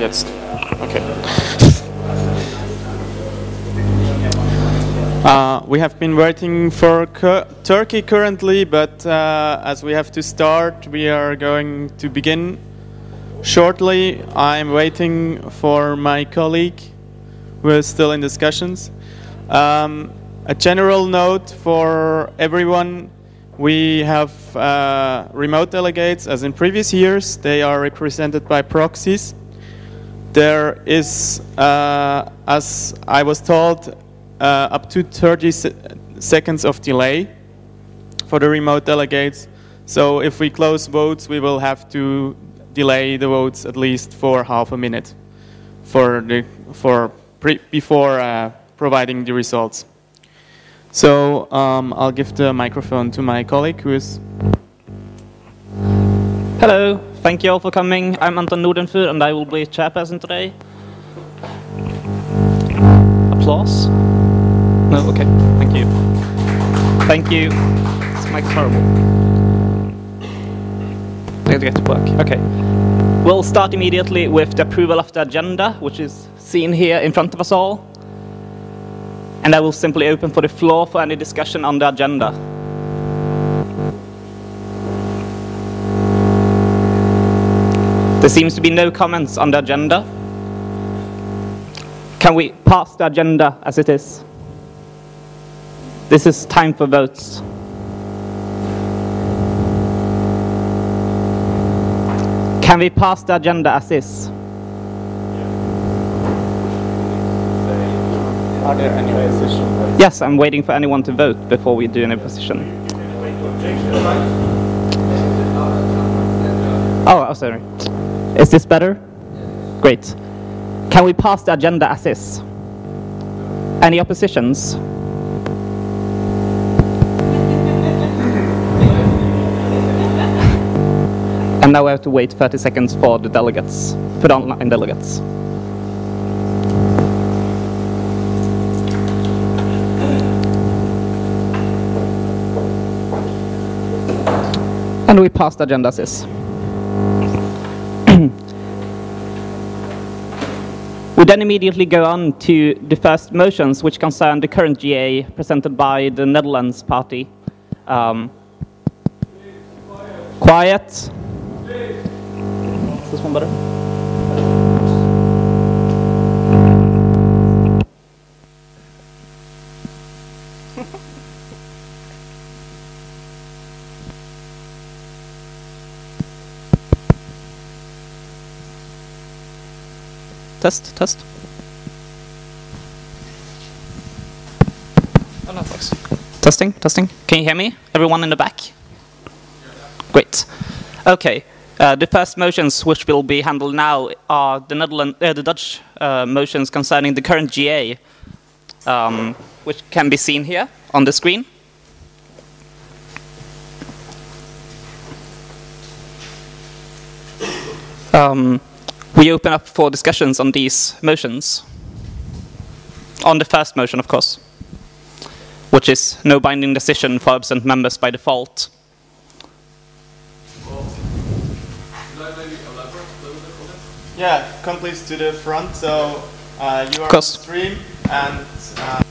jetzt. Okay. Uh, we have been waiting for Turkey currently, but uh, as we have to start, we are going to begin shortly. I'm waiting for my colleague is still in discussions. Um, a general note for everyone we have uh, remote delegates as in previous years. They are represented by proxies. There is, uh, as I was told, uh, up to 30 se seconds of delay for the remote delegates. So if we close votes, we will have to delay the votes at least for half a minute for the for before uh, providing the results. So um, I'll give the microphone to my colleague who is. Hello, thank you all for coming. I'm Anton Nordenfur and I will be chairperson today. Applause? No, okay, thank you. Thank you. This mic's horrible. I have to get to work. Okay. We'll start immediately with the approval of the agenda, which is seen here in front of us all. And I will simply open for the floor for any discussion on the agenda. There seems to be no comments on the agenda. Can we pass the agenda as it is? This is time for votes. Can we pass the agenda as is? Are there any opposition? Yes, I'm waiting for anyone to vote before we do any position. Oh, oh, sorry. Is this better? Great. Can we pass the agenda as is? Any oppositions? And now we have to wait 30 seconds for the delegates, for the online delegates. And we passed agenda as. We then immediately go on to the first motions, which concern the current GA presented by the Netherlands party. Um, quiet. Is this one better? Test, test. Oh, no, thanks. Testing, testing. Can you hear me? Everyone in the back? Great. Okay. Uh, the first motions which will be handled now are the, Netherlands, uh, the Dutch uh, motions concerning the current GA, um, which can be seen here on the screen. Um, we open up for discussions on these motions. On the first motion, of course, which is no binding decision for absent members by default. Yeah, come please to the front. So uh, you are on stream and. Uh,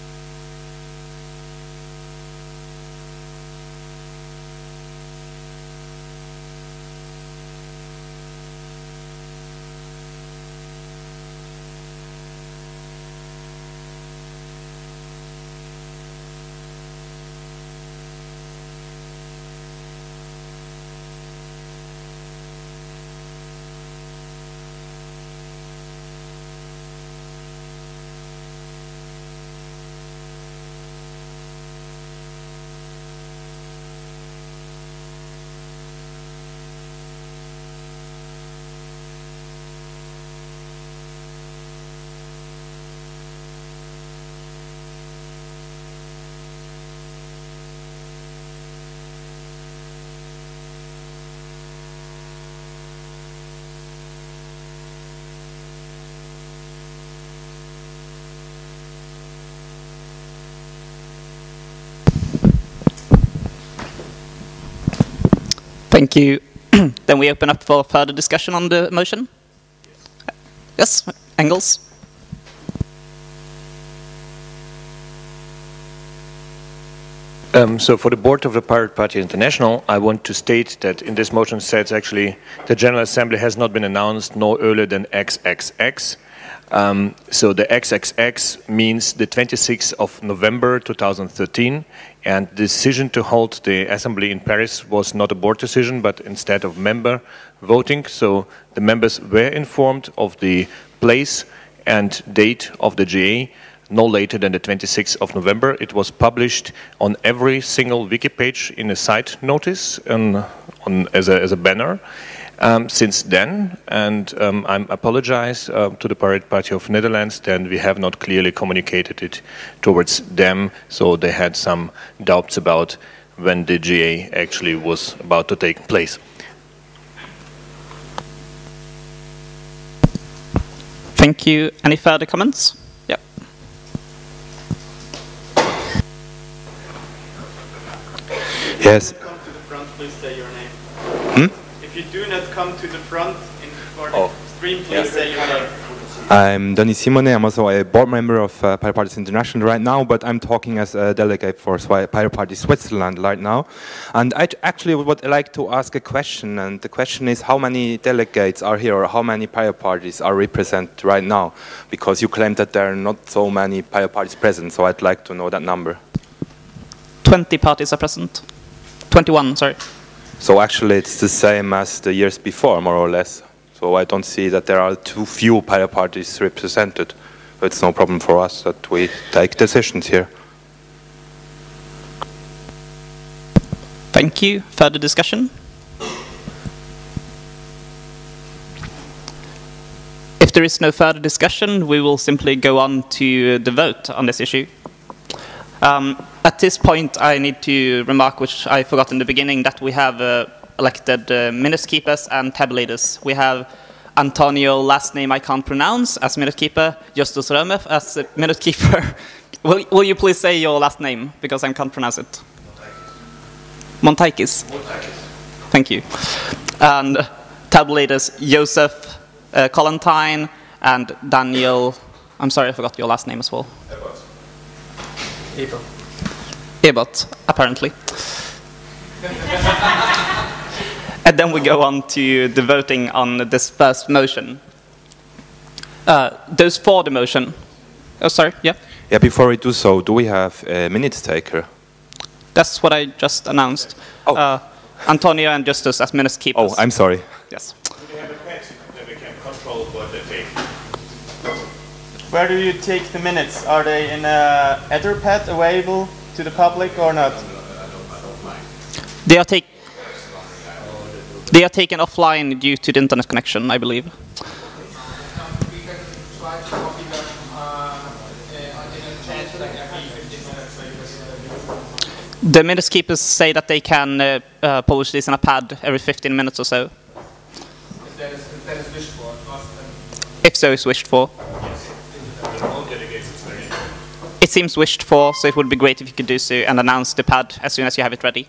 Thank you. then we open up for further discussion on the motion. Yes, Engels. Um, so for the board of the Pirate Party International, I want to state that in this motion says actually the General Assembly has not been announced no earlier than XXX. Um, so the XXX means the 26th of November 2013, and the decision to hold the assembly in Paris was not a board decision, but instead of member voting. So the members were informed of the place and date of the GA no later than the 26th of November. It was published on every single wiki page in a site notice and on, as, a, as a banner. Um, since then, and um, I apologize uh, to the Pirate Party of Netherlands, then we have not clearly communicated it towards them, so they had some doubts about when the GA actually was about to take place. Thank you. Any further comments? Yep. Come Yes. to the front, please say your name. Hmm? If you do not come to the front in for the Oh. stream, please say your name. I'm Denis Simonet. I'm also a board member of uh, Pirate Parties International right now, but I'm talking as a delegate for Swi- Pirate Party Switzerland right now. And I actually would like to ask a question, and the question is how many delegates are here, or how many Pirate Parties are represented right now? Because you claim that there are not so many Pirate Parties present, so I'd like to know that number. 20 parties are present. 21, sorry. So actually, it's the same as the years before, more or less. So I don't see that there are too few parties represented. It's no problem for us that we take decisions here. Thank you. Further discussion? If there is no further discussion, we will simply go on to the vote on this issue. Um, at this point, I need to remark, which I forgot in the beginning, that we have uh, elected uh, minute keepers and tabulators. We have Antonio, last name I can't pronounce, as minute keeper, Justus Römev as uh, minute keeper. will, will you please say your last name, because I can't pronounce it? Montaikis. Thank you. And tabulators Joseph uh, Colantine and Daniel. I'm sorry, I forgot your last name as well. Ebert, apparently. and then we go on to the voting on this first motion. Uh, those for the motion. Oh, sorry, yeah. Yeah, before we do so, do we have a minute taker? That's what I just announced. Oh. Uh, Antonio and Justus as minutes keepers. Oh, I'm sorry. Yes. We have a pet that we can control what they take. Where do you take the minutes? Are they in a Etherpad available to the public or not? They are take. They are taken offline due to the internet connection, I believe. we can try to copy them uh, uh, in a chat that can be 15 minutes later. The minutes keepers say that they can uh, uh, publish this in a pad every 15 minutes or so, If that is, if that is wished for, not then if so is wished for. It seems wished for, so it would be great if you could do so and announce the pad as soon as you have it ready.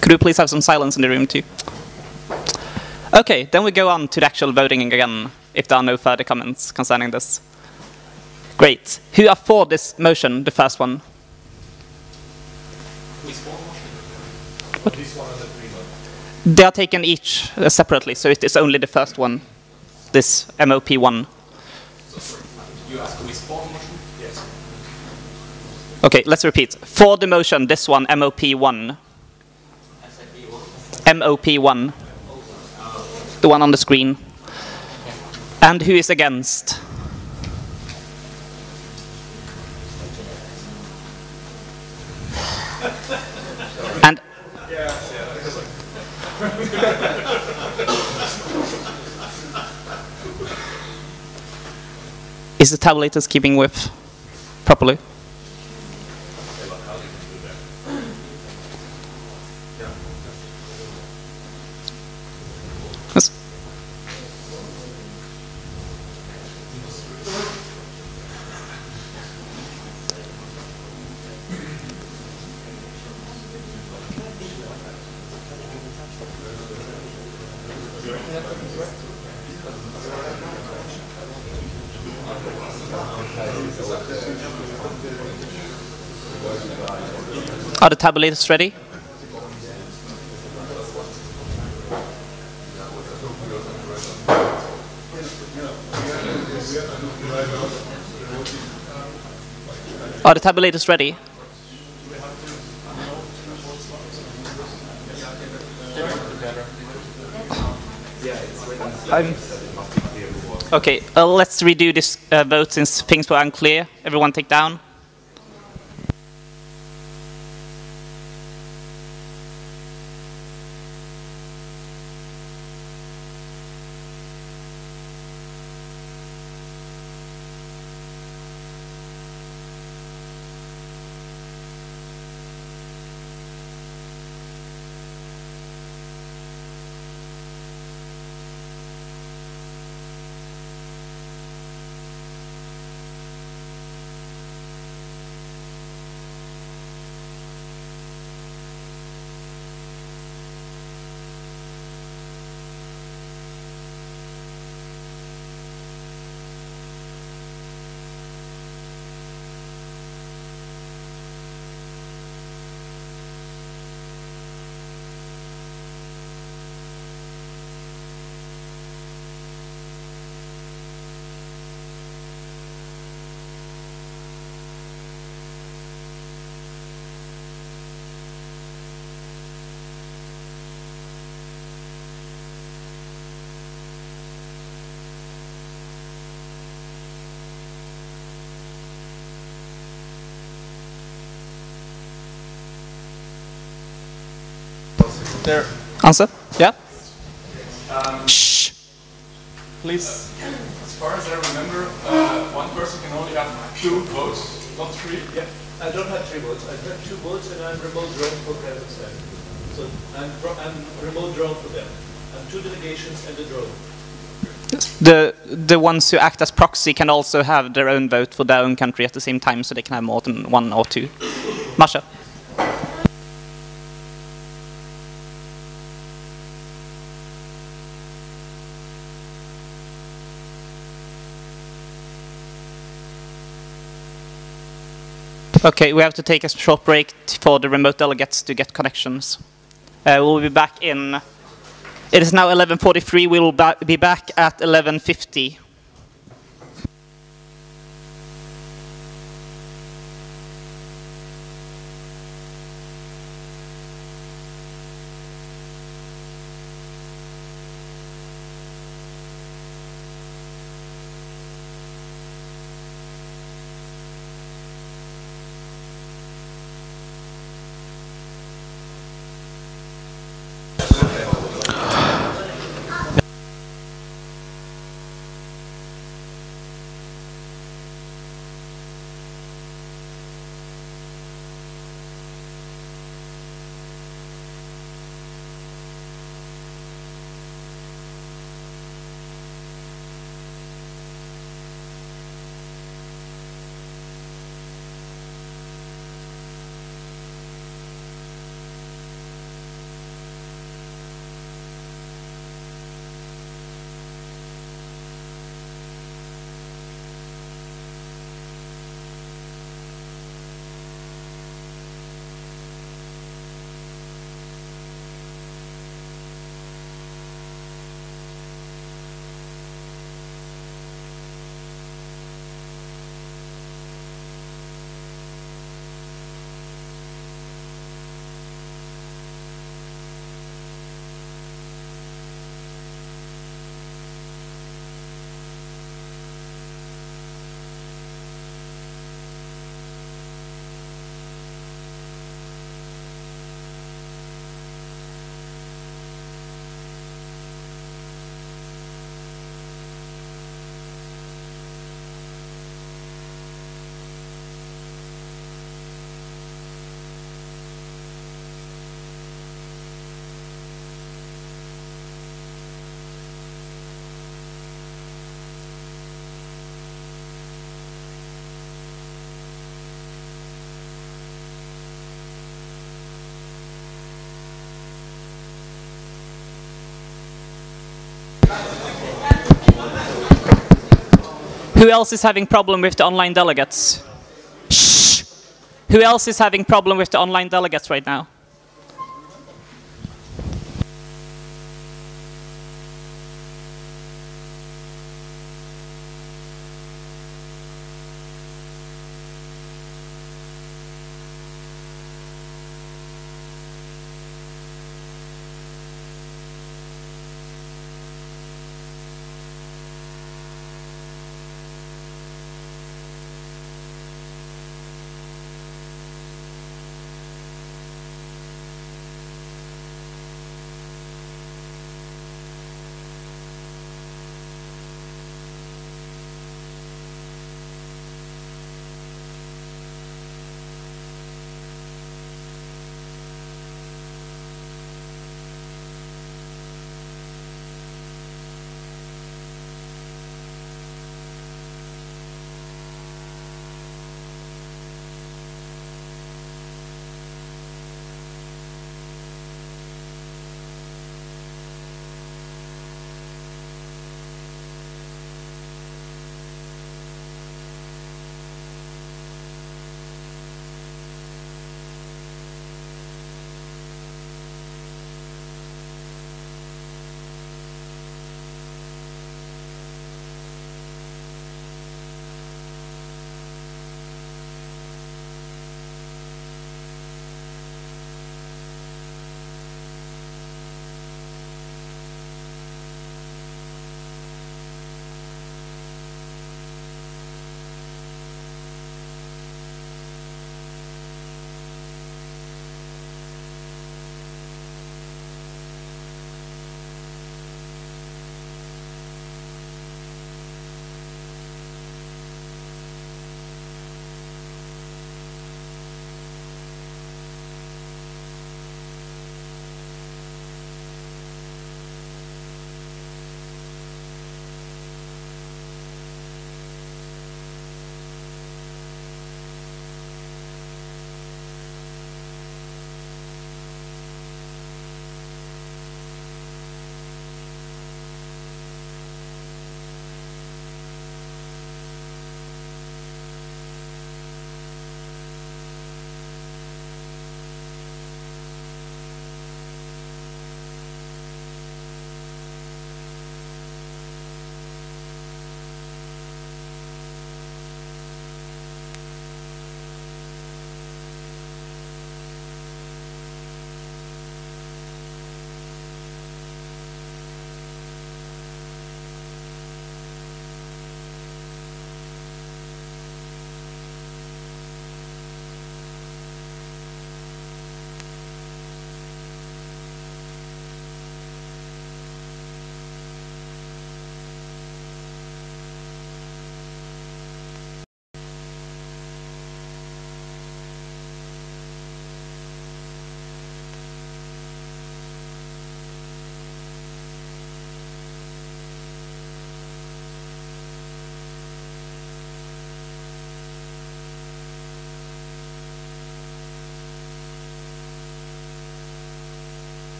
Could we please have some silence in the room too? Okay, then we go on to the actual voting again, if there are no further comments concerning this. Great. Who are for this motion, the first one? What? They are taken each separately, so it is only the first one, this MOP one. Okay, let's repeat. For the motion, this one, MOP1. MOP1. The one on the screen. And who is against? And is the tabulators keeping with properly? Are the tabulators ready? Are the tabulators ready? I'm Okay, uh, let's redo this uh, vote since things were unclear. Everyone take down. There, Answer? Yeah? Um, Shh. please. As far as I remember, uh, one person can only have two votes, not three. Yeah, I don't have three votes. I have two votes and I'm remote drone for Kazakhstan. So I'm, pro- I'm remote drone for them. I'm two delegations and a drone. The the ones who act as proxy can also have their own vote for their own country at the same time, so they can have more than one or two. Masha. Okay, we have to take a short break for the remote delegates to get connections. Uh, we'll be back in. It is now 11:43. We will be back at 11:50. Who else is having problem with the online delegates? Shh! Who else is having problem with the online delegates right now?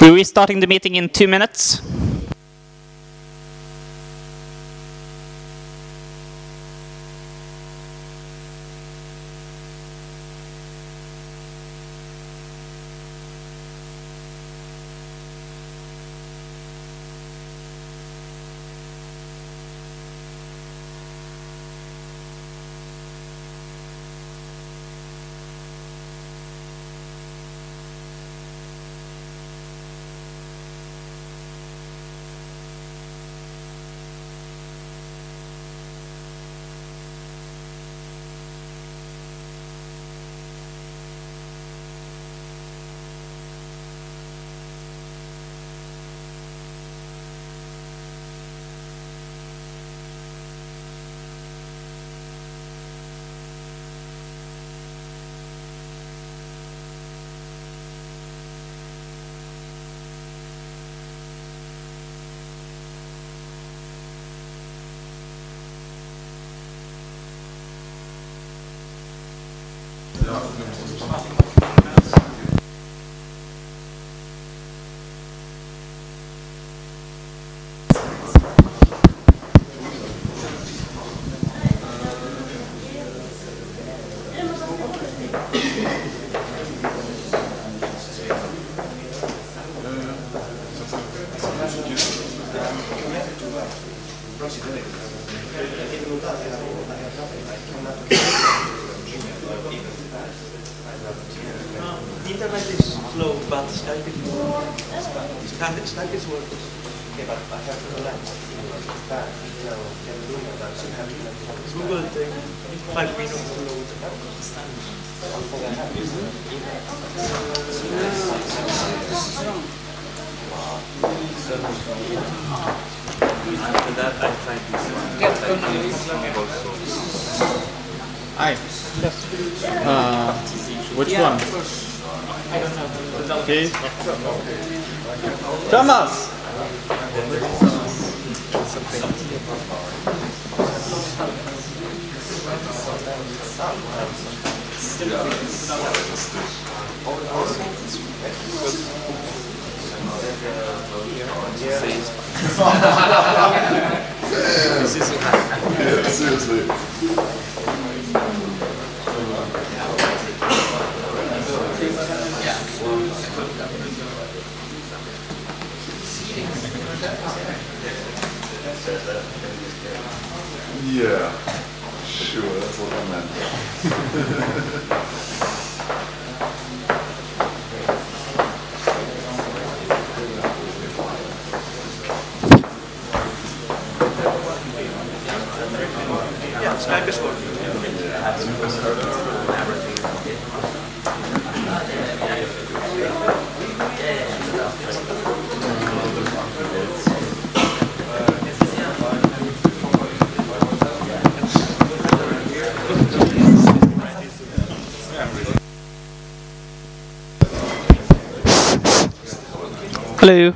We're restarting the meeting in two minutes. Hello.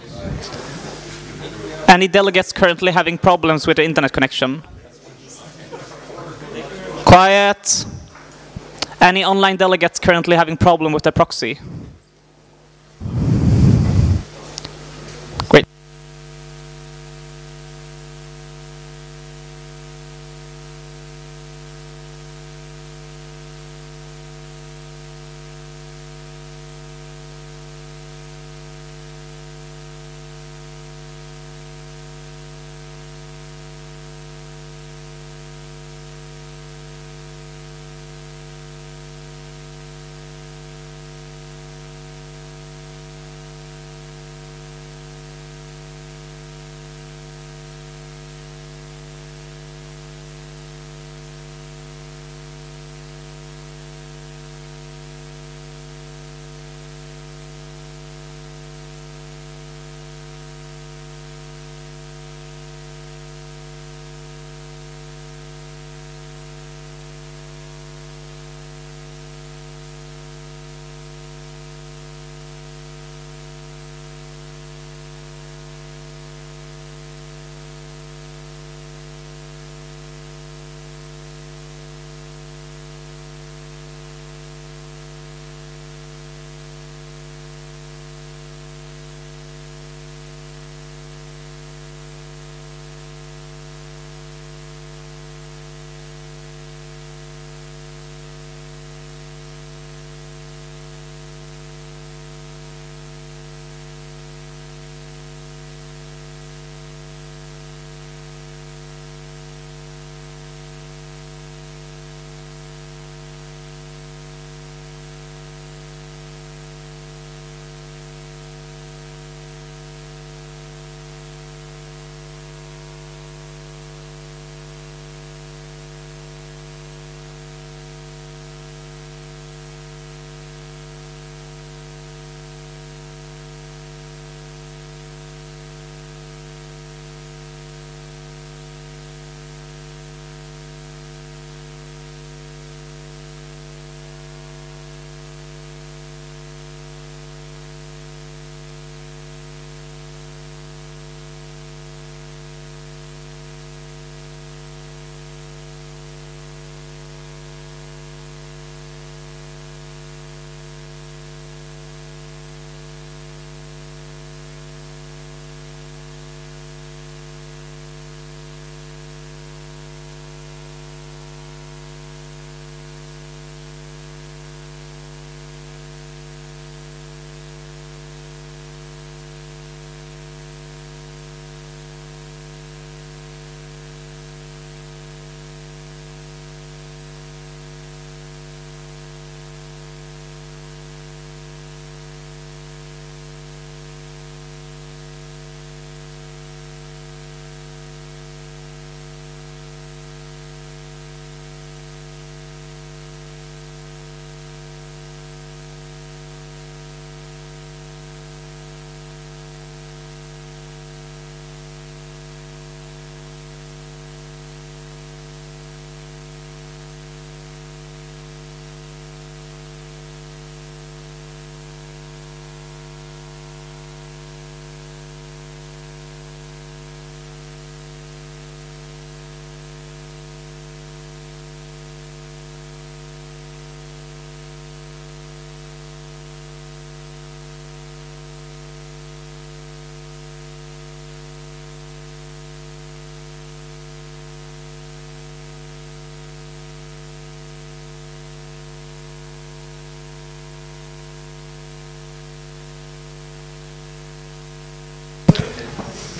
Any delegates currently having problems with the internet connection? Quiet. Any online delegates currently having problem with their proxy?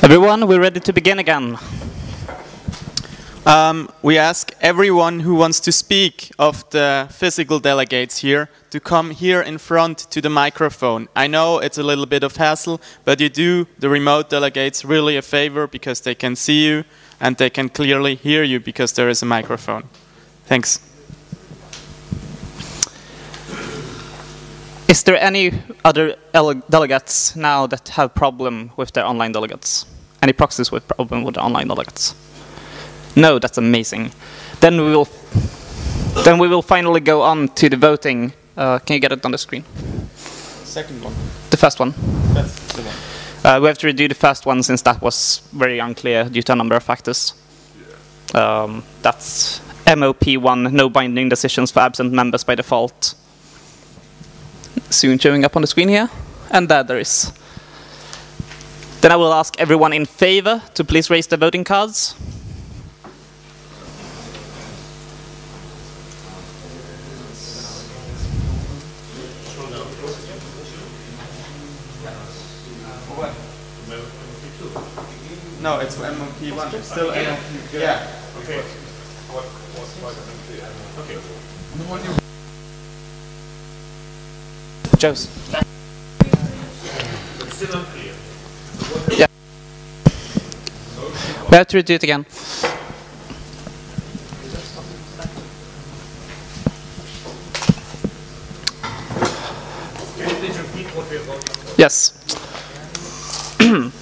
Everyone, we're ready to begin again. Um, we ask everyone who wants to speak of the physical delegates here to come here in front to the microphone. I know it's a little bit of hassle, but you do the remote delegates really a favor because they can see you and they can clearly hear you because there is a microphone. Thanks. Is there any other delegates now that have problem with their online delegates? Any proxies with problem with online delegates? No, that's amazing. Then we will, then we will finally go on to the voting. Uh, can you get it on the screen? Second one. The first one. That's the one. Uh, we have to redo the first one since that was very unclear due to a number of factors. Um, that's MOP1, no binding decisions for absent members by default. Soon showing up on the screen here. And there there is. Then I will ask everyone in favor to please raise their voting cards. No, it's MOP one. It's still MOP. Yeah. Joe's. Yeah. We have to redo it again. Yes.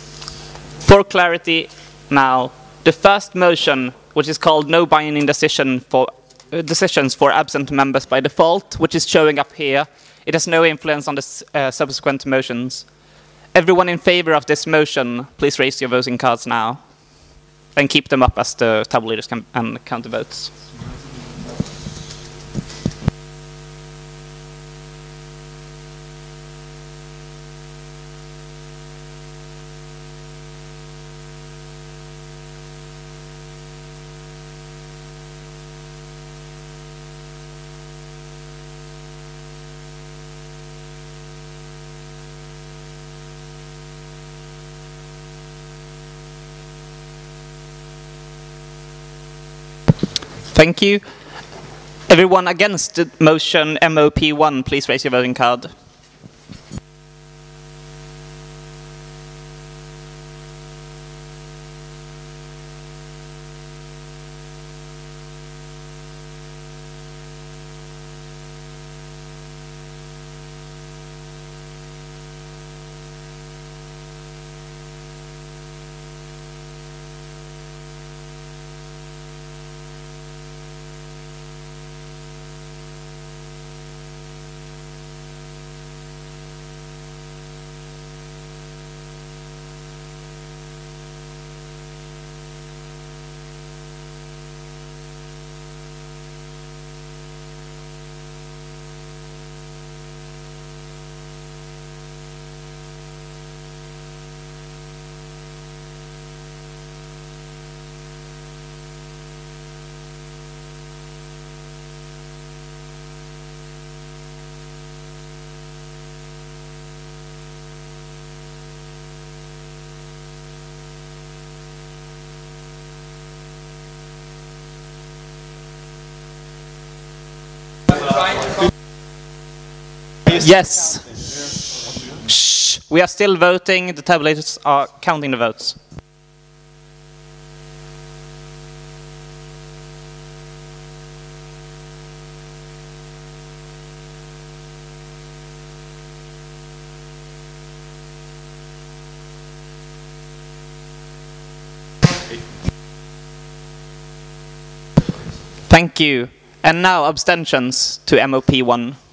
for clarity now, the first motion, which is called no binding decision for uh, decisions for absent members by default, which is showing up here, it has no influence on the uh, subsequent motions. Everyone in favor of this motion, please raise your voting cards now. And keep them up as the tabulators can and count the votes. Thank you. Everyone against the motion MOP1, please raise your voting card. Yes. Shh. We are still voting. The tabulators are counting the votes. Thank you. And now abstentions to MOP1.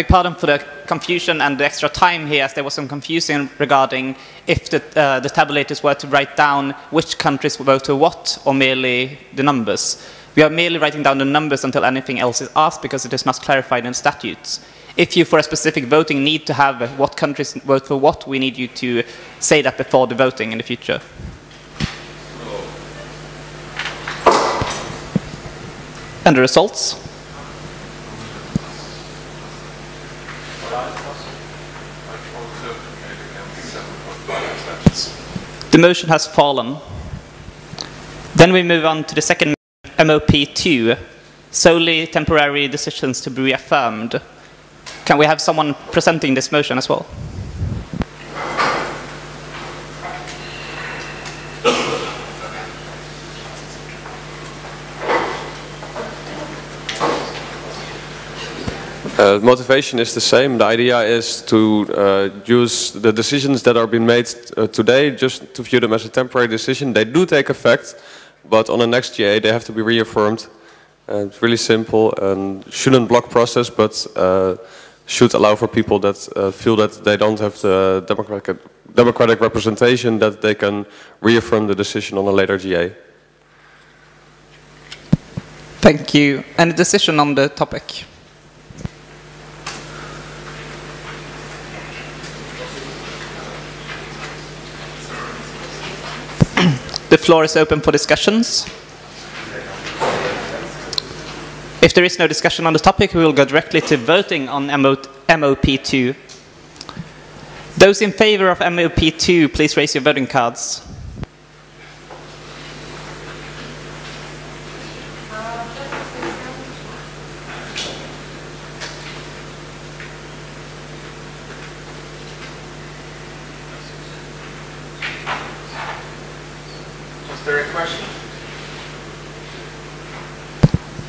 Beg pardon for the confusion and the extra time here, as there was some confusion regarding if the, uh, the tabulators were to write down which countries vote to what, or merely the numbers. We are merely writing down the numbers until anything else is asked, because it is not clarified in statutes. If you, for a specific voting, need to have what countries vote for what, we need you to say that before the voting in the future. And the results? The motion has fallen. Then we move on to the second MOP2, solely temporary decisions to be reaffirmed. Can we have someone presenting this motion as well? Uh, motivation is the same. The idea is to uh, use the decisions that are being made uh, today just to view them as a temporary decision. They do take effect, but on the next GA they have to be reaffirmed. Uh, it's really simple and shouldn't block process, but uh, should allow for people that uh, feel that they don't have the democratic, democratic representation that they can reaffirm the decision on a later GA. Thank you. Any decision on the topic? The floor is open for discussions. If there is no discussion on the topic, we will go directly to voting on MO MOP2. Those in favor of MOP2, please raise your voting cards.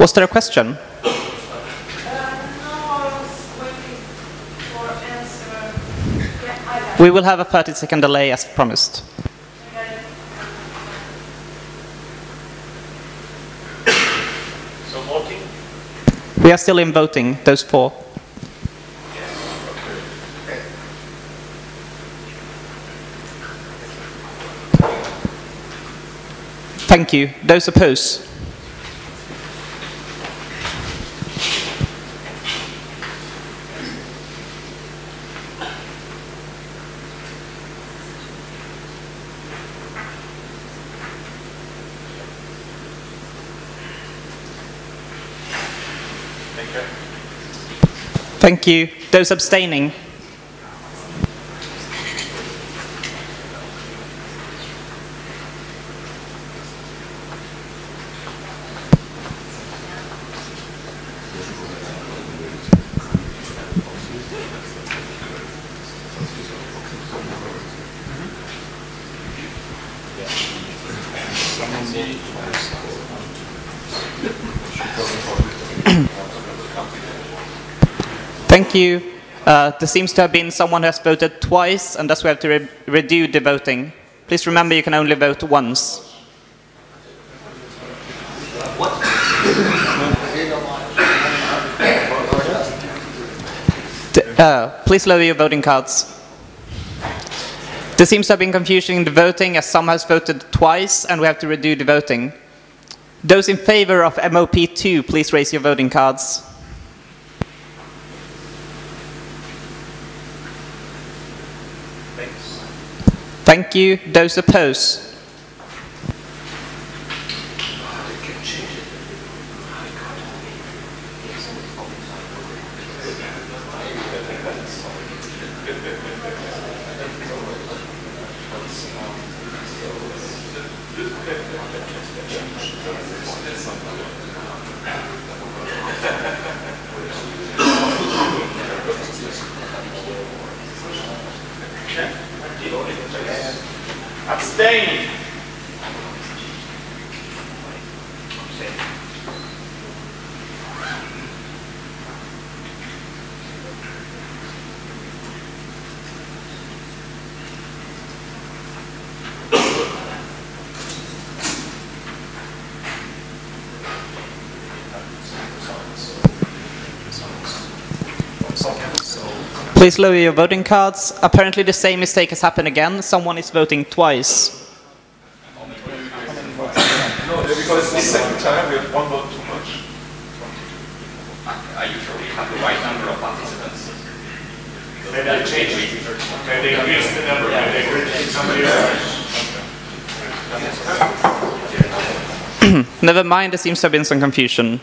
Was there a question? We will have a 30 second delay as promised. So voting? We are still in voting, those four. Thank you. Those opposed? Thank you. Those abstaining? Thank you. Uh, there seems to have been someone who has voted twice, and thus we have to re- redo the voting. Please remember you can only vote once. Uh, please lower your voting cards. There seems to have been confusion in the voting as some has voted twice and we have to redo the voting. Those in favor of MOP2, please raise your voting cards. Thank you. Those opposed? Abstain. Please lower your voting cards. Apparently the same mistake has happened again. Someone is voting twice. No, because the second time we have one vote too much. I usually have the right number of participants. Maybe they change it. Maybe they increase the number, maybe they somebody else. Never mind, there seems to have been some confusion.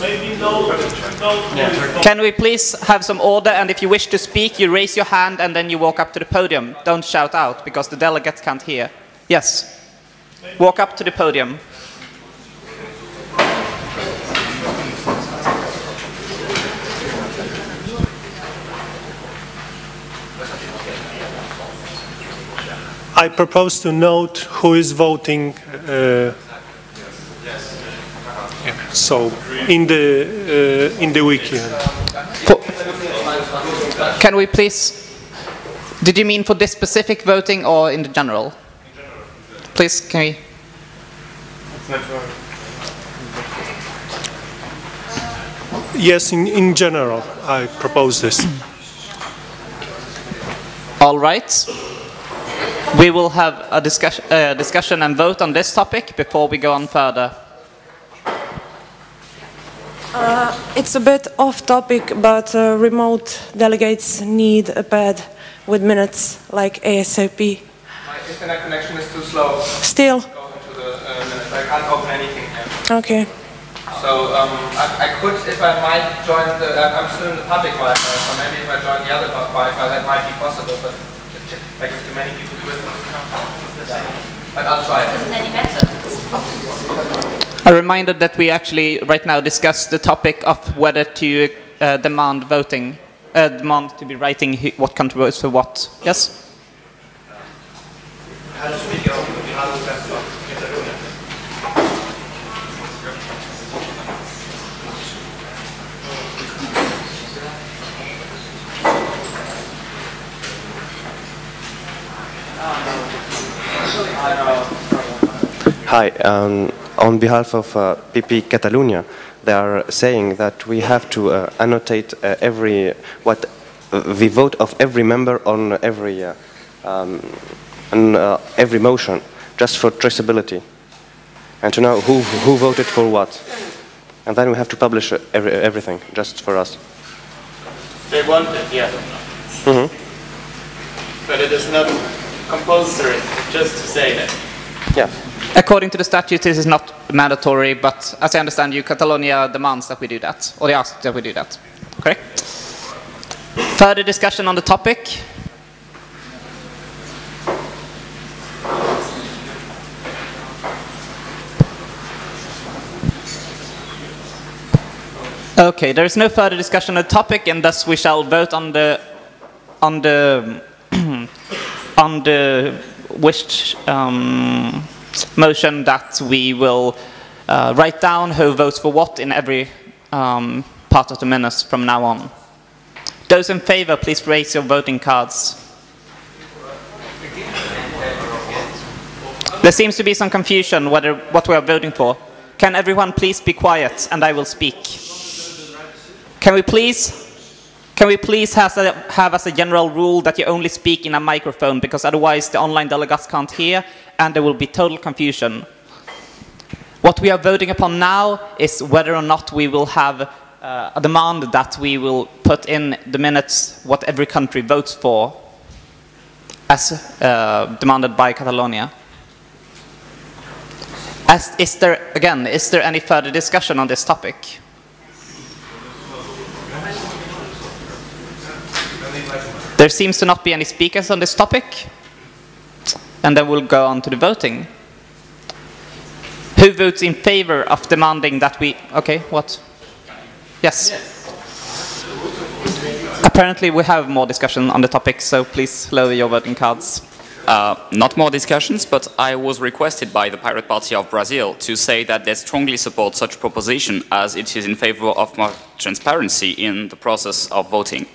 Maybe no, no. Can we please have some order? And if you wish to speak, you raise your hand and then you walk up to the podium. Don't shout out because the delegates can't hear. Yes. Walk up to the podium. I propose to note who is voting. Uh, yeah, so in the uh, in the wiki. Can we please? Did you mean for this specific voting or in the general? Please, can we? Yes, in, in general, I propose this. All right. We will have a discussion, uh, discussion and vote on this topic before we go on further. Uh, it's a bit off topic, but uh, remote delegates need a pad with minutes like ASAP. My internet connection is too slow. Still? Go the uh. I can't open anything here. Okay. So um, I, I could, if I might join the, I'm still in the public Wi-Fi, so maybe if I join the other Wi-Fi, that might be possible, but like if too many people do it, but I'll try it. A reminder that we actually right now discuss the topic of whether to uh, demand voting, uh, demand to be writing what country votes for what. Yes? Hi, um, on behalf of uh, PP Catalonia, they are saying that we have to uh, annotate uh, every what uh, the vote of every member on every uh, um, on uh, every motion, just for traceability, and to know who who voted for what, and then we have to publish uh, every, everything just for us. They want it, yeah. hmm But it is not compulsory, just to say that. Yeah. According to the statute, this is not mandatory, but as I understand you, Catalonia demands that we do that, or they ask that we do that. Correct? Further discussion on the topic? Okay, there is no further discussion on the topic, and thus we shall vote on the on the on the wished um, motion that we will uh, write down who votes for what in every um, part of the minutes from now on. Those in favour, please raise your voting cards. There seems to be some confusion whether what we are voting for. Can everyone please be quiet and I will speak? Can we please can we please have, a, have as a general rule that you only speak in a microphone because otherwise the online delegates can't hear and there will be total confusion. What we are voting upon now is whether or not we will have uh, a demand that we will put in the minutes what every country votes for as uh, demanded by Catalonia. As, is there, again, is there any further discussion on this topic? There seems to not be any speakers on this topic. And then we'll go on to the voting. Who votes in favor of demanding that we... Okay, what? Yes. Apparently we have more discussion on the topic, so please lower your voting cards. Uh, not more discussions, but I was requested by the Pirate Party of Brazil to say that they strongly support such proposition as it is in favor of more transparency in the process of voting.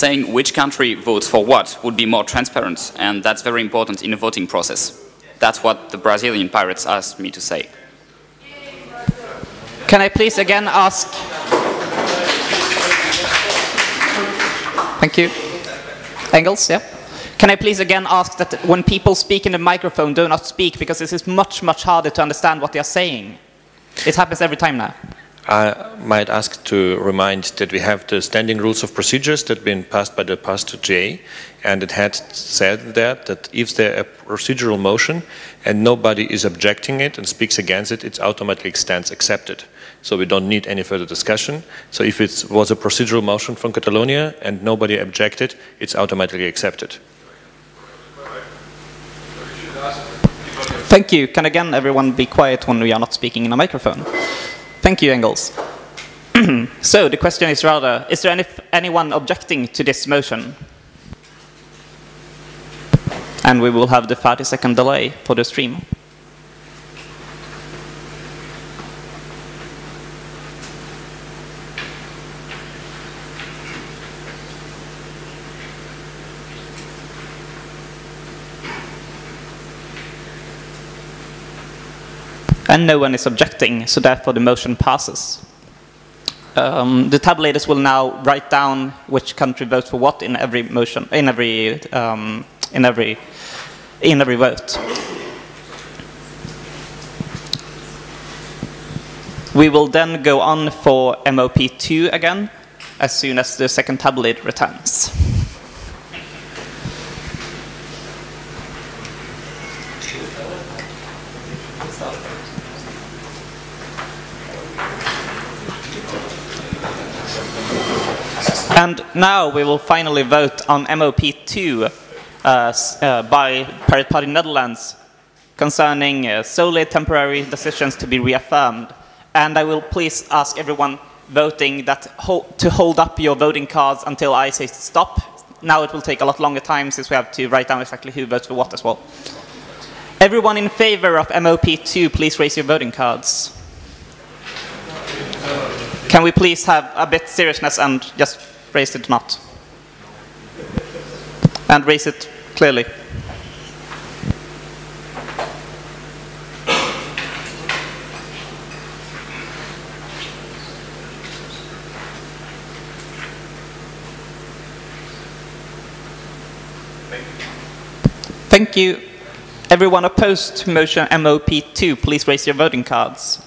Saying which country votes for what would be more transparent, and that's very important in a voting process. That's what the Brazilian pirates asked me to say. Can I please again ask... Thank you. Engels, yeah? Can I please again ask that when people speak in the microphone, do not speak, because this is much, much harder to understand what they are saying. It happens every time now. I might ask to remind that we have the standing rules of procedures that have been passed by the past GA, and it had said that that if there a procedural motion and nobody is objecting it and speaks against it, it automatically stands accepted. So we don't need any further discussion. So if it was a procedural motion from Catalonia and nobody objected, it's automatically accepted. Thank you. Can again everyone be quiet when we are not speaking in a microphone? Thank you, Engels. so the question is rather, is there any, anyone objecting to this motion? And we will have the 30 second delay for the stream. And no one is objecting, so therefore the motion passes. Um, the tabulators will now write down which country votes for what in every motion, in every, um, in every, in every vote. We will then go on for MOP2 again, as soon as the second tablet returns. And now we will finally vote on MOP2 uh, uh, by Pirate Party Netherlands concerning uh, solely temporary decisions to be reaffirmed. And I will please ask everyone voting that ho to hold up your voting cards until I say stop. Now it will take a lot longer time since we have to write down exactly who votes for what as well. Everyone in favor of MOP2, please raise your voting cards. Can we please have a bit seriousness and just raise it not. And raise it clearly. Thank you. Everyone opposed to motion MOP2, please raise your voting cards.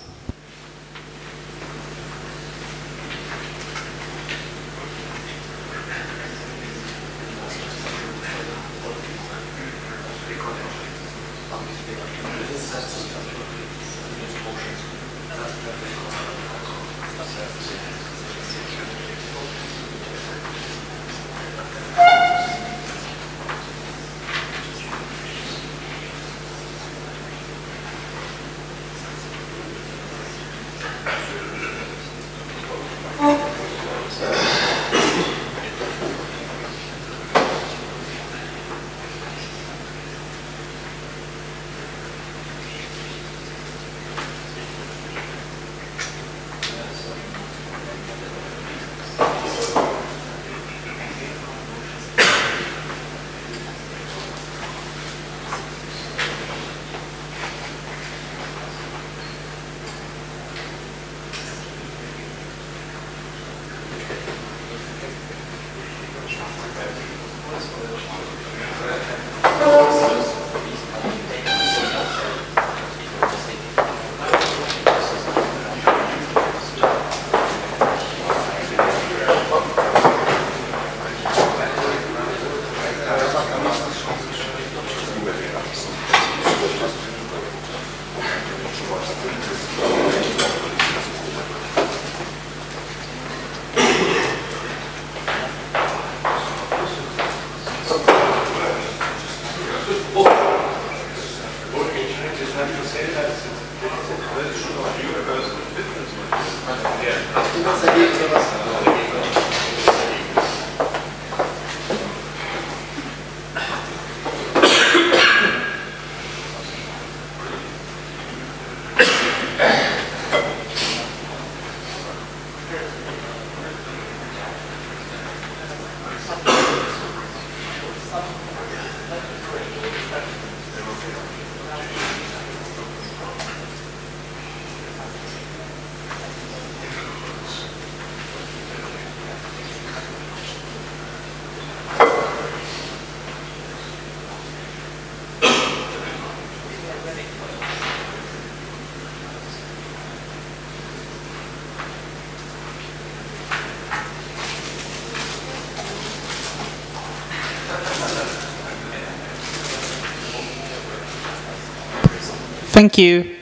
Thank you.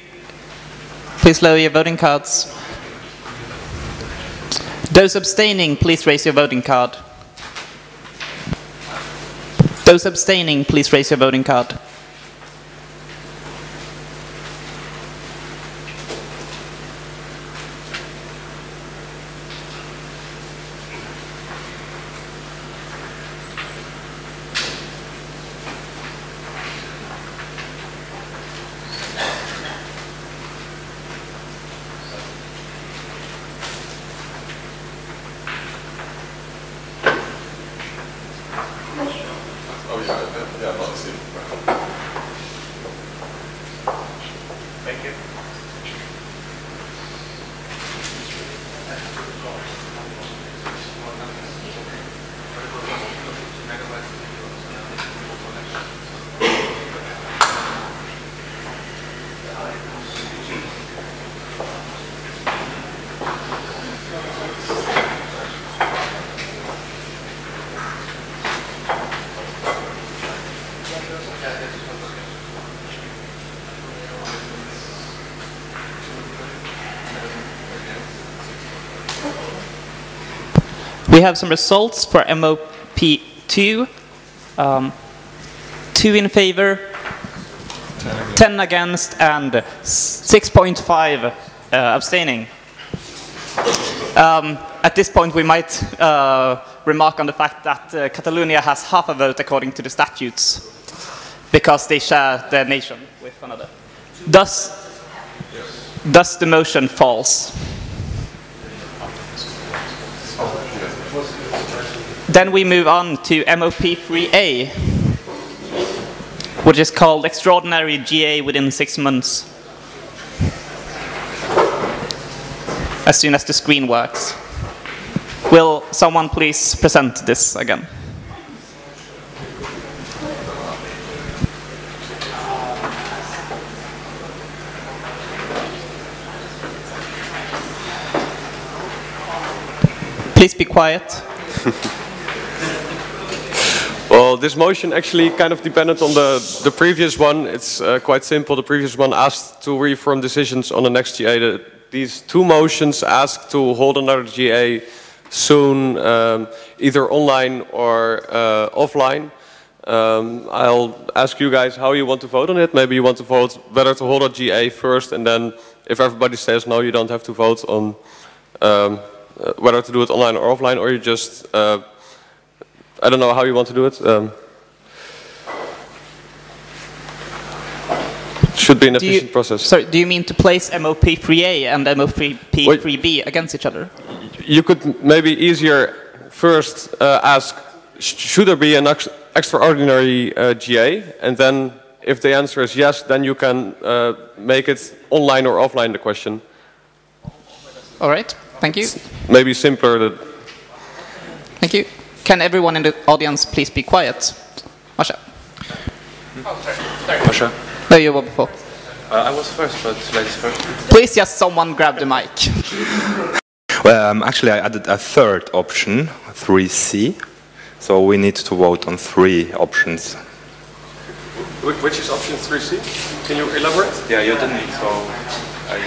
Please lower your voting cards. Those abstaining, please raise your voting card. Those abstaining, please raise your voting card. We have some results for MOP2. Um, two in favor, 10 against, and 6.5 uh, abstaining. Um, at this point, we might uh, remark on the fact that uh, Catalonia has half a vote according to the statutes, because they share their nation with another. Thus, thus the motion falls. Then we move on to MOP 3A, which is called Extraordinary GA within six months. As soon as the screen works. Will someone please present this again? Please be quiet. Well, this motion actually kind of depended on the, the previous one. It's uh, quite simple. The previous one asked to reform decisions on the next GA. The, these two motions ask to hold another GA soon, um, either online or uh, offline. Um, I'll ask you guys how you want to vote on it. Maybe you want to vote whether to hold a GA first, and then if everybody says no, you don't have to vote on um, uh, whether to do it online or offline, or you just uh, I don't know how you want to do it. Um, should be an Do you- efficient process. Sorry, do you mean to place MOP 3A and MOP 3B against each other? You could maybe easier first uh, ask, should there be an ex- extraordinary uh, GA? And then if the answer is yes, then you can uh, make it online or offline, the question. All right, thank you. Maybe simpler. That Thank you. Can everyone in the audience please be quiet? Masha. Masha? No, you were before. Uh, I was first, but ladies first. Please just someone grab the mic. Well, um, actually, I added a third option, 3C. So we need to vote on three options. Which is option 3C? Can you elaborate? Yeah, you didn't, so I,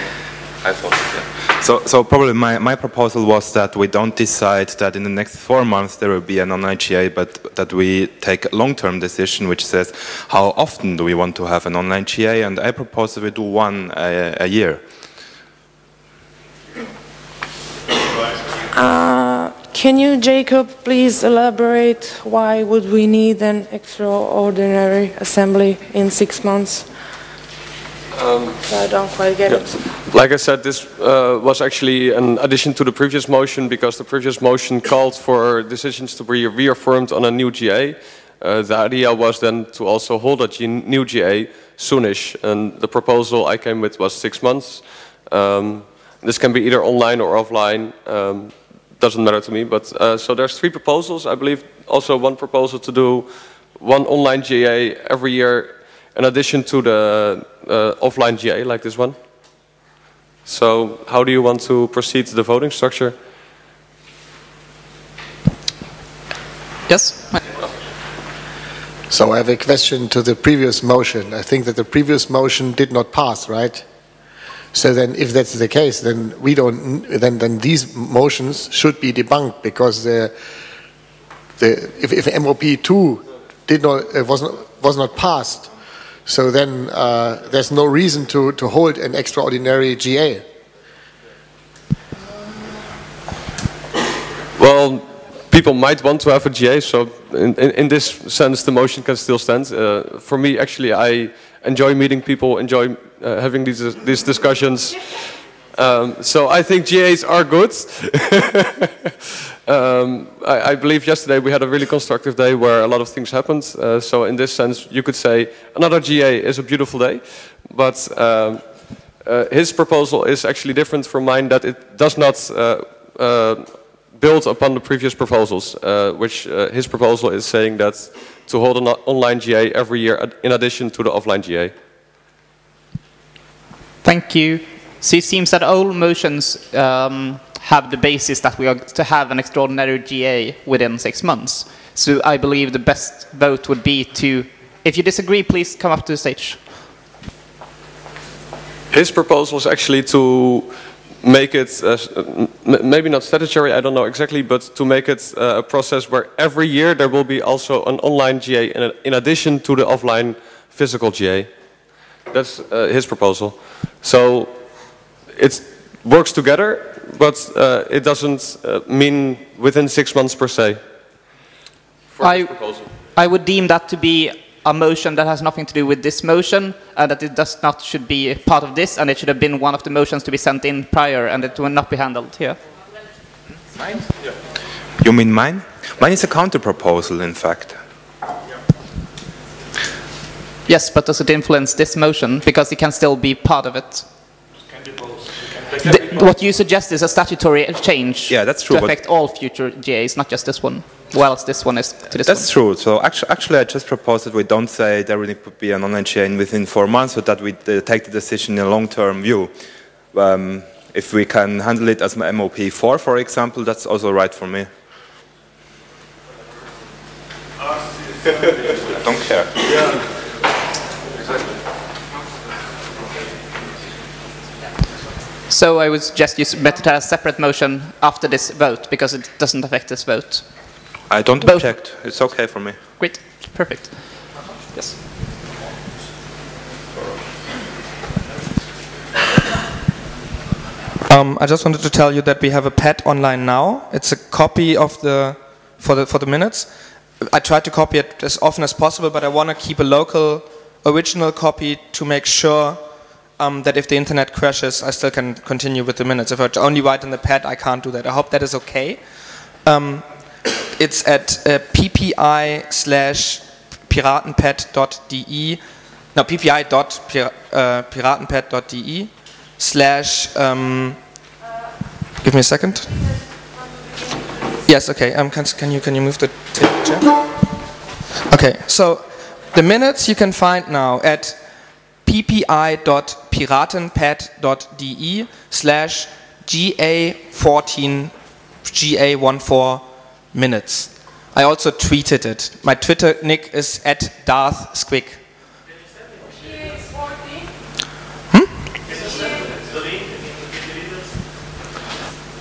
I thought, yeah. So, so probably my, my proposal was that we don't decide that in the next four months there will be an online GA, but that we take a long-term decision which says how often do we want to have an online GA, and I propose that we do one a, a year. Uh, can you, Jacob, please elaborate why would we need an extraordinary assembly in six months? Um, I don't quite get it. Like I said, this uh, was actually an addition to the previous motion because the previous motion called for decisions to be reaffirmed on a new GA. Uh, the idea was then to also hold a G- new GA soonish, and the proposal I came with was six months. Um, this can be either online or offline. Um, doesn't matter to me. But uh, so there's three proposals. I believe also one proposal to do one online GA every year in addition to the uh, offline GA like this one. So how do you want to proceed to the voting structure? Yes? So I have a question to the previous motion. I think that the previous motion did not pass, right? So then, if that's the case, then we don't. Then, then these motions should be debunked because the, the if, if MOP two did not uh, was not was not passed, so then uh, there's no reason to to hold an extraordinary GA. Well, people might want to have a GA, so in, in, in this sense, the motion can still stand. Uh, for me, actually, I enjoy meeting people, enjoy uh, having these these discussions. Um, so I think GAs are good. um, I, I, believe yesterday we had a really constructive day where a lot of things happened. Uh, so in this sense, you could say another GA is a beautiful day, but. Um, uh, his proposal is actually different from mine that it does not uh, uh, build upon the previous proposals, uh, which uh, his proposal is saying that to hold an online GA every year in addition to the offline GA. Thank you. So it seems that all motions um, have the basis that we are to have an extraordinary GA within six months. So I believe the best vote would be to, if you disagree, please come up to the stage. His proposal is actually to make it, uh, maybe not statutory, I don't know exactly, but to make it uh, a process where every year there will be also an online GA in, in addition to the offline physical GA. That's uh, his proposal. So it works together, but uh, it doesn't uh, mean within six months per se. I, I would deem that to be a motion that has nothing to do with this motion, and that it does not should be part of this, and it should have been one of the motions to be sent in prior, and it will not be handled here. Mine? Yeah. You mean mine? Mine is a counter proposal, in fact. Yes, but does it influence this motion? Because it can still be part of it. The, what you suggest is a statutory change yeah, that's true, to affect all future GAs, not just this one. Well, this one is to this That's one. true. So actually, actually, I just proposed that we don't say there will be an online chain within four months, but that we uh, take the decision in a long-term view. Um, if we can handle it as MOP4, for example, that's also right for me. I don't care. Yeah. So I would suggest you better have a separate motion after this vote because it doesn't affect this vote. I don't Both. object. It's okay for me. Great. Perfect. Yes. Um, I just wanted to tell you that we have a pad online now. It's a copy of the for the for the minutes. I try to copy it as often as possible, but I want to keep a local original copy to make sure um, that if the internet crashes, I still can continue with the minutes. If I only write in the pad, I can't do that. I hope that is okay. Um, it's at uh, ppi slash piratenpad.de, no, ppi.piratenpad.de uh, slash, um, give me a second. Yes, okay, um, can, can, you, can you move the chair? Okay, so the minutes you can find now at ppi.piratenpad.de slash GA14 GA14 minutes. I also tweeted it. My Twitter nick is at Darth Squig. Hmm?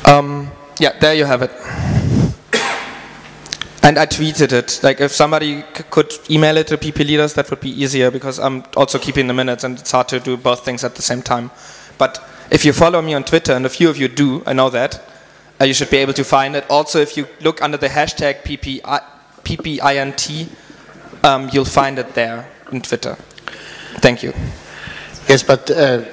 Um, yeah, there you have it. And I tweeted it. Like, if somebody could email it to PP leaders, that would be easier because I'm also keeping the minutes and it's hard to do both things at the same time. But if you follow me on Twitter, and a few of you do, I know that, uh, you should be able to find it. Also, if you look under the hashtag PPI, PPINT, um, you'll find it there in Twitter. Thank you. Yes, but uh,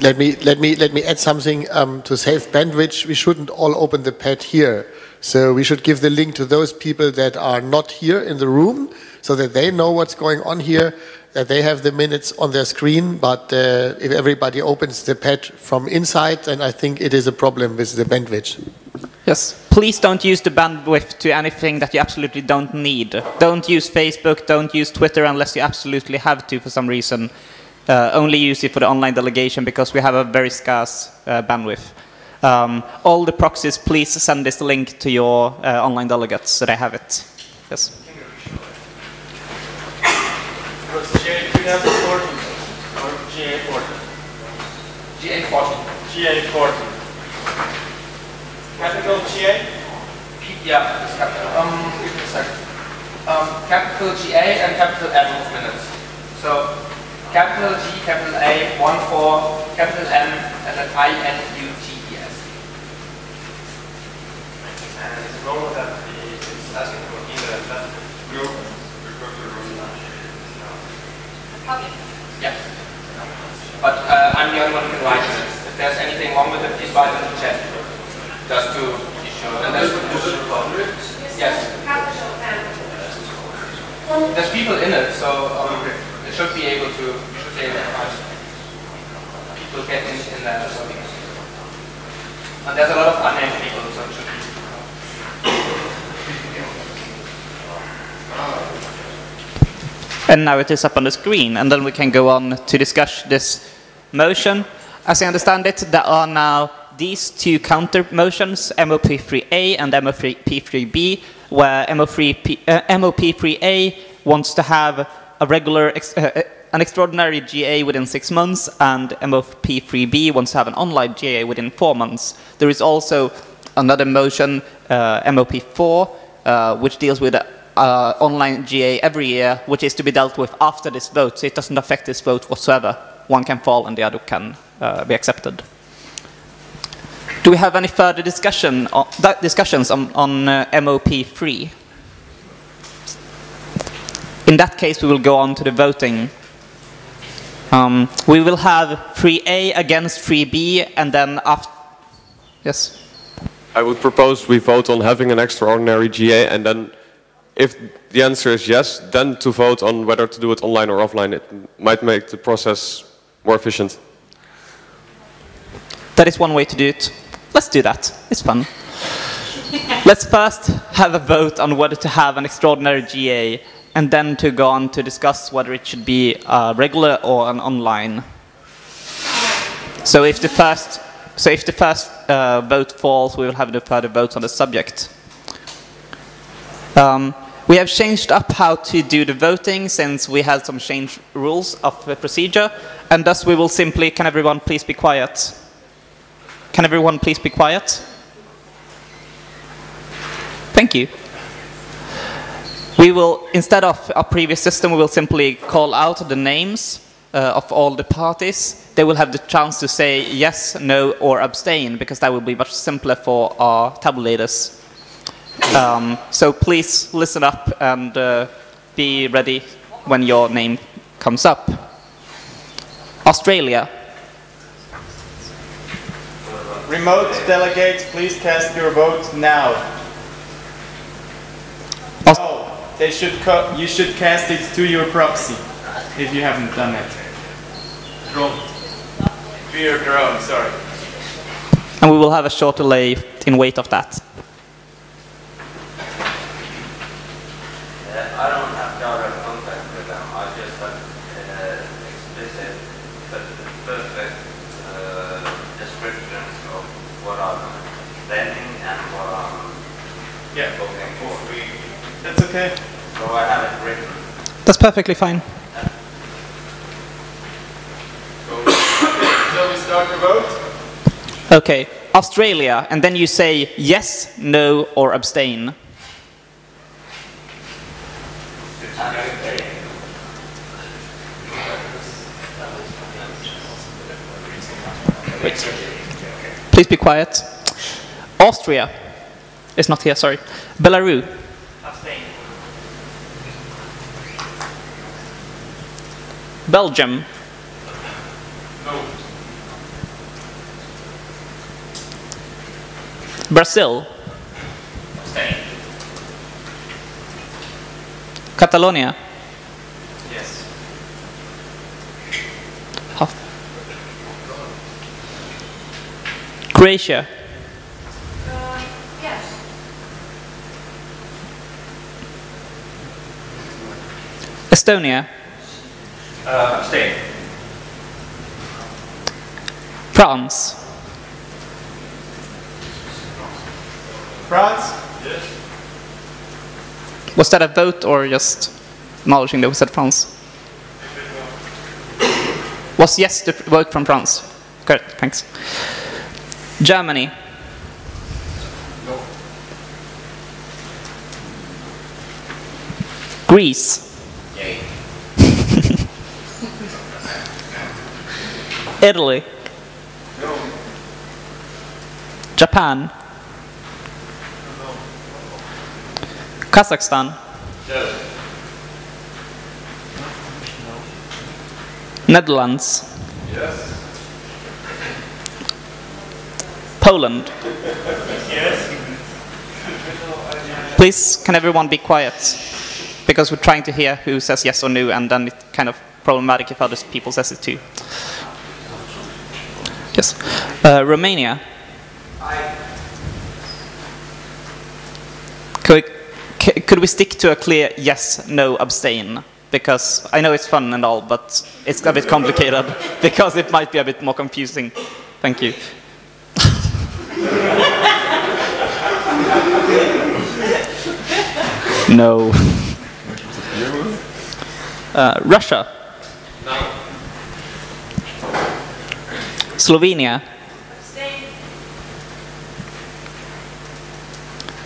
let me let me let me add something um, to save bandwidth. We shouldn't all open the pad here. So we should give the link to those people that are not here in the room, so that they know what's going on here that they have the minutes on their screen, but uh, if everybody opens the pad from inside, then I think it is a problem with the bandwidth. Yes. Please don't use the bandwidth to anything that you absolutely don't need. Don't use Facebook, don't use Twitter unless you absolutely have to for some reason. Uh, only use it for the online delegation because we have a very scarce uh, bandwidth. Um, all the proxies, please send this link to your uh, online delegates so they have it. Yes. GA 2014 or GA 14? GA 14. GA 14. Capital GA? Yeah, it's capital. Um, give me a second. Um, capital GA and capital M minutes. So, capital G, capital A, 1 4, capital M, and then I N U T E S. And it's normal that it's asking for either that group Yes. But uh, I'm the only one who can write minutes. If there's anything wrong with it, please write it in the chat. Just to be sure. And there's, yes. There's people in it, so um, it should be able to, you should be able to find people get in, in there. So. And there's a lot of unnamed people, so it should be. And now it is up on the screen, and then we can go on to discuss this motion. As I understand it, there are now these two counter motions, MOP3A and MOP3B, where MOP3, uh, MOP3A wants to have a regular, ex uh, an extraordinary GA within six months, and MOP3B wants to have an online GA within four months. There is also another motion, uh, MOP4, uh, which deals with uh, online GA every year, which is to be dealt with after this vote, so it doesn't affect this vote whatsoever. One can fall and the other can be accepted. Do we have any further discussion on, discussions on, on uh, MOP3? In that case, we will go on to the voting. Um, we will have 3A against 3B, and then after. Yes? I would propose we vote on having an extraordinary GA, and then if the answer is yes, then to vote on whether to do it online or offline. It might make the process more efficient. That is one way to do it. Let's do that. It's fun. Let's first have a vote on whether to have an extraordinary GA and then to go on to discuss whether it should be a regular or an online. So if the first, so if the first uh, vote falls, we will have the further votes on the subject. Um, we have changed up how to do the voting since we had some change rules of the procedure, and thus we will simply, can everyone please be quiet? Can everyone please be quiet? Thank you. We will, instead of our previous system, we will simply call out the names of all the parties. They will have the chance to say yes, no, or abstain, because that will be much simpler for our tabulators. Um, so please listen up and uh, be ready when your name comes up. Australia. Remote delegates, please cast your vote now. Aust oh, they should you should cast it to your proxy if you haven't done it. Drone. To your drone, sorry. And we will have a short delay in wait of that. I don't have direct contact with them. I just have uh, explicit but perfect uh, descriptions of what I'm planning and what I'm yeah. looking for. That's okay. So I have it written. That's perfectly fine. Okay, Australia, and then you say yes, no, or abstain. Wait. Please be quiet. Austria is not here, sorry. Belarus. Abstain. Belgium. Brazil. Catalonia. Yes. Half. Croatia. yes. Estonia. Uh, abstain. France. France? Yes. Was that a vote or just acknowledging that we said France? Was yes the vote from France? Good, thanks. Germany. Greece. Italy. Japan. Kazakhstan. Netherlands. Yes. Poland. Yes. Please, can everyone be quiet? Because we're trying to hear who says yes or no, and then it's kind of problematic if other people says it too. Yes. Uh, Romania. We, could we stick to a clear yes, no, abstain? Because I know it's fun and all, but it's a bit complicated because it might be a bit more confusing. Thank you. no. Uh, Russia. Slovenia. Abstain.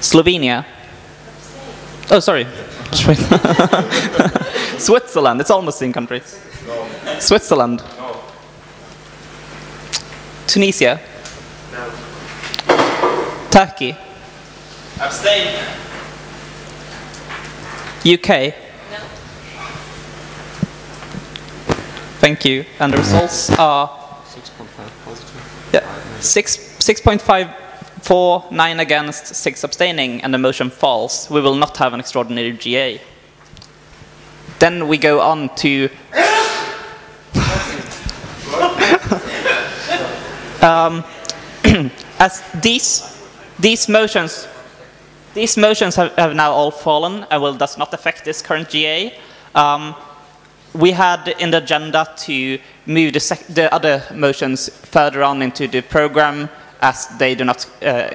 Slovenia. Oh, sorry. Switzerland. It's almost the same country. Switzerland. No. Tunisia. No. Turkey. Abstain. UK. No. Thank you. And the results are 6.5 positive. yeah, six six point five four nine against, six abstaining, and the motion falls. We will not have an extraordinary GA. Then we go on to um, as these these motions these motions have, have now all fallen and will does not affect this current GA. Um, we had in the agenda to move the, the other motions further on into the program as they do not uh,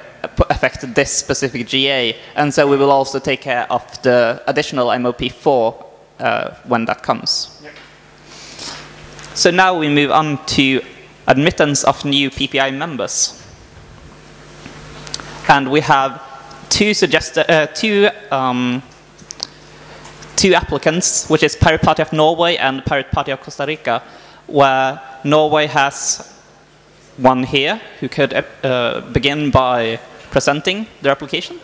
affect this specific GA. And so we will also take care of the additional MOP4 uh, when that comes. So now we move on to admittance of new PPI members. And we have two, suggest- uh, two um, two applicants, which is Pirate Party of Norway and Pirate Party of Costa Rica, where Norway has one here who could uh, begin by presenting their application.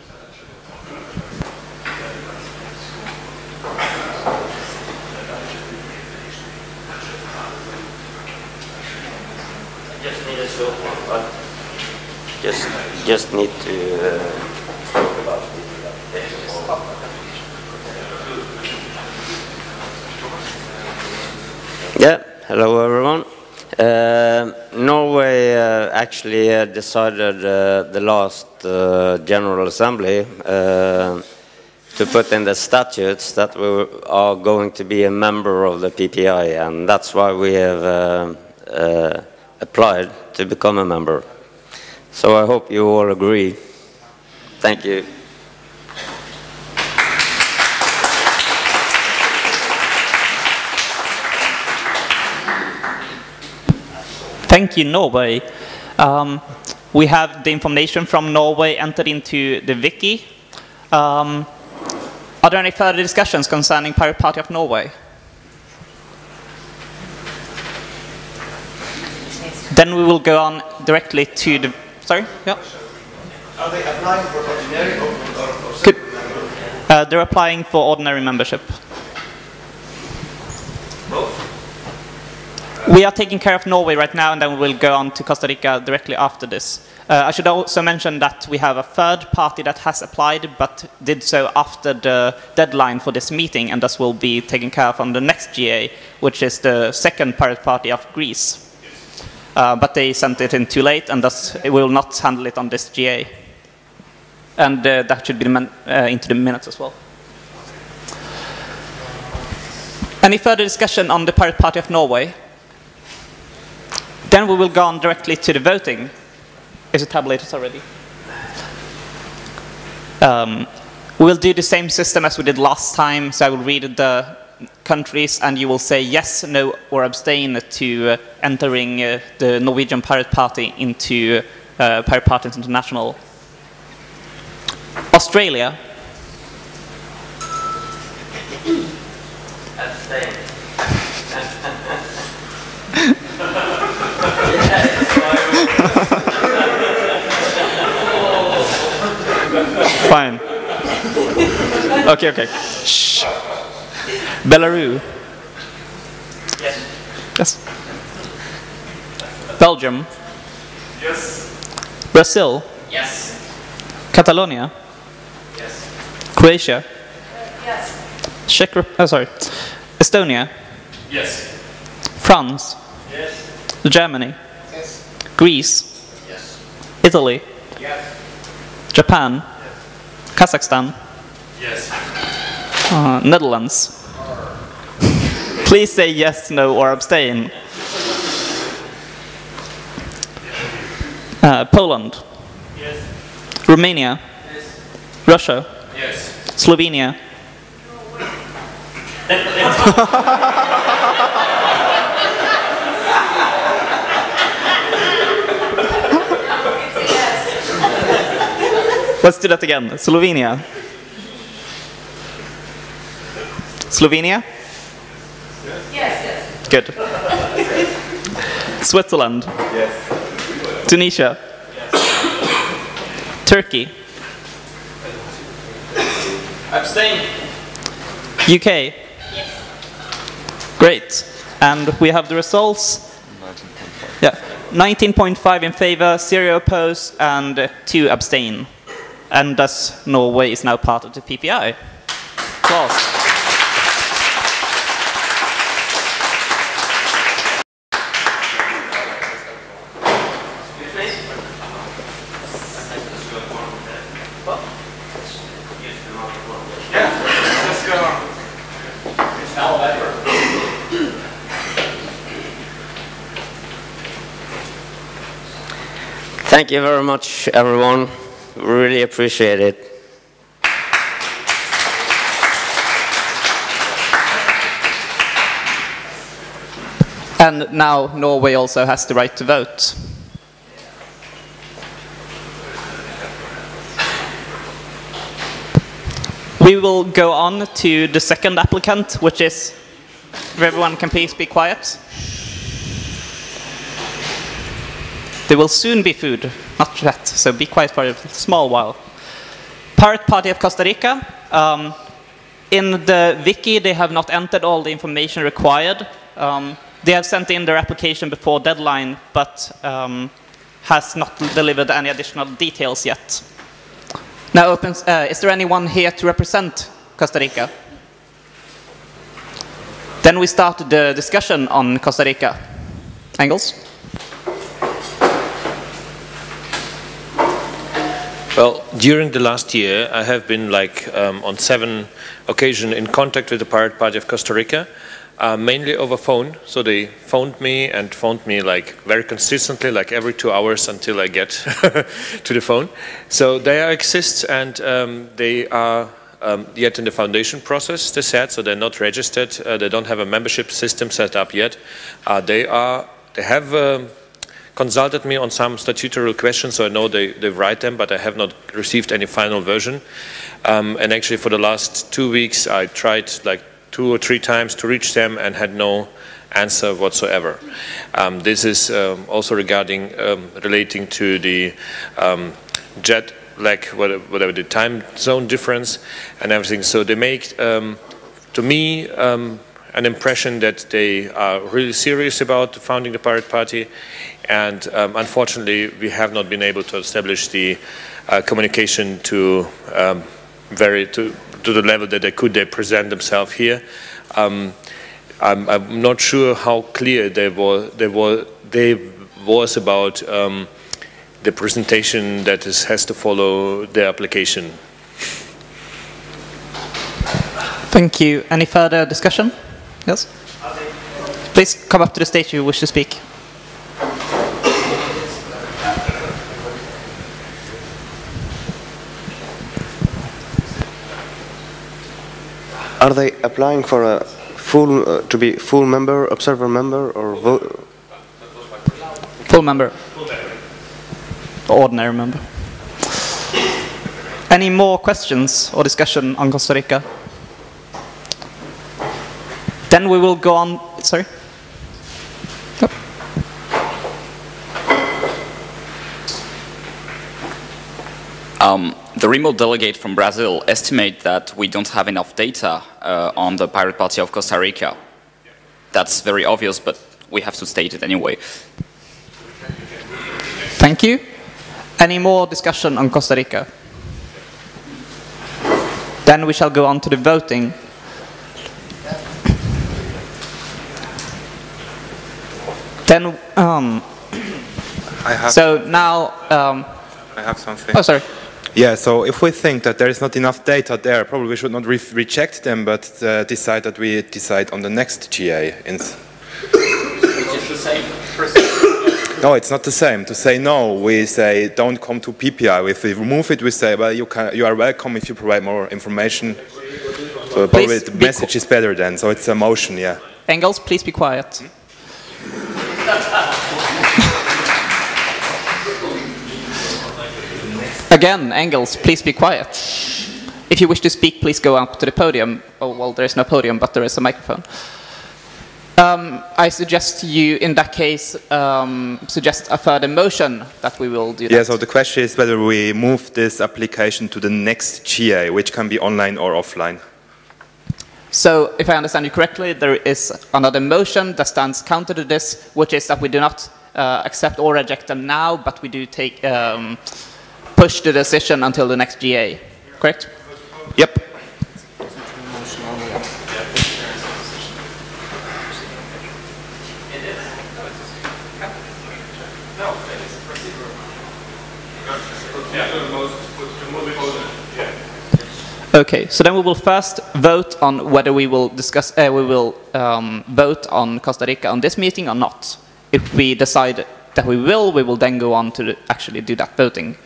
Just need a short just just need to uh, talk about the Yeah, hello everyone. Uh, Norway uh, actually uh, decided the last General Assembly to put in the statutes that we are going to be a member of the PPI, and that's why we have applied to become a member. So I hope you all agree. Thank you. Thank you, Norway. Um, we have the information from Norway entered into the wiki. Um, are there any further discussions concerning Pirate Party of Norway? Then we will go on directly to the. Sorry? Yeah. Are they applying for ordinary or, or, or Could, uh, they're applying for ordinary membership. We are taking care of Norway right now, and then we will go on to Costa Rica directly after this. Uh, I should also mention that we have a third party that has applied, but did so after the deadline for this meeting, and thus will be taken care of on the next GA, which is the second pirate party of Greece. Uh, but they sent it in too late, and thus we will not handle it on this GA. And uh, that should be uh, into the minutes as well. Any further discussion on the Pirate Party of Norway? Then we will go on directly to the voting. Is it tabulated already? Um, we'll do the same system as we did last time, so I will read the countries, and you will say yes, no, or abstain to uh, entering uh, the Norwegian Pirate Party into uh, Pirate Parties International. Australia, Abstain. fine. Okay, okay. Shh. Belarus, Yes. yes. Belgium, Yes. Brazil, Yes. Catalonia, Yes. Croatia, Yes. Czech, Rep- oh, sorry, Estonia, Yes. France, Yes. Germany, Yes. Greece, Yes. Italy, Yes. Japan, Kazakhstan, Yes. uh, Netherlands. Please say yes, no, or abstain. Uh, Poland, Yes. Romania, Yes. Russia, Yes. Slovenia, Let's do that again. Slovenia. Slovenia? Yes, yes. Good. Switzerland. Yes. Tunisia. Yes. Turkey. Abstain. UK. Yes. Great. And we have the results. Yeah. 19.5 in favor, 0 opposed, and uh, 2 abstain. And thus Norway is now part of the PPI. Applause. Thank you very much, everyone. Really appreciate it. And now Norway also has the right to vote. We will go on to the second applicant, which is, if everyone can please be quiet. There will soon be food, not yet, so be quiet for a small while. Pirate Party of Costa Rica. Um, in the wiki, they have not entered all the information required. Um, they have sent in their application before deadline, but um, has not delivered any additional details yet. Now, opens, uh, is there anyone here to represent Costa Rica? Then we start the discussion on Costa Rica. Engels? Well, during the last year, I have been like um, on seven occasions in contact with the Pirate Party of Costa Rica, uh, mainly over phone. So they phoned me and phoned me like very consistently, like every two hours until I get to the phone. So they exist and um, they are um, yet in the foundation process, they said, so they're not registered. Uh, they don't have a membership system set up yet. Uh, they are, they have um, consulted me on some statutory questions, so I know they, they write them, but I have not received any final version. Um, and actually, for the last two weeks, I tried like two or three times to reach them and had no answer whatsoever. Um, this is um, also regarding um, relating to the um, jet lag, whatever, whatever the time zone difference and everything. So they make, um, to me, an impression that they are really serious about founding the Pirate Party, and um, unfortunately, we have not been able to establish the uh, communication to um, very to, to the level that they could they present themselves here. Um, I'm, I'm not sure how clear they were they were they was about um, the presentation that is, has to follow the application. Thank you. Any further discussion? Yes? Please come up to the stage if you wish to speak. Are they applying for a full uh, to be full member, observer member, or vote? Full member. Ordinary member. Any more questions or discussion on Costa Rica? Then we will go on. Sorry. Um, the remote delegate from Brazil estimate that we don't have enough data uh, on the Pirate Party of Costa Rica. That's very obvious, but we have to state it anyway. Thank you. Any more discussion on Costa Rica? Then we shall go on to the voting. Then, um, I have, so now, um, I have something. oh, sorry. Yeah, so if we think that there is not enough data there, probably we should not re reject them, but uh, decide that we decide on the next GA. In Which is the same no, it's not the same. To say no, we say don't come to PPI. If we remove it, we say, well, you, can, you are welcome if you provide more information. So probably Please the message is better then. So it's a motion, yeah. Engels, please be quiet. Again, Engels, please be quiet. If you wish to speak, please go up to the podium. Oh, well, there is no podium, but there is a microphone. Um, I suggest you, in that case, um, suggest a further motion that we will do that. Yeah, so the question is whether we move this application to the next GA, which can be online or offline. So, if I understand you correctly, there is another motion that stands counter to this, which is that we do not uh, accept or reject them now, but we do take um, push the decision until the next GA. Correct? Yep. Okay, so then we will first vote on whether we will discuss, uh, we will um, vote on Costa Rica on this meeting or not. If we decide that we will, we will then go on to actually do that voting.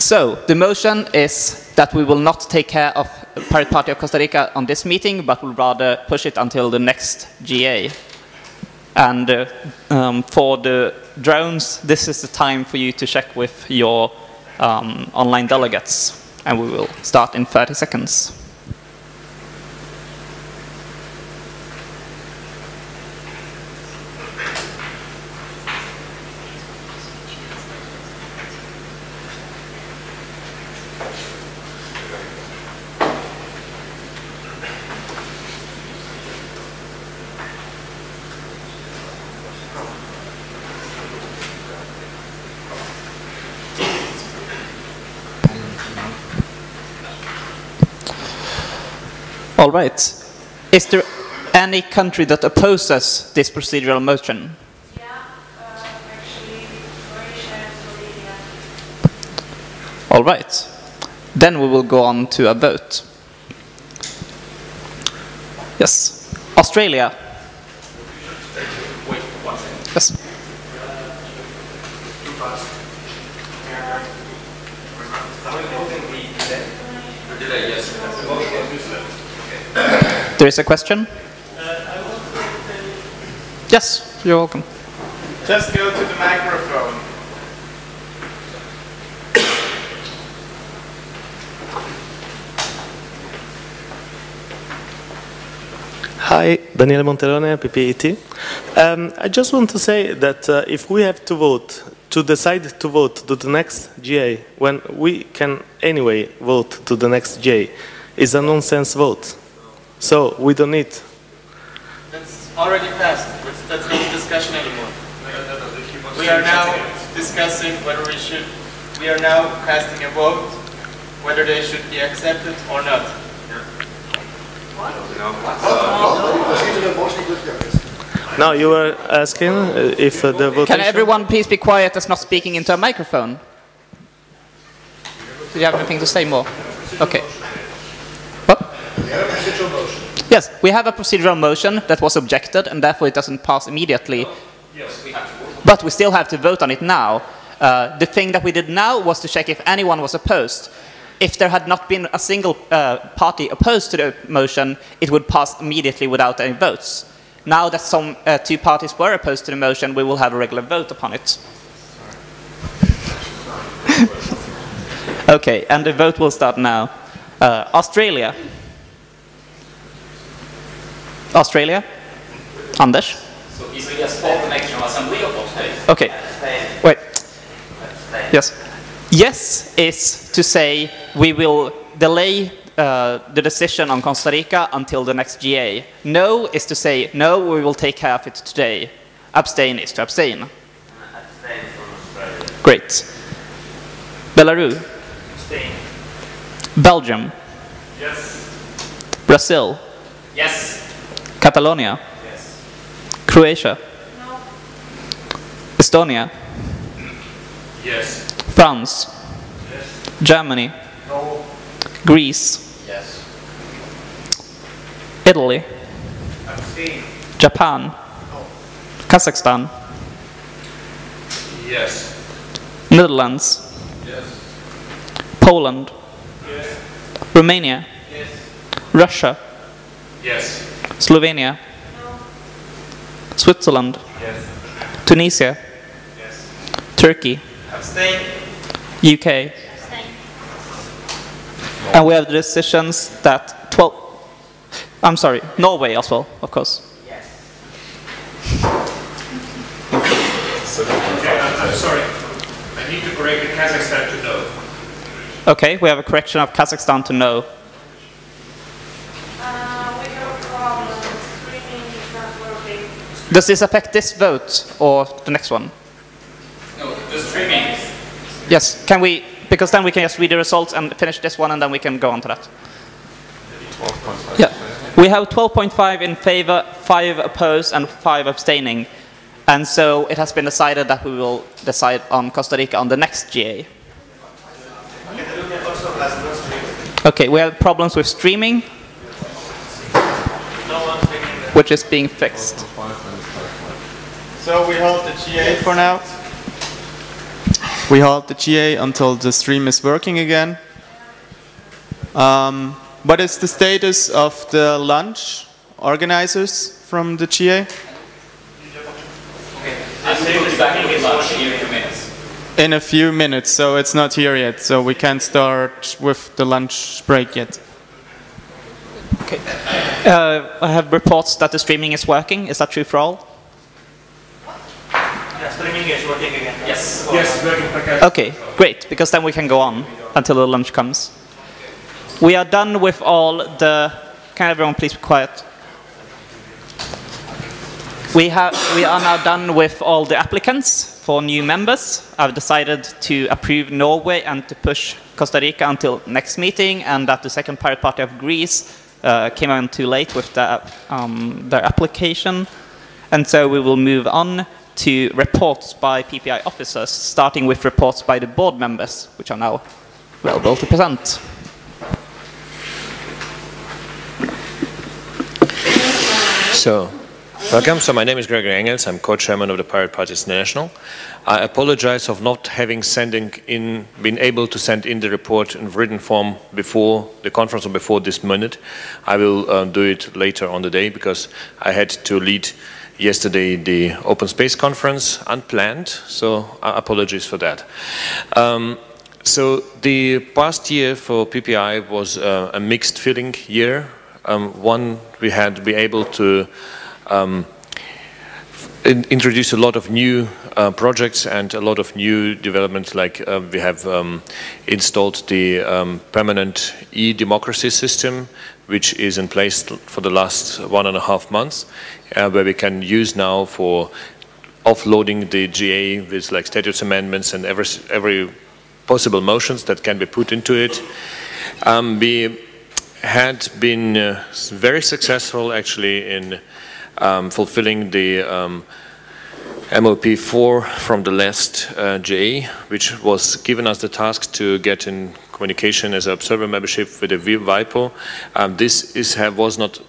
So the motion is that we will not take care of Pirate Party of Costa Rica on this meeting, but will rather push it until the next GA. And uh, um, for the drones, this is the time for you to check with your um, online delegates, and we will start in 30 seconds. All right. Is there any country that opposes this procedural motion? Uh, all right. Then we will go on to a vote. Yes. Australia. Yes. There is a question? Yes, you're welcome. Just go to the microphone. Hi, Daniele Monterone, PPET. Um, I just want to say that uh, if we have to vote, to decide to vote to the next GA, when we can anyway vote to the next GA, is a nonsense vote. So we don't need. That's already passed. That's- That's not discussion anymore. We are now discussing whether we should, we are now casting a vote, whether they should be accepted or not. Now you were asking uh, if uh, the votation. Can everyone please be quiet that's not speaking into a microphone? Do you have anything to say more? Okay. Yes, we have a procedural motion that was objected and therefore it doesn't pass immediately. Oh, yes, we But we still have to vote on it now. Uh, the thing that we did now was to check if anyone was opposed. if there had not been a single uh, party opposed to the motion, it would pass immediately without any votes. Now that some uh, two parties were opposed to the motion, we will have a regular vote upon it. okay, and the vote will start now. Uh, Australia. Australia? Anders? So is it just for the National Assembly or for? Okay. Wait. Yes. Yes is to say we will delay uh, the decision on Costa Rica until the next GA. No is to say no, we will take care of it today. Abstain is to abstain. Abstain from Australia. Great. Belarus, Abstain. Belgium, Yes. Brazil, Yes. Catalonia, Yes. Croatia, No. Estonia, Yes. France, Yes. Germany, No. Greece, Yes. Italy, Abstain. Japan, No. Kazakhstan, Yes. Netherlands, Yes. Poland, Yes. Romania, Yes. Russia, Yes. Slovenia, Switzerland, Yes. Tunisia, Yes. Turkey, Abstain. UK. And we have the decisions that 12. I'm sorry, Norway as well, of course. Okay, I'm, I'm sorry. I need to correct Kazakhstan to no. Okay, we have a correction of Kazakhstan to no. Does this affect this vote or the next one? No, the streaming. Yes, can we, because then we can just read the results and finish this one and then we can go on to that. Yeah, we have 12.5 in favor, 5 opposed and 5 abstaining. And so it has been decided that we will decide on Costa Rica on the next GA. Catalonia also has no streaming. Okay, we have problems with streaming, No one streaming there. which is being fixed. So we hold the GA for now. We hold the GA until the stream is working again. Um, what is the status of the lunch organizers from the GA? I will be back with lunch in a few minutes. In a few minutes, so it's not here yet, so we can't start with the lunch break yet. Uh, I have reports that the streaming is working. Is that true for all? Yeah, streaming is working again. Yes. Yes, working for Okay, great, because then we can go on until the lunch comes. We are done with all the. Can everyone please be quiet? We, have, we are now done with all the applicants for new members. I've decided to approve Norway and to push Costa Rica until next meeting, and that the second pirate party of Greece uh, came on too late with the, um, their application. And so we will move on to reports by PPI officers, starting with reports by the board members, which are now available to present. So, welcome. So my name is Gregory Engels. I'm co-chairman of the Pirate Parties International. I apologize of not having sending in, been able to send in the report in written form before the conference or before this minute. I will uh, do it later on the day because I had to lead yesterday the open space conference unplanned. So uh, apologies for that. Um, so the past year for PPI was uh, a mixed feeling year. Um, one, we had been able to um, in, introduce a lot of new uh, projects and a lot of new developments. Like uh, we have um, installed the um, permanent e-democracy system, which is in place for the last one and a half months, uh, where we can use now for offloading the GA with like statutes amendments and every every possible motions that can be put into it. Um, we had been uh, very successful actually in um, fulfilling the um, MOP4 from the last uh, GA, which was given us the task to get in communication as an observer membership with the WIPO. Um, this is, have, was not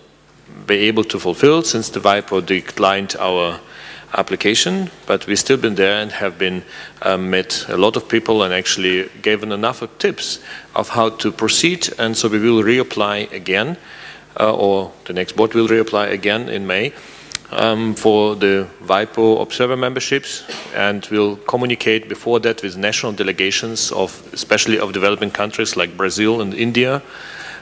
be able to fulfill since the WIPO declined our application, but we've still been there and have been uh, met a lot of people and actually given enough of tips of how to proceed. And so we will reapply again, uh, or the next board will reapply again in May. Um, for the WIPO observer memberships and we'll communicate before that with national delegations of especially of developing countries like Brazil and India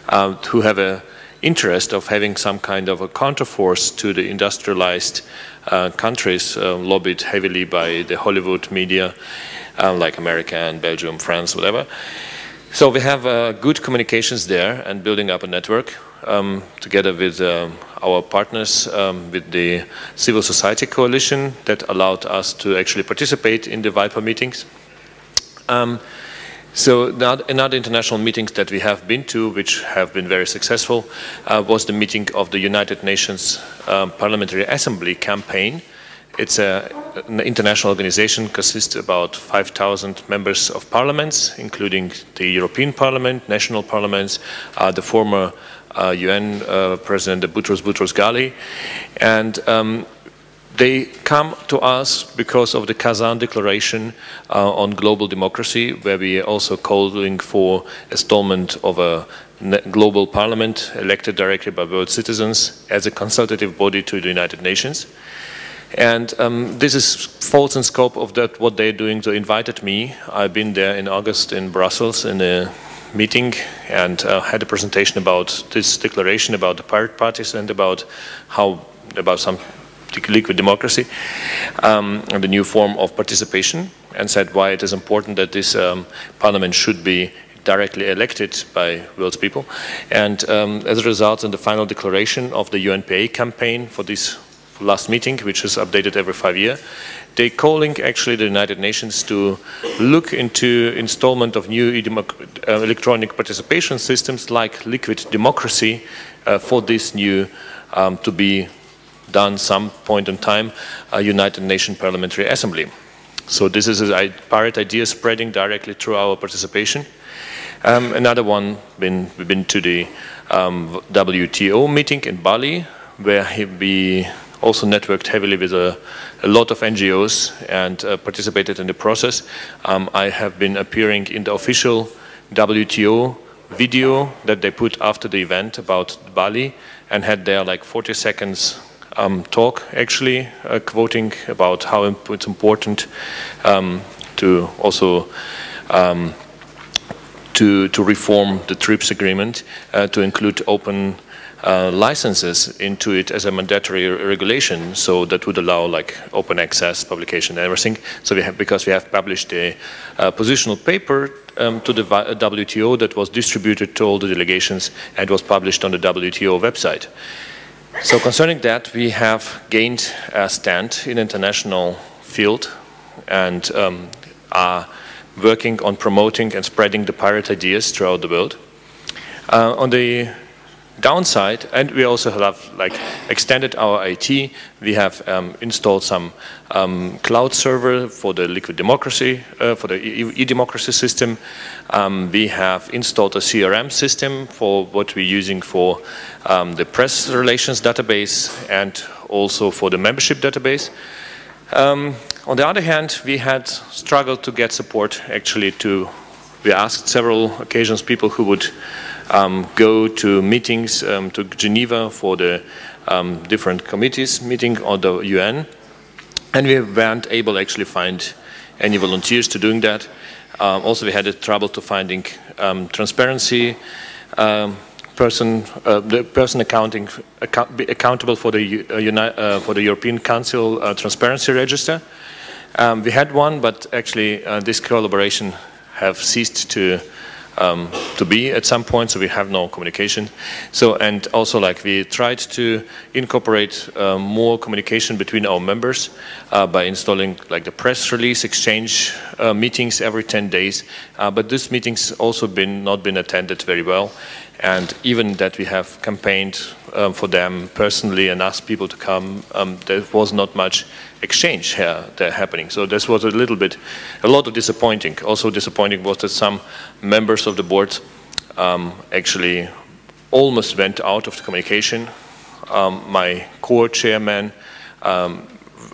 uh, who have a interest of having some kind of a counterforce to the industrialized uh, countries uh, lobbied heavily by the Hollywood media, uh, like America and Belgium, France, whatever. So we have uh, good communications there and building up a network um, together with um, our partners um, with the civil society coalition that allowed us to actually participate in the WIPO meetings. Um, so another international meetings that we have been to, which have been very successful, uh, was the meeting of the United Nations um, Parliamentary Assembly campaign. It's a, an international organization, consists about 5,000 members of parliaments, including the European Parliament, national parliaments, uh, the former uh, UN uh, President Boutros Boutros Ghali, and um, they come to us because of the Kazan Declaration uh, on Global Democracy, where we are also calling for installment of a global parliament elected directly by world citizens as a consultative body to the United Nations. And um, this is falls in scope of that what they're doing. So invited me. I've been there in August in Brussels in a meeting and uh, had a presentation about this declaration about the pirate parties and about how about some liquid democracy, um, and the new form of participation, and said why it is important that this um, parliament should be directly elected by world's people. And um, as a result, in the final declaration of the UNPA campaign for this last meeting, which is updated every five years, they're calling actually the United Nations to look into installment of new uh, electronic participation systems like liquid democracy uh, for this new um, to be done some point in time a United Nations Parliamentary Assembly. So this is a pirate idea spreading directly through our participation. Um, another one, been, we've been to the um, WTO meeting in Bali, where we also networked heavily with a, a lot of NGOs and uh, participated in the process. Um, I have been appearing in the official WTO video that they put after the event about Bali and had there like 40 seconds um, talk, actually, uh, quoting about how imp it's important um, to also um, to, to reform the TRIPS agreement uh, to include open uh, licenses into it as a mandatory regulation, so that would allow like open access, publication, and everything. So we have because we have published a uh, positional paper um, to the WTO that was distributed to all the delegations and was published on the WTO website. So concerning that, we have gained a stand in international field and um, are working on promoting and spreading the pirate ideas throughout the world. Uh, on the downside, and we also have like extended our IT. We have um, installed some um, cloud server for the liquid democracy, uh, for the e-democracy system. Um, we have installed a CRM system for what we're using for um, the press relations database and also for the membership database. Um, on the other hand, we had struggled to get support actually to, we asked several occasions people who would go to meetings um, to Geneva for the um, different committees meeting on the UN. And we weren't able to actually find any volunteers to doing that. Um, also, we had a trouble to finding um, transparency um, person, uh, the person accounting account, accountable for the uh, uh, for the European Council uh, Transparency Register. we had one, but actually uh, this collaboration have ceased to um, to be at some point, so we have no communication. So, and also like we tried to incorporate uh, more communication between our members uh, by installing like the press release exchange uh, meetings every 10 days. Uh, but these meetings also been not been attended very well. And even that we have campaigned um, for them personally and asked people to come, um, there was not much exchange here there happening. So this was a little bit, a lot of disappointing. Also disappointing was that some members of the board um, actually almost went out of the communication. Um, my core chairman um,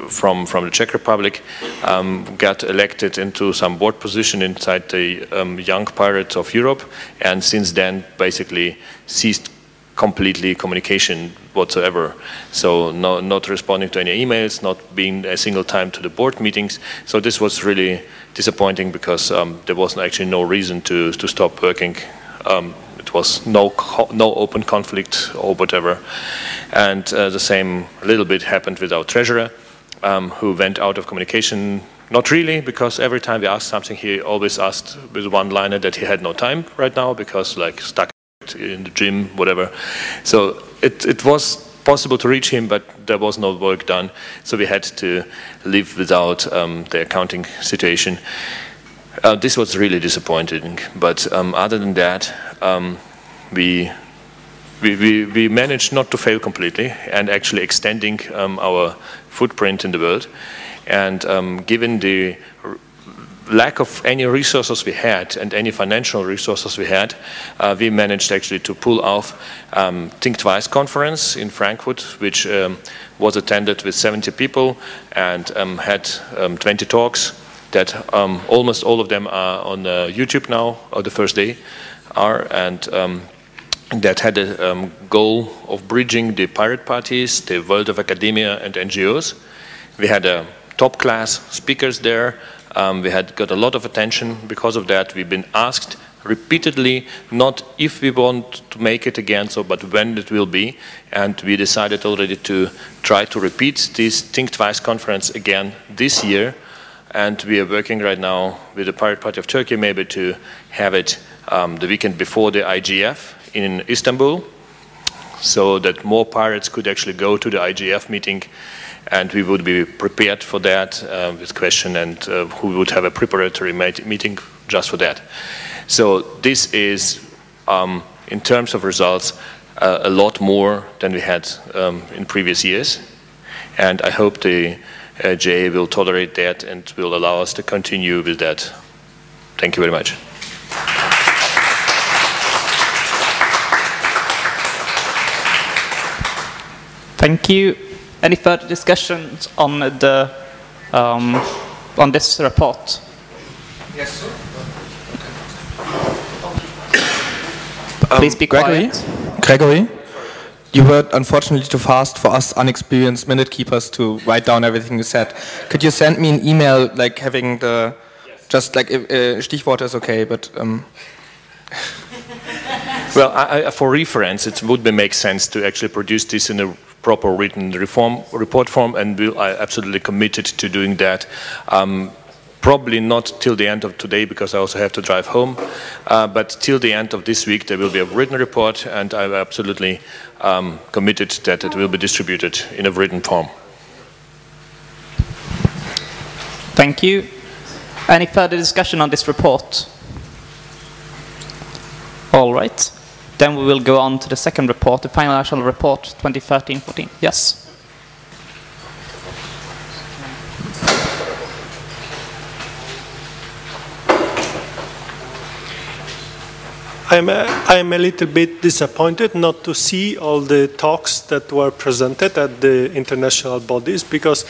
from from the Czech Republic, um, got elected into some board position inside the um, Young Pirates of Europe, and since then basically ceased completely communication whatsoever. So no, not responding to any emails, not being a single time to the board meetings. So this was really disappointing because um, there was actually no reason to, to stop working. Um, it was no, no open conflict or whatever. And uh, the same little bit happened with our treasurer, um, who went out of communication not really, because every time we asked something, he always asked with one liner that he had no time right now because like stuck in the gym, whatever. So it, it was possible to reach him, but there was no work done. So we had to live without um, the accounting situation. Uh, this was really disappointing. But um, other than that, um, we, we, we, we, managed not to fail completely and actually extending um, our footprint in the world. And um, given the lack of any resources we had and any financial resources we had, uh, we managed actually to pull off um, Think Twice conference in Frankfurt, which um, was attended with 70 people and um, had um, 20 talks that um, almost all of them are on uh, YouTube now, or the first day are, and um, that had a goal of bridging the pirate parties, the world of academia and NGOs. We had a top class speakers there, um, we had got a lot of attention because of that. We've been asked repeatedly, not if we want to make it again, so but when it will be. And we decided already to try to repeat this Think Twice conference again this year. And we are working right now with the Pirate Party of Turkey maybe to have it um, the weekend before the IGF in Istanbul, so that more pirates could actually go to the IGF meeting and we would be prepared for that uh, with question and uh, we would have a preparatory meeting just for that. So this is, um, in terms of results, uh, a lot more than we had um, in previous years. And I hope the uh, GA will tolerate that and will allow us to continue with that. Thank you very much. Thank you. Any further discussions on the um, on this report? Yes, sir. Please be Gregory? quiet. Gregory, you were unfortunately too fast for us unexperienced minute keepers to write down everything you said. Could you send me an email, like having the, just like uh, Stichworte is okay, but. Um, well, I, I, for reference, it would make sense to actually produce this in a proper written reform report form, and we are absolutely committed to doing that. Um, probably not till the end of today because I also have to drive home, uh, but till the end of this week there will be a written report, and I'm absolutely um, committed that it will be distributed in a written form. Thank you. Any further discussion on this report? All right. Then we will go on to the second report, the financial report 2013-14. Yes. I'm a, I'm a little bit disappointed not to see all the talks that were presented at the international bodies because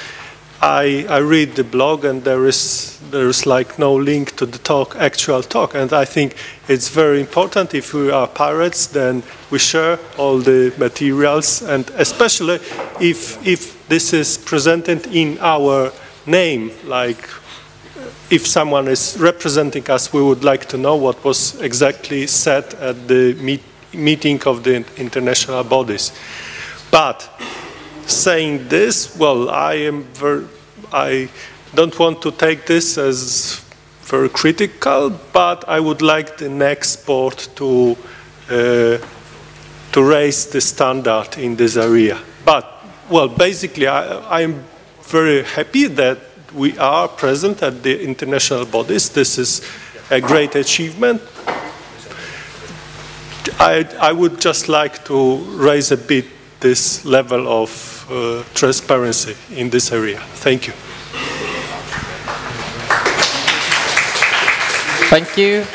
I, I read the blog and there is there is like no link to the talk actual talk. And I think it's very important if we are pirates then we share all the materials. And especially if if this is presented in our name like if someone is representing us we would like to know what was exactly said at the meet, meeting of the international bodies. But saying this, well, I am very, I don't want to take this as very critical, but I would like the next board to uh, to raise the standard in this area. But well, basically, I, I'm very happy that we are present at the international bodies. This is a great achievement. I, I would just like to raise a bit this level of uh, transparency in this area. Thank you. Thank you.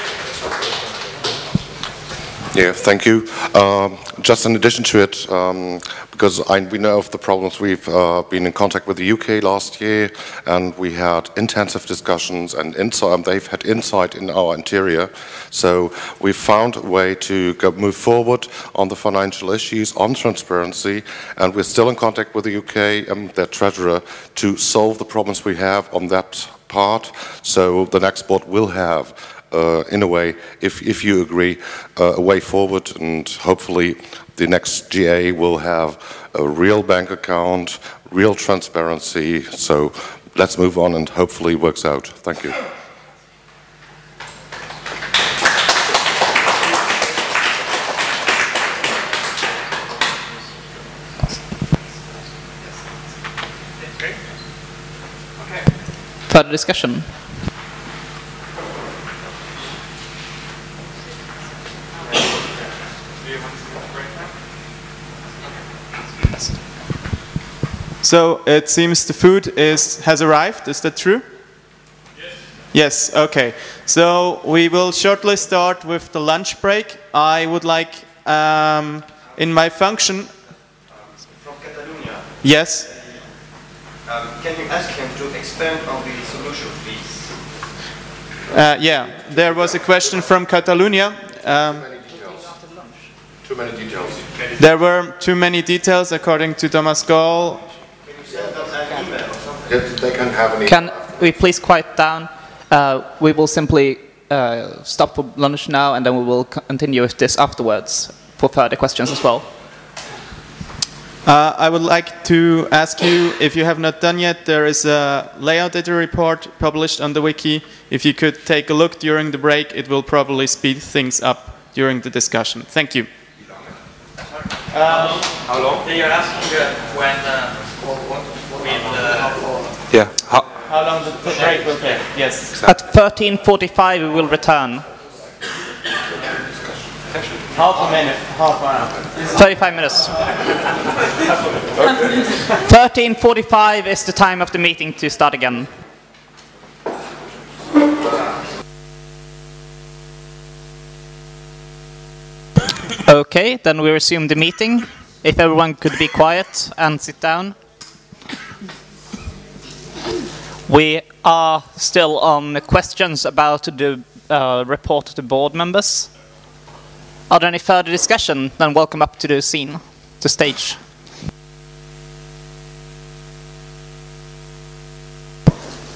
Yeah, thank you. Um, just in addition to it, um, because I, we know of the problems, we've uh, been in contact with the UK last year, and we had intensive discussions, and insight, they've had insight in our interior. So we found a way to go, move forward on the financial issues, on transparency, and we're still in contact with the UK and their treasurer to solve the problems we have on that part. So the next board will have uh, in a way, if, if you agree, uh, a way forward, and hopefully the next GA will have a real bank account, real transparency. So let's move on and hopefully it works out. Thank you. Further discussion? So it seems the food is has arrived. Is that true? Yes. Yes. Okay. So we will shortly start with the lunch break. I would like, um, in my function. From Catalonia, Yes. Um, can you ask him to expand on the solution, please? Uh, yeah. There was a question from Catalonia. Um, Too many details. there were too many details, according to Thomas Gall. Can have Can we please quiet down? Uh, we will simply uh, stop for lunch now, and then we will continue with this afterwards for further questions as well. Uh, I would like to ask you, if you have not done yet, there is a lay auditor report published on the wiki. If you could take a look during the break, it will probably speed things up during the discussion. Thank you. Um, How long? You're asking uh, when uh, with uh, Yeah. How, How long the the break will take? Yes. At 13.45 we will return. Half a minute, half an hour. 35 minutes. 13.45 is the time of the meeting to start again. Okay, then we resume the meeting. If everyone could be quiet and sit down. We are still on the questions about the uh, report to the board members. Are there any further discussion? Then welcome up to the scene, the stage.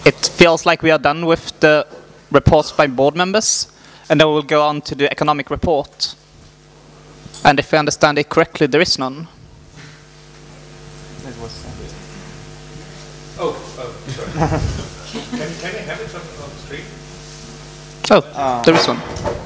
It feels like we are done with the reports by board members, and then we'll go on to the economic report. And if I understand it correctly, there is none. Oh, oh, sorry. can, can I have it on, on the screen? Oh, there is one.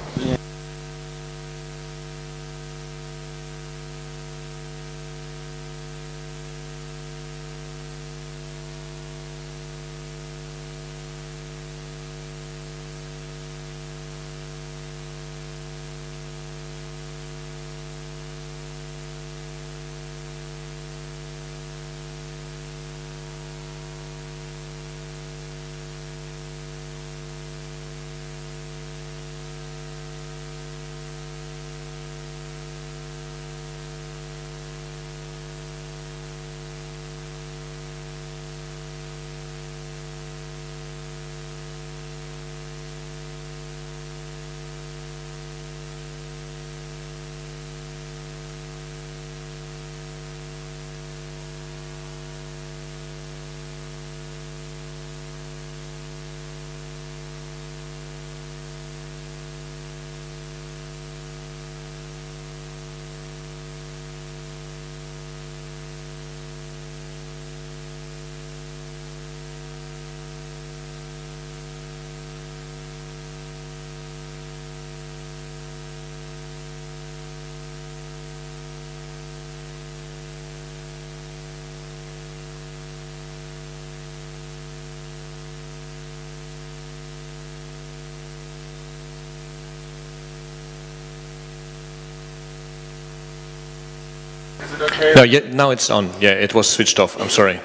Okay? No, yeah, now it's on. Yeah, it was switched off. I'm sorry. Is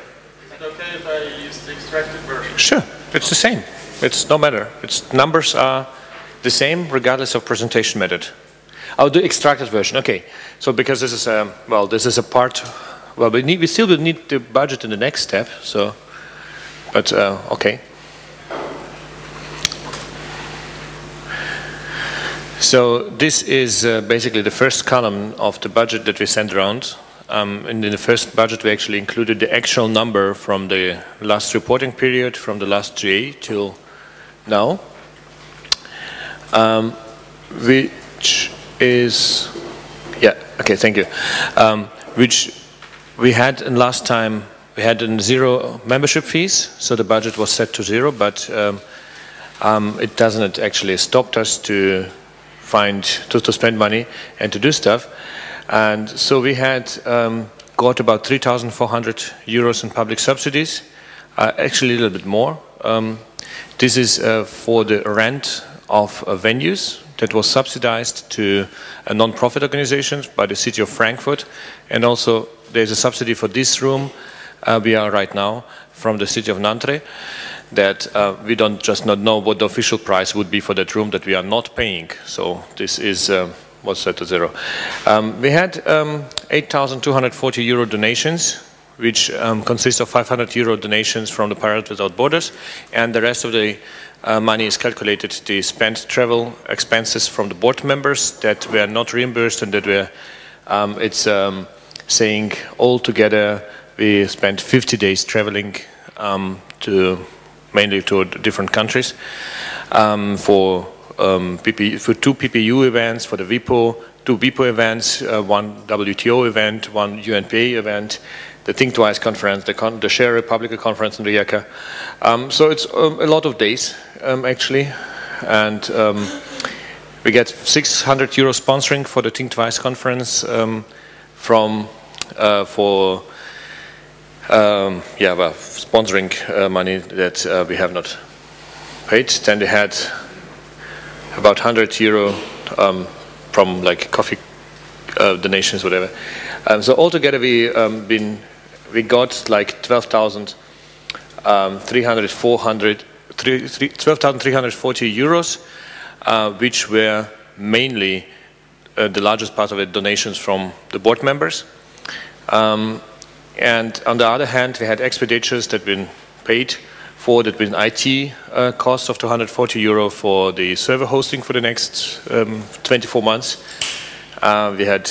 it okay if I use the extracted version? Sure, it's the same. It's no matter. Its numbers are the same regardless of presentation method. Oh, the extracted version. Okay. So because this is a well, this is a part. Well, we need we still will need the budget in the next step. So, but uh, okay. So this is uh, basically the first column of the budget that we sent around. Um, in the first budget, we actually included the actual number from the last reporting period, from the last GA till now, um, which is, yeah, okay, thank you, um, which we had in last time, we had in zero membership fees, so the budget was set to zero, but um, um, it doesn't actually stopped us to find to, to spend money and to do stuff. And so we had um, got about 3,400 euros in public subsidies, uh, actually a little bit more. Um, this is uh, for the rent of uh, venues that was subsidized to uh, non-profit organizations by the city of Frankfurt. And also there's a subsidy for this room uh, we are right now from the city of Nanterre that uh, we don't just not know what the official price would be for that room that we are not paying. So this is uh, was set to zero. Um, we had um, 8,240 euro donations, which um, consists of 500 euro donations from the Pirates Without Borders, and the rest of the uh, money is calculated the spent travel expenses from the board members that were not reimbursed and that were um, it's um, saying all together we spent 50 days traveling um, to mainly to different countries for um, PP, for two PPU events, for the WIPO, two WIPO events, uh, one WTO event, one UNPA event, the Think Twice conference, the, con the Share Republica conference in Rijeka. Um, so it's um, a lot of days, um, actually. And um, we get 600 euro sponsoring for the Think Twice conference um, from, uh, for, yeah, well, sponsoring uh, money that uh, we have not paid. Then they had about 100 euro um, from like coffee uh, donations, whatever. Um, so altogether, we um, been we got like 12,300, 400, 12,340 euros, uh, which were mainly uh, the largest part of it donations from the board members. Um, and on the other hand, we had expenditures that been paid for that with an IT uh, cost of 240 euro for the server hosting for the next um, 24 months. Uh, we had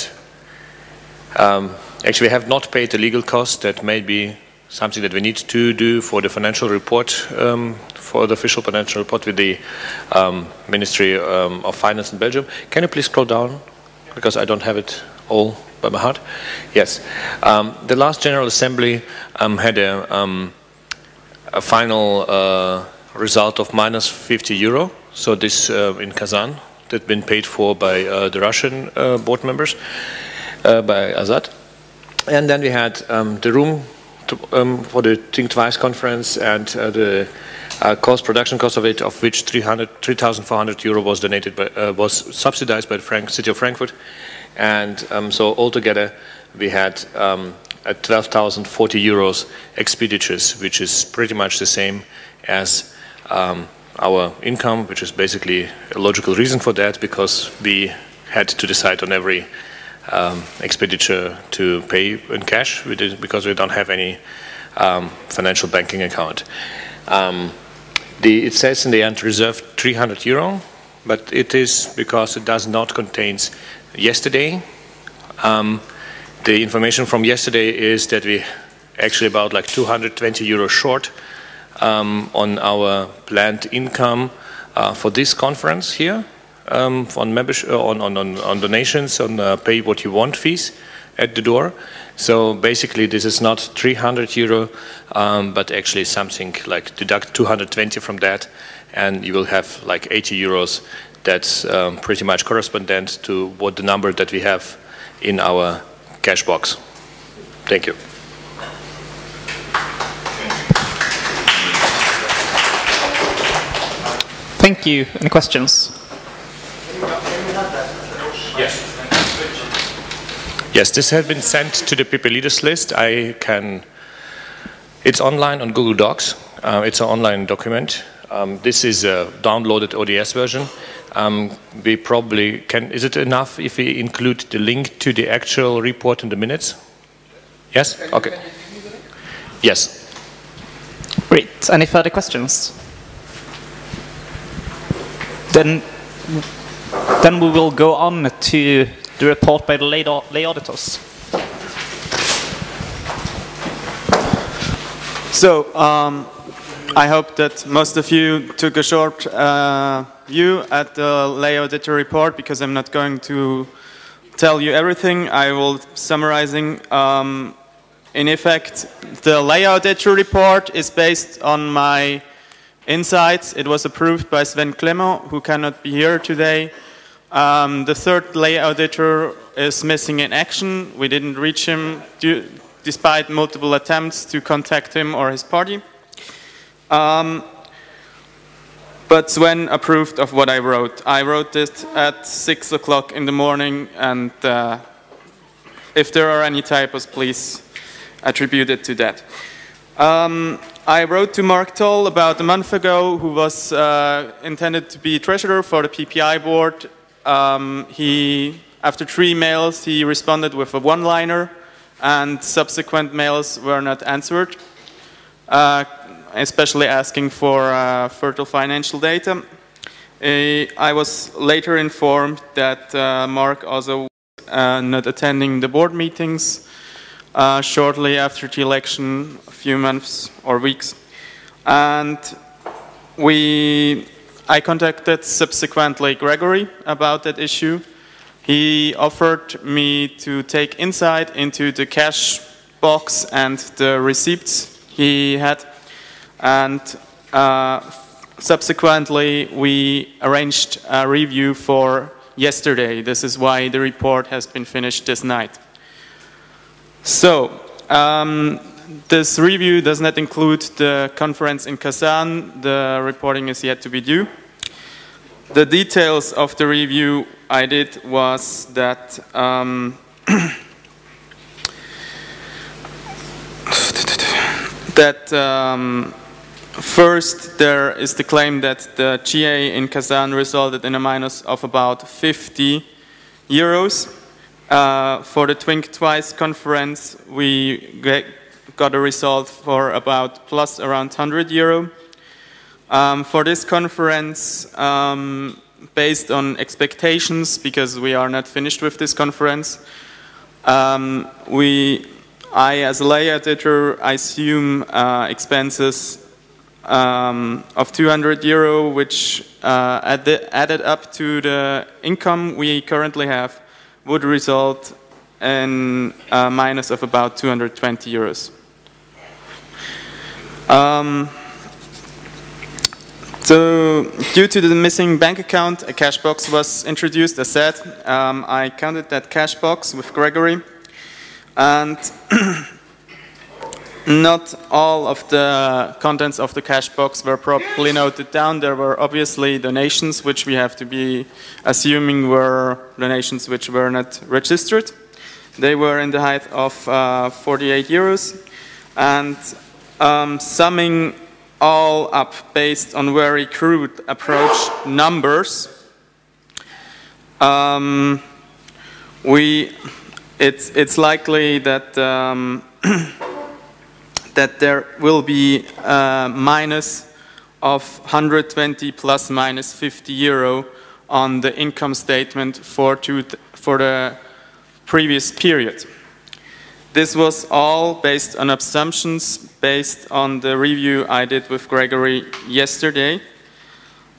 um, actually we have not paid the legal cost. That may be something that we need to do for the financial report, um, for the official financial report with the um, Ministry um, of Finance in Belgium. Can you please scroll down because I don't have it all by my heart. Yes, um, the last General Assembly had a a final uh, result of minus 50 euro. So this uh, in Kazan, that been paid for by uh, the Russian uh, board members, uh, by Azad. And then we had um, the room to, um, for the Think Twice conference and uh, the cost, production cost of it, of which 3,400 euro was donated, by, was subsidized by the Frank, city of Frankfurt. And um, so altogether, we had um, at 12,040 euros expenditures, which is pretty much the same as um, our income, which is basically a logical reason for that because we had to decide on every um, expenditure to pay in cash we did, because we don't have any um, financial banking account. Um, the, it says in the end reserved 300 euro, but it is because it does not contain yesterday. Um, the information from yesterday is that we actually about like 220 euros short um, on our planned income uh, for this conference here um, on, membership, uh, on, on, on, donations, on uh, pay what you want fees at the door. So basically this is not 300 euro, um, but actually something like deduct 220 from that and you will have like 80 euros that's um, pretty much correspondent to what the number that we have in our cash box. Thank you. Thank you. Any questions? Yes. Yes, this has been sent to the PP leaders list. I can. It's online on Google Docs. Uh, it's an online document. Um, this is a downloaded ODS version. um, we probably can. Is it enough if we include the link to the actual report in the minutes? Yes. Okay. Yes. Great. Any further questions? Then, then we will go on to the report by the lay, lay auditors. So, um, I hope that most of you took a short uh, view at the lay auditor report because I'm not going to tell you everything. I will summarizing. Um, in effect, the lay auditor report is based on my insights. It was approved by Sven Clement, who cannot be here today. Um, the third lay auditor is missing in action. We didn't reach him due, despite multiple attempts to contact him or his party. Um, but Sven approved of what I wrote. I wrote it at 6 o'clock in the morning, and uh, if there are any typos, please attribute it to that. Um, I wrote to Mark Toll about a month ago, who was uh, intended to be treasurer for the PPI board. Um, he, after three mails, he responded with a one-liner, and subsequent mails were not answered. Uh, especially asking for uh, fertile financial data. Uh, I was later informed that uh, Mark also uh, not attending the board meetings shortly after the election, a few months or weeks. And we, I contacted subsequently Gregory about that issue. He offered me to take insight into the cash box and the receipts he had and uh, subsequently we arranged a review for yesterday. This is why the report has been finished this night. So, um, this review does not include the conference in Kazan. The reporting is yet to be due. The details of the review I did was that um, that um, First, there is the claim that the GA in Kazan resulted in a minus of about 50 euros. Uh, for the Think Twice conference, we got a result for about plus around 100 euro. Um, for this conference, um, based on expectations, because we are not finished with this conference, um, we, I, as a lay auditor, I assume uh, expenses um, of 200 euro, which uh, added up to the income we currently have, would result in a minus of about 220 euros. Um, so, due to the missing bank account, a cash box was introduced, as said. Um, I counted that cash box with Gregory, and not all of the contents of the cash box were properly noted down. There were obviously donations, which we have to be assuming were donations which were not registered. They were in the height of uh, 48 euros. And um, summing all up based on very crude approach numbers, um, we, it's, it's likely that um, that there will be a minus of 120 plus minus 50 euro on the income statement for, for the previous period. This was all based on assumptions based on the review I did with Gregory yesterday.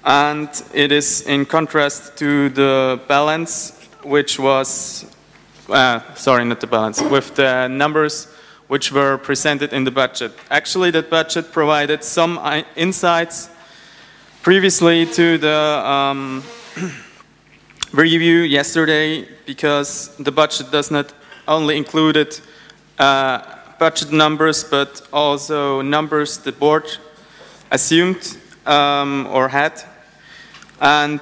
And it is in contrast to the balance, which was, uh, sorry, not the balance, with the numbers which were presented in the budget. Actually, that budget provided some insights previously to the um, review yesterday because the budget does not only include uh, budget numbers but also numbers the board assumed um, or had. And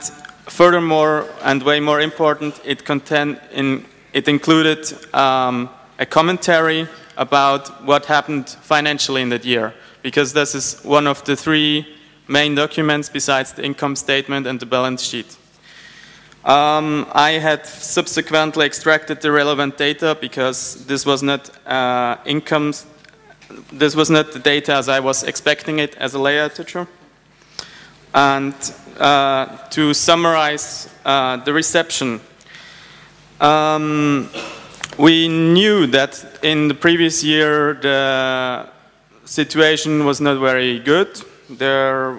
furthermore, and way more important, it, content in, it included um, a commentary about what happened financially in that year, because this is one of the three main documents besides the income statement and the balance sheet. Um, I had subsequently extracted the relevant data because this was not uh, income, this was not the data as I was expecting it as a lay auditor. And uh, to summarize uh, the reception, um, we knew that in the previous year the situation was not very good. There,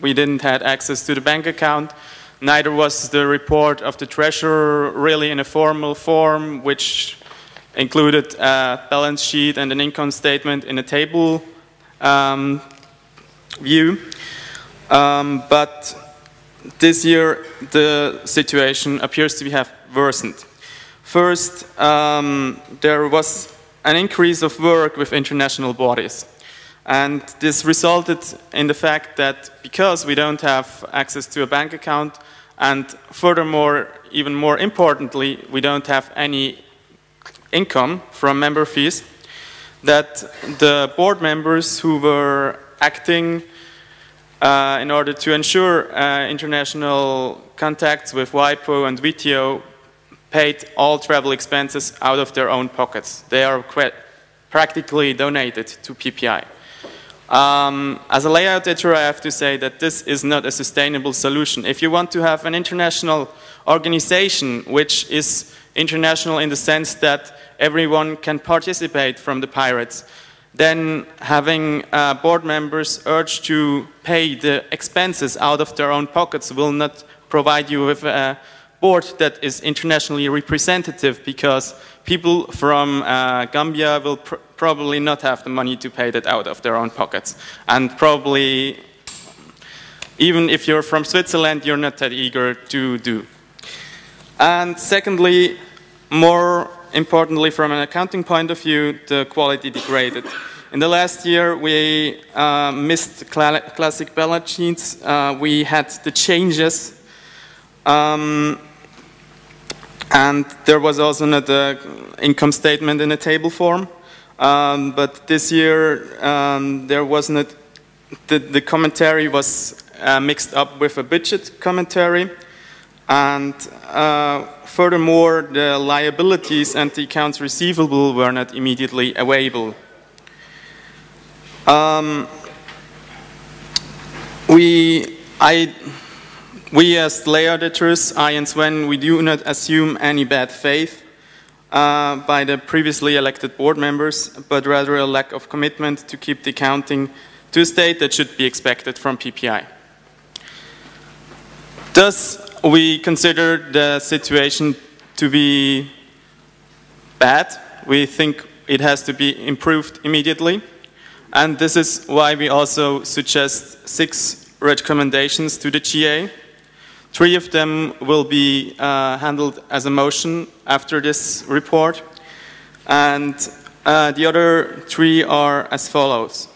we didn't have access to the bank account. Neither was the report of the treasurer really in a formal form, which included a balance sheet and an income statement in a table um, view. Um, but this year, the situation appears to have worsened. First, um, there was an increase of work with international bodies. And this resulted in the fact that because we don't have access to a bank account, and furthermore, even more importantly, we don't have any income from member fees, that the board members who were acting uh, in order to ensure uh, international contacts with WIPO and WTO paid all travel expenses out of their own pockets. They are practically donated to PPI. Um, as a lay auditor, I have to say that this is not a sustainable solution. If you want to have an international organization which is international in the sense that everyone can participate from the pirates, then having uh, board members urge to pay the expenses out of their own pockets will not provide you with a board that is internationally representative because people from uh, Gambia will pr probably not have the money to pay that out of their own pockets. And probably, even if you're from Switzerland, you're not that eager to do. And secondly, more importantly, from an accounting point of view, the quality degraded. In the last year, we uh, missed cl classic balance sheets. Uh, we had the changes. Um, and there was also not an income statement in a table form. Um, but this year, um, there was not, the, the commentary was uh, mixed up with a budget commentary. And uh, furthermore, the liabilities and the accounts receivable were not immediately available. Um, we, I, we as lay auditors, I and Sven, we do not assume any bad faith uh, by the previously elected board members, but rather a lack of commitment to keep the accounting to a state that should be expected from PPI. Thus, we consider the situation to be bad. We think it has to be improved immediately. And this is why we also suggest six recommendations to the GA. Three of them will be uh, handled as a motion after this report. And uh, the other three are as follows.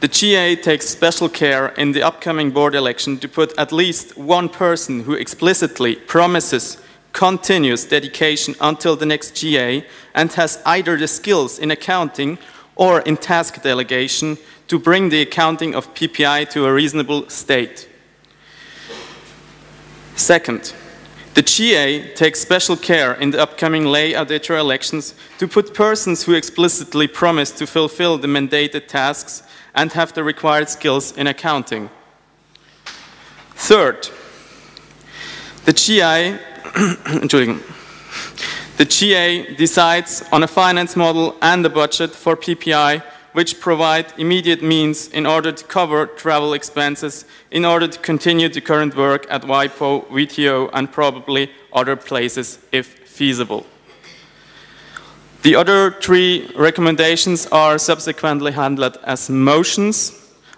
The GA takes special care in the upcoming board election to put at least one person who explicitly promises continuous dedication until the next GA and has either the skills in accounting or in task delegation to bring the accounting of PPI to a reasonable state. Second, the GA takes special care in the upcoming lay auditor elections to put persons who explicitly promise to fulfill the mandated tasks and have the required skills in accounting. Third, the GI, the GA decides on a finance model and a budget for PPI which provide immediate means in order to cover travel expenses in order to continue the current work at WIPO, WTO and probably other places if feasible. The other three recommendations are subsequently handled as motions.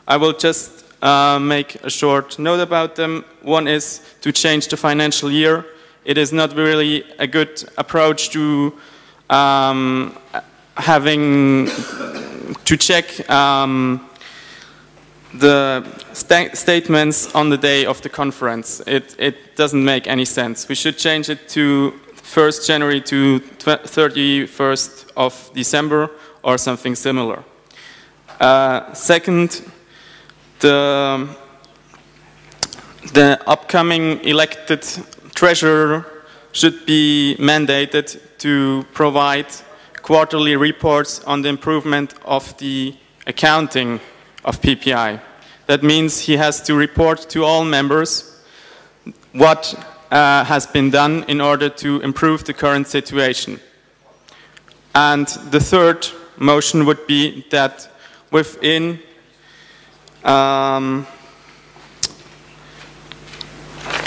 I will just uh, make a short note about them. One is to change the financial year. It is not really a good approach to um, having to check um, the sta statements on the day of the conference. It, it doesn't make any sense. We should change it to 1st January to 31st of December or something similar. Uh, second, the, the upcoming elected treasurer should be mandated to provide quarterly reports on the improvement of the accounting of PPI. That means he has to report to all members what uh, has been done in order to improve the current situation. And the third motion would be that within um,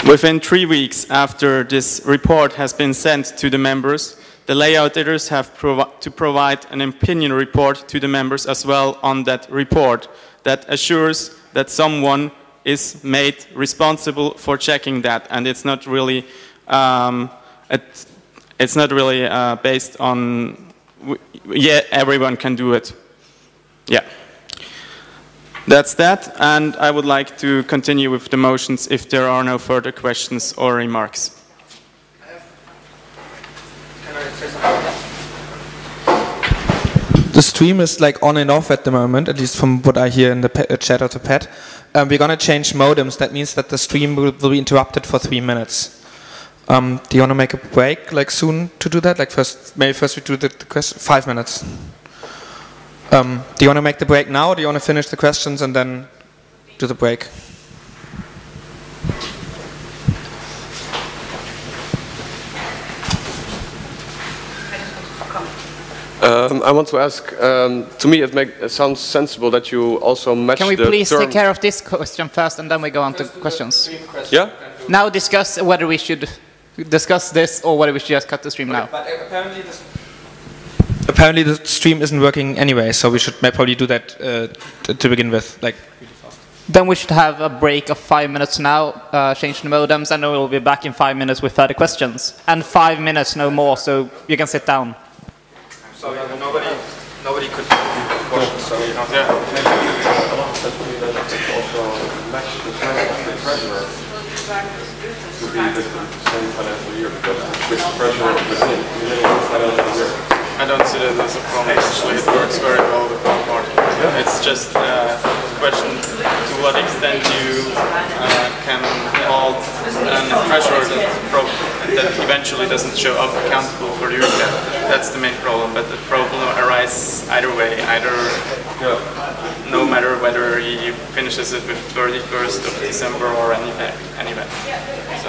within three weeks after this report has been sent to the members, the lay auditors have provi to provide an opinion report to the members as well on that report that assures that someone is made responsible for checking that. And it's not really um, it, it's not really uh, based on yeah everyone can do it. Yeah. That's that. And I would like to continue with the motions if there are no further questions or remarks the stream is like on and off at the moment, at least from what I hear in the uh, chat of the pad. Um, we're going to change modems. That means that the stream will, will be interrupted for three minutes. Um, do you want to make a break like soon to do that? Like first, maybe first we do the, the question. Five minutes. Um, do you want to make the break now, or do you want to finish the questions and then do the break? Um, I want to ask. Um, to me, it, make, it sounds sensible that you also match. Can we the please term. take care of this question first, and then we go on to questions? Yeah. Now discuss whether we should discuss this or whether we should just cut the stream now. But apparently this Apparently, the stream isn't working anyway, so we should probably do that uh, to, to begin with. Like. Then we should have a break of five minutes now, uh, change the modems, and then we'll be back in five minutes with further questions. And five minutes, no more, so you can sit down. So nobody, nobody could question, so you don't. Yeah. be the same within the the financial year. I don't see that as a problem. Actually, it works very well with one party. It's just uh, a question to what extent you uh, can hold a pressure that, that eventually doesn't show up accountable for the recap. That's the main problem. But the problem arises either way, either no matter whether he finishes it with 31st of December or any any event. So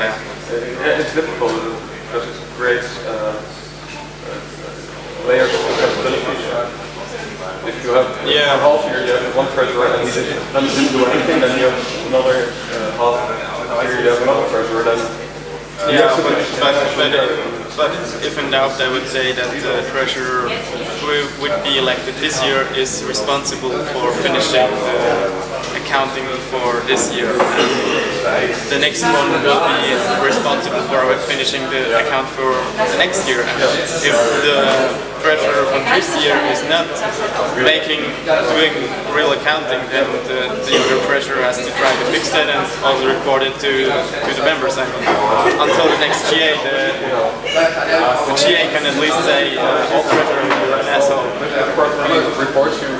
yeah, Yeah, It's difficult because it creates uh, uh, layers of accountability. You have Yeah. a half year, you have one treasurer and he didn't, then he didn't do anything, then you have another uh, half year, you have another treasurer, then you Yeah, have to but, finish the but, if in doubt, I would say that the treasurer who would be elected this year is responsible for finishing the accounting for this year. And the next one will be responsible for finishing the account for the next year. And if the treasurer from this year is not making, doing real accounting, then the, the treasurer has to try to fix that and also report it to, to the members. Mean, until the next GA, the, the GA can at least say uh, all treasurers are an asshole. reports you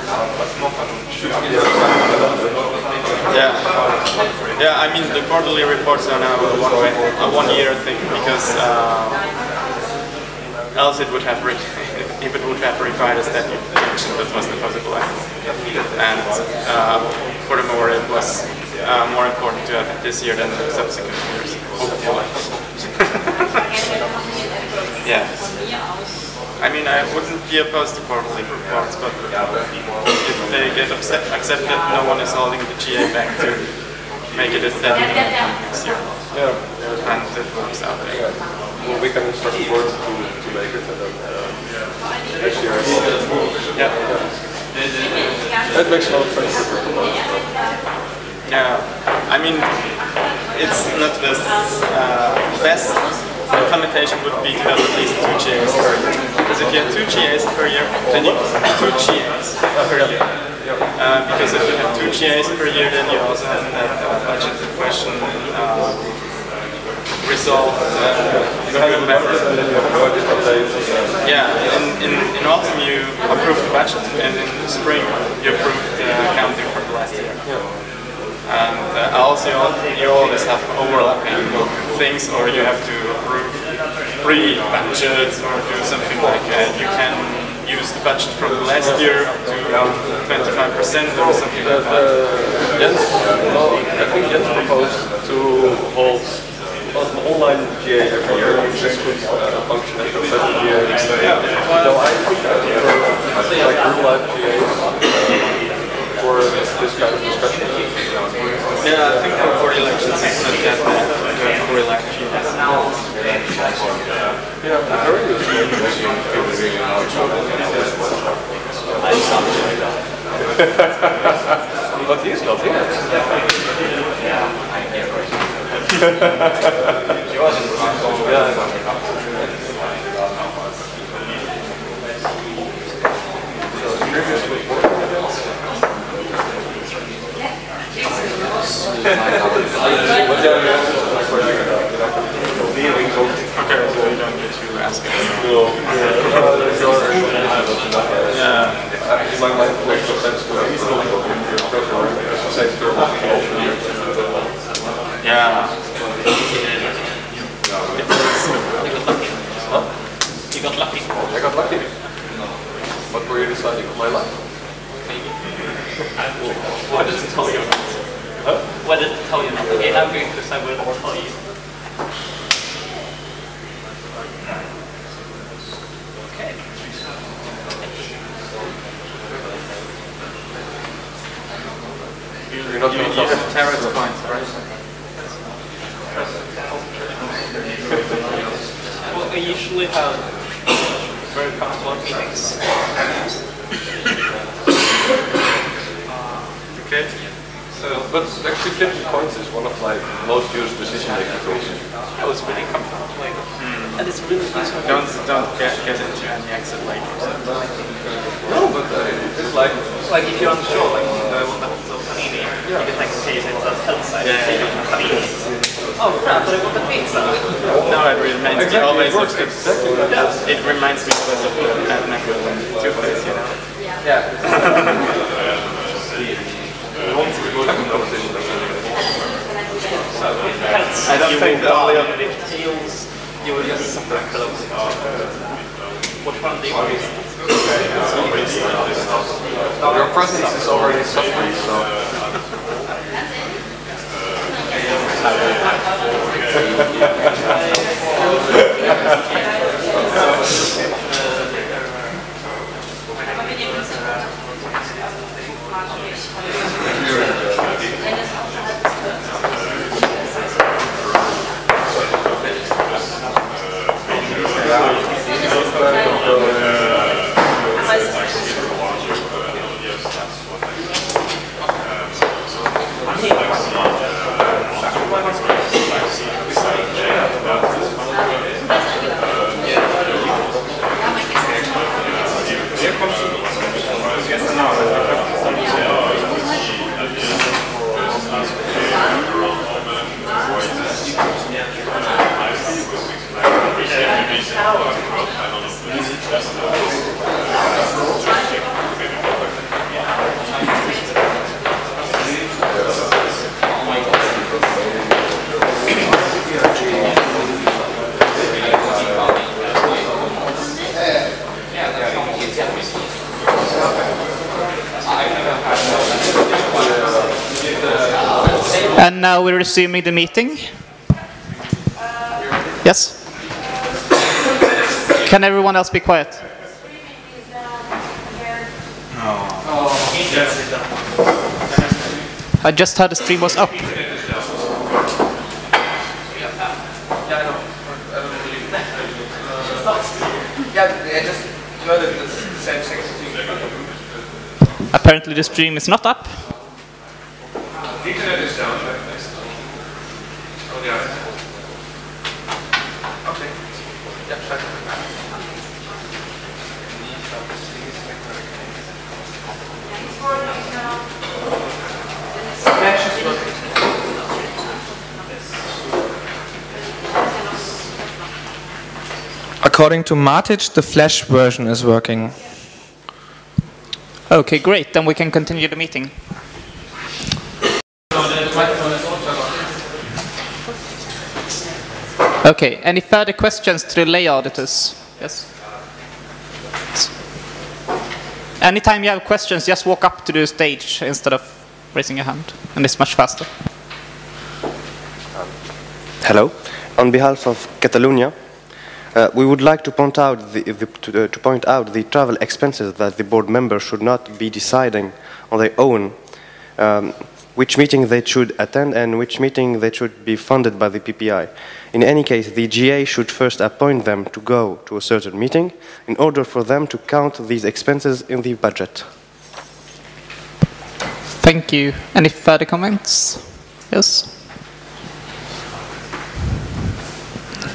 Yeah, yeah. I mean, the quarterly reports are now a one, way, a one-year thing because uh, else it would have if it would have required a statute that wasn't possible. And uh, furthermore, it was uh, more important to have it this year than the subsequent years. Hopefully. yeah. I mean, I wouldn't be opposed to quarterly reports, but if they get upset, accepted, no one is holding the GA back to make it a statute next year. Yeah. And it works out. Well, we can instruct the board to, to make it and then uh, next year. Yeah. That makes a lot of sense. Yeah, I mean, it's not the uh, best implementation would be to have at least two GAs per year. Because if you have two GAs per year, then you two GAs per year. Uh, because if you have two GAs per year, then you also have that uh, budget question uh, resolved uh, members. Yeah, in, in, in autumn you approve the budget, and in spring you approve the accounting for the last year. And uh, also, you always have overlapping things, or you have to approve three budgets or do something like that. You can use the budget from last year up to 25% or something like that. Jens, well, I think Jens proposed to hold an online GA every year, which could uh, function as a special GA. So I think I prefer like real life GA for this kind of discussion. Yeah, I think for elections it's not that bad to have for elections. Yeah, very good. but he's not here. You. Yeah. You got lucky. I got lucky. What were you deciding on my life? Why does it tell you? Huh? Why did it tell you not? Okay, I'm going to decide what it will tell you. Okay. You're not going to coins, right? Well, I usually have very comfortable meetings. Okay. So, but actually flipping coins is one of my most used decision-making tools. I was really comfortable playing. And it's really useful. Don't don't get, get into any exit lane. No, but uh, it's like Like if you're unsure, like uh, what happens to panini, you can like say it says hillside, Yeah, say yeah, panini. Oh crap, but I want the pizza. No, it reminds me always it works of exactly like that. It reminds me always of Adnaku and Two Face, you know. Yeah. I don't think the only If it tails, you will just suffer close. Which one do you want? your presence is already suffering, so. And now we're resuming the meeting. Yes? Can everyone else be quiet? I just heard the stream was up. Apparently the stream is not up. according to Matic, the Flash version is working. Okay, great. Then we can continue the meeting. Okay, any further questions to the lay auditors? Yes? Anytime you have questions, just walk up to the stage instead of raising your hand, and it's much faster. Hello. On behalf of Catalonia, uh, we would like to point out the, the, to, uh, to point out the travel expenses that the board members should not be deciding on their own um, which meeting they should attend and which meeting they should be funded by the PPI. In any case, the GA should first appoint them to go to a certain meeting in order for them to count these expenses in the budget. Thank you. Any further comments? Yes?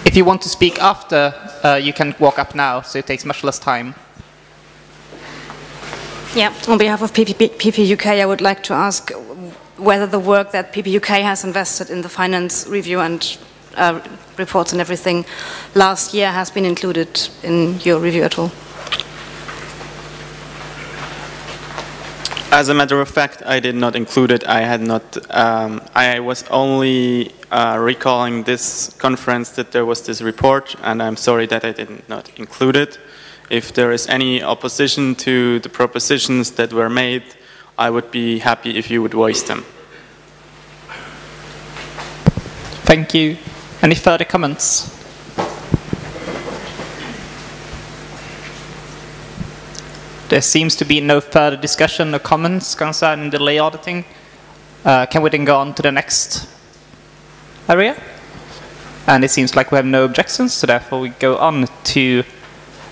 If you want to speak after, uh, you can walk up now, so it takes much less time. Yeah, on behalf of PP, PP UK, I would like to ask whether the work that PP UK has invested in the finance review and uh, reports and everything last year has been included in your review at all. As a matter of fact, I did not include it. I had not. Um, I was only uh, recalling this conference that there was this report, and I'm sorry that I did not include it. If there is any opposition to the propositions that were made, I would be happy if you would voice them. Thank you. Any further comments? There seems to be no further discussion or comments concerning the lay auditing. Uh, can we then go on to the next area? And it seems like we have no objections, so therefore we go on to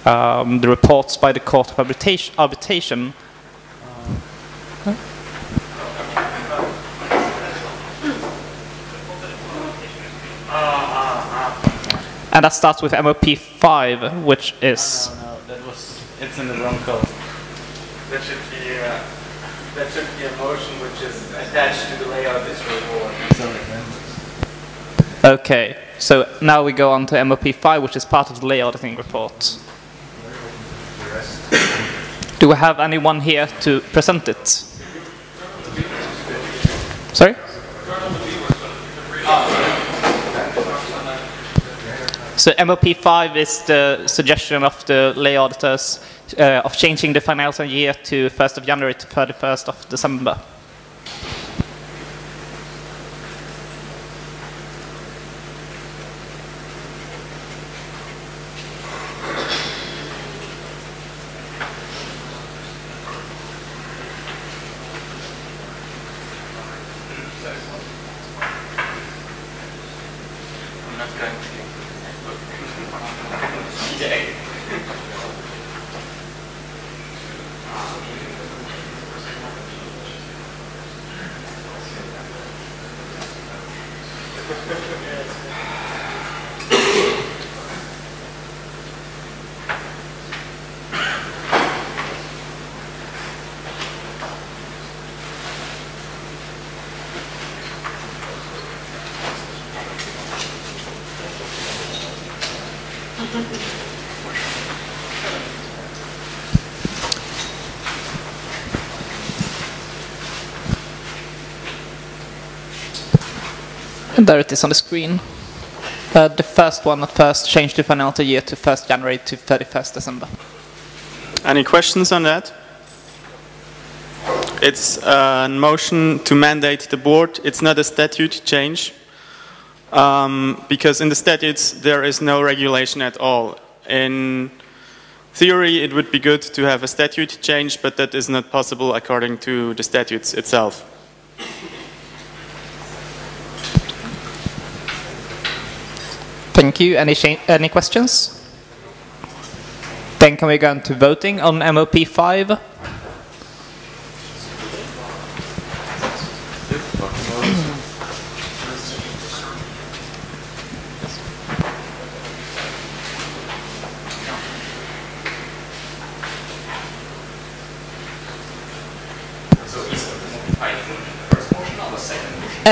um, the reports by the Court of Arbitration. arbitration. And that starts with MOP 5, which is. No, no, that was. It's in the wrong code. That should be. Uh, that should be a motion which is attached to the layout of this report. Sorry. Okay, so now we go on to MOP 5, which is part of the layout auditing report. Do we have anyone here to present it? Sorry? So MOP 5 is the suggestion of the lay auditors uh, of changing the financial year to 1st of January to 31st of December. There it is on the screen. Uh, the first one at first changed the financial year to 1st January to 31st December. Any questions on that? It's a motion to mandate the board. It's not a statute change um, because in the statutes there is no regulation at all. In theory, it would be good to have a statute change, but that is not possible according to the statutes itself. Thank you. Any, any questions? Then can we go on to voting on MOP 5?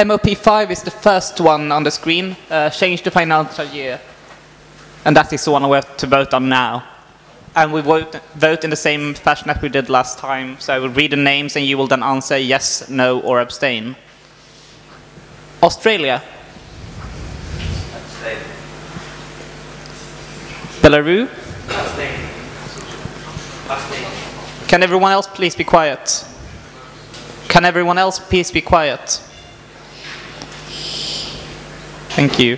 MOP 5 is the first one on the screen. Uh, change the financial year. And that is the one we have to vote on now. And we vote, vote in the same fashion that we did last time. So I will read the names and you will then answer yes, no, or abstain. Australia. Abstain. Belarus? Abstain. Can everyone else please be quiet? Can everyone else please be quiet? Thank you.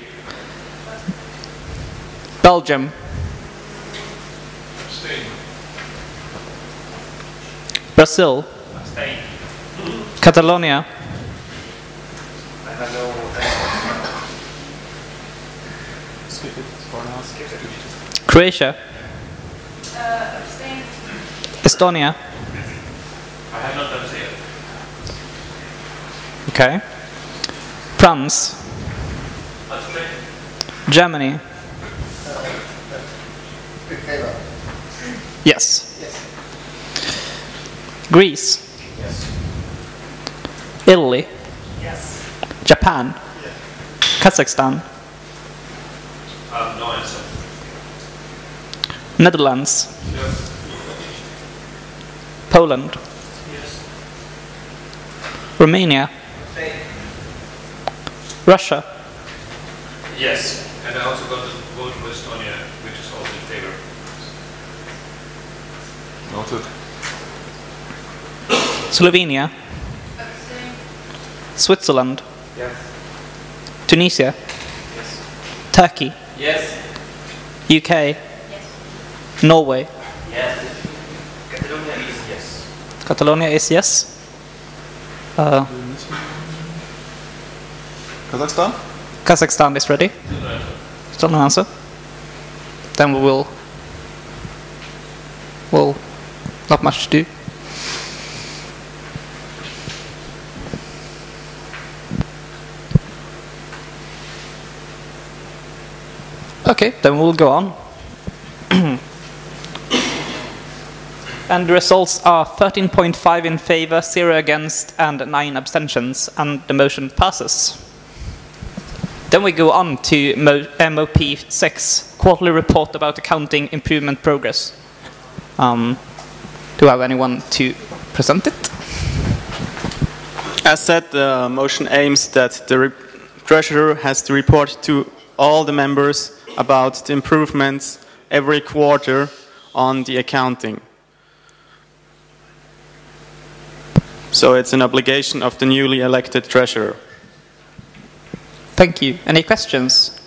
Belgium? Spain. Brazil? Catalonia? Croatia? Estonia? I have not done it. Okay. France? Germany? Yes. Greece? Yes. Italy? Yes. Japan? Yes. Kazakhstan? Um, no answer. Netherlands? Poland? Yes. Romania? Russia? Yes. And I also got the vote for Estonia, which is also in favor. Noted. Slovenia? Switzerland? Yes. Tunisia? Yes. Turkey? Yes. UK? Norway? Yes. Catalonia is yes. Catalonia is yes. Uh, Kazakhstan? Kazakhstan is ready. Still no answer. Then we will. Well, not much to do. Okay, then we'll go on. and the results are 13.5 in favor, 0 against, and 9 abstentions, and the motion passes. Then we go on to MOP 6, quarterly report about accounting improvement progress. Um, do I have anyone to present it? As said, the motion aims that the re- treasurer has to report to all the members about the improvements every quarter on the accounting. So it's an obligation of the newly elected treasurer. Thank you. Any questions?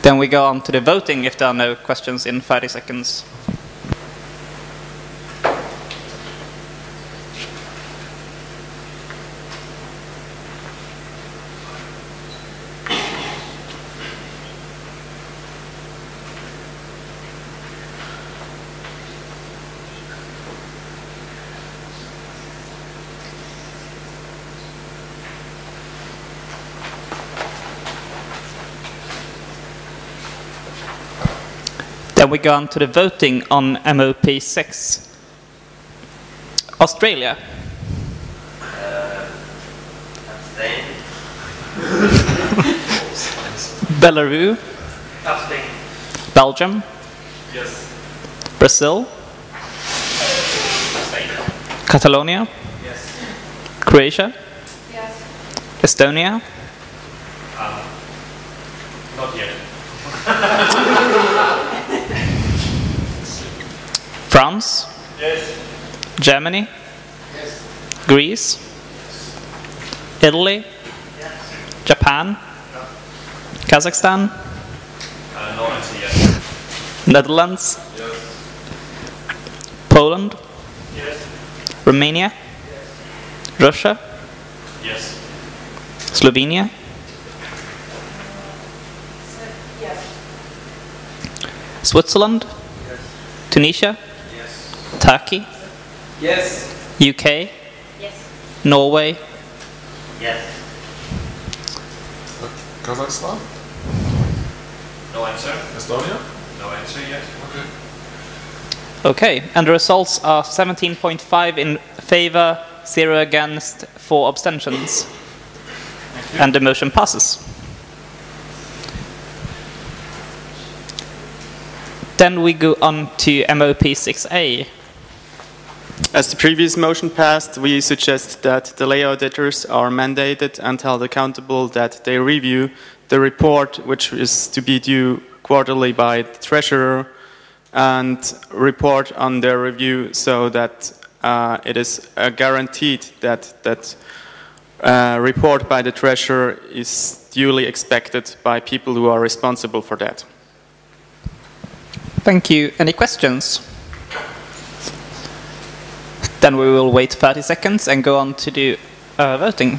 Then we go on to the voting if there are no questions in 30 seconds. We go on to the voting on MOP 6. Australia. Abstain. Belarus. Abstain. Belgium. Yes. Brazil. Catalonia. Yes. Croatia. Yes. Estonia. Um, not yet. France. Yes. Germany. Yes. Greece. Italy. Japan. Kazakhstan. Uh, no answer yet. Netherlands. Yes. Poland. Yes. Romania. Russia. Yes. Slovenia. Yes. Switzerland. Tunisia. Turkey. Yes. UK. Yes. Norway. Yes. Kazakhstan? No answer. Estonia? No answer yet. Okay. Okay, and the results are 17.5 in favor, 0 against, 4 abstentions. And the motion passes. Then we go on to MOP 6A. As the previous motion passed, we suggest that the lay auditors are mandated and held accountable that they review the report, which is to be due quarterly by the treasurer, and report on their review so that uh, it is uh, guaranteed that that uh, report by the treasurer is duly expected by people who are responsible for that. Thank you. Any questions? Then we will wait 30 seconds and go on to do uh, voting.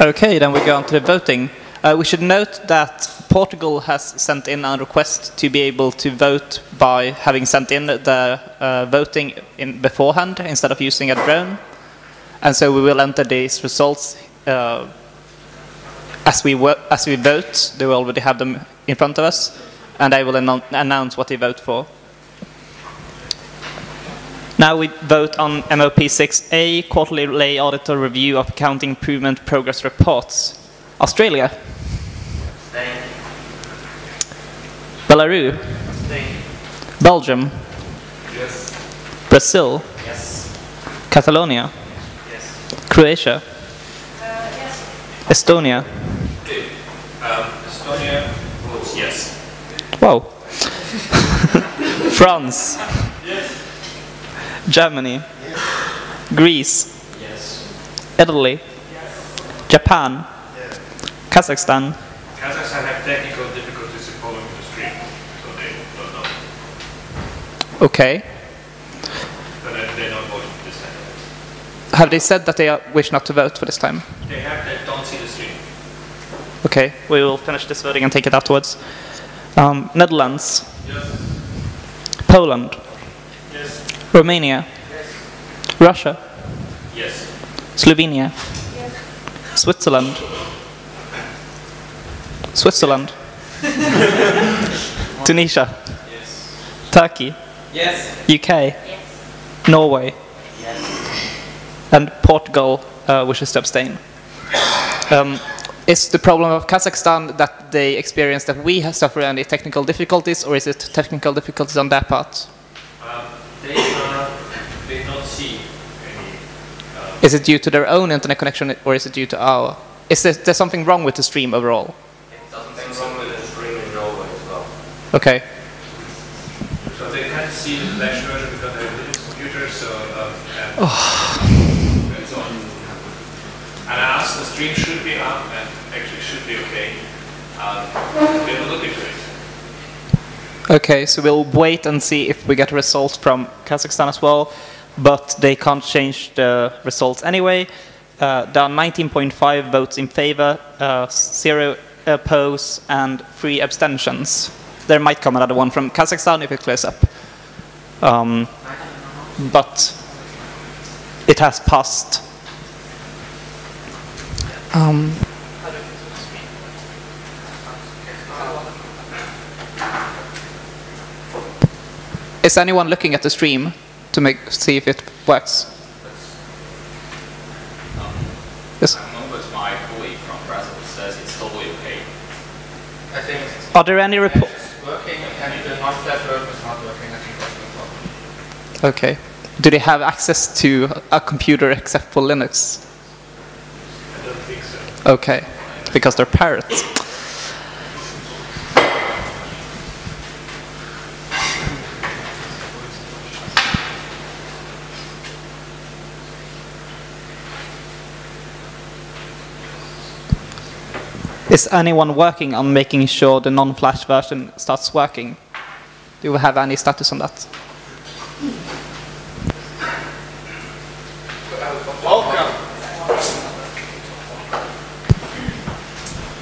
Okay, then we go on to the voting. Uh, we should note that Portugal has sent in a request to be able to vote by having sent in the uh, voting in beforehand instead of using a drone. And so we will enter these results uh, as, we as we vote. They will already have them in front of us, and I will annou announce what they vote for. Now we vote on MOP 6A, Quarterly Lay Auditor Review of Accounting Improvement Progress Reports. Australia. Abstain. Belarus. Abstain. Belgium. Yes. Brazil. Yes. Catalonia. Yes. Croatia. Yes. Estonia. Um, Estonia votes yes. Wow. France. Yes. Germany. Greece. Yes. Italy. Japan. Kazakhstan. Kazakhstan have technical difficulties in following the stream, so they don't know. Okay. But they- they're not voting this time. Have they said that they are, wish not to vote for this time? They have, they don't see the stream. Okay, we will finish this voting and take it afterwards. Um, Netherlands. Poland. Yes. Romania. Russia. Yes. Slovenia. Switzerland. Switzerland. Tunisia. Turkey. Yes. UK. Norway. And Portugal uh, wishes to abstain. Um, is the problem of Kazakhstan that they experience that we have suffered any technical difficulties, or is it technical difficulties on their part? Um, they, uh, they don't see any. Uh, Is it due to their own internet connection, or is it due to our? Is there, there something wrong with the stream overall? Something wrong with the stream in Norway as well. Okay. So they can't see the flash version because they have Linux computers, so um, and it's on. And I asked the stream should be up and actually should be okay. Um, they will look into it. Okay, so we'll wait and see if we get results from Kazakhstan as well, but they can't change the results anyway. Uh, there are 19.5 votes in favor, uh, zero oppose, and three abstentions. There might come another one from Kazakhstan if it clears up. Um, but it has passed. Um, Is anyone looking at the stream to make see if it works? Yes. At the moment, my colleague from Brazil says it's totally okay. I think Are there any reports? working and the non-flash version is not working. I think that's the problem. Okay. Do they have access to a computer except for Linux? I don't think so. Okay, because they're parrots. Is anyone working on making sure the non-flash version starts working? Do we have any status on that? Welcome.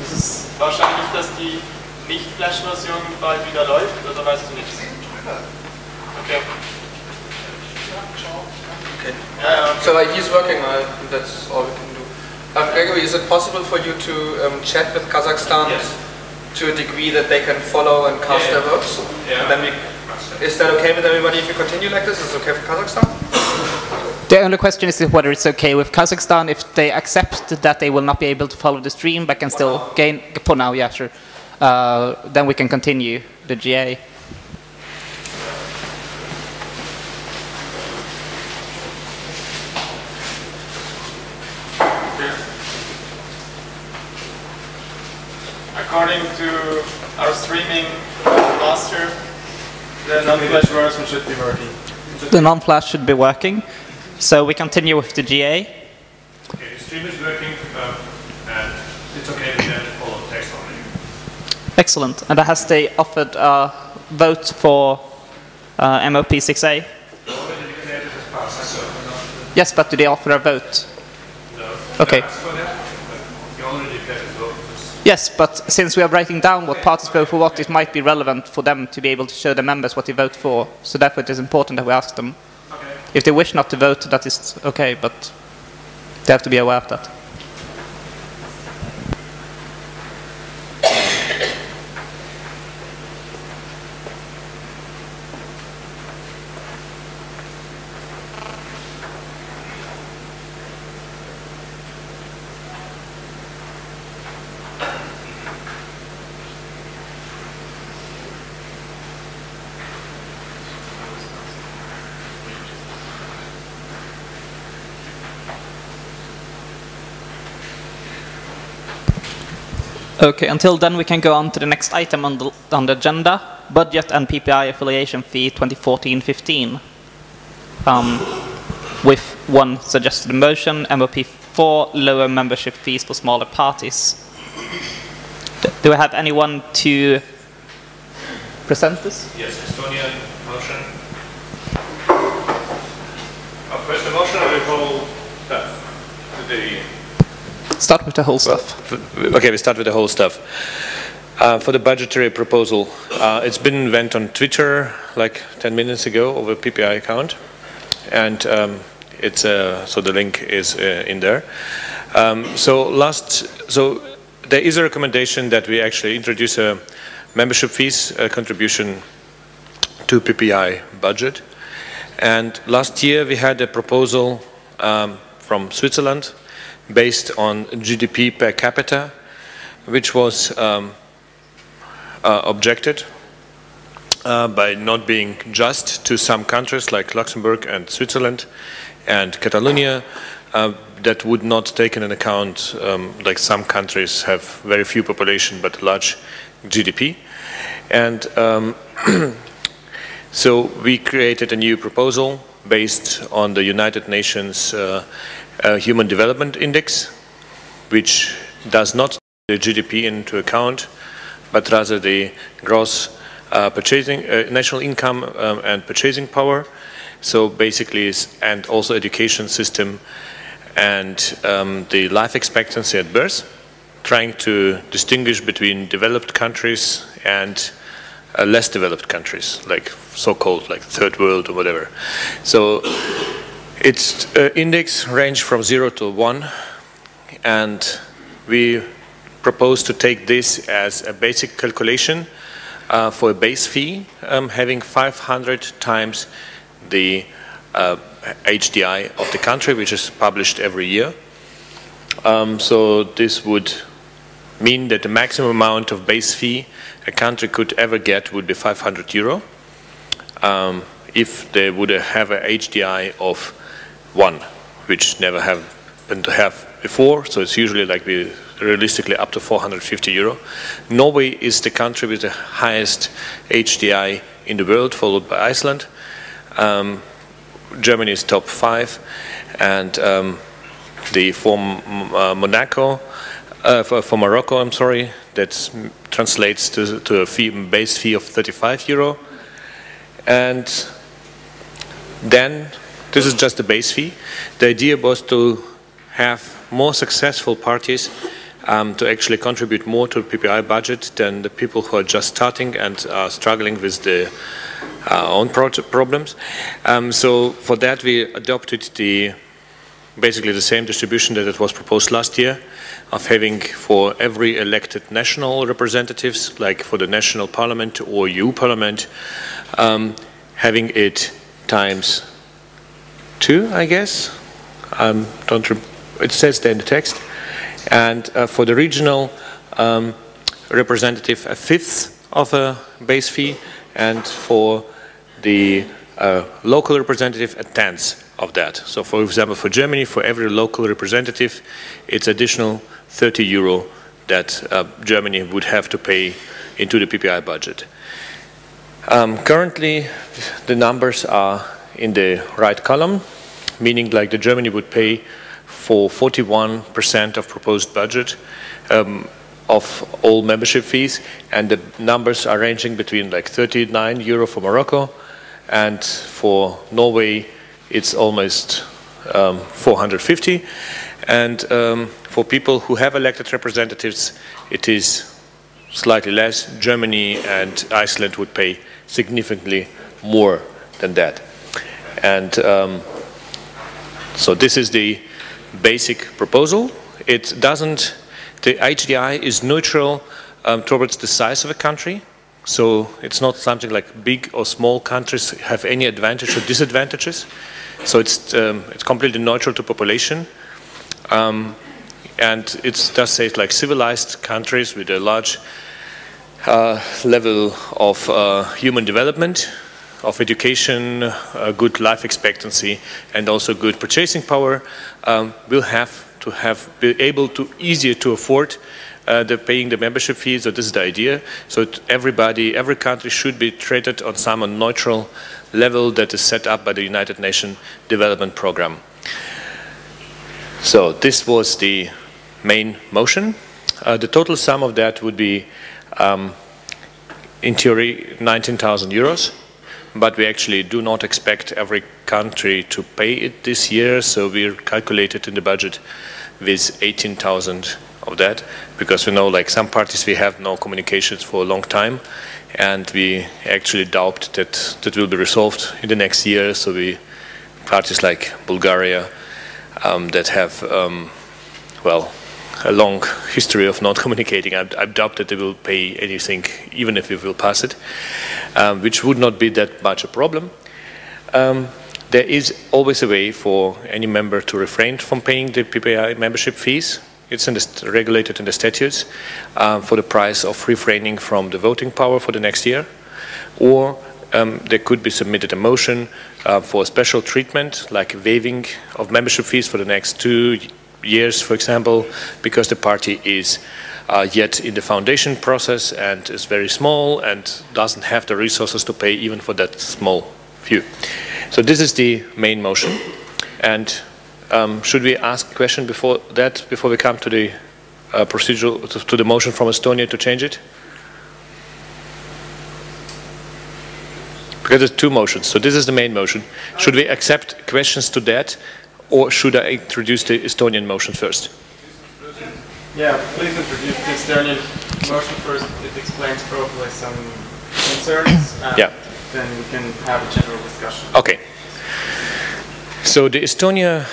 Es ist wahrscheinlich, dass die Nicht-Flash-Version bald wieder läuft, oder weißt du nicht? Okay. Okay. Um, so like he's working on it, and that's all we can do. Uh, Gregory, is it possible for you to um, chat with Kazakhstan to a degree that they can follow and cast Yeah, yeah. their votes? Yeah. Then we, is that okay with everybody if you continue like this? Is it okay for Kazakhstan? The only question is whether it's okay with Kazakhstan if they accept that they will not be able to follow the stream but can still gain for now, yeah, sure. Uh, then we can continue the GA. According to our streaming master, the non-flash version should be working. The non-flash should be working, so we continue with the GA. Okay, the stream is working, um, and it's okay to follow text only. Excellent. And has they offered a vote for uh, MOP 6A? Already declared it as passed, so Yes, but do they offer a vote? No. Okay. That's for that, but you already declared it vote. Yes, but since we are writing down what parties vote for what, it might be relevant for them to be able to show the members what they vote for. So therefore it is important that we ask them. If they wish not to vote, that is okay, but they have to be aware of that. Okay, until then we can go on to the next item on the, on the agenda, budget and PPI affiliation fee 2014-15. Um, with one suggested motion, MOP4, lower membership fees for smaller parties. Do we have anyone to present this? Yes, Estonian motion. Uh, first motion whole stuff, the Start with the whole stuff. Okay, we start with the whole stuff. Uh, for the budgetary proposal, uh, it's been went on Twitter like 10 minutes ago over PPI account, and um, it's uh, so the link is uh, in there. Um, so last, so there is a recommendation that we actually introduce a membership fees contribution to PPI budget, and last year we had a proposal um, from Switzerland based on GDP per capita, which was um, uh, objected uh, by not being just to some countries like Luxembourg and Switzerland and Catalonia uh, that would not take into account um, like some countries have very few population but large GDP and um, so we created a new proposal based on the United Nations uh, Human Development Index, which does not take the GDP into account, but rather the gross uh, purchasing, uh, national income um, and purchasing power. So basically, and also education system and um, the life expectancy at birth, trying to distinguish between developed countries and uh, less developed countries, like so-called like third world or whatever. So its uh, index range from zero to one, and we propose to take this as a basic calculation uh, for a base fee, um, having 500 times the uh, HDI of the country, which is published every year. Um, so this would mean that the maximum amount of base fee a country could ever get would be 500 euro. Um, if they would have a HDI of one, which never have been to have before, so it's usually like we realistically up to 450 euro. Norway is the country with the highest HDI in the world, followed by Iceland. Um, Germany is top five, and um, the for uh, Monaco, uh, for, for Morocco, I'm sorry, that translates to, to a fee, base fee of 35 euro. And then, this is just the base fee. The idea was to have more successful parties um, to actually contribute more to the PPI budget than the people who are just starting and are struggling with the our own problems. Um, so for that we adopted the basically the same distribution that it was proposed last year of having for every elected national representatives, like for the national parliament or EU parliament, um, having it times two, I guess. Um, don't it says there in the text. And uh, for the regional um, representative, a fifth of a base fee, and for the uh, local representative, a tenth of that. So for example, for Germany, for every local representative, it's additional 30 euro that uh, Germany would have to pay into the PPI budget. Um, currently, the numbers are in the right column, meaning like the Germany would pay for 41% of proposed budget um, of all membership fees, and the numbers are ranging between like 39 euro for Morocco, and for Norway it's almost um, 450. And um, for people who have elected representatives, it is slightly less. Germany and Iceland would pay significantly more than that. And um, so this is the basic proposal. It doesn't, the HDI is neutral um, towards the size of a country. So it's not something like big or small countries have any advantage or disadvantages. So it's, um, it's completely neutral to population. Um, and it does say it's like civilized countries with a large uh, level of uh, human development, of education, good life expectancy, and also good purchasing power um, will have to have be able to easier to afford uh, the paying the membership fees. So this is the idea. So everybody, every country should be treated on some neutral level that is set up by the United Nations Development Programme. So this was the main motion. Uh, the total sum of that would be, um, in theory, 19,000 euros, but we actually do not expect every country to pay it this year, so we calculated in the budget with 18,000 of that, because we know like some parties we have no communications for a long time, and we actually doubt that that will be resolved in the next year, so we parties like Bulgaria um, that have um, well a long history of not communicating. I, I, doubt that they will pay anything, even if we will pass it, um, which would not be that much a problem. Um, there is always a way for any member to refrain from paying the PPI membership fees. It's in the, regulated in the statutes um, for the price of refraining from the voting power for the next year. Or um, there could be submitted a motion uh, for special treatment, like waiving of membership fees for the next two years, for example, because the party is uh, yet in the foundation process and is very small and doesn't have the resources to pay even for that small few. So this is the main motion. And um, should we ask a question before that, before we come to the uh, procedural, to, to the motion from Estonia to change it? Because there's two motions. So this is the main motion. Should we accept questions to that or should I introduce the Estonian motion first? Yeah, please introduce the Estonian motion first. It explains probably some concerns. yeah. Then we can have a general discussion. Okay. So the Estonia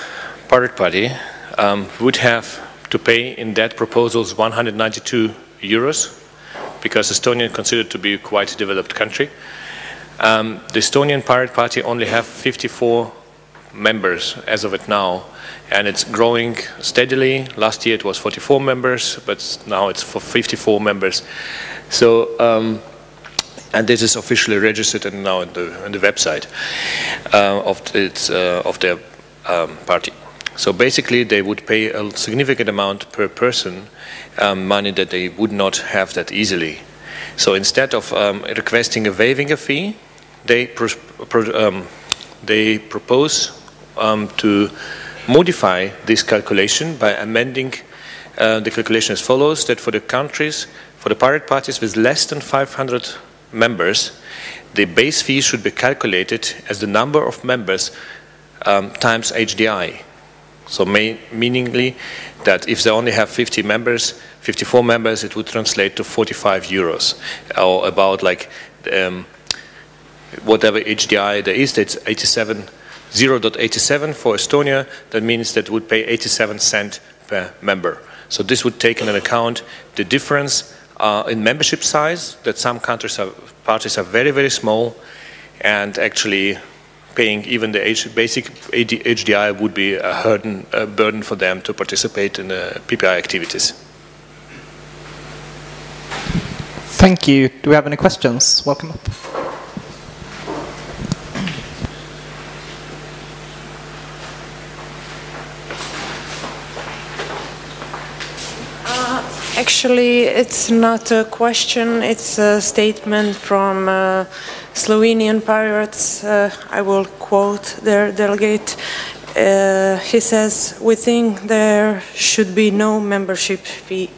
Pirate Party um, would have to pay in that proposals 192 euros because Estonia is considered to be quite a quite developed country. Um, the Estonian Pirate Party only have 54 members as of it now, and it's growing steadily. Last year it was 44 members, but now it's for 54 members. So, um, and this is officially registered and now on the, on the website uh, of, its, uh, of their um, party. So basically, they would pay a significant amount per person, um, money that they would not have that easily. So instead of um, requesting a waiving a fee, they, um, they propose um, to modify this calculation by amending uh, the calculation as follows, that for the countries, for the pirate parties with less than 500 members, the base fee should be calculated as the number of members um, times HDI. So may, meaningly that if they only have 50 members, 54 members, it would translate to 45 euros, or about like um, whatever HDI there is, that's 87, 0.87 for Estonia. That means that would pay 87 cent per member. So this would take into account the difference uh, in membership size, that some countries are, parties are very, very small, and actually paying even the H, basic AD, HDI would be a, burden, a burden for them to participate in the PPI activities. Thank you. Do we have any questions? Welcome up. Actually, it's not a question, it's a statement from uh, Slovenian pirates. Uh, I will quote their delegate. Uh, he says, We think there should be no membership fee.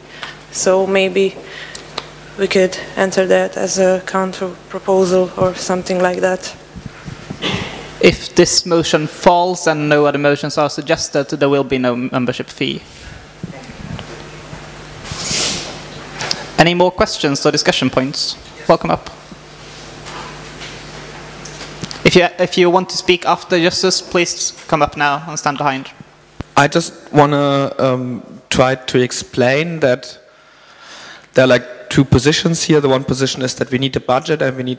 So maybe we could enter that as a counter proposal or something like that. If this motion falls and no other motions are suggested, there will be no membership fee. Any more questions or discussion points? Welcome up. If you, if you want to speak after Justus, please come up now and stand behind. I just want to um, try to explain that there are like two positions here. The one position is that we need a budget and we need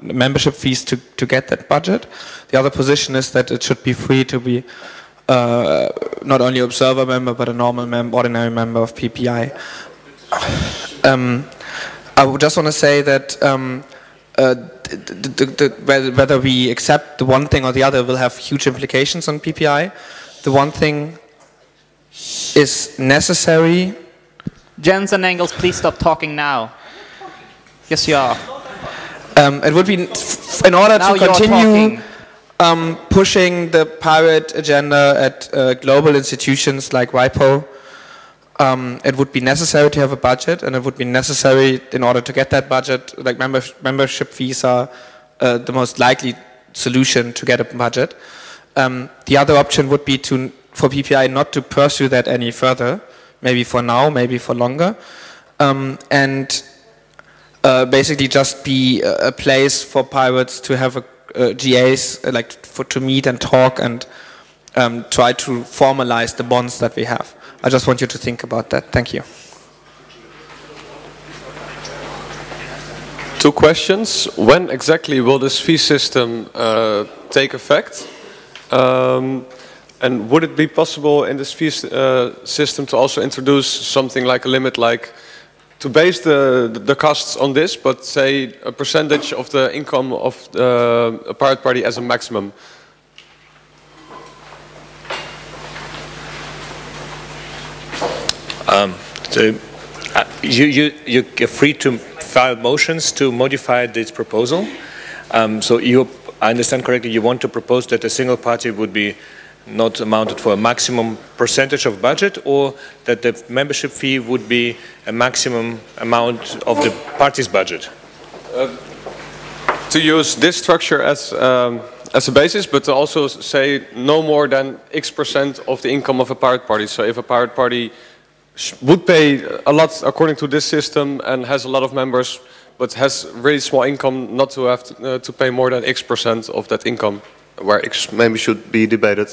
membership fees to, to get that budget. The other position is that it should be free to be uh, not only observer member but a normal member, ordinary member of PPI. Um, I would just want to say that um, uh, the, the, the, whether we accept the one thing or the other will have huge implications on PPI. The one thing is necessary. Jens and Engels, please stop talking now. Yes, you are. Um, it would be in order now to continue um, pushing the pirate agenda at uh, global institutions like WIPO um, it would be necessary to have a budget, and it would be necessary in order to get that budget. Like member, membership fees are uh, the most likely solution to get a budget. Um, the other option would be to for PPI not to pursue that any further, maybe for now, maybe for longer, um, and uh, basically just be a, place for pirates to have a, uh, GAs like for to meet and talk and um, try to formalize the bonds that we have. I just want you to think about that. Thank you. Two questions. When exactly will this fee system uh, take effect? Um, and would it be possible in this fee uh, system to also introduce something like a limit, like to base the, the costs on this, but say a percentage of the income of the, a pirate party as a maximum? Um, so uh, you, you, you're free to file motions to modify this proposal. Um, so you, I understand correctly, you want to propose that a single party would be not amounted for a maximum percentage of budget or that the membership fee would be a maximum amount of the party's budget? Uh, to use this structure as, um, as a basis, but to also say no more than X percent of the income of a pirate party. So if a pirate party would pay a lot according to this system and has a lot of members, but has really small income, not to have to, uh, to pay more than X percent of that income, where X maybe should be debated.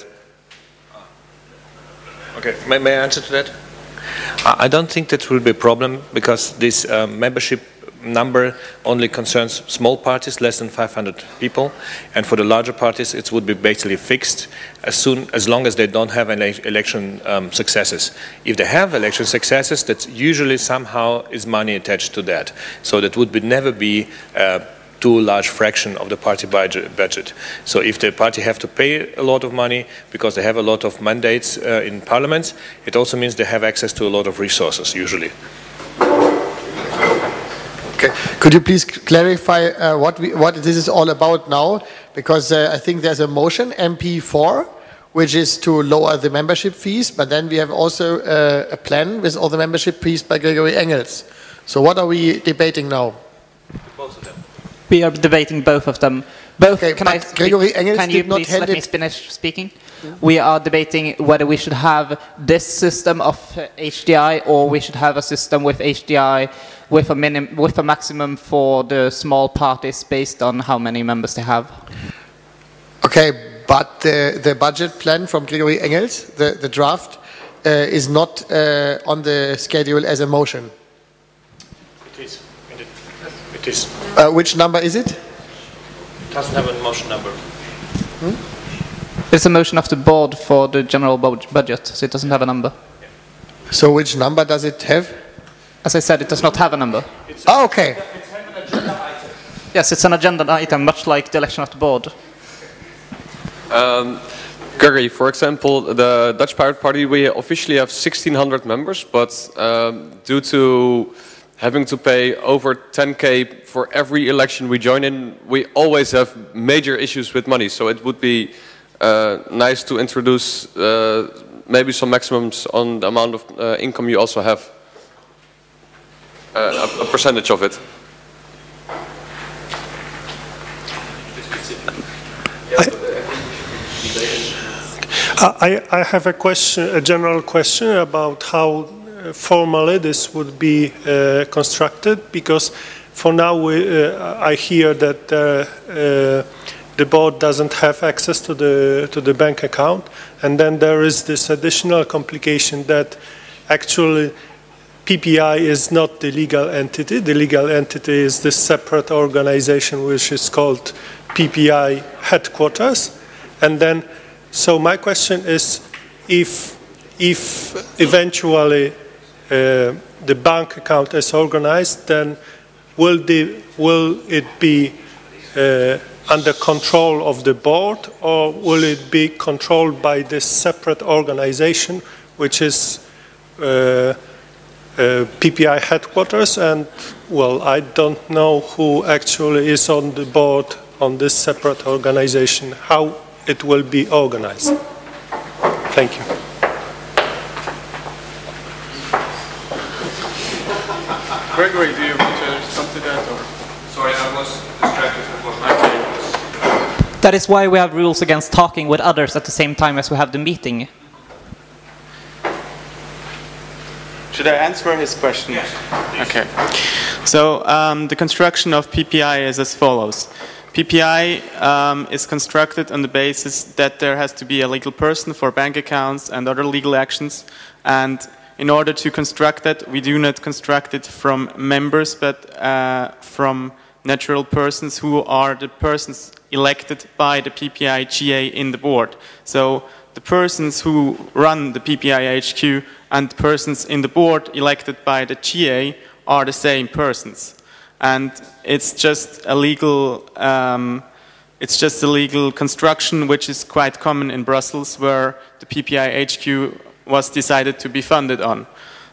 Okay, may, may I answer to that? I don't think that will be a problem because this uh, membership number only concerns small parties, less than 500 people, and for the larger parties, it would be basically fixed as soon as long as they don't have any election um, successes. If they have election successes, that usually somehow is money attached to that. So that would be, never be. Uh, too large fraction of the party budget. So if the party have to pay a lot of money because they have a lot of mandates uh, in parliaments, it also means they have access to a lot of resources usually. Okay. Could you please clarify uh, what, we, what this is all about now? Because uh, I think there's a motion, MP4, which is to lower the membership fees, but then we have also uh, a plan with all the membership fees by Gregory Engels. So what are we debating now? Both of them. We are debating both of them. Both. Okay, can I? Gregory Engels can you did not please hand let me finish speaking? We are debating whether we should have this system of HDI or we should have a system with HDI with a minim with a maximum for the small parties based on how many members they have. Okay, but the, the budget plan from Gregory Engels, the, the draft, uh, is not uh, on the schedule as a motion. It is. It is. Uh, which number is it? Doesn't have a motion number. It's a motion of the board for the general budget, so it doesn't have a number. So which number does it have? As I said, it does not have a number. Oh, okay. Yes, it's an agenda item, much like the election of the board. Um, Gregory, for example, the Dutch Pirate Party, we officially have 1,600 members, but um, due to having to pay over 10k for every election we join in, we always have major issues with money. So it would be uh, nice to introduce uh, maybe some maximums on the amount of uh, income you also have, uh, a, a percentage of it. I, I have a question, a general question about how uh, formally this would be uh, constructed, because for now we, uh, I hear that uh, uh, the board doesn't have access to the to the bank account, and then there is this additional complication that actually PPI is not the legal entity. The legal entity is this separate organization which is called PPI headquarters, and then so my question is, if if eventually uh, the bank account is organized, then will the will it be uh, under control of the board, or will it be controlled by this separate organization, which is uh, uh, PPI headquarters? And well, I don't know who actually is on the board on this separate organization. How it will be organized. Thank you. Gregory, do you want to respond to that? Or? Sorry, I was distracted with what my name was. That is why we have rules against talking with others at the same time as we have the meeting. Should I answer his question? Yes, okay. So um, the construction of PPI is as follows. PPI um, is constructed on the basis that there has to be a legal person for bank accounts and other legal actions. And in order to construct that, we do not construct it from members, but uh, from natural persons who are the persons elected by the PPI GA in the board. So the persons who run the PPI HQ and the persons in the board elected by the GA are the same persons and it's just a legal um, it's just a legal construction which is quite common in Brussels where the PPI HQ was decided to be funded on.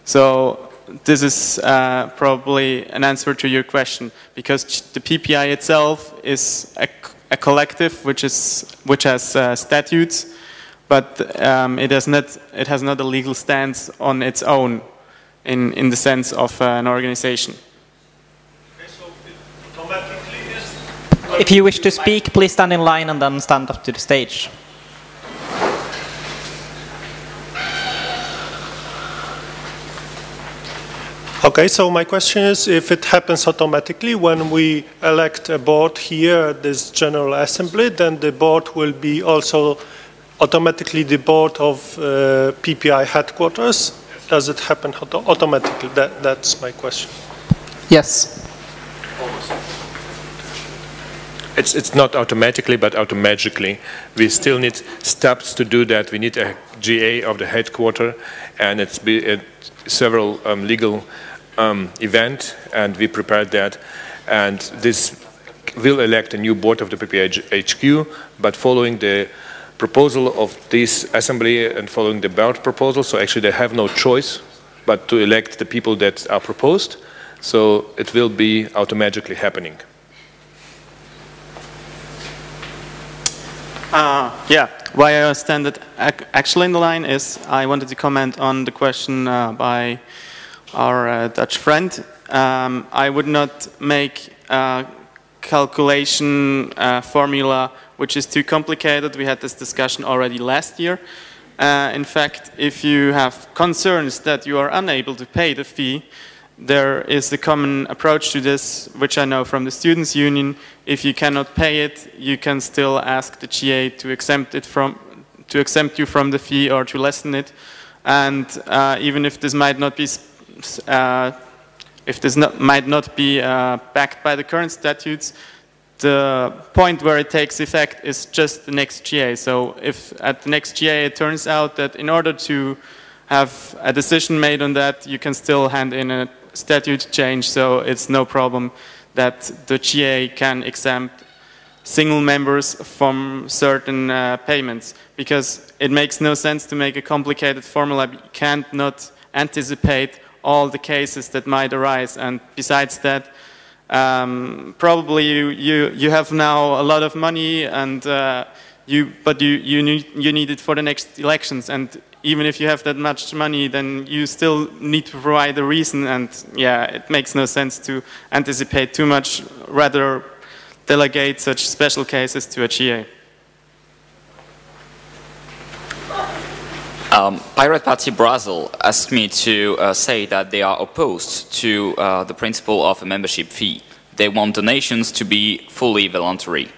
So this is uh, probably an answer to your question because the PPI itself is a, a collective which is which has uh, statutes, but um, it has not it has not a legal stance on its own in in the sense of uh, an organization. If you wish to speak, please stand in line and then stand up to the stage. Okay, so my question is if it happens automatically when we elect a board here at this General Assembly, then the board will be also automatically the board of uh, PPI headquarters. Does it happen auto automatically? That, that's my question. Yes. It's, it's not automatically, but automatically. We still need steps to do that. We need a GA of the headquarters, and it's be, it, several um, legal um, event, and we prepared that. And this will elect a new board of the PPHQ, but following the proposal of this assembly and following the board proposal, so actually they have no choice but to elect the people that are proposed. So it will be automatically happening. Uh, yeah, why I stand actually in the line is I wanted to comment on the question uh, by our uh, Dutch friend. Um, I would not make a calculation uh, formula which is too complicated. We had this discussion already last year. Uh, in fact, if you have concerns that you are unable to pay the fee, there is a common approach to this, which I know from the Students' Union. If you cannot pay it, you can still ask the GA to exempt it from, to exempt you from the fee or to lessen it. And uh, even if this might not be, if this not, might not be uh, backed by the current statutes, the point where it takes effect is just the next GA. So if at the next GA it turns out that in order to have a decision made on that, you can still hand in a statute change, so it's no problem that the GA can exempt single members from certain uh, payments because it makes no sense to make a complicated formula. You can't not anticipate all the cases that might arise. And besides that um, probably you, you, you have now a lot of money and uh, you, but you, you, need, you need it for the next elections. And even if you have that much money then you still need to provide a reason. And yeah it makes no sense to anticipate too much rather delegate such special cases to a GA. Um, Pirate Party Brazil asked me to uh, say that they are opposed to uh, the principle of a membership fee. They want donations to be fully voluntary.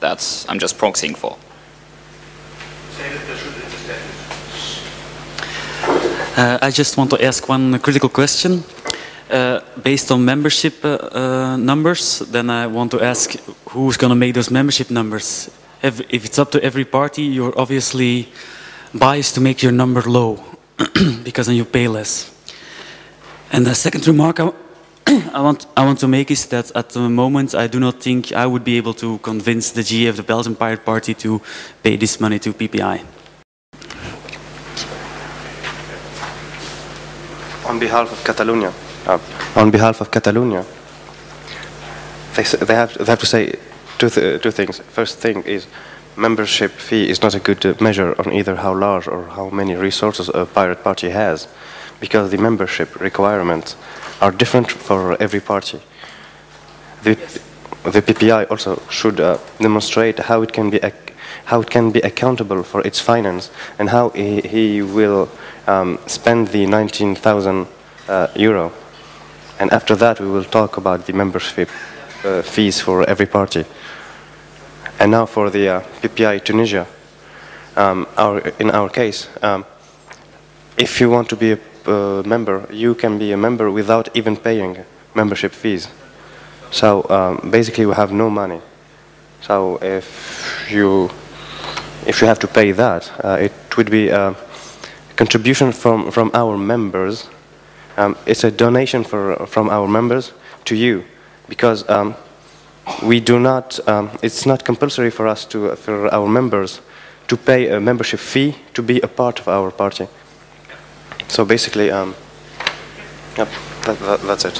That's I'm just proxying for. Uh, I just want to ask one critical question. Uh, based on membership uh, uh numbers, then I want to ask who's going to make those membership numbers? If, if, it's up to every party, you're obviously biased to make your number low because then you pay less. And the second remark I, I, want, I want to make is that at the moment I do not think I would be able to convince the GA of the Belgian Pirate Party to pay this money to PPI. On behalf of Catalonia, uh, on behalf of Catalonia, they, they, have, they have to say two, th two things. First thing is membership fee is not a good uh, measure on either how large or how many resources a pirate party has, because the membership requirements are different for every party. The, the PPI also should uh, demonstrate how it can be how it can be accountable for its finance and how he, he will um, spend the 19,000 uh, euro. And after that, we will talk about the membership uh, fees for every party. And now for the uh, PPI Tunisia. Um, our, in our case, um, if you want to be a uh, member, you can be a member without even paying membership fees. So um, basically, we have no money. So if you if you have to pay that, uh, it would be a contribution from from our members. Um, it's a donation for from our members to you, because um, we do not, um, it's not compulsory for us to, for our members to pay a membership fee to be a part of our party. So basically, um, yep, that, that, that's it.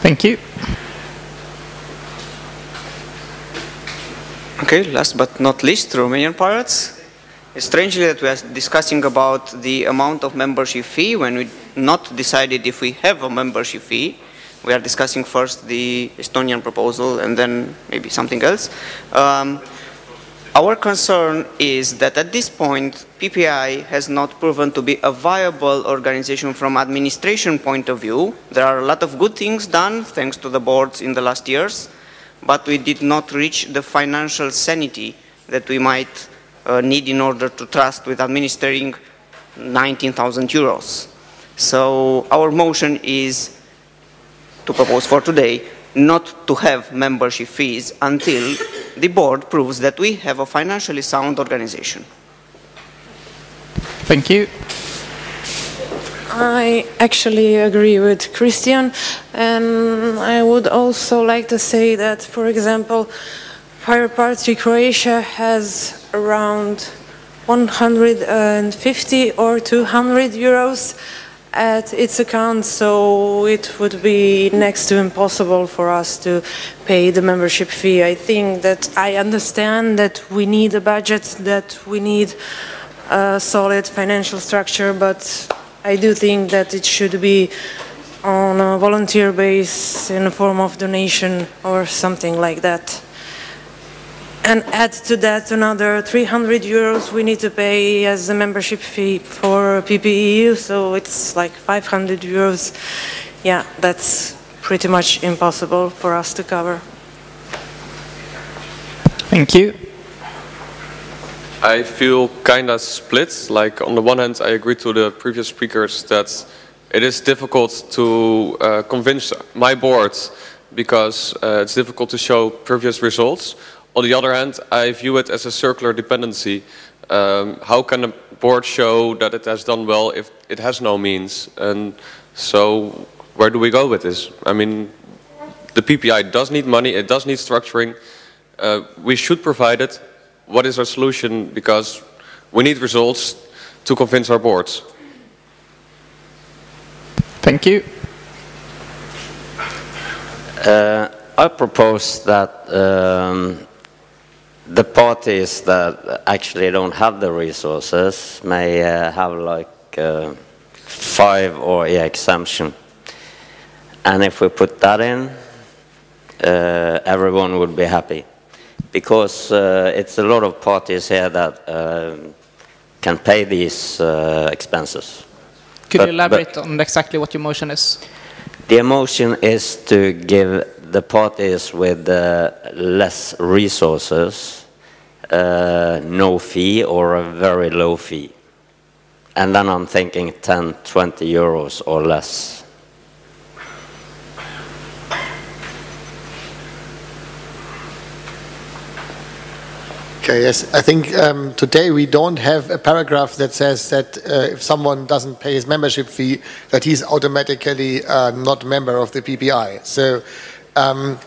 Thank you. Okay, last but not least, Romanian pirates. It's strangely that we are discussing about the amount of membership fee when we not decided if we have a membership fee we are discussing first the Estonian proposal and then maybe something else. Um, our concern is that at this point, PPI has not proven to be a viable organization from administration point of view. There are a lot of good things done thanks to the boards in the last years, but we did not reach the financial sanity that we might uh, need in order to trust with administering 19,000 euros. So our motion is to propose for today not to have membership fees until the board proves that we have a financially sound organization. Thank you. I actually agree with Christian and I would also like to say that, for example, Pirate Party Croatia has around 150 or 200 euros at its account, so it would be next to impossible for us to pay the membership fee. I think that I understand that we need a budget, that we need a solid financial structure, but I do think that it should be on a volunteer base in the form of donation or something like that. And add to that another 300 euros we need to pay as a membership fee for PPEU, so it's like 500 euros. Yeah, that's pretty much impossible for us to cover. Thank you. I feel kind of split. Like on the one hand, I agree to the previous speakers that it is difficult to uh, convince my board because uh, it's difficult to show previous results. On the other hand, I view it as a circular dependency. Um, how can a board show that it has done well if it has no means? And so where do we go with this? I mean, the PPI does need money, it does need structuring. Uh, we should provide it. What is our solution? Because we need results to convince our boards. Thank you. Uh, I propose that um, the parties that actually don't have the resources may uh, have like uh, five or a exemption. And if we put that in, uh, everyone would be happy. Because uh, it's a lot of parties here that um can pay these uh, expenses. Could But- you elaborate on exactly what your motion is? The emotion is to give the parties with uh, less resources uh, no fee or a very low fee. And then I'm thinking 10, 20 euros or less. Okay, yes. I think um, today we don't have a paragraph that says that uh, if someone doesn't pay his membership fee, that he's automatically uh, not a member of the PPI. So um,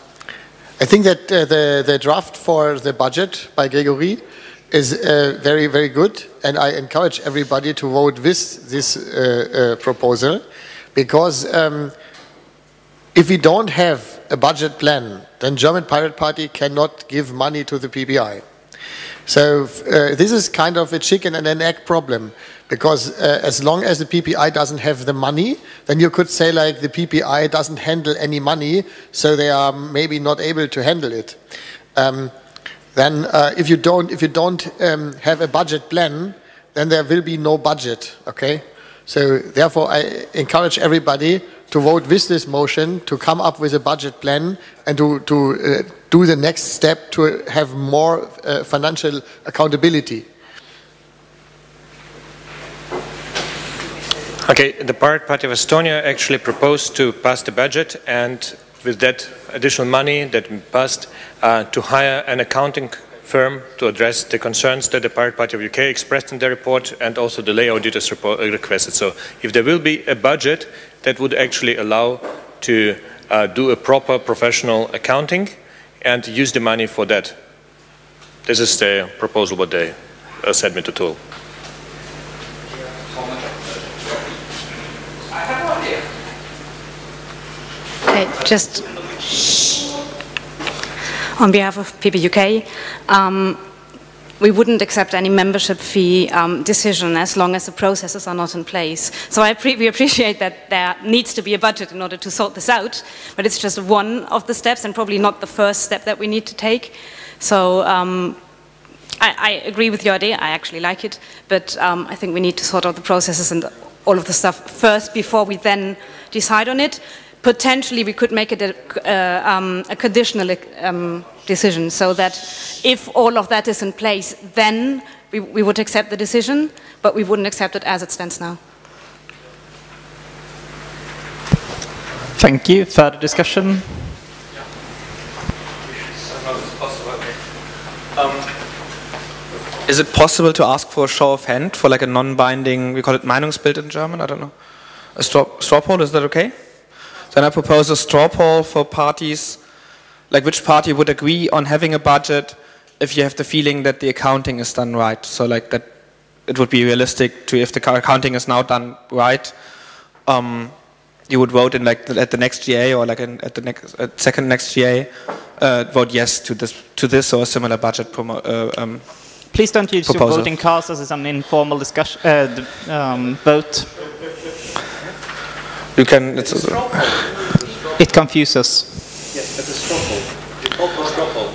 I think that uh, the, the draft for the budget by Gregory is uh, very, very good, and I encourage everybody to vote with this uh, uh, proposal because um, if we don't have a budget plan, then German Pirate Party cannot give money to the PPI. So uh, this is kind of a chicken and an egg problem because uh, as long as the PPI doesn't have the money, then you could say like the PPI doesn't handle any money, so they are maybe not able to handle it. Um, then uh, if you don't if you don't um, have a budget plan, then there will be no budget. Okay, so therefore I encourage everybody to vote with this motion to come up with a budget plan and to to uh, do the next step to have more uh, financial accountability. Okay, the Pirate Party of Estonia actually proposed to pass the budget and with that additional money that we passed uh, to hire an accounting firm to address the concerns that the Pirate Party of UK expressed in their report and also the lay auditors report, uh, requested. So if there will be a budget that would actually allow to uh, do a proper professional accounting and use the money for that. This is the proposal what they uh, sent me to tool. Okay, just on behalf of PPUK, um, we wouldn't accept any membership fee um, decision as long as the processes are not in place. So we appreciate that there needs to be a budget in order to sort this out, but it's just one of the steps and probably not the first step that we need to take. So um, I, I agree with your idea. I actually like it, but um, I think we need to sort out the processes and all of the stuff first before we then decide on it. Potentially, we could make it a, uh, um, a conditional um, decision so that if all of that is in place, then we, we would accept the decision, but we wouldn't accept it as it stands now. Thank you. Further discussion? Is it possible to ask for a show of hand for like a non-binding, we call it Meinungsbild in German, I don't know. A straw, straw poll, is that okay? Then I propose a straw poll for parties, like which party would agree on having a budget if you have the feeling that the accounting is done right. So like that it would be realistic to, if the accounting is now done right, um, you would vote in like at the next GA or like in, at the next at second next GA, uh, vote yes to this to this or a similar budget promo, uh, um, Please don't use your proposal. voting cards as an informal discussion, uh, um, vote. You can. It's a, It confuses. Yes, but the straw poll. You call for straw poll.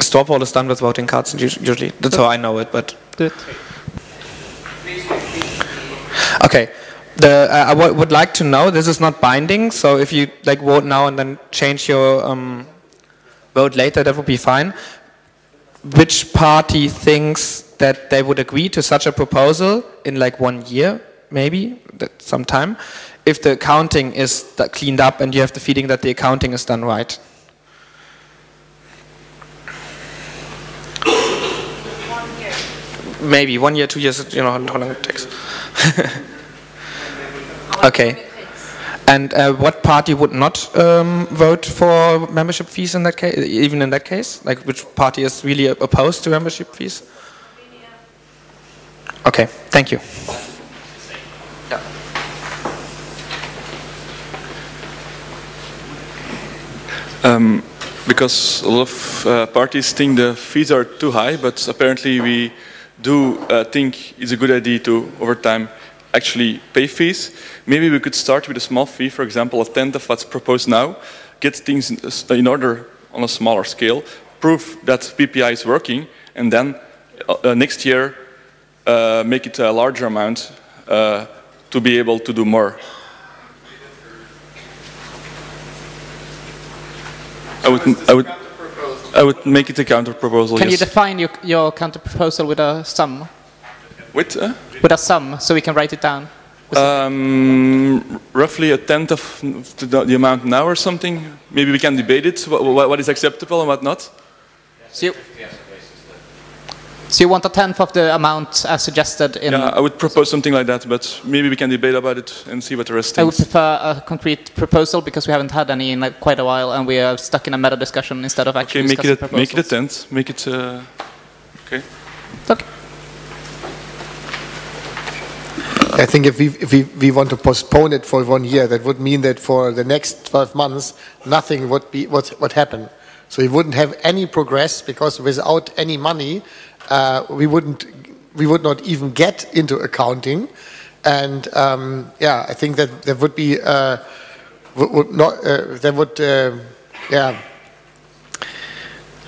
straw poll is done with voting cards usually. That's how I know it, but. Good. Okay. The, uh, I w- would like to know, this is not binding, so if you like vote now and then change your um, vote later, that would be fine. Which party thinks that they would agree to such a proposal in like one year, maybe, that some time, if the accounting is cleaned up and you have the feeling that the accounting is done right? Maybe one year, two years, you know how long it takes. okay. And uh, what party would not um, vote for membership fees in that case, even in that case? Like which party is really opposed to membership fees? Okay, thank you. Um, because a lot of uh, parties think the fees are too high, but apparently we do uh, think it's a good idea to, over time, actually pay fees. Maybe we could start with a small fee, for example, a tenth of what's proposed now, get things in, order on a smaller scale, prove that PPI is working, and then uh, uh, next year uh, make it a larger amount uh, to be able to do more. I would, I would, I would make it a counter proposal. Can you define your, your counter proposal with a sum? With uh? With a sum, so we can write it down. Um, roughly a tenth of the, the amount now or something. Maybe we can debate it. What, what is acceptable and what not? So you, so you want a tenth of the amount as suggested in... Yeah, I would propose something like that, but maybe we can debate about it and see what the rest I would prefer a concrete proposal because we haven't had any in like quite a while and we are stuck in a meta discussion instead of actually Okay, make discussing it, a, make it a tenth. Make it. Uh, okay. I think if we, if we, we want to postpone it for one year, that would mean that for the next 12 months, nothing would be what would happen. So we wouldn't have any progress because without any money, uh, we wouldn't we would not even get into accounting. And um, yeah, I think that there would be uh, would, not uh, there would uh, yeah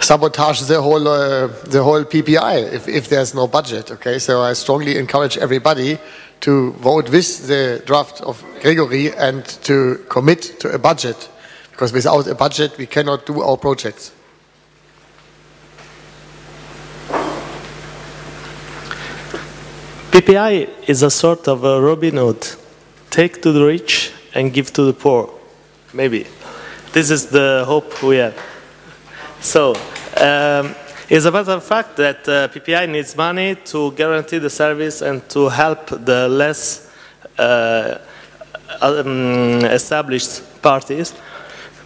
sabotage the whole uh, the whole PPI if, if there's no budget. Okay, so I strongly encourage everybody to vote with the draft of Gregory and to commit to a budget, because without a budget we cannot do our projects. PPI is a sort of a Robin Hood. Take to the rich and give to the poor. Maybe. This is the hope we have. So, um, it's a matter of fact that uh, PPI needs money to guarantee the service and to help the less uh, um, established parties.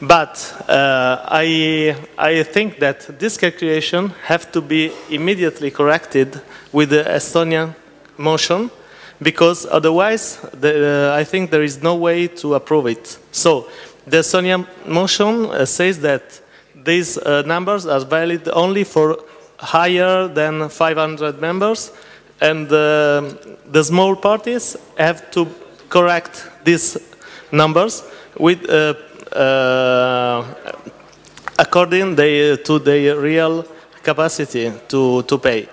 But uh, I, I think that this calculation have to be immediately corrected with the Estonian motion because otherwise the, uh, I think there is no way to approve it. So the Estonian motion uh, says that these uh, numbers are valid only for higher than 500 members and uh, the small parties have to correct these numbers with uh, uh, according they, to their real capacity to, to pay.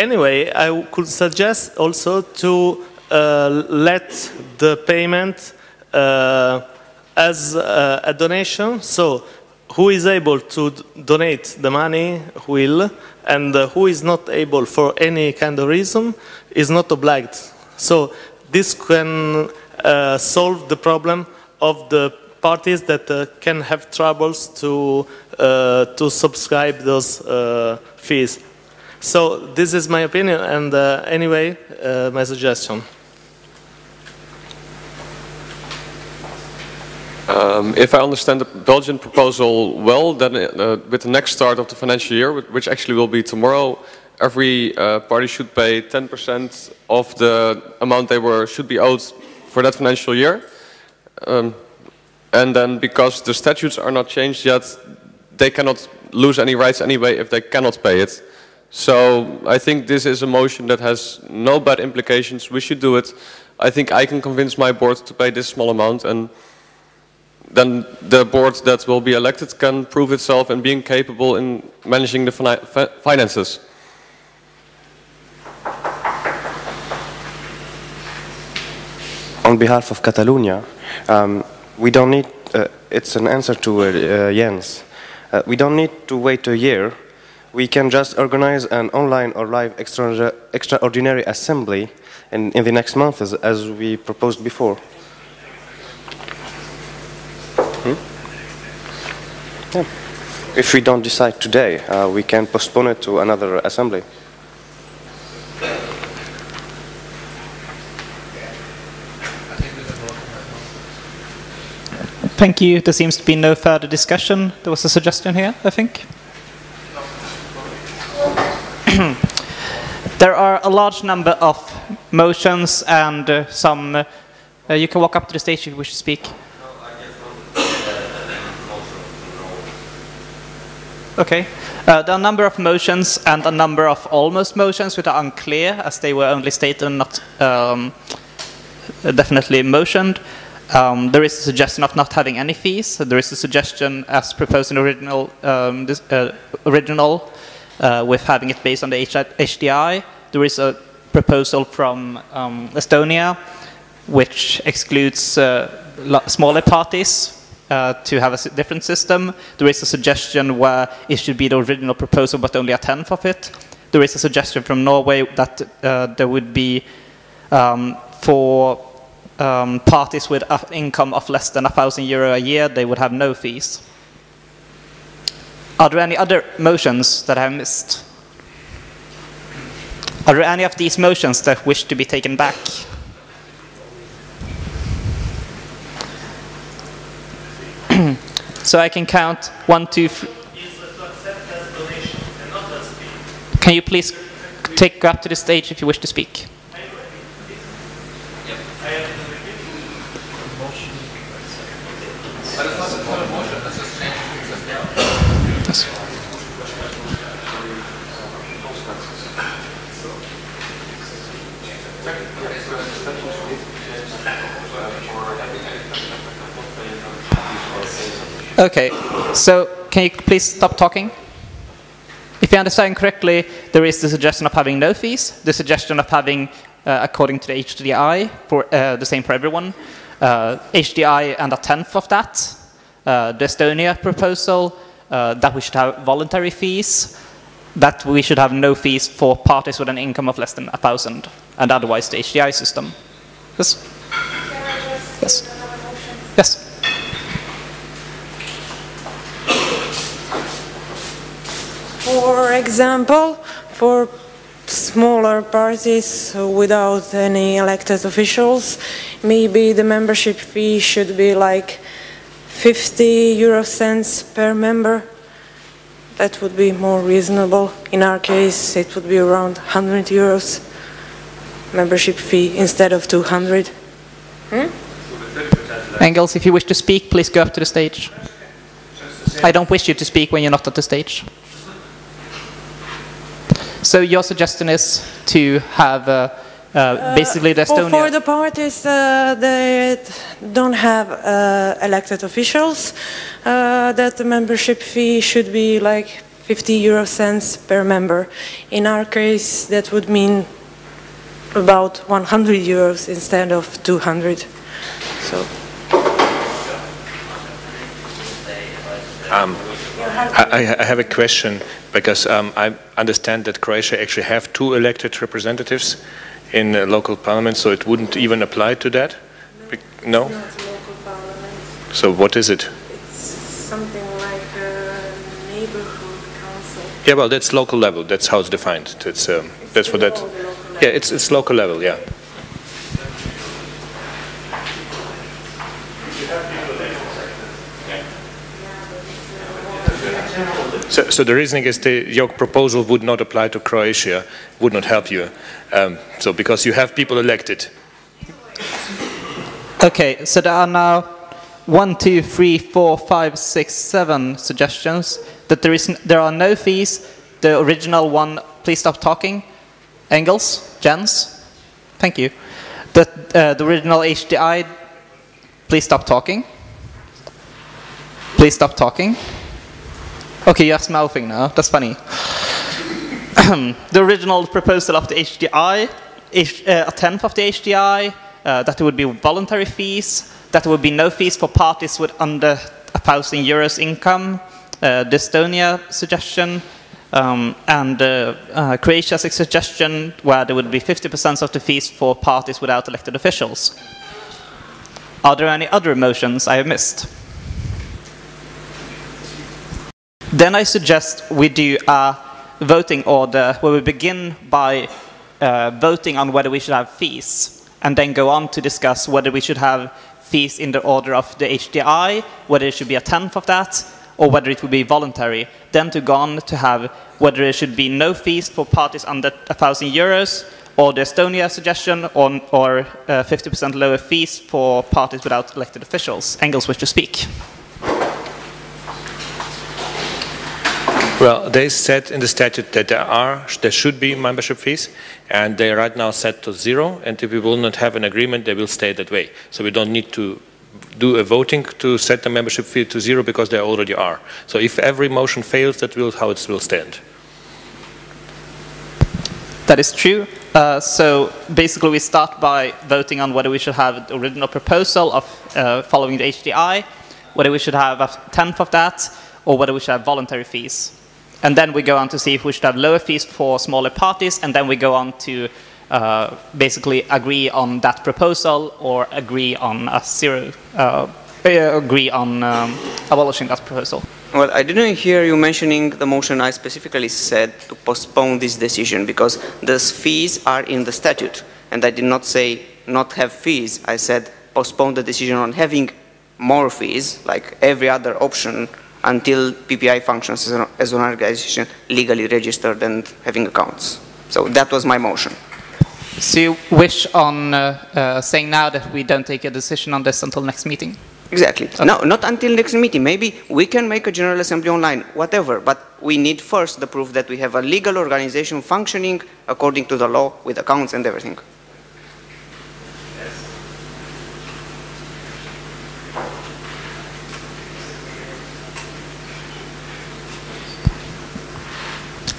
Anyway, I could suggest also to uh, let the payment uh, as uh, a donation. So, who is able to donate the money will, and uh, who is not able for any kind of reason is not obliged. So, this can uh, solve the problem of the parties that uh, can have troubles to to subscribe those fees. So this is my opinion, and uh, anyway, uh, my suggestion. Um, if I understand the Belgian proposal well, then uh, with the next start of the financial year, which actually will be tomorrow, every uh, party should pay 10% of the amount they were should be owed for that financial year. Um, and then because the statutes are not changed yet, they cannot lose any rights anyway if they cannot pay it. So I think this is a motion that has no bad implications. We should do it. I think I can convince my board to pay this small amount and then the board that will be elected can prove itself in being capable in managing the fina finances. On behalf of Catalonia, um, we don't need, uh, it's an answer to uh, uh, Jens. We don't need to wait a year. We can just organize an online or live extra extraordinary assembly in, in the next month as, as we proposed before. Hmm? Yeah. If we don't decide today, uh, we can postpone it to another assembly. Thank you. There seems to be no further discussion. There was a suggestion here, I think. there are a large number of motions and uh, some. Uh, you can walk up to the stage if you wish to speak. Okay. Uh, there are a number of motions and a number of almost motions which are unclear as they were only stated and not um, definitely motioned. Um, there is a suggestion of not having any fees. There is a suggestion as proposed in the original, um, this, uh, original uh, with having it based on the HDI. There is a proposal from um, Estonia which excludes uh, smaller parties uh, to have a different system. There is a suggestion where it should be the original proposal but only a tenth of it. There is a suggestion from Norway that uh, there would be um, for um, parties with an income of less than a thousand euro a year, they would have no fees. Are there any other motions that I have missed? Are there any of these motions that wish to be taken back? so I can count one, two, three. Can you please take up to the stage if you wish to speak? Okay, so can you please stop talking? If you understand correctly, there is the suggestion of having no fees, the suggestion of having, uh, according to the HDI, for uh, the same for everyone, uh, HDI and a tenth of that, uh, the Estonia proposal, uh, that we should have voluntary fees, that we should have no fees for parties with an income of less than a thousand, and otherwise the HDI system. Yes? Yes. Yes. For example, for smaller parties without any elected officials, maybe the membership fee should be like 50 euro cents per member. That would be more reasonable. In our case, it would be around 100 euros membership fee instead of 200. Hmm? Engels, if you wish to speak, please go up to the stage. I don't wish you to speak when you're not at the stage. So your suggestion is to have uh, uh, basically the Estonia... For, for the parties uh, that don't have uh, elected officials, uh, that the membership fee should be like 50 euro cents per member. In our case, that would mean about 100 euros instead of 200. So. Um, I, I, have a question because um, I understand that Croatia actually have two elected representatives in uh, local parliament, so it wouldn't even apply to that? No? no? So what is it? It's something like a neighborhood council. Yeah, well, that's local level. That's how it's defined. It's, um, it's that's for that. Yeah, it's it's local level. Yeah. So, so the reasoning is the, your proposal would not apply to Croatia, would not help you. Um, so because you have people elected. Okay, so there are now one, two, three, four, five, six, seven suggestions that there is there are no fees. The original one, please stop talking. Engels, Jens, thank you. The, uh, the original HDI, please stop talking. Please stop talking. Okay, you're mouthing now. That's funny. the original proposal of the HDI, uh, a tenth of the HDI, uh, that there would be voluntary fees, that there would be no fees for parties with under a thousand euros income, uh, the Estonia suggestion, um, and uh, uh, Croatia's suggestion where there would be 50% of the fees for parties without elected officials. Are there any other motions I have missed? Then I suggest we do a voting order where we begin by uh, voting on whether we should have fees and then go on to discuss whether we should have fees in the order of the HDI, whether it should be a tenth of that, or whether it would be voluntary. Then to go on to have whether there should be no fees for parties under a thousand euros, or the Estonia suggestion, on, or 50% lower fees for parties without elected officials. Engels wish to speak. Well, they said in the statute that there are, there should be membership fees, and they are right now set to zero. And if we will not have an agreement, they will stay that way. So we don't need to do a voting to set the membership fee to zero because they already are. So if every motion fails, that will how it will stand. That is true. Uh, so basically, we start by voting on whether we should have the original proposal of uh, following the HDI, whether we should have a tenth of that, or whether we should have voluntary fees. And then we go on to see if we should have lower fees for smaller parties, and then we go on to uh, basically agree on that proposal or agree on a zero, uh, agree on um, abolishing that proposal. Well, I didn't hear you mentioning the motion I specifically said to postpone this decision because those fees are in the statute. And I did not say not have fees. I said postpone the decision on having more fees, like every other option until PPI functions as an, as an organization legally registered and having accounts. So that was my motion. So you wish on uh, uh, saying now that we don't take a decision on this until next meeting? Exactly. Okay. No, not until next meeting. Maybe we can make a general assembly online, whatever. But we need first the proof that we have a legal organization functioning according to the law with accounts and everything.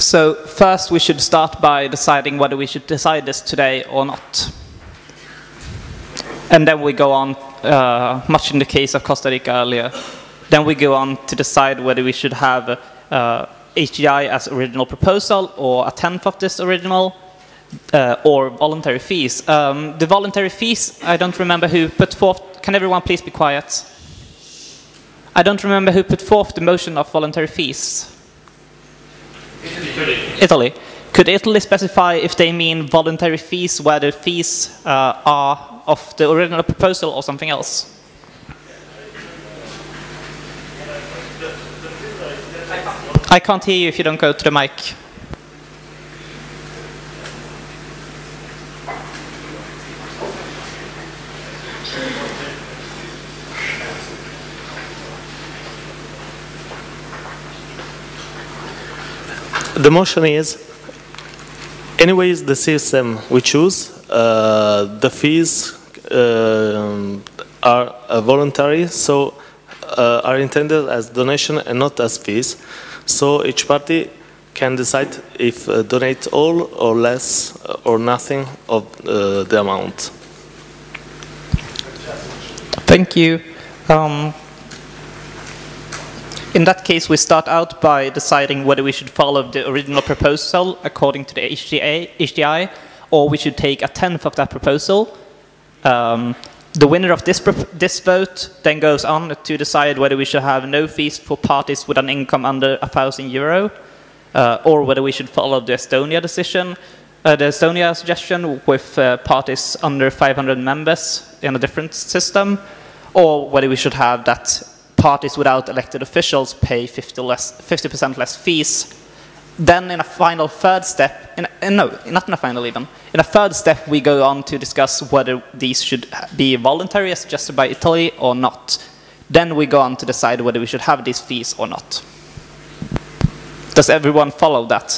So first we should start by deciding whether we should decide this today or not. And then we go on, uh, much in the case of Costa Rica earlier, then we go on to decide whether we should have uh, HDI as original proposal or a tenth of this original uh, or voluntary fees. Um, the voluntary fees, I don't remember who put forth, can everyone please be quiet? I don't remember who put forth the motion of voluntary fees. Italy. Could Italy specify if they mean voluntary fees, where the fees uh, are of the original proposal or something else? I can't hear you if you don't go to the mic. The motion is, anyways, the system we choose, uh, the fees uh, are uh, voluntary, so uh, are intended as donation and not as fees. So each party can decide if uh, donate all or less or nothing of uh, the amount. Thank you. Um, in that case, we start out by deciding whether we should follow the original proposal according to the HDA, HDI, or we should take a tenth of that proposal. Um, the winner of this, this vote then goes on to decide whether we should have no fees for parties with an income under a thousand euro, uh, or whether we should follow the Estonia decision, uh, the Estonia suggestion with uh, parties under 500 members in a different system, or whether we should have that parties without elected officials pay 50% less, 50 less fees. Then in a final third step, in in no, not in a final even, in a third step we go on to discuss whether these should be voluntary as suggested by Italy or not. Then we go on to decide whether we should have these fees or not. Does everyone follow that?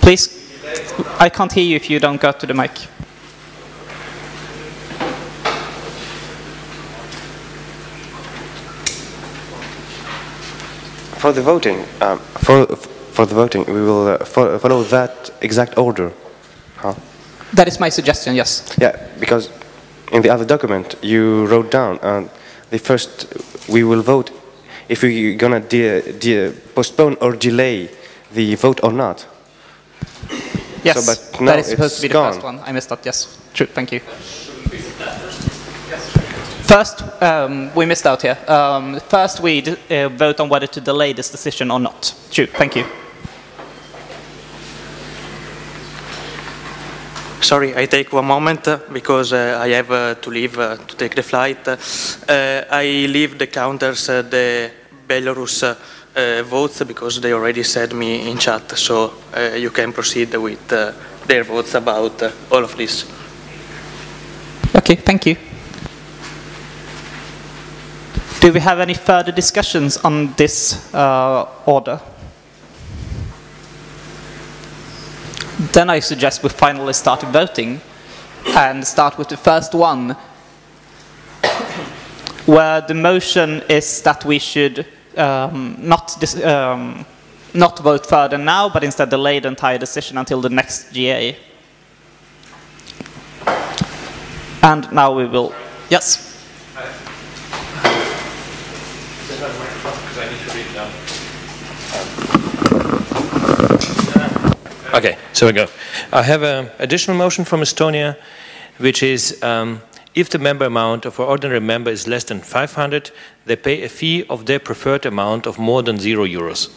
Please, I can't hear you if you don't go to the mic. For the voting, um, for for the voting, we will uh, fo- follow that exact order. Huh? That is my suggestion, yes. Yeah, because in the other document you wrote down uh, the first we will vote if we're gonna de- de- postpone or delay the vote or not. Yes, So, but that is supposed to be the gone. first one. I missed that, yes. True, thank you. First, um, we missed out here. Um, first, we d- uh, vote on whether to delay this decision or not. True, thank you. Sorry, I take one moment uh, because uh, I have uh, to leave uh, to take the flight. Uh, I leave the counters the Belarus votes because they already said me in chat, so uh, you can proceed with uh, their votes about uh, all of this. Okay, thank you. Do we have any further discussions on this uh, order? Then I suggest we finally start voting and start with the first one, where the motion is that we should um, not, um, not vote further now, but instead delay the entire decision until the next GA. And now we will, yes. Okay, so we go. I have an additional motion from Estonia, which is um, if the member amount of an ordinary member is less than 500, they pay a fee of their preferred amount of more than zero euros.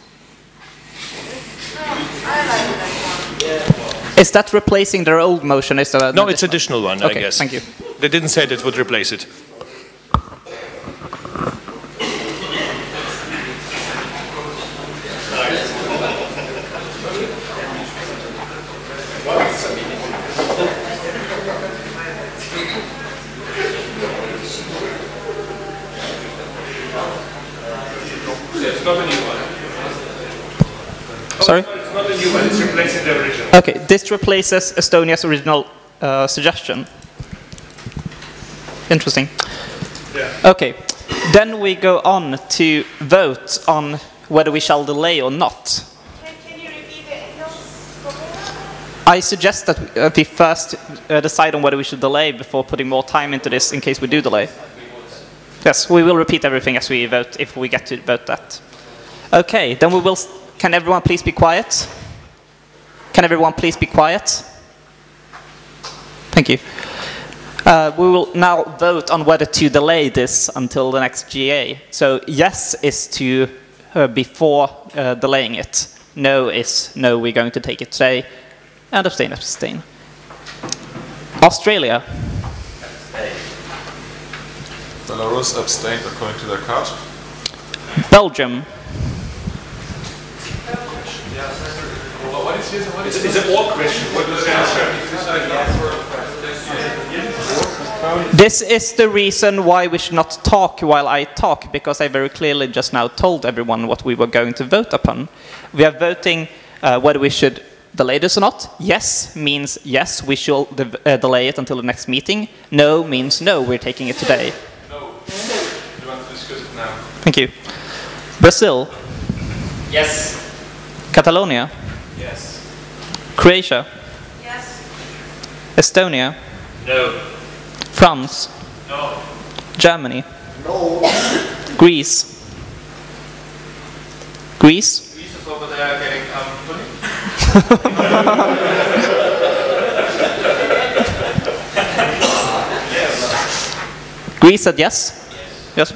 Is that replacing their old motion? Is that No, it's additional one, I Okay, guess. thank you. They didn't say that would replace it. Sorry? It's not a new one, it's replacing the original. Okay, this replaces Estonia's original uh, suggestion. Interesting. Yeah. Okay, then we go on to vote on whether we shall delay or not. Can, can I suggest that uh, we first uh, decide on whether we should delay before putting more time into this in case we do delay. Yes, we will repeat everything as we vote if we get to vote that. Okay, then we will. Can everyone please be quiet? Can everyone please be quiet? Thank you. Uh, we will now vote on whether to delay this until the next GA. So yes is to uh, before uh, delaying it. No is no, we're going to take it today. And abstain, abstain. Australia. Belarus abstained according to their card. Belgium. What is this? What is it's, it's a war question. What does the answer? This is the reason why we should not talk while I talk, because I very clearly just now told everyone what we were going to vote upon. We are voting uh, whether we should delay this or not. Yes means yes, we shall de- uh, delay it until the next meeting. No means no, we're taking it today. No. You want to discuss it now? Thank you. Brazil, Yes. Catalonia, Yes. Croatia, Yes. Estonia, No. France, No. Germany, No. Greece, Greece, Greece is over there getting um, money. Greece said yes. Yes.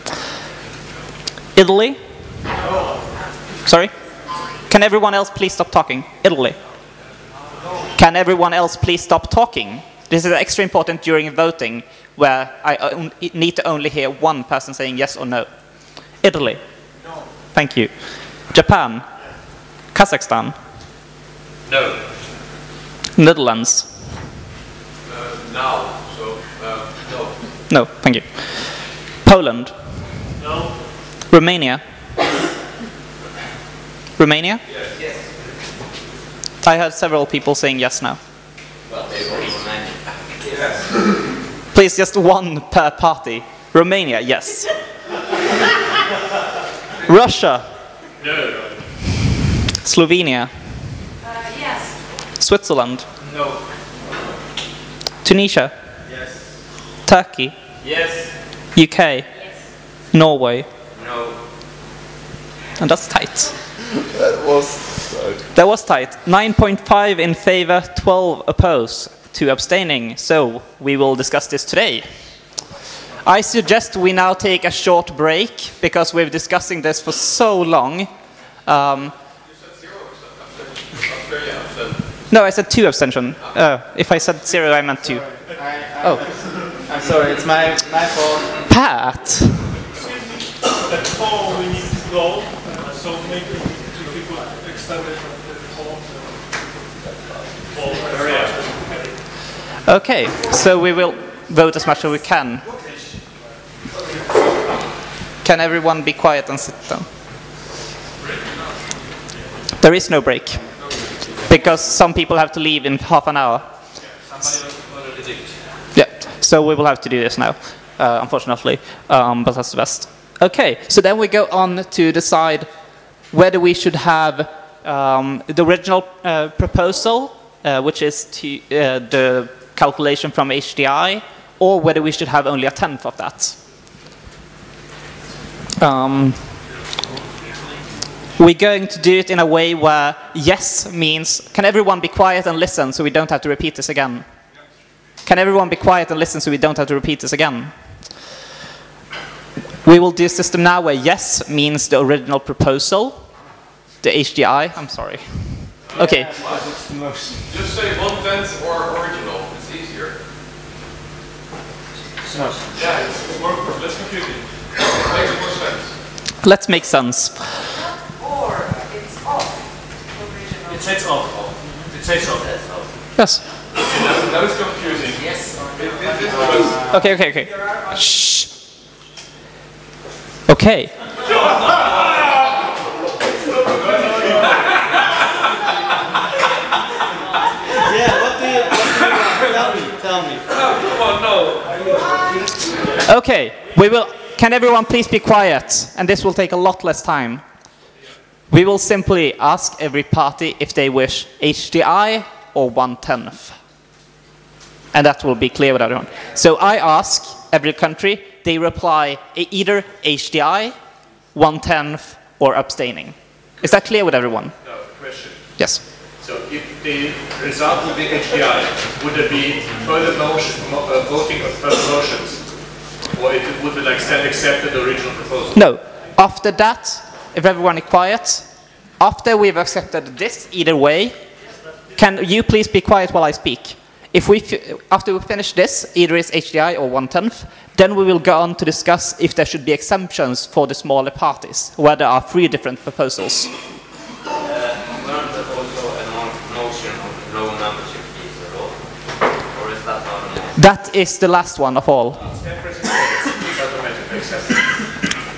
Italy. No. Sorry. Can everyone else please stop talking? Italy. Can everyone else please stop talking? This is extra important during voting, where I need to only hear one person saying yes or no. Italy. No. Thank you. Japan. Kazakhstan. No. Netherlands. Uh, now. So uh, no. No, thank you. Poland. No. Romania. Romania? Yes. I heard several people saying yes now. Well, yes. Please, just one per party. Romania, yes. Russia. No. Slovenia, yes. Switzerland, No. Tunisia, Yes. Turkey, Yes. UK, Norway, No. and that's tight. That was tight. That was tight. 9.5 in favor, 12 opposed, 2 abstaining. So we will discuss this today. I suggest we now take a short break because we're discussing this for so long. Um, no, I said two abstention. Uh, if I said zero, I meant two. Oh, I'm sorry, it's my, my fault. Pat. At four we need to go, so maybe if we could extend it until four. Four. Okay, so we will vote as much as we can. Can everyone be quiet and sit down? There is no break. Because some people have to leave in half an hour. Yeah, so we will have to do this now, uh, unfortunately, um, but that's the best. Okay, so then we go on to decide whether we should have um, the original uh, proposal, uh, which is to, uh, the calculation from HDI, or whether we should have only a tenth of that. Um, we're going to do it in a way where yes means, can everyone be quiet and listen so we don't have to repeat this again? Can everyone be quiet and listen so we don't have to repeat this again? We will do a system now where yes means the original proposal, the HDI, I'm sorry. Okay, Just say one tenth or original. It's easier. Yeah, it's more less confusing. It makes more sense. let's make sense. Or it's off. It says off. It says off. Yes. That, that is confusing. Yes. It, it, this was Okay, okay, okay. Shh. Okay. Yeah, what do you, what do you want? Tell me, tell come on, no. Okay, we will. Can everyone please be quiet? And this will take a lot less time. We will simply ask every party if they wish HDI or one tenth. And that will be clear with everyone. So I ask every country, they reply either HDI, one tenth, or abstaining. Is that clear with everyone? No, question. Yes. So if the result would be HDI, would there be further motion, mo- uh, voting of further motions? Or it would be like stand accepted the original proposal? No. After that, if everyone is quiet, after we've accepted this, either way, can you please be quiet while I speak? If we, after we finish this, either it's HDI or one tenth, then we will go on to discuss if there should be exemptions for the smaller parties, where there are three different proposals. Weren't there also a mo- motion of low membership fees at all? Or is that not a motion? That is the last one of all.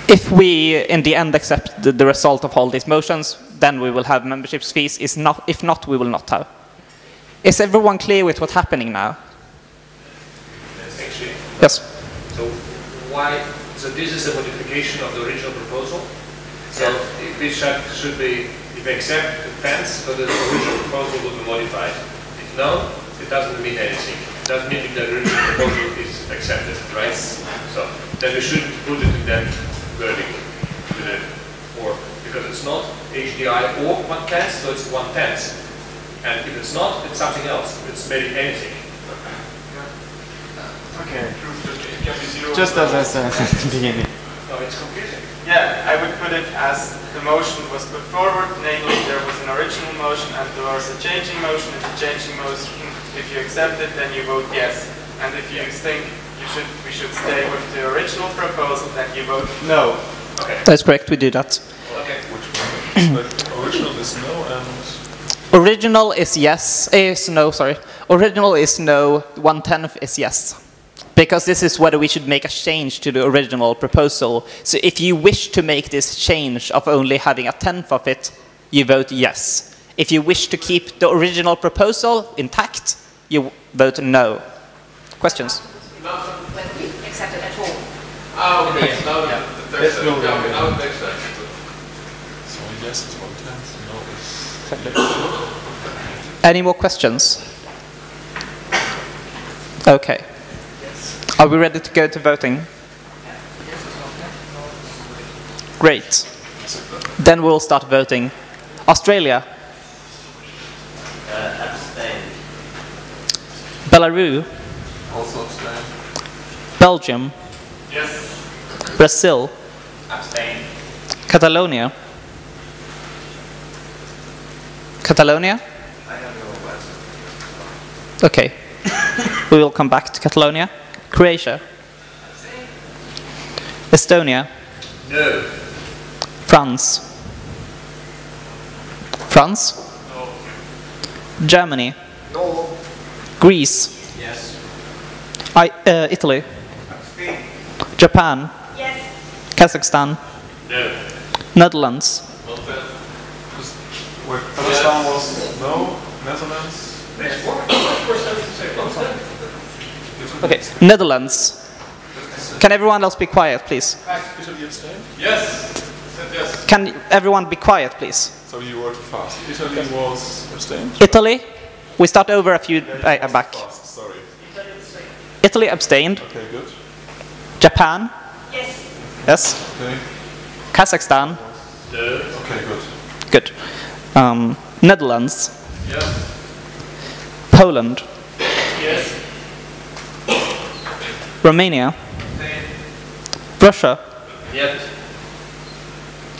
If we, in the end, accept the, the result of all these motions, then we will have membership fees. Is not, if not, we will not have. Is everyone clear with what's happening now? Yes. So why, so this is a modification of the original proposal? So if it should, should be, if we accept the fence, so the original proposal will be modified. If no, it doesn't mean anything. It doesn't mean that the original proposal is accepted, right? So then we shouldn't put it in that wording with it, or, because it's not HDI or one tenth, so it's one tenth. And if it's not, it's something else. It's maybe anything. Okay. It can be zero. Just as I said at the beginning. No, it's confusing. Yeah, I would put it as the motion was put forward, namely there was an original motion and there was a changing motion. If the changing motion, if you accept it, then you vote yes. And if you think you should, we should stay with the original proposal, then you vote no. Okay. That's correct, we do that. Okay. But original is no and Original is yes, is no, sorry. Original is no, one tenth is yes. Because this is whether we should make a change to the original proposal. So if you wish to make this change of only having a tenth of it, you vote yes. If you wish to keep the original proposal intact, you vote no. Questions? Tenth, no is. Any more questions? Okay. Are we ready to go to voting? Great. Then we'll start voting. Australia, Uh. Belarus, Also abstain. Belgium, Yes. Brazil, Abstain. Catalonia. Catalonia? I don't know what. Okay. we will come back to Catalonia. Croatia. Estonia. No. France. France. Germany. No. Greece. Yes. I, uh, Italy. Abstain. Japan. Yes. Kazakhstan. No. Netherlands. Wait, Kazakhstan was no, Netherlands? Okay, Netherlands. Can everyone else be quiet, please? Yes. Yes. Can everyone be quiet, please? So you were too fast. Italy was abstained? Italy. We start over a few uh, back. Sorry. Italy abstained. Okay, good. Japan. Yes. Yes. Okay. Kazakhstan. No. Okay, good. Good. Um, Netherlands. Yes. Poland. Yes. Romania. Russia. Yes.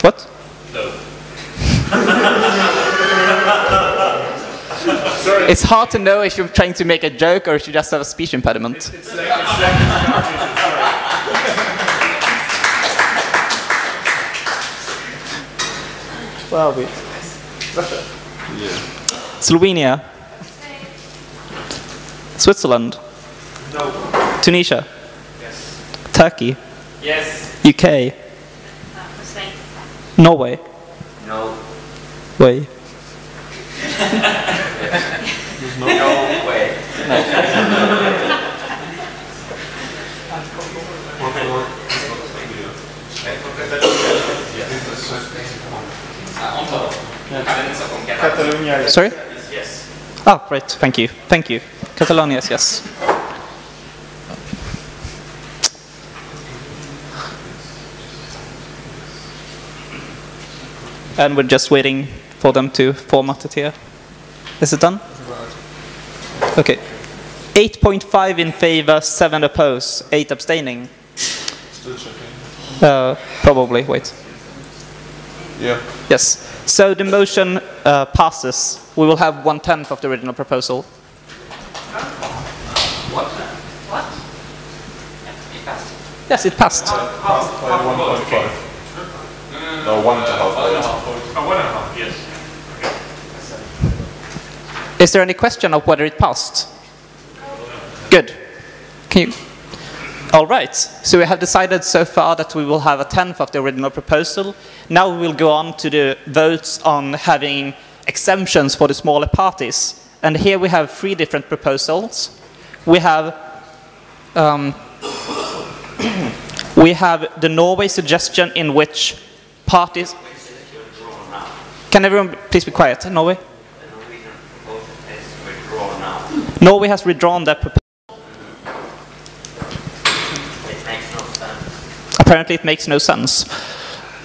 What? No. It's hard to know if you're trying to make a joke or if you just have a speech impediment. It's like, it's like Well, we. Yeah. Slovenia. Switzerland. No. Tunisia. Yes. Turkey. Yes. UK. Norway. No. Way. No way. Catalonia. Sorry? Yes. Ah, oh, great. Thank you. Thank you. Catalonia is yes. And we're just waiting for them to format it here. Is it done? Okay. 8.5 in favor, 7 opposed, 8 abstaining. Still checking. Uh, probably, wait. Yeah. Yes. So the motion uh, passes. We will have one tenth of the original proposal. What? What? It passed. Yes, it passed. Passed by 1.5. No, one and a half vote. Oh, one and a half, yes. Is there any question of whether it passed? Good. Can you? All right. So we have decided so far that we will have a tenth of the original proposal. Now we will go on to the votes on having exemptions for the smaller parties. And here we have three different proposals. We have um, we have the Norway suggestion in which parties. Can everyone please be quiet? Norway. Norway has withdrawn that proposal. Apparently, it makes no sense.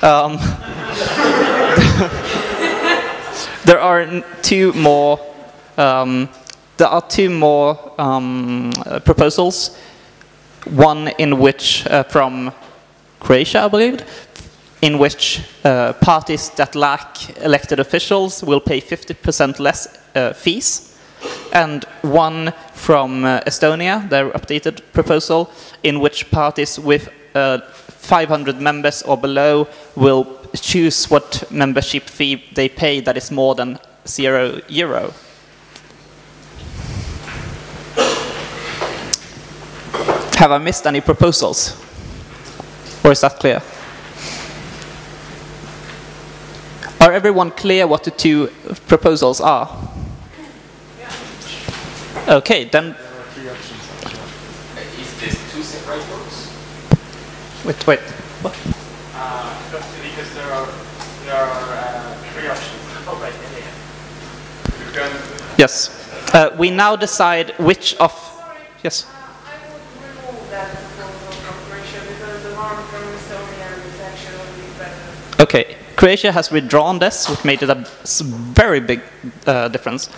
Um, there are two more. Um, there are two more um, proposals. One in which, uh, from Croatia, I believe, in which uh, parties that lack elected officials will pay 50% less uh, fees, and one from uh, Estonia, their updated proposal, in which parties with uh, 500 members or below will choose what membership fee they pay that is more than zero euro. Have I missed any proposals? Or is that clear? Are everyone clear what the two proposals are? Okay, then. Is this two separate votes? Wait, wait. What? Uh, because there are there are uh, three options. Oh, right, yeah, yeah. Yes. Uh, we now decide which of. Yes. I would remove that proposal from Croatia because the one from Estonia is actually better. Okay. Croatia has withdrawn this, which made it a very big uh, difference,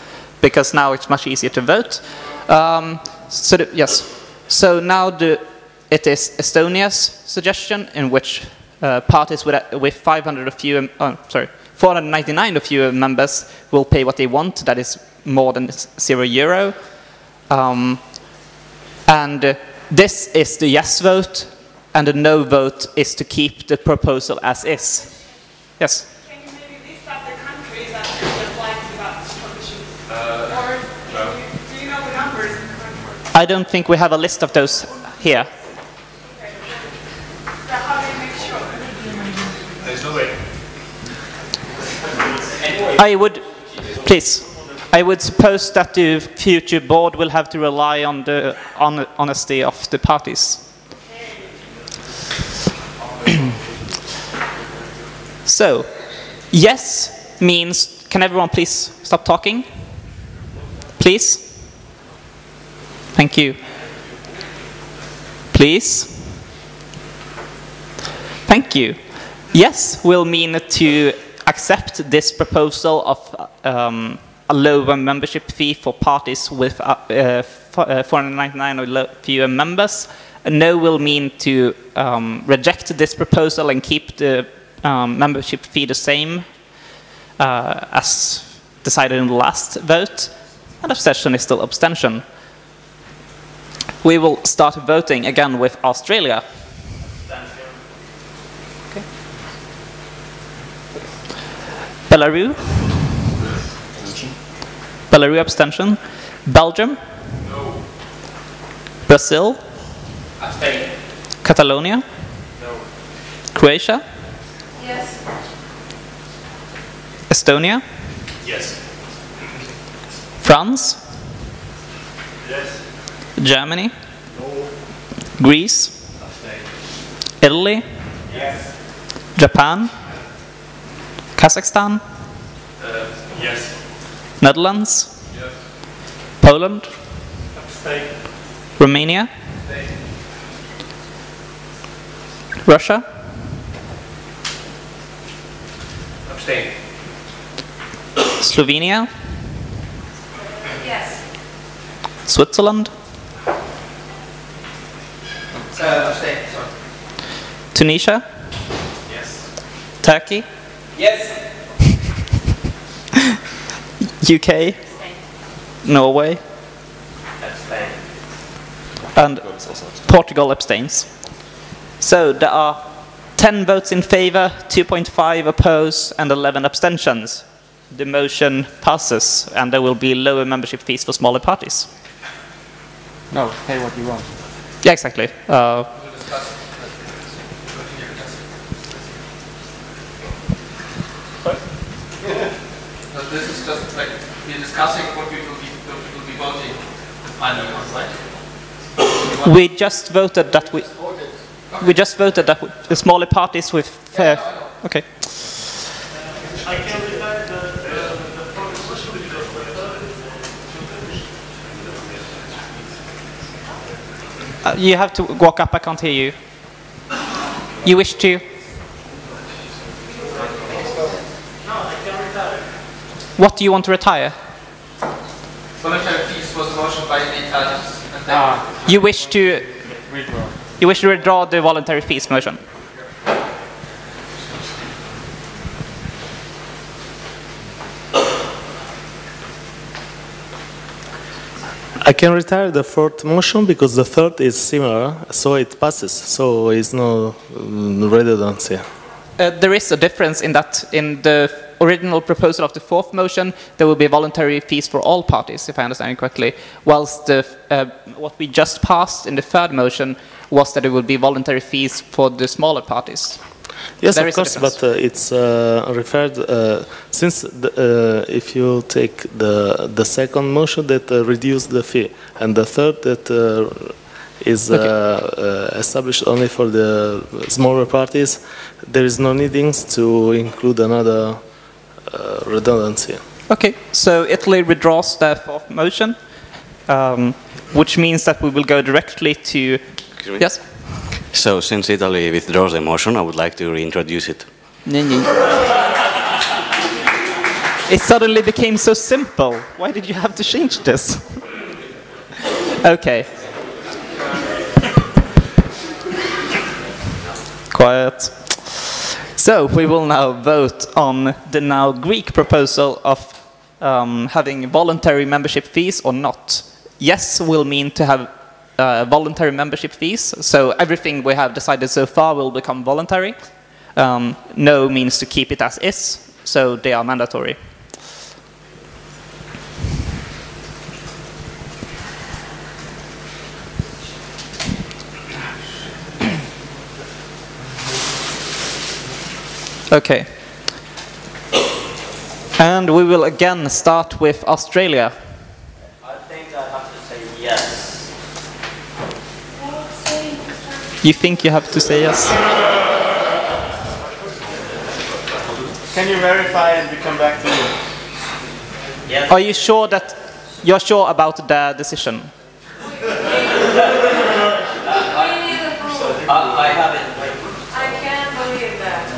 because now it's much easier to vote. Um, so the, yes. So now the, it is Estonia's suggestion, in which uh, parties with, with 500 or fewer, oh, sorry, 499 or fewer members will pay what they want. That is more than zero euro. Um, and uh, this is the yes vote, and the no vote is to keep the proposal as is. Yes. I don't think we have a list of those here. There's no way. I would, please, I would suppose that the future board will have to rely on the hon- honesty of the parties. so, yes means, can everyone please stop talking? Please? Thank you. Please? Thank you. Yes will mean to accept this proposal of um, a lower membership fee for parties with uh, uh, uh, 499 or fewer members. No will mean to um, reject this proposal and keep the um, membership fee the same uh, as decided in the last vote. And abstention is still abstention. We will start voting again with Australia. Belarus? Belarus abstention. Belgium? No. Brazil? Abstain. Catalonia? No. Croatia? Yes. Estonia? Yes. France? Yes. Germany? No. Greece? Italy? Yes. Japan? Kazakhstan? Uh, yes. Netherlands? Yes. Poland? Abstain. Romania? Abstain. Russia? Abstain. Slovenia? Yes. Switzerland? Uh, abstain, sorry. Tunisia? Yes. Turkey? Yes. UK? Norway? Abstain. And Portugal abstains. So there are 10 votes in favor, 2.5 oppose, and 11 abstentions. The motion passes, and there will be lower membership fees for smaller parties. No, pay what you want. Yeah, exactly. Uh, But this is just like, we're discussing what we will be, what we will be voting finally on, right? we just voted that we. We just voted that we- the smaller parties with. Uh, okay. I can retire the, the, the first question because the Uh, you have to walk up. I can't hear you. You wish to? What do you want to retire? Voluntary fees was by the Italians. And You wish to? You wish to withdraw the voluntary fees motion? I can retire the fourth motion because the third is similar, so it passes. So it's no mm, redundancy. Uh, there is a difference in that in the original proposal of the fourth motion, there will be voluntary fees for all parties, if I understand it correctly, whilst the, uh, what we just passed in the third motion was that it would be voluntary fees for the smaller parties. Yes, There of course, but uh, it's uh, referred uh, since the, uh, if you take the the second motion that uh, reduce the fee and the third that uh, is uh, uh, established only for the smaller parties. There is no needings to include another uh, redundancy. Okay, so Italy withdraws their fourth motion, um, which means that we will go directly to. Yes? So, since Italy withdraws the motion, I would like to reintroduce it. It suddenly became so simple. Why did you have to change this? okay. Quiet. So we will now vote on the now Greek proposal of um, having voluntary membership fees or not. Yes will mean to have uh, voluntary membership fees, so everything we have decided so far will become voluntary. Um, no means to keep it as is, so they are mandatory. Okay. And we will again start with Australia. I think I have to say yes. You think you have to say yes? Can you verify and we come back to you? Yes. Are you sure that you're sure about the decision? I, I have it. I can't believe that.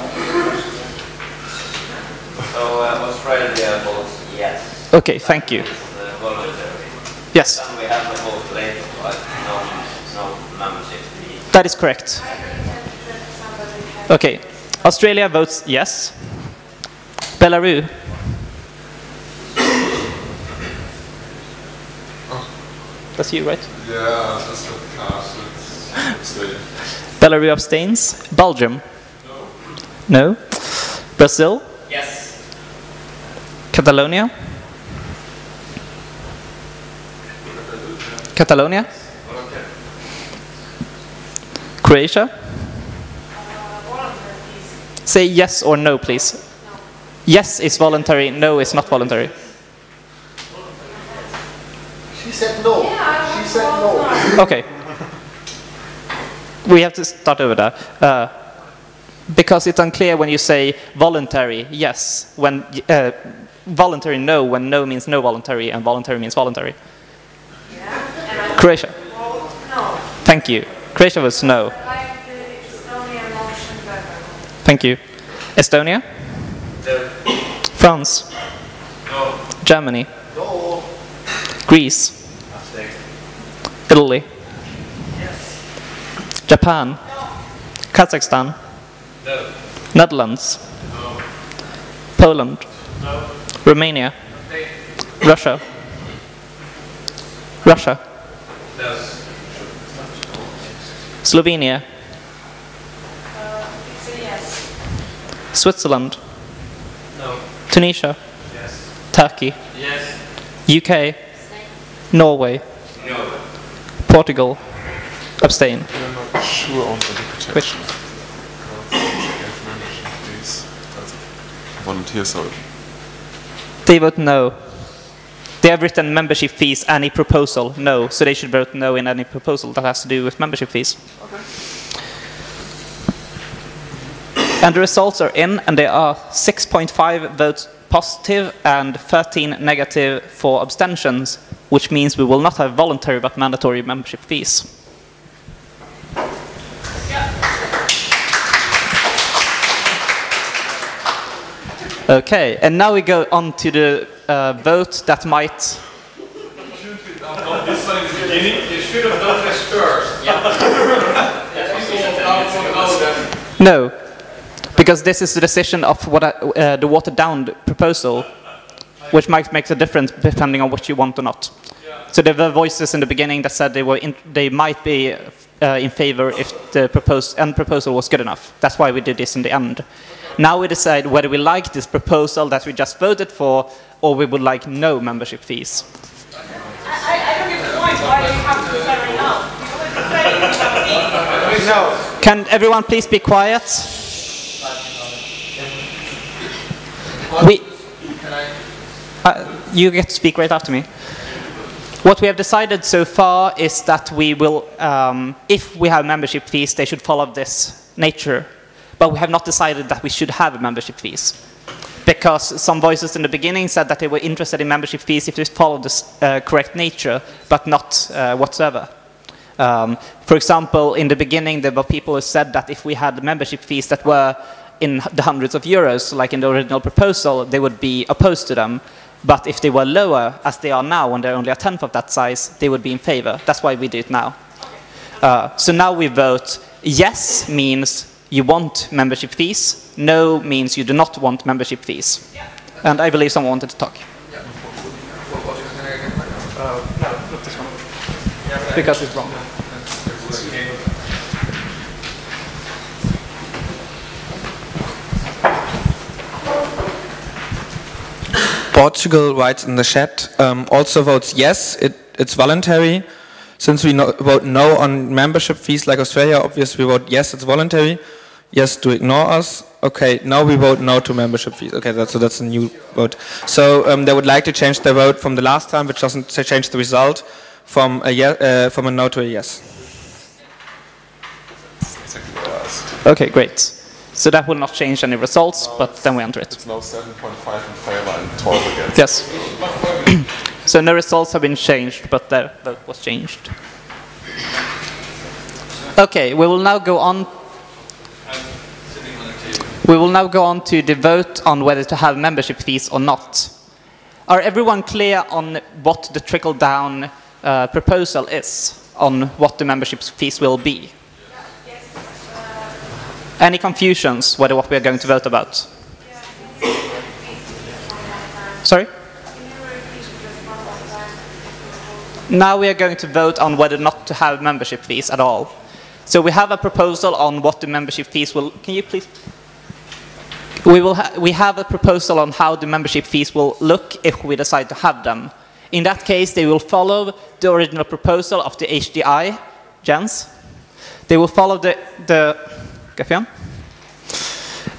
So uh, Australia votes yes. Okay, thank you. It's uh, voluntary. Yes. Then we have the vote later, right? No, no membership fee. That is correct. Okay. Australia votes yes. Belarus. That's you, right? Yeah, that's what cast it's the Belarus abstains. Belgium. No. Brazil. Yes. Catalonia. Catalonia. Croatia. Say yes or no, please. Yes is voluntary, no is not voluntary. She said no. Yeah, She said no. Okay. We have to start over there. Uh, because it's unclear when you say voluntary, yes, when uh, voluntary, no, when no means no voluntary, and voluntary means voluntary. Croatia. No. Thank you. Was no. Thank you. Estonia? No. France? No. Germany? No. Greece? Italy? Yes. Japan? Kazakhstan? No. Netherlands? No. Poland? No. Romania? Russia? Russia? Slovenia? A yes. Switzerland? No. Tunisia? Yes. Turkey? Yes. UK? Norway? No. Portugal? Abstain. I'm not sure on the protection. Volunteer, sorry. They vote no. They have written membership fees, any proposal, no. So they should vote no in any proposal that has to do with membership fees. Okay. And the results are in, and there are 6.5 votes positive and 13 negative for abstentions, which means we will not have voluntary but mandatory membership fees. Okay, and now we go on to the uh, vote that might. This one the beginning, you should have done this first. No, because this is the decision of what I, uh, the watered down proposal, which might make a difference depending on what you want or not. So there were voices in the beginning that said they were in, they might be uh, in favor if the proposed end proposal was good enough. That's why we did this in the end. Now we decide whether we like this proposal that we just voted for, or we would like no membership fees. I, I don't get the point why you have to say no. No. Can everyone please be quiet? We. Uh, you get to speak right after me. What we have decided so far is that we will, um, if we have membership fees, they should follow this nature. But we have not decided that we should have membership fees. Because some voices in the beginning said that they were interested in membership fees if they followed the uh, correct nature, but not uh, whatsoever. Um, for example, in the beginning, there were people who said that if we had membership fees that were in the hundreds of euros, like in the original proposal, they would be opposed to them. But if they were lower, as they are now, when they're only a tenth of that size, they would be in favor. That's why we do it now. Uh, so now we vote yes means you want membership fees, no means you do not want membership fees. And I believe someone wanted to talk. Because it's wrong. Portugal writes in the chat, um, also votes yes, it, it's voluntary. Since we no, vote no on membership fees like Australia, obviously we vote yes, it's voluntary. Yes to ignore us. Okay, now we vote no to membership fees. Okay, that's, so that's a new vote. So um, they would like to change their vote from the last time, which doesn't change the result, from a, yes, uh, from a no to a yes. Okay, great. So that will not change any results, but then we enter it. It's now 7.5 in favor and 12 against. Yes. so no results have been changed, but the vote was changed. Okay, we will now go on. We will now go on to the vote on whether to have membership fees or not. Are everyone clear on what the trickle down uh, proposal is on what the membership fees will be? Any confusions whether what we are going to vote about? Sorry? Now we are going to vote on whether not to have membership fees at all. So we have a proposal on what the membership fees will... Can you please... We, will ha we have a proposal on how the membership fees will look if we decide to have them. In that case, they will follow the original proposal of the HDI, Jens. They will follow the... the Gafian?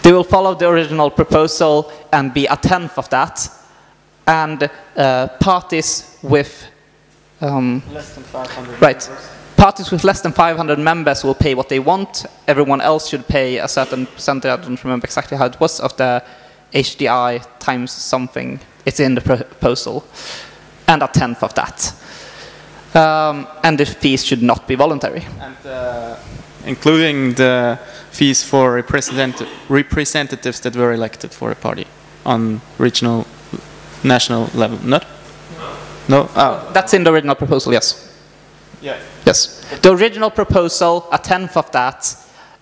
They will follow the original proposal and be a tenth of that. And uh, parties with... Um, Less than 500 Right. members. Parties with less than 500 members will pay what they want. Everyone else should pay a certain percentage. I don't remember exactly how it was of the HDI times something. It's in the proposal, and a tenth of that. Um, and the fees should not be voluntary. And uh, including the fees for represent representatives that were elected for a party on regional, national level. Not? No. Oh. That's in the original proposal. Yes. Yeah. Yes. The original proposal, a tenth of that,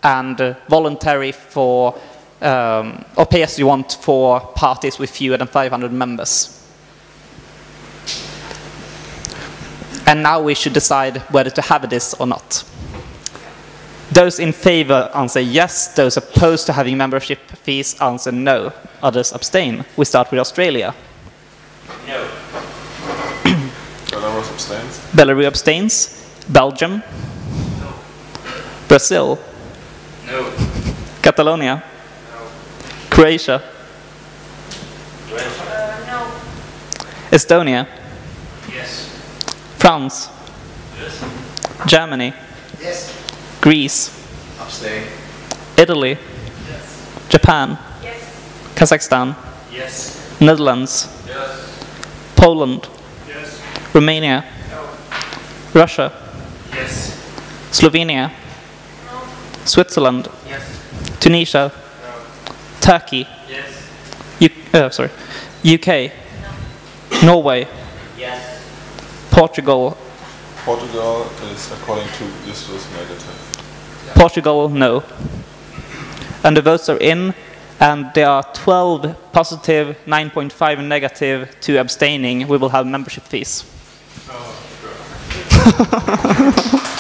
and uh, voluntary for, um, or pay as you want for parties with fewer than 500 members. And now we should decide whether to have this or not. Those in favor answer yes, those opposed to having membership fees answer no, others abstain. We start with Australia. No. Belarus abstains. Belarus abstains. Belgium. Brazil. No. Catalonia. Croatia. Uh, Estonia. Yes. France. Yes. Germany. Yes. Greece. Abstain. Italy. Japan. Kazakhstan. Yes. Netherlands. Yes. Poland. Yes. Romania. Russia. Yes. Slovenia. Switzerland. Yes. Tunisia. Turkey. Yes. U uh, sorry. UK. Norway. Yes. Portugal. Portugal is, according to this, was negative. Portugal, no. And the votes are in, and there are 12 positive, 9.5 negative, 2 abstaining. We will have membership fees.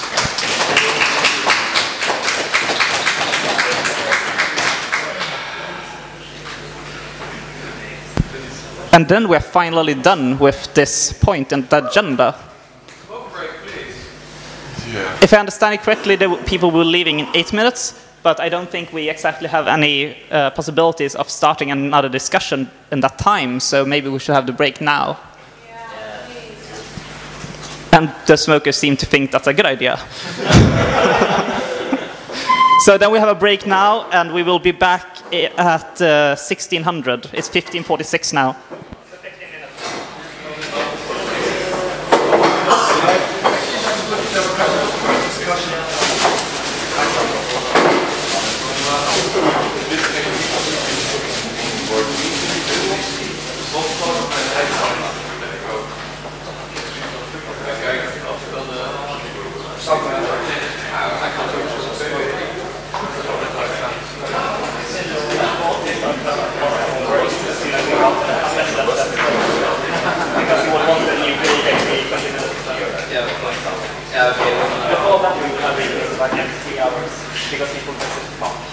and then we're finally done with this point in the agenda. Yeah. If I understand it correctly, the people will be leaving in eight minutes, but I don't think we exactly have any uh, possibilities of starting another discussion in that time, so maybe we should have the break now. And the smokers seem to think that's a good idea. so then we have a break now, and we will be back at uh, 1600. It's 1546 now. Before that, we will have meetings like every three hours because people visit the park.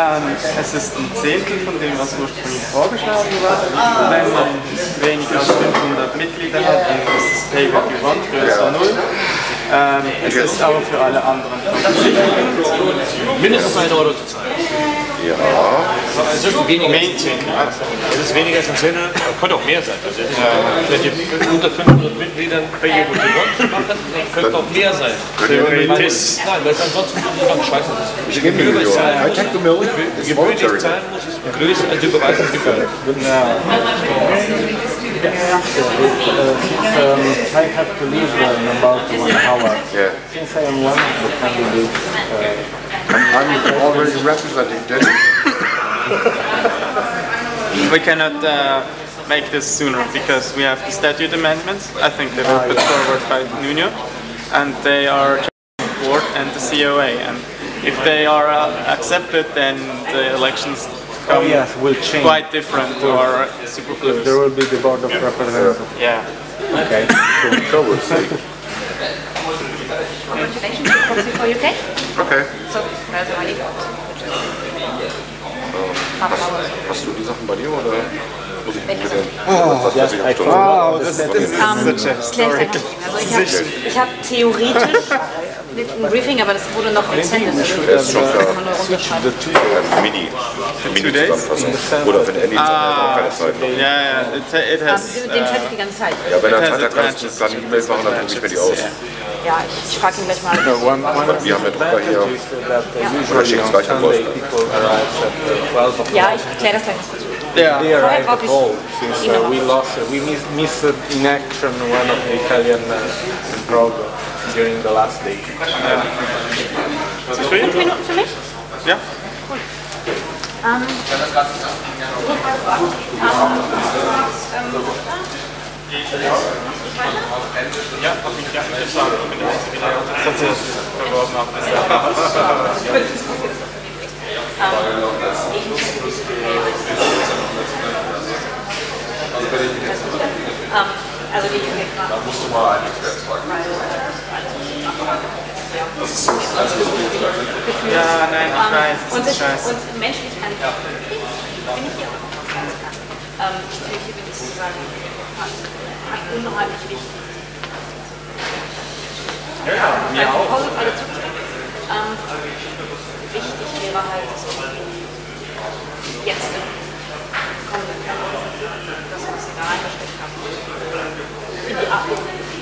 Ähm, es ist ein Zehntel von dem, was ursprünglich vorgeschlagen war. Wenn man weniger als 500 Mitglieder hat, dann ist das Pay What You Want größer Null. Ähm, es ist aber für alle anderen Mindestens ein Euro zu zahlen. Ja. Es ist weniger als ein Zehntel. Könnte auch mehr sein. Also, wenn ihr unter 500 Mitgliedern Pay What You Want machen, dann könnte auch mehr sein. Nein, weil es ansonsten dann scheiße ist. Ich gebe mir Millionen. zahlen I muss- take the million. It's Gebühr, die ich voluntary. zahlen muss, ist größer als die Beweisungsgebühr. um, I have to leave uh, in about one hour. Yeah. Since I am one of the candidates, uh, I'm already representing Denny. We cannot uh, make this sooner because we have the statute amendments. I think they were put forward by Nuno, and they are the board and the COA. And if they are uh, accepted, then the elections oh come yes, will change. quite different or superfluous. There will be the board of representatives. Yeah. Okay. So we'll see. Congratulations, proxy for UK. Okay. So, there's already Hast du die Sachen bei dir oder muss ich mit den Oh, was weiß ich, I Stunden? forgot. Das ist- Um, das ist Ähm, such a ich klär's einfach. Also ich habe ich hab theoretisch mit einem Briefing, aber das wurde noch extended. Also ich Das ist schon klar. kann man nur runterschreiben. Ein Mini, eine Mini-Zusammenfassung. Oder wenn Andy sagt, er braucht keine Zeit. Yeah, yeah. It, it Ähm, has. Den schreibe ich die ganze Zeit. Ja, wenn er It has Zeit hat, kannst du advantages. dann E-Mails machen, dann drucke ich mir die aus. Ja, ich, ich frage ihn gleich mal. One, one of Wir haben ja Drucker hier. is that uh, Oder usually schick's on gleich an Sunday Wolfgang. people arrive at uh, 12 o'clock. Ja, ich kläre das gleich noch kurz. Yeah. They arrived at ich all since uh, we lost, uh, we miss, missed in action one of the Italian uh, program during the last day. Fünf Minuten für mich? Ja. Ja, hab ich ja gesagt. Ich bin der Einzige, der sich beworben Ähm, also die Da musst du mal einen Expert fragen. Ja, nein, ich weiß, das Und, ist ich, scheiße. und menschlich kann ich bin ich hier auch ähm, für mich bin ich sozusagen hat unheimlich wichtig. Ja, ja, mir also, auch. Alle, alle zustimmen. Ähm, wichtig wäre halt, irgendwie jetzt kommenden Jahr das, was sie da reingesteckt haben, in die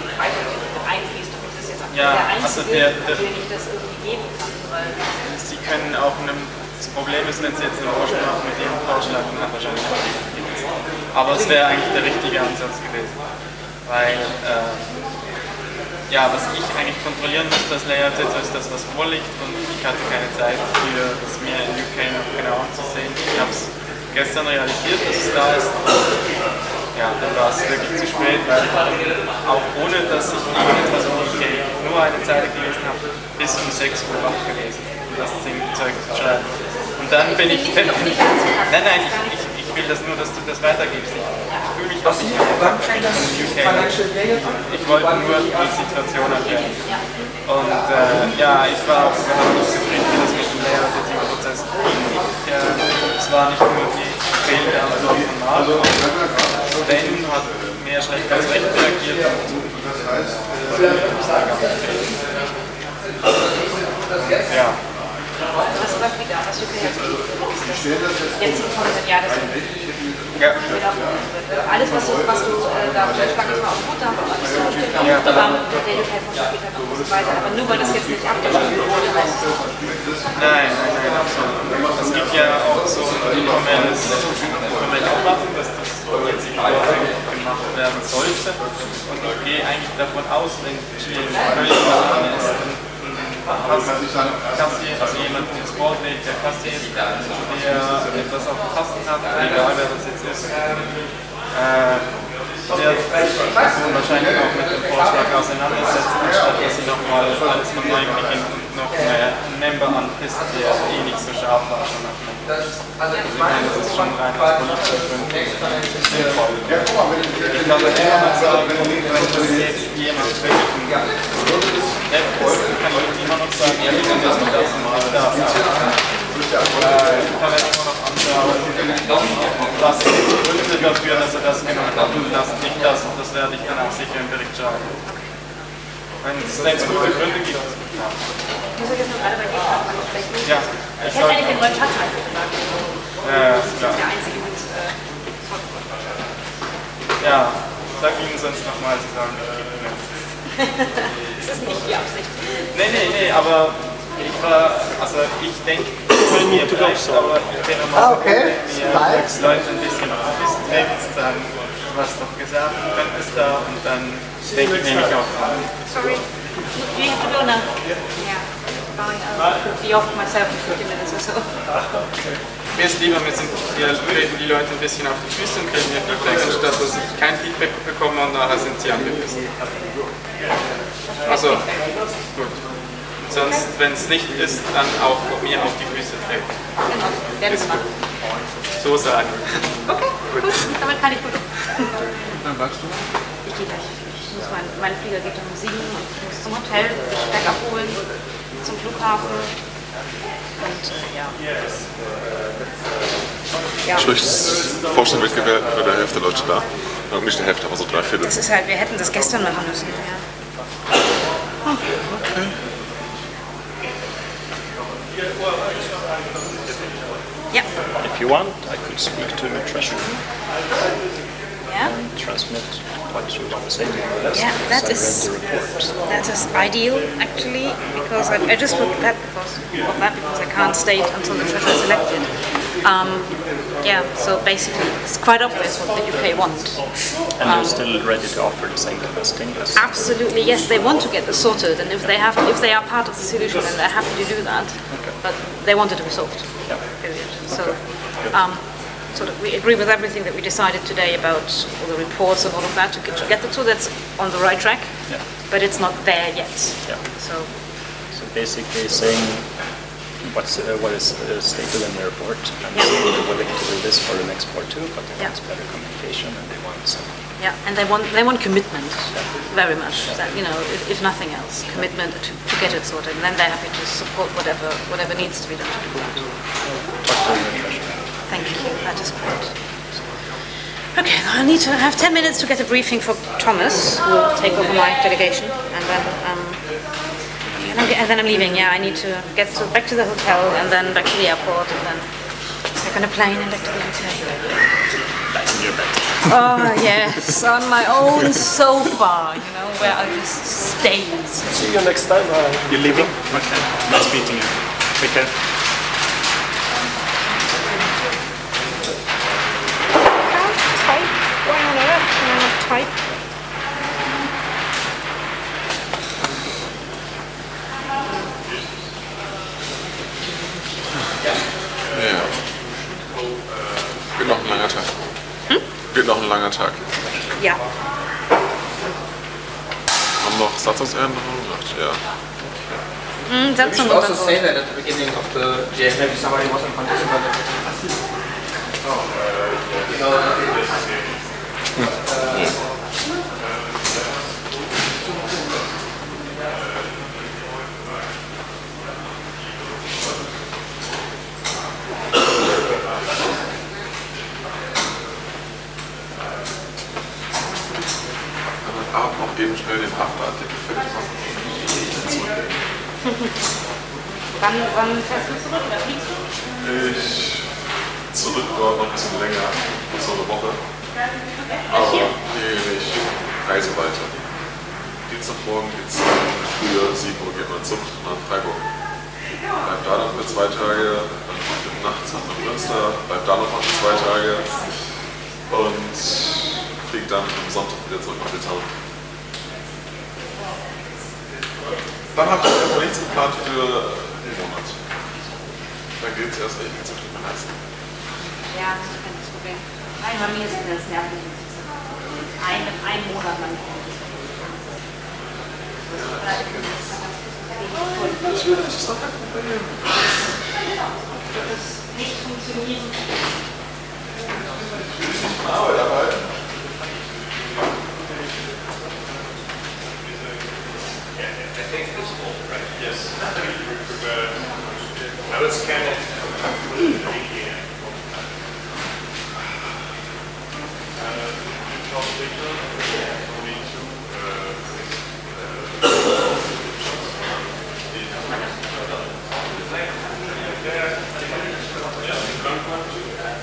mit einfließt, damit das jetzt Ja, der also Einzige, der- der- den ich das irgendwie geben kann, weil Sie können auch einem, das Problem ist, wenn Sie jetzt eine Forschung machen mit Ihrem Vorschlag, dann hat wahrscheinlich auch nicht. Aber es wäre eigentlich der richtige Ansatz gewesen. Weil, äh, ja, was ich eigentlich kontrollieren musste als Layout jetzt ist das, was vorliegt und ich hatte keine Zeit für das mir in UK noch genau anzusehen. Ich habe es gestern realisiert, dass es da ist. Ja, dann war es wirklich zu spät, weil auch ohne dass ich irgendetwas in UK nur eine Zeile gelesen habe, bis um 6 Uhr wach gewesen, um das Ding Zeug zu schreiben. Und dann bin ich, nein, nein, ich, ich will das nur, dass du das weitergibst. Ich fühle mich auch nicht UK. Ich wollte nur die Situation erklären. Und äh, ja, ich war auch überhaupt nicht zufrieden, wie das mit dem Layer-Prozess ging. Äh, es war nicht nur die fehlende Antwort von Marco. Sven hat mehr schlecht als recht reagiert. Das heißt, ja. Was, was liegt an, was UK jetzt Jetzt im kommenden Jahr, das Ja. alles, was du, was du äh, da vorgeschlagen hast, war auch gut, da haben wir alles zugestimmt. Ja. Ähm, der UK-Vorschlag geht dann noch ein bisschen weiter, aber nur weil das jetzt nicht abgestimmt wurde, heißt es. Nein, nein, nein, absolut. Es gibt ja auch so ein informelles, informell Aufmachen, dass das jetzt gemacht werden sollte. Und ich gehe eigentlich davon aus, wenn völlig alleine ist, dann Kassier, also jemand ins Board legt, der ist, der etwas auf dem Kasten hat, egal wer das jetzt ist, äh, sich Person wahrscheinlich auch mit dem Vorschlag auseinandersetzen, anstatt dass sie nochmal als man eigentlich noch eine Member anpisst, der eh nicht so scharf war schon nach Also ich meine, das ist schon rein aus politischen Gründen sinnvoll. Ich kann das immer noch sagen, wenn das jetzt jemand wirklich ein ist, kann ich immer noch sagen, ja, ich kann das noch das mal da. Ich kann mir immer noch anschauen, was sind die Gründe dafür, dass er das und das nicht das und das werde ich dann auch sicher im Bericht schreiben. Wenn es jetzt gute Gründe gibt. Ja. Ich muss jetzt nur gerade bei vielleicht nicht. Ja, ich hätte eigentlich den neuen Schatzmeister gesagt. Ja, ja, ist Das klar. der einzige mit äh, Ja, sag Ihnen sonst nochmal, Sie sagen, Das ist nicht die Absicht. Nee, nee, nee, aber ich war, also ich denke, es ist mir vielleicht, aber ich bin Ah, okay. Leute ein bisschen auf zu sagen, du hast doch gesagt, du könntest da und dann denke ich nämlich auch dran. Sorry. Do you have to go now? Yeah. I'll be off myself in 50 minutes or so. Mir ist lieber, wir, sind, wir treten die Leute ein bisschen auf die Füße und kriegen ihr Feedback, anstatt dass ich kein Feedback bekomme und nachher sind sie angepisst. Also, gut. Sonst, wenn es nicht ist, dann auch mir auf die Füße treten. Genau. Werden wir machen. So sagen. Okay, gut. Damit kann ich gut. Dann sagst du? Ich gehe gleich. Ich muss mein, mein Flieger geht um sieben und ich muss zum Hotel, mich Gepäck abholen, zum Flughafen. Und ja. Ja. Ich möchte vorstellen, wird gewählt bei der Hälfte der Leute da. Und nicht die Hälfte, aber so drei Viertel. Das ist halt, wir hätten das gestern machen müssen. Ja. Ja. If you want, I could speak to the treasurer Yeah. and transmit what you want to say to the rest. Yeah, that is I read the report. that is ideal actually because I, I just looked at that because of that because I can't state until the treasurer is elected. Um, yeah, so basically it's quite obvious what the UK want. And Um, you're still ready to offer the same kind of stimulus. Absolutely, yes, they want to get this sorted, and if they have, if they are part of the solution, then they're happy to do that. But they want it to be solved. Period. So, um, sort of, we agree with everything that we decided today about all the reports and all of that to get, to get the two. That's on the right track, Yeah. but it's not there yet. Yeah. So, So basically saying what's, uh, what is uh, stated in the report and they're willing to do this for the next part too, but they Yeah. want better communication and they want some yeah, and they want they want commitment, very much. That you know, if, if nothing else, commitment to, to get it sorted, and then they're happy to support whatever whatever needs to be done to do that. Thank you. That is great. Okay, I need to have 10 minutes to get a briefing for Thomas, who will take over my delegation, and then, um, and, I'm, and then I'm leaving. Yeah, I need to get to, back to the hotel, and then back to the airport, and then back on a plane and back to the hotel. back in your bed. Oh yes, on my own sofa, you know, where I just stay. See you next time. Uh, You're leaving? Okay. Nice meeting you. Take care. Type? Ja. Wird noch ein langer Tag. Wird noch ein langer Tag. Ja. Haben noch Satzungsänderungen gemacht? Ja. Mm, that's we should also say that at the beginning of the GM, maybe somebody wasn't about it. You know, Dann Abend noch eben schnell den Haftartikel fertig machen. wann, wann fährst du zurück oder fliegst du? Ich zurück dort noch ein bisschen länger, bis so eine Woche. Aber nee, ich reise weiter. Dienstagmorgen geht's dann früher, 7 Uhr geht man Zug nach Freiburg. Bleib da noch für zwei Tage, dann nachts nach Münster, bleib da noch mal für zwei Tage und flieg dann am Sonntag wieder zurück nach Litauen. Dann habe ich erstmal nichts geplant für einen Monat. Dann geht's erst echt ins Betrieb heißen. Ja, das ist kein Problem. Nein, bei mir ist das nervig. Ein, ein Monat lang. Natürlich, ist doch kein Problem. Das nicht funktionieren. Arbeit arbeiten.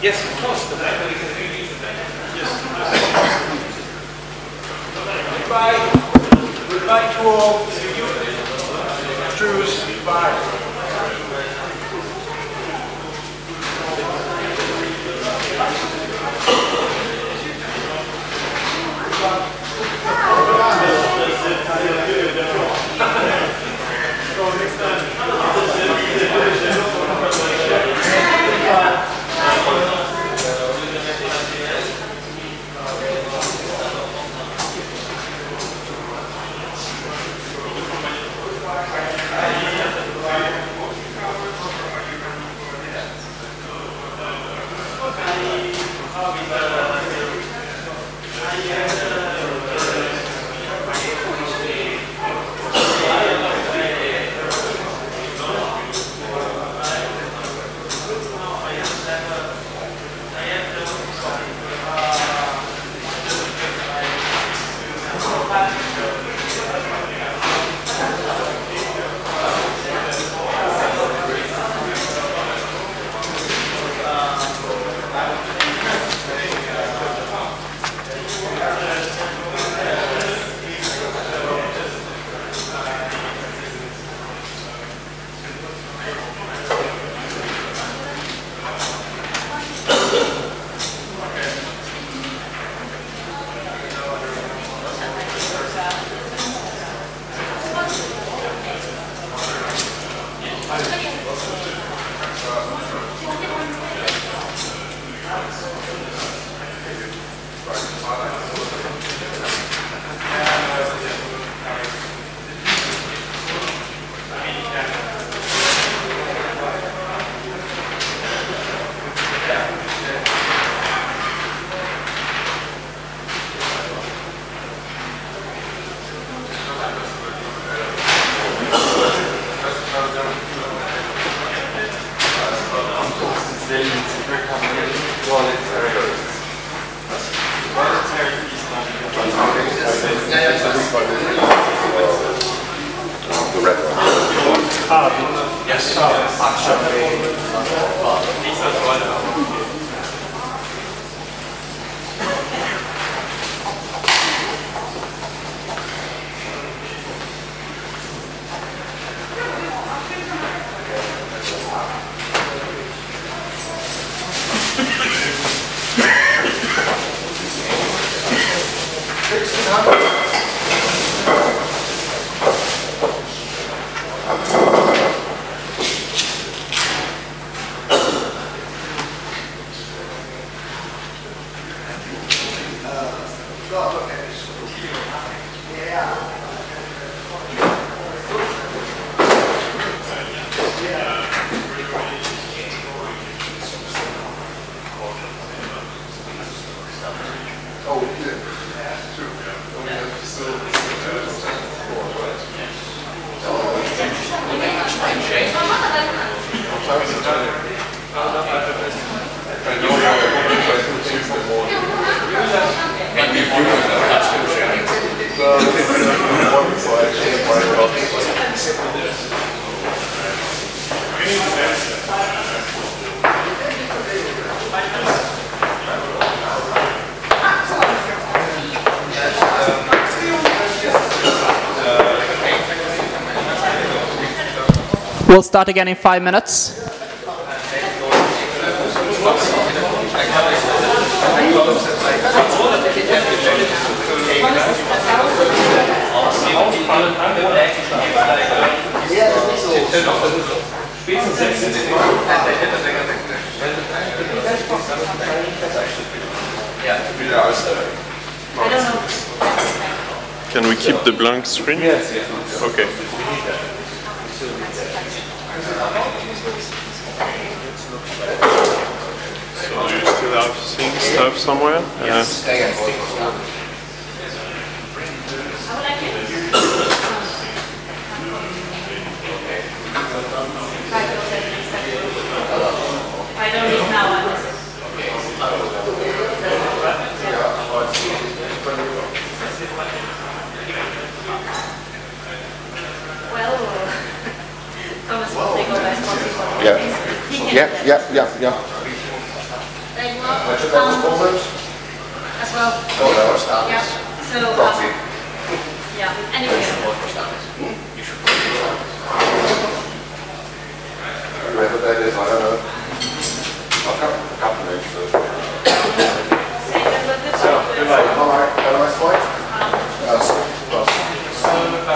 Yes, of course, but I can it. Yes. Goodbye. Goodbye to all. See you. Truce. Bye. Obrigado. Start again in five minutes. Can we keep the blank screen? Yes, yes. Okay. So do you still have sync stuff somewhere? Uh, I don't need now, I miss it. Well, Thomas will take over as possible. Yeah. Yeah, yeah, yeah, yeah. There you are. Wat je Um, voorbeeld? As well. Oh, daar staat Yeah, het. so, um, Proxy. yeah, anyway. Whoever that is, I don't know. I've got a couple of names. So. So, goodbye. All right, have a nice flight. Uh, so, well,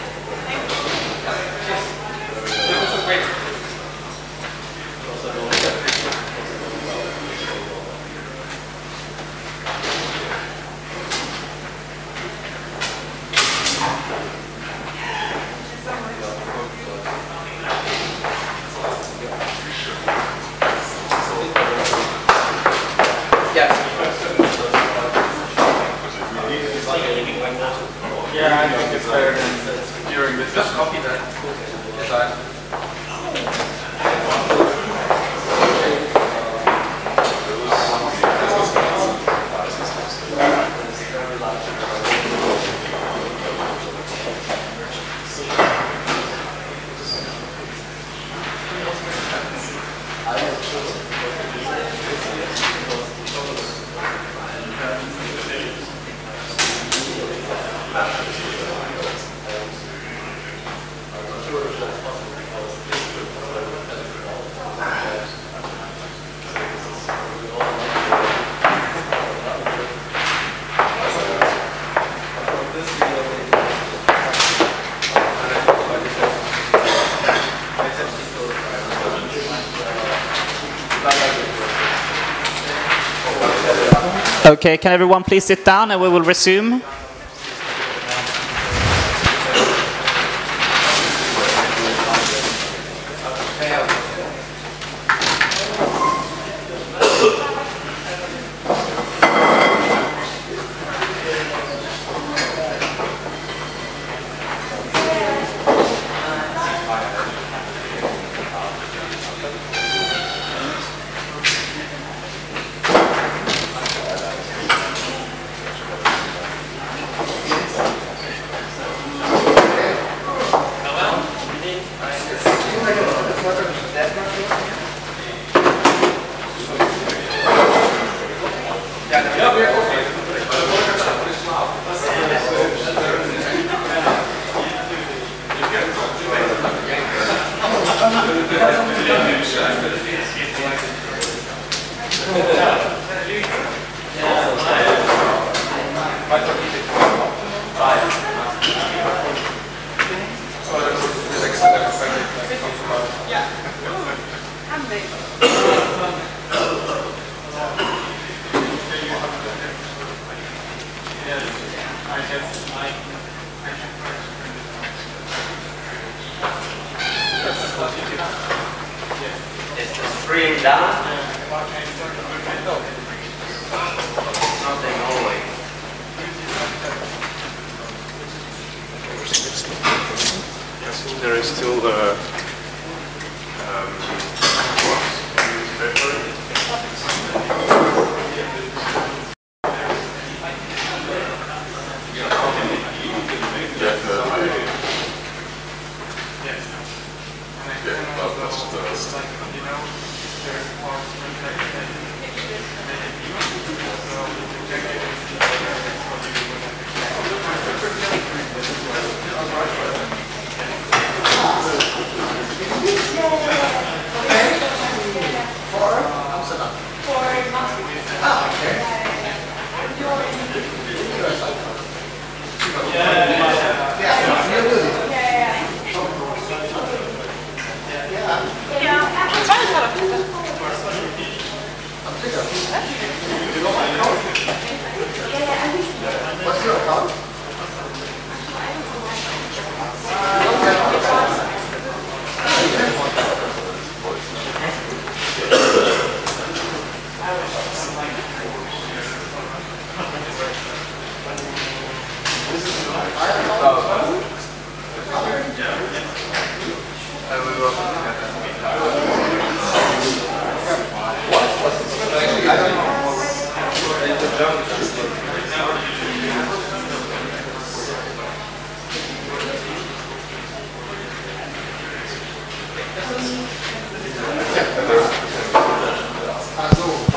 It's during this. Just copy that. Design. Okay, can everyone please sit down and we will resume?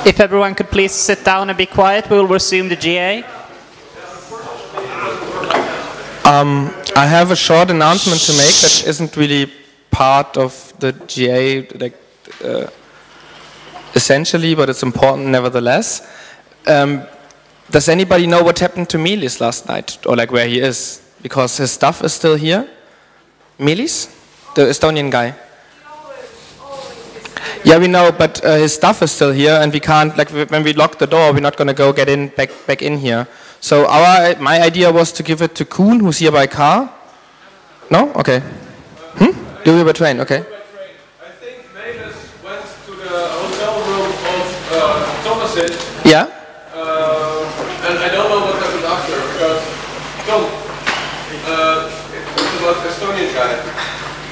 If everyone could please sit down and be quiet, we will resume the GA. Um, I have a short announcement to make that isn't really part of the GA, like, uh, essentially, but it's important nevertheless. Um, does anybody know what happened to Melis last night, or like where he is? Because his stuff is still here. Melis, the Estonian guy. Yeah, we know, but uh, his stuff is still here, and we can't. Like when we lock the door, we're not going to go get in back back in here. So our my idea was to give it to Kuhn, who's here by car. No, okay. Hmm? Do we by train? Okay. hotel room of uh, Thomas's. Yeah. Uh, and I don't know what happened after because Tom, uh, it's about the Estonian guy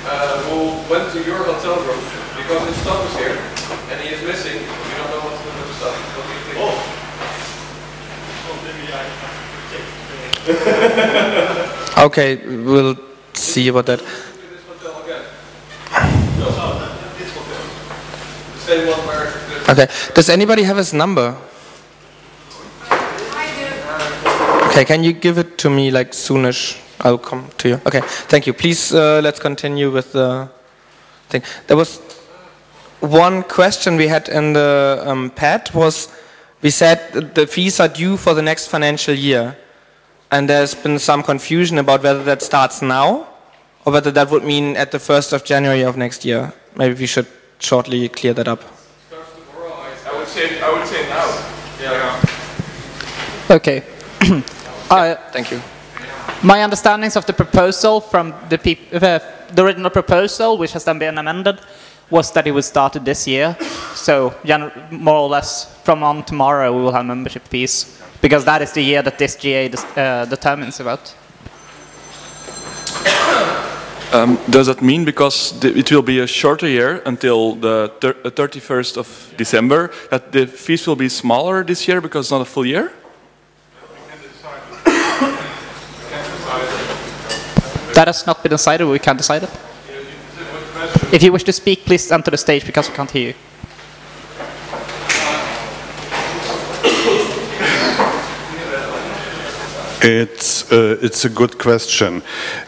uh, who went to your hotel room because his stuff is here and he is missing. We don't know what to do with the stuff. What do you think? Oh. Okay, we'll see about that. Okay. Does anybody have his number? Okay, can you give it to me like soonish? I'll come to you. Okay, thank you. Please, uh, let's continue with the thing. There was one question we had in the um, pad was we said the fees are due for the next financial year, and there's been some confusion about whether that starts now or whether that would mean at the 1st of January of next year. Maybe we should shortly clear that up. I would say I would say now. Yeah. Okay. uh, Thank you. My understandings of the proposal from the, peop- uh, the original proposal, which has then been amended, was that it was started this year. So more or less from on tomorrow we will have membership fees because that is the year that this GA uh, determines about. Um, does that mean because it will be a shorter year until the thir- uh, 31st of December that the fees will be smaller this year because it's not a full year? That has not been decided. We can't decide it. If you wish to speak, please enter the stage because we can't hear you. It's, uh, it's a good question.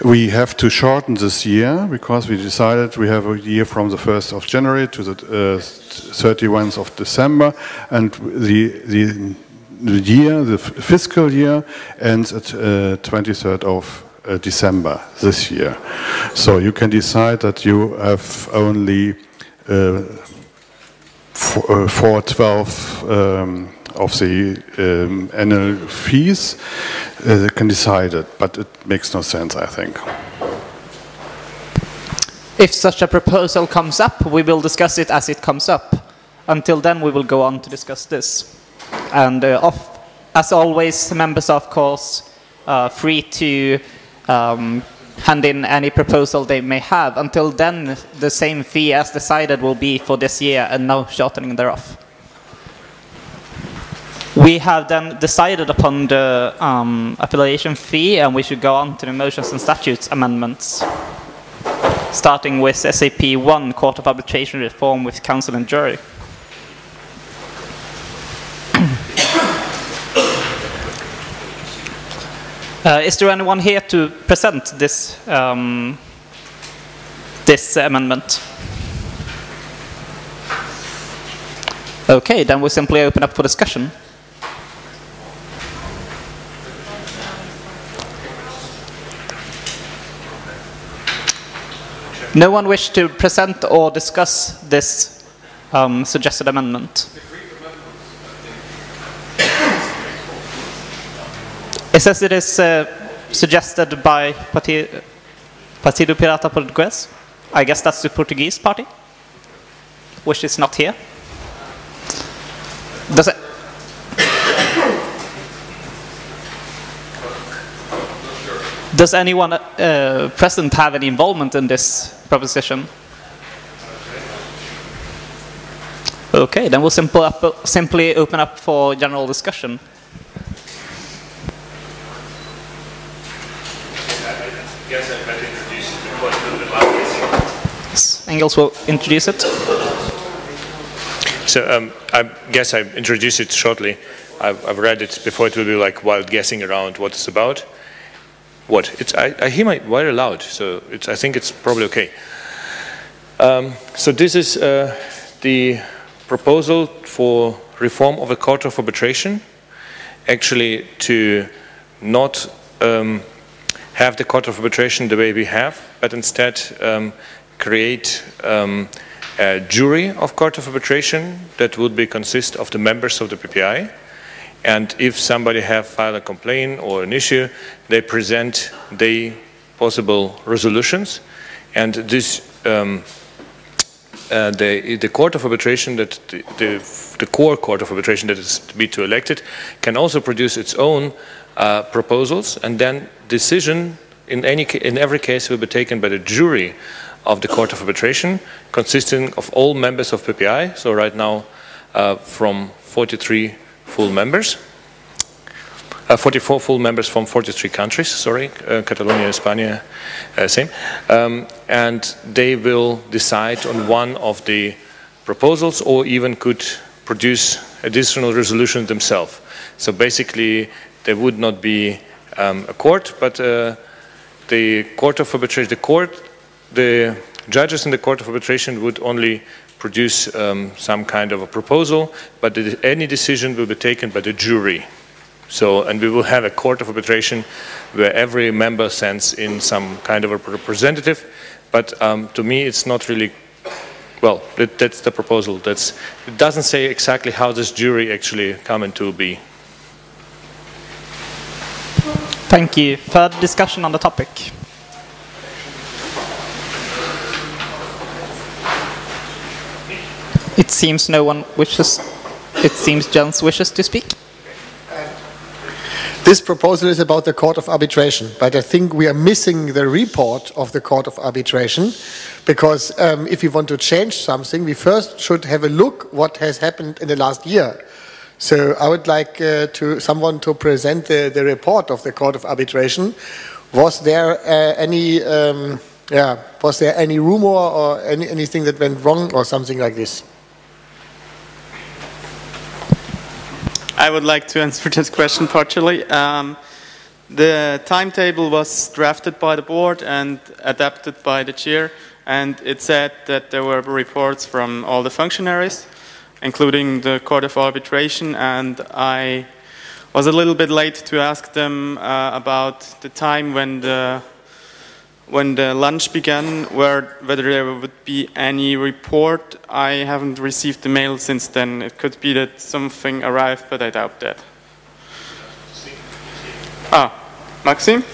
We have to shorten this year because we decided we have a year from the 1st of January to the uh, 31st of December, and the, the, the year, the fiscal year, ends at uh, 23rd of uh, December this year. So you can decide that you have only uh, uh, for 12 um, of the um, annual fees, uh, can decide it, but it makes no sense, I think. If such a proposal comes up, we will discuss it as it comes up. Until then, we will go on to discuss this. And uh, of, as always, members are, of course, uh, free to um, hand in any proposal they may have. Until then, the same fee as decided will be for this year and no shortening thereof. We have then decided upon the um, affiliation fee and we should go on to the motions and statutes amendments. Starting with SAP 1, Court of Arbitration Reform with Council and Jury. Uh, is there anyone here to present this um, this amendment? Okay, then we simply open up for discussion. No one wish to present or discuss this um, suggested amendment? It says it is uh, suggested by Parti Partido Pirata Português. I guess that's the Portuguese party, which is not here. Does it? Does anyone uh, present have any involvement in this proposition? Okay, then we'll simple up, simply open up for general discussion. guess I better introduce it before I do the last Yes, Engels will introduce it. So um, I guess I introduce it shortly. I've, I've, read it before. It will be like wild guessing around what it's about. What? It's, I, I hear my very loud, so I think it's probably okay. Um, so this is uh, the proposal for reform of the Court of Arbitration. Actually, to not um, have the Court of Arbitration the way we have, but instead um, create um, a jury of Court of Arbitration that would be consist of the members of the PPI. And if somebody have filed a complaint or an issue, they present the possible resolutions. And this, um, uh, the, the Court of Arbitration, that the, the, the, core Court of Arbitration that is to be to elected, can also produce its own uh, proposals, and then decision in, any, in every case will be taken by the jury of the Court of Arbitration, consisting of all members of PPI, so right now uh, from 43 full members, uh, 44 full members from 43 countries, sorry, uh, Catalonia, España, uh, same, um, and they will decide on one of the proposals or even could produce additional resolutions themselves. So basically, there would not be um, a court, but uh, the court of arbitration, the court, the judges in the court of arbitration would only produce um, some kind of a proposal, but any decision will be taken by the jury. So, and we will have a court of arbitration where every member sends in some kind of a representative. But um, to me, it's not really well. That, that's the proposal. That's it doesn't say exactly how this jury actually come into be. Thank you. Further discussion on the topic? It seems no one wishes, it seems Jens wishes to speak. This proposal is about the Court of Arbitration, but I think we are missing the report of the Court of Arbitration because um, if we want to change something, we first should have a look what has happened in the last year. So I would like uh, to someone to present the, the, report of the Court of Arbitration. Was there uh, any um, yeah was there any rumor or any, anything that went wrong or something like this? I would like to answer this question partially. Um, the timetable was drafted by the board and adapted by the chair, and it said that there were reports from all the functionaries including the Court of Arbitration, and I was a little bit late to ask them uh, about the time when the when the lunch began, where, whether there would be any report. I haven't received the mail since then. It could be that something arrived, but I doubt that. Ah, Maxime?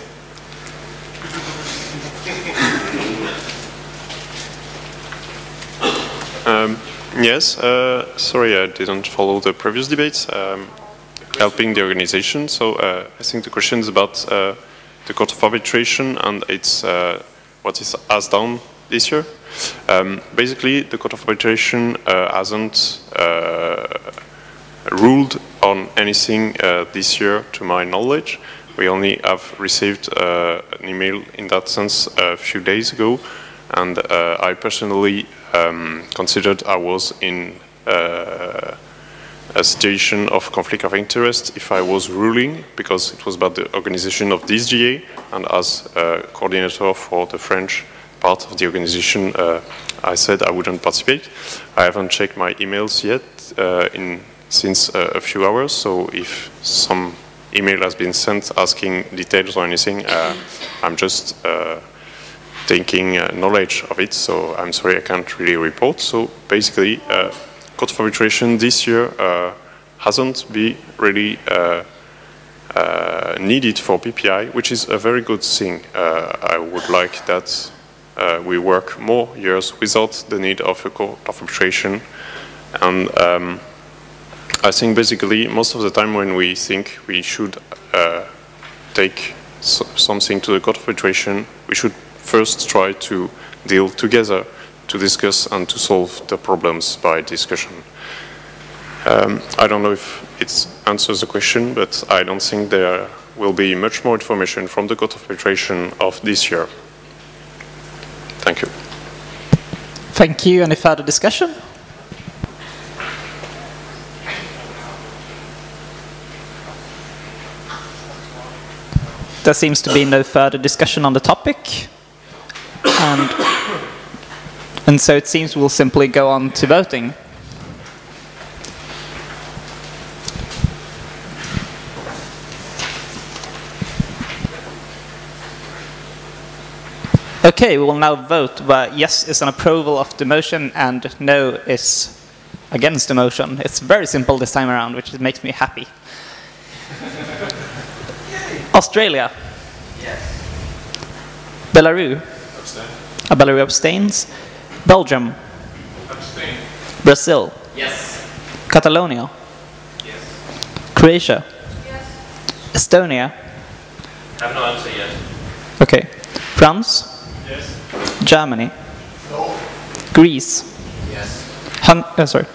Um, Yes, uh, sorry, I didn't follow the previous debates. Um, helping the organization. So uh, I think the question is about uh, the Court of Arbitration and its uh, what it has done this year. Um, basically, the Court of Arbitration uh, hasn't uh, ruled on anything uh, this year, to my knowledge. We only have received an email in that sense a few days ago, and I personally um, considered I was in a situation of conflict of interest if I was ruling, because it was about the organization of this GA, and as uh, coordinator for the French part of the organization, uh, I said I wouldn't participate. I haven't checked my emails yet uh, in since uh, a few hours, so if some email has been sent asking details or anything, uh, I'm just uh, taking knowledge of it, so I'm sorry I can't really report. So basically, Court of Arbitration this year uh, hasn't been really uh, uh, needed for PPI, which is a very good thing. I would like that we work more years without the need of a Court of Arbitration. And um, I think basically most of the time when we think we should take so something to the Court of Arbitration, we should first try to deal together to discuss and to solve the problems by discussion. Um, I don't know if it answers the question, but I don't think there will be much more information from the Court of Arbitration of this year. Thank you. Thank you. Any further discussion? There seems to be no further discussion on the topic. And and so it seems we'll simply go on to voting. Okay, we will now vote where yes is an approval of the motion and no is against the motion. It's very simple this time around, which makes me happy. Australia. Yes. Belarus. Abstain. Uh, Belarus abstains. Belgium. Abstain. Brazil. Yes. Catalonia. Yes. Croatia. Yes. Estonia. I have no answer yet. Okay. France. Yes. Germany. No. Greece. Yes. Hun uh, sorry.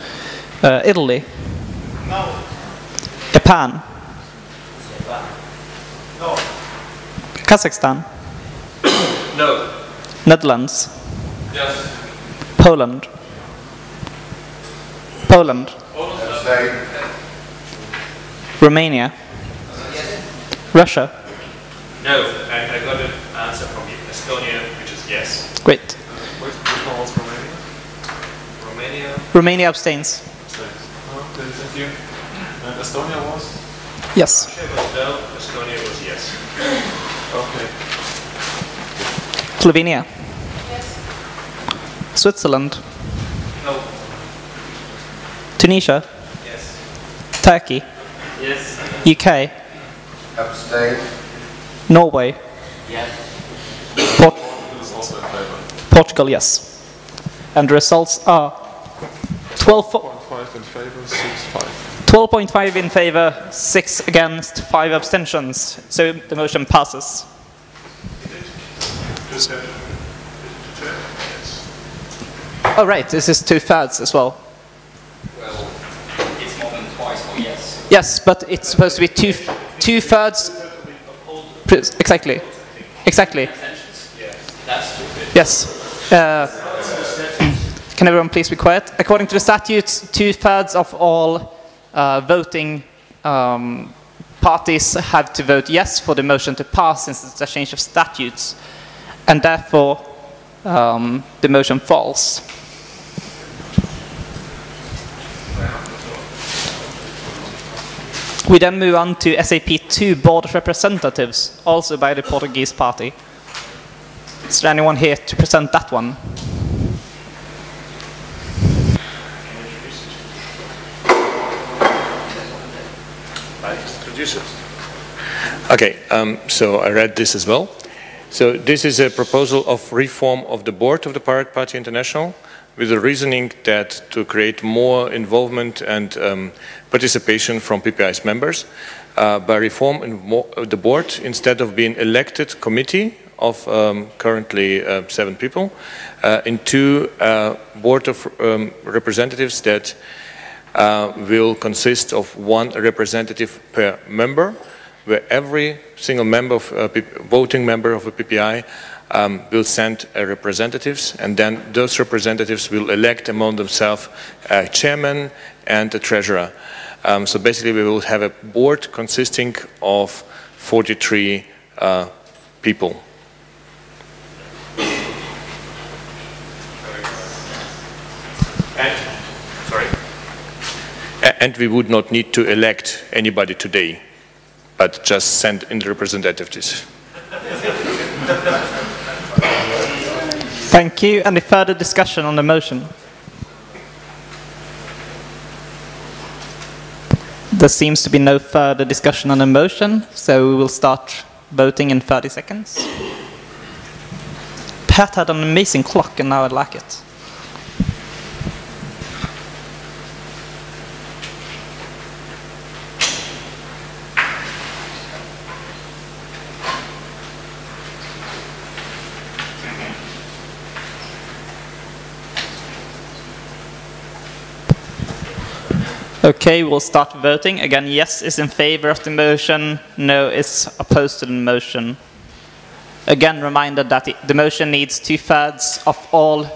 Uh, Italy. No. Japan. No. Kazakhstan. No. Netherlands. Yes. Poland. Poland. Romania. Russia. No. I, I got an answer from you. Estonia, which is yes. Great. Which, which one was Romania? Romania. Romania abstains. Okay, thank you. And Estonia was? Yes. Russia was no. Estonia was yes. Okay. Slovenia. Switzerland. No. Tunisia. Yes. Turkey. Yes. UK. Abstain. Norway. Yes. Port It's also in favor. Portugal, yes. And the results are 12 5 in favor, 6, 5. 12.5 in favor, 6 against, 5 abstentions. So the motion passes. Oh, right, this is two thirds as well. Well, it's more than twice or yes. Yes, but it's supposed to be two, two thirds. Exactly. Exactly. Yes. Uh, can everyone please be quiet? According to the statutes, two thirds of all uh, voting um, parties have to vote yes for the motion to pass since it's a change of statutes. And therefore, um, the motion falls. We then move on to SAP 2 Board of Representatives, also by the Portuguese party. Is there anyone here to present that one? Okay, um, so I read this as well. So this is a proposal of reform of the board of the Pirate Party International. With the reasoning that to create more involvement and um, participation from PPI's members uh, by reform uh, the board instead of being elected committee of um, currently uh, seven people uh, into a board of um, representatives that uh, will consist of one representative per member, where every single member of, uh, voting member of a PPI um, will send uh, representatives, and then those representatives will elect among themselves a chairman and a treasurer. Um, so basically, we will have a board consisting of 43 uh, people. And, sorry. And we would not need to elect anybody today, but just send in the representatives. Thank you. Any further discussion on the motion? There seems to be no further discussion on the motion, so we will start voting in 30 seconds. Pat had an amazing clock, and now I like it. Okay, we'll start voting. Again, yes is in favor of the motion, no is opposed to the motion. Again, reminder that the, motion needs two-thirds of all.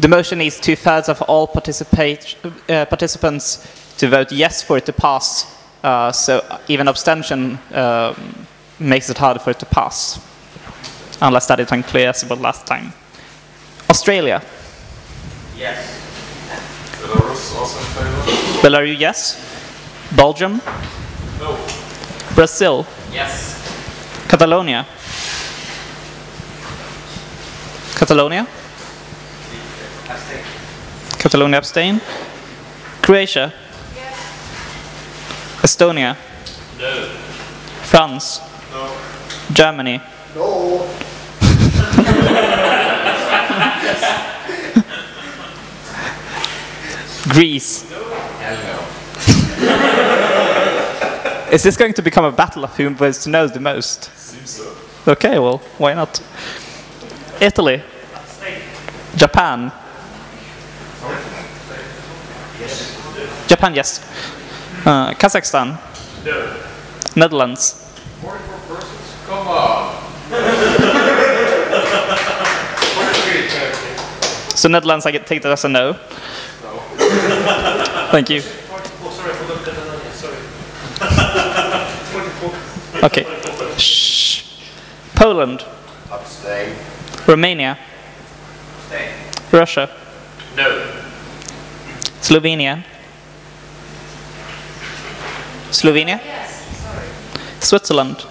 The motion needs two-thirds of all uh, participants to vote yes for it to pass. Uh, so even abstention um, makes it harder for it to pass, unless that is unclear as it was last time. Australia. Yes. Belarus also in favor? Belarus, yes. Belgium? No. Brazil? Yes. Catalonia? Catalonia? Abstain. Catalonia abstain. Croatia? Yes. Estonia? No. France? No. Germany? No. Greece? Hello. Is this going to become a battle of who votes to know the most? Seems so. Okay, well, why not? Italy? Japan? Japan, yes. Uh, Kazakhstan? No. Netherlands? Come on. So Netherlands, I get take that as a no. Thank you. Oh, sorry, I sorry. Okay. Shh. Poland? Abstain. Romania? Abstain. Russia? No. Slovenia? Slovenia? Yes. Switzerland?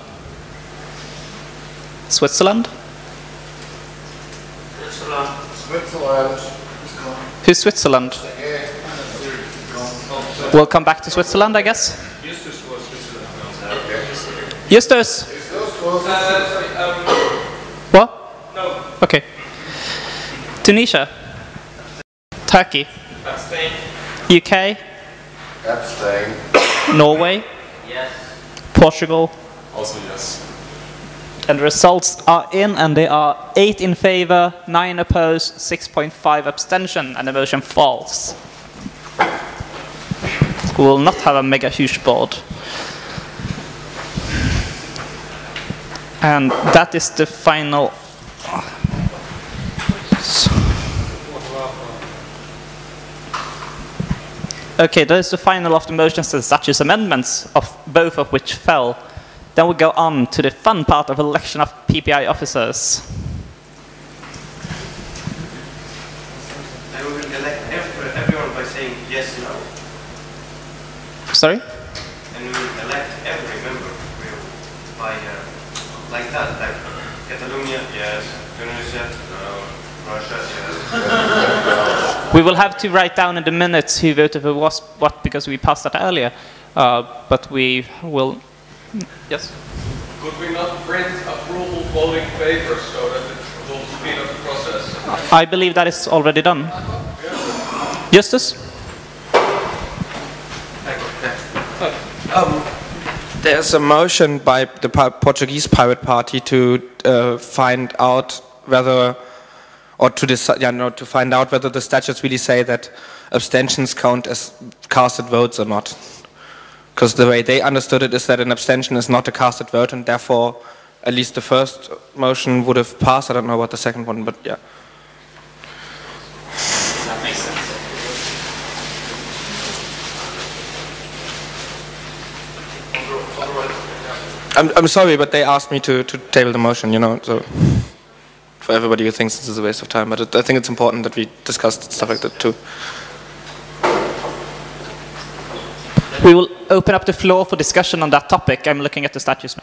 Switzerland? Switzerland. Switzerland. Who's Switzerland? We'll come back to Switzerland, I guess. Justus was Switzerland. Justus! What? no. Okay. Tunisia? Turkey? Abstain. UK? Abstain. Norway? Yes. Portugal? Also yes. And the results are in, and they are 8 in favor, 9 opposed, 6.5 abstention, and the motion falls. We will not have a mega huge board. And that is the final. Okay, that is the final of the motions and such as amendments, of both of which fell. Then we go on to the fun part of election of PPI officers. And we will elect every, everyone by saying yes, no. Sorry? And we will elect every member by, uh, like that, like Catalonia, yes. Tunisia, no. Russia, yes. We will have to write down in the minutes who voted for what because we passed that earlier. Uh, but we will. Yes. Could we not print approval voting papers so that it will speed up the process? I believe that is already done. Justus? Um, there's a motion by the Portuguese Pirate Party to uh, find out whether, or to decide, yeah, no, to find out whether the statutes really say that abstentions count as casted votes or not. Because the way they understood it is that an abstention is not a casted vote, and therefore, at least the first motion would have passed. I don't know about the second one, but yeah. That makes sense. I'm, I'm sorry, but they asked me to, to table the motion, you know, so for everybody who thinks this is a waste of time, but it, I think it's important that we discuss stuff like that too. We will open up the floor for discussion on that topic. I'm looking at the statutes.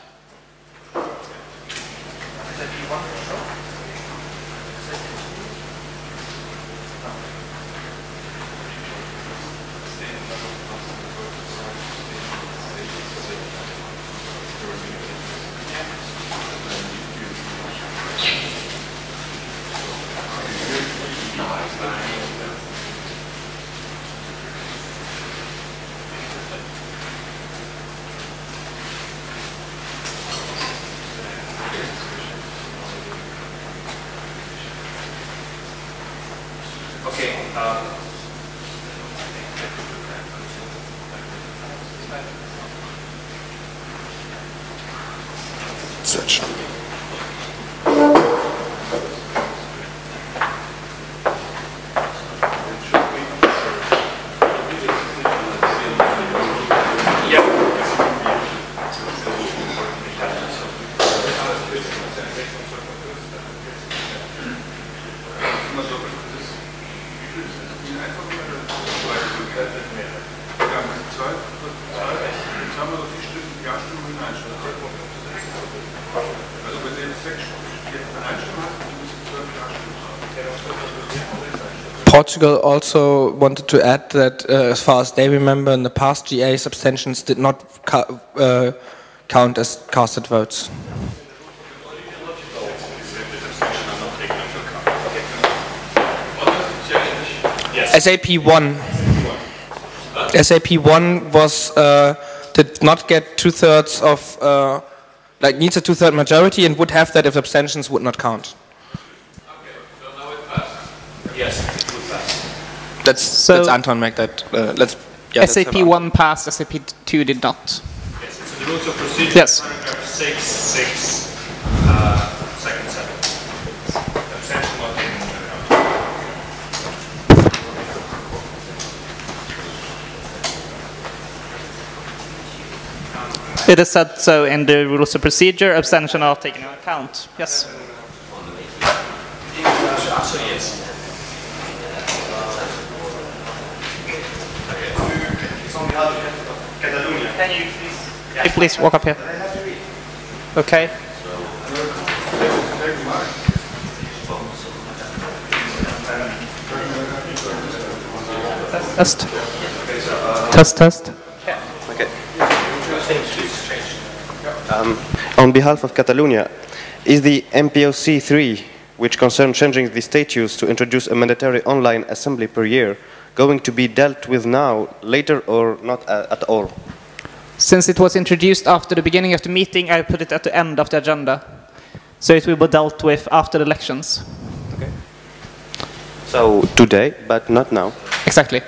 Okay. Um, Switch. Portugal also wanted to add that, uh, as far as they remember, in the past, GA abstentions did not uh, count as casted votes. SAP 1. SAP 1 was, uh, did not get two thirds of, uh, like, needs a two third majority and would have that if abstentions would not count. yes, it would pass. Let's, let's Anton make that, uh, let's, yeah, SAP Anton. 1 passed, SAP 2 did not. Yes, it's in the rules of procedure. Yes. Paragraph six, six, uh, second sentence. Abstention not taken into account. It is said so in the rules of procedure, abstention are taken into account. Yes. So yes. It's on behalf of Catalonia. Can you please? Hey, please walk up here. Okay. Test. Test, test. Okay. Um, on behalf of Catalonia, is the MPOC 3, which concerns changing the statutes to introduce a mandatory online assembly per year, going to be dealt with now, later, or not uh, at all? Since it was introduced after the beginning of the meeting, I put it at the end of the agenda. So it will be dealt with after the elections. Okay. So today, but not now. Exactly.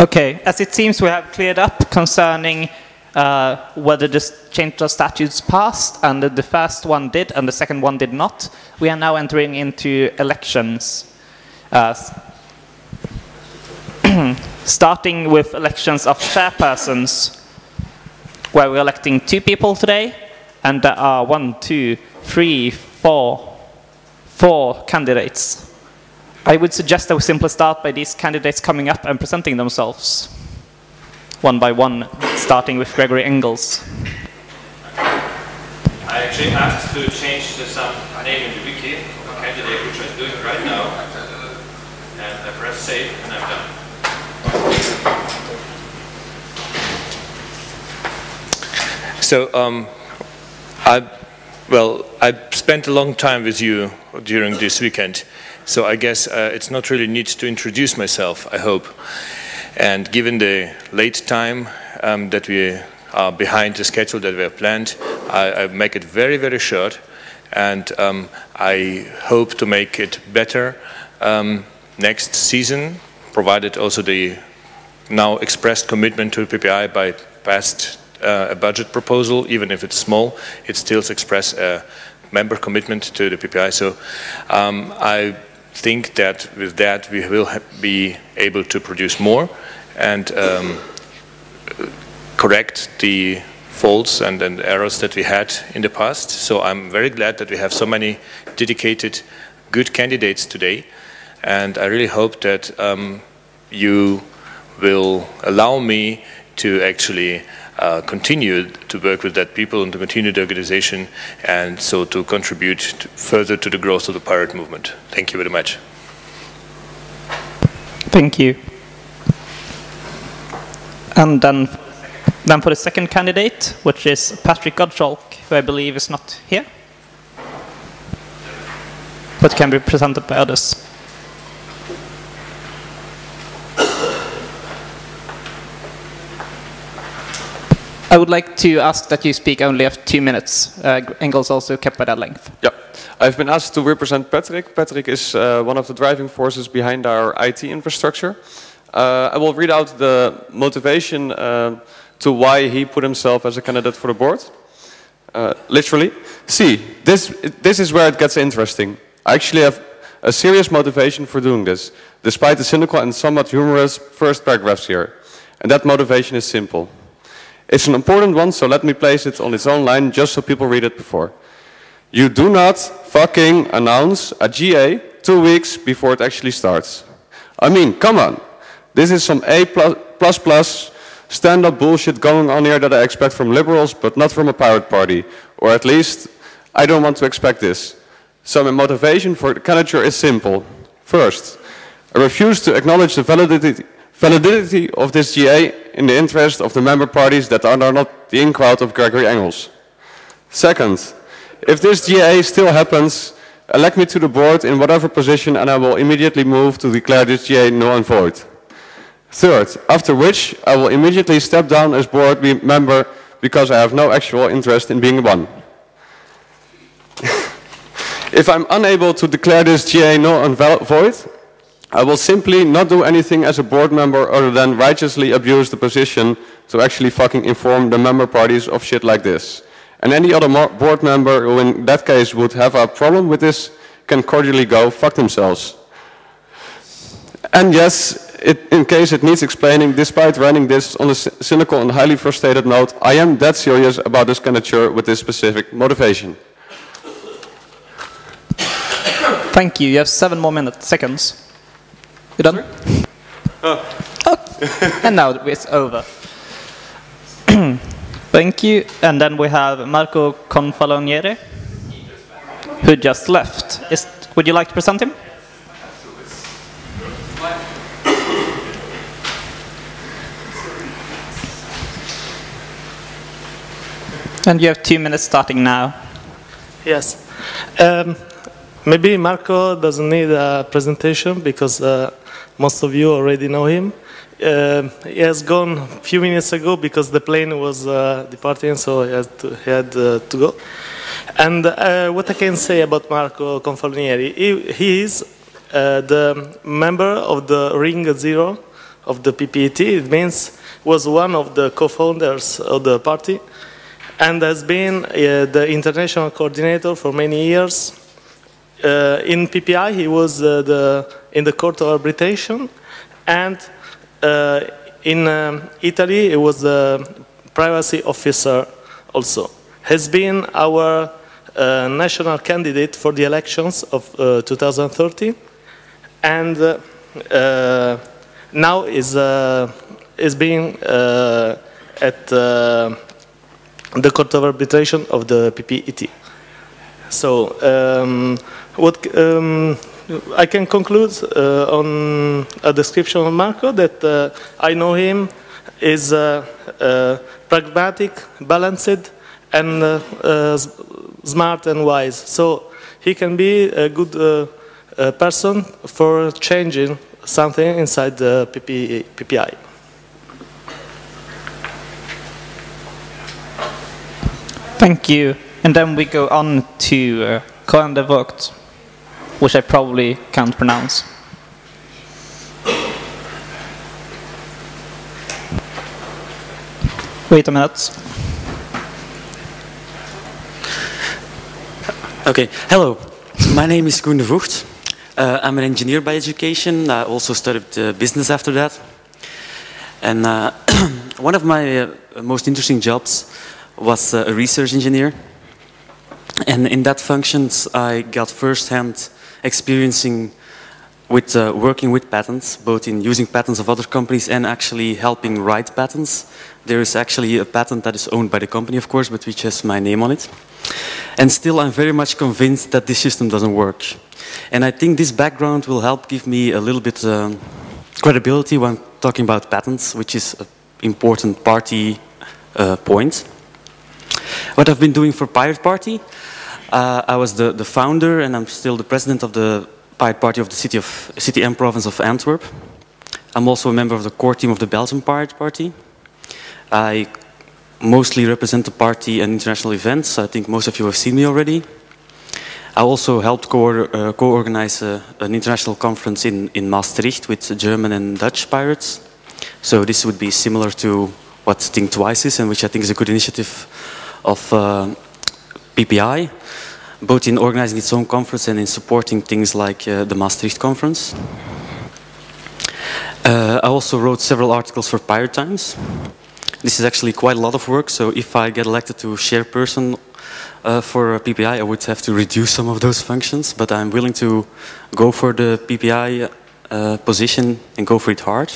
Okay, as it seems we have cleared up concerning uh, whether the s- change of statutes passed, and the first one did, and the second one did not. We are now entering into elections. Uh, starting with elections of chairpersons, where we're electing two people today, and there are one, two, three, four, four candidates. I would suggest that we simply start by these candidates coming up and presenting themselves, one by one, starting with Gregory Engels. I actually asked to change the some name in the wiki of a candidate, which I'm doing right now. And I press save, and I'm done. So, um, I, well, I spent a long time with you during this weekend, so I guess uh, it's not really need to introduce myself, I hope. And given the late time um, that we are behind the schedule that we have planned, I, I make it very, very short, and um, I hope to make it better um, next season, provided also the now expressed commitment to PPI by past uh, a budget proposal, even if it's small, it still express a member commitment to the PPI. So um, I think that with that we will be able to produce more and um, correct the faults and, and, errors that we had in the past. So I'm very glad that we have so many dedicated, good candidates today. And I really hope that um, you will allow me to actually uh, continue to work with that people and to continue the organization and so to contribute to further to the growth of the pirate movement. Thank you very much. Thank you. And then, then for the second candidate, which is Patrick Gottschalk, who I believe is not here, but can be presented by others. I would like to ask that you speak only of two minutes. Uh, Engels also kept by that length. Yeah, I've been asked to represent Patrick. Patrick is uh, one of the driving forces behind our IT infrastructure. Uh, I will read out the motivation uh, to why he put himself as a candidate for the board. Uh, literally, see, this, this is where it gets interesting. I actually have a serious motivation for doing this, despite the cynical and somewhat humorous first paragraphs here. And that motivation is simple. It's an important one, so let me place it on its own line just so people read it before. You do not fucking announce a GA two weeks before it actually starts. I mean, come on. This is some A plus plus stand-up bullshit going on here that I expect from liberals, but not from a pirate party. Or at least, I don't want to expect this. So my motivation for the candidature is simple. First, I refuse to acknowledge the validity validity of this GA in the interest of the member parties that are not the in-crowd of Gregory Engels. Second, if this GA still happens, elect me to the board in whatever position and I will immediately move to declare this GA null and void. Third, after which I will immediately step down as board member because I have no actual interest in being one. if I'm unable to declare this GA null and void, I will simply not do anything as a board member other than righteously abuse the position to actually fucking inform the member parties of shit like this. And any other board member who in that case would have a problem with this can cordially go fuck themselves. And yes, it, in case it needs explaining, despite running this on a cynical and highly frustrated note, I am that serious about this candidature with this specific motivation. Thank you. You have seven more minutes, seconds. You done? Oh. oh. and now it's over. Thank you. And then we have Marco Confalonieri, who just left. Is, would you like to present him? And you have two minutes starting now. Yes. Um, maybe Marco doesn't need a presentation because uh, most of you already know him. Uh, he has gone a few minutes ago because the plane was uh, departing, so he had to, he had, uh, to go. And uh, what I can say about Marco Confalonieri, he, he is uh, the member of the Ring Zero of the PPIT. It means was one of the co-founders of the party and has been uh, the international coordinator for many years. In PPI, he was the, in the Court of Arbitration, and uh, in um, Italy, he was the privacy officer also. Has been our uh, national candidate for the elections of uh, 2030, and now is, is being at the Court of Arbitration of the PPIT. So, um, what um, I can conclude uh, on a description of Marco that uh, I know him is uh, pragmatic, balanced, and smart and wise. So he can be a good person for changing something inside the PP, PPI. Thank you. And then we go on to uh, Koen de Voegt, which I probably can't pronounce. Wait a minute. Okay, hello. My name is Koen de. Uh, I'm an engineer by education. I also studied uh, business after that. And uh, one of my uh, most interesting jobs was uh, a research engineer. And in that functions, I got first-hand experiencing with uh, working with patents, both in using patents of other companies and actually helping write patents. There is actually a patent that is owned by the company, of course, but which has my name on it. And still, I'm very much convinced that this system doesn't work. And I think this background will help give me a little bit um, credibility when talking about patents, which is an important party uh, point. What I've been doing for Pirate Party, uh, I was the, the founder and I'm still the president of the Pirate Party of the city, of, city and province of Antwerp. I'm also a member of the core team of the Belgian Pirate Party. I mostly represent the party at international events. I think most of you have seen me already. I also helped co- uh, co-organize uh, an international conference in, in Maastricht with German and Dutch pirates. So this would be similar to what Think Twice is, and which I think is a good initiative of uh, PPI, both in organizing its own conference and in supporting things like uh, the Maastricht conference. Uh, I also wrote several articles for Pirate Times. This is actually quite a lot of work, so if I get elected to chairperson uh, for PPI, I would have to reduce some of those functions, but I'm willing to go for the PPI uh, position and go for it hard.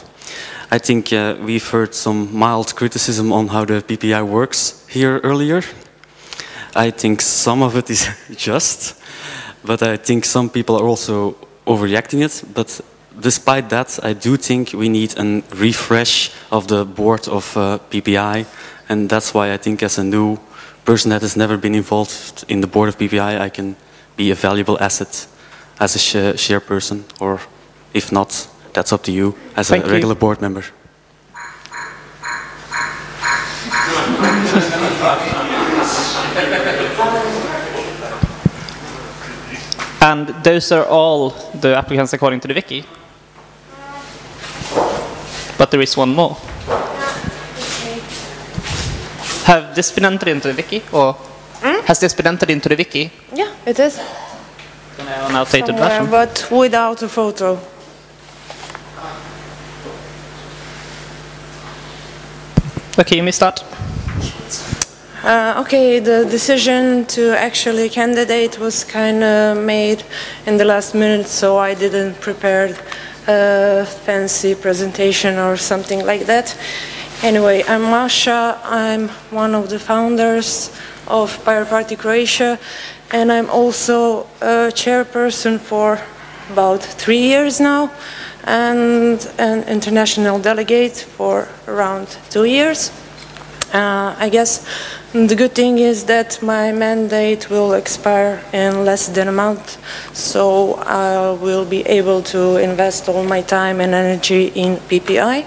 I think uh, we've heard some mild criticism on how the PPI works here earlier. I think some of it is just, but I think some people are also overreacting it. But despite that, I do think we need a refresh of the board of uh, PPI, and that's why I think as a new person that has never been involved in the board of PPI, I can be a valuable asset as a sh- chairperson, or if not, that's up to you as Thank a you. regular board member. And those are all the applicants according to the wiki. But there is one more. Have this been entered into the wiki, or hmm? has this been entered into the wiki? Yeah, it is. An outdated Somewhere, version? but without a photo. Okay, you may start. Uh, okay, the decision to actually candidate was kind of made in the last minute, so I didn't prepare a fancy presentation or something like that. Anyway, I'm Masha. I'm one of the founders of Pirate Party Croatia, and I'm also a chairperson for about three years now, and an international delegate for around two years. Uh, I guess the good thing is that my mandate will expire in less than a month, so I will be able to invest all my time and energy in PPI.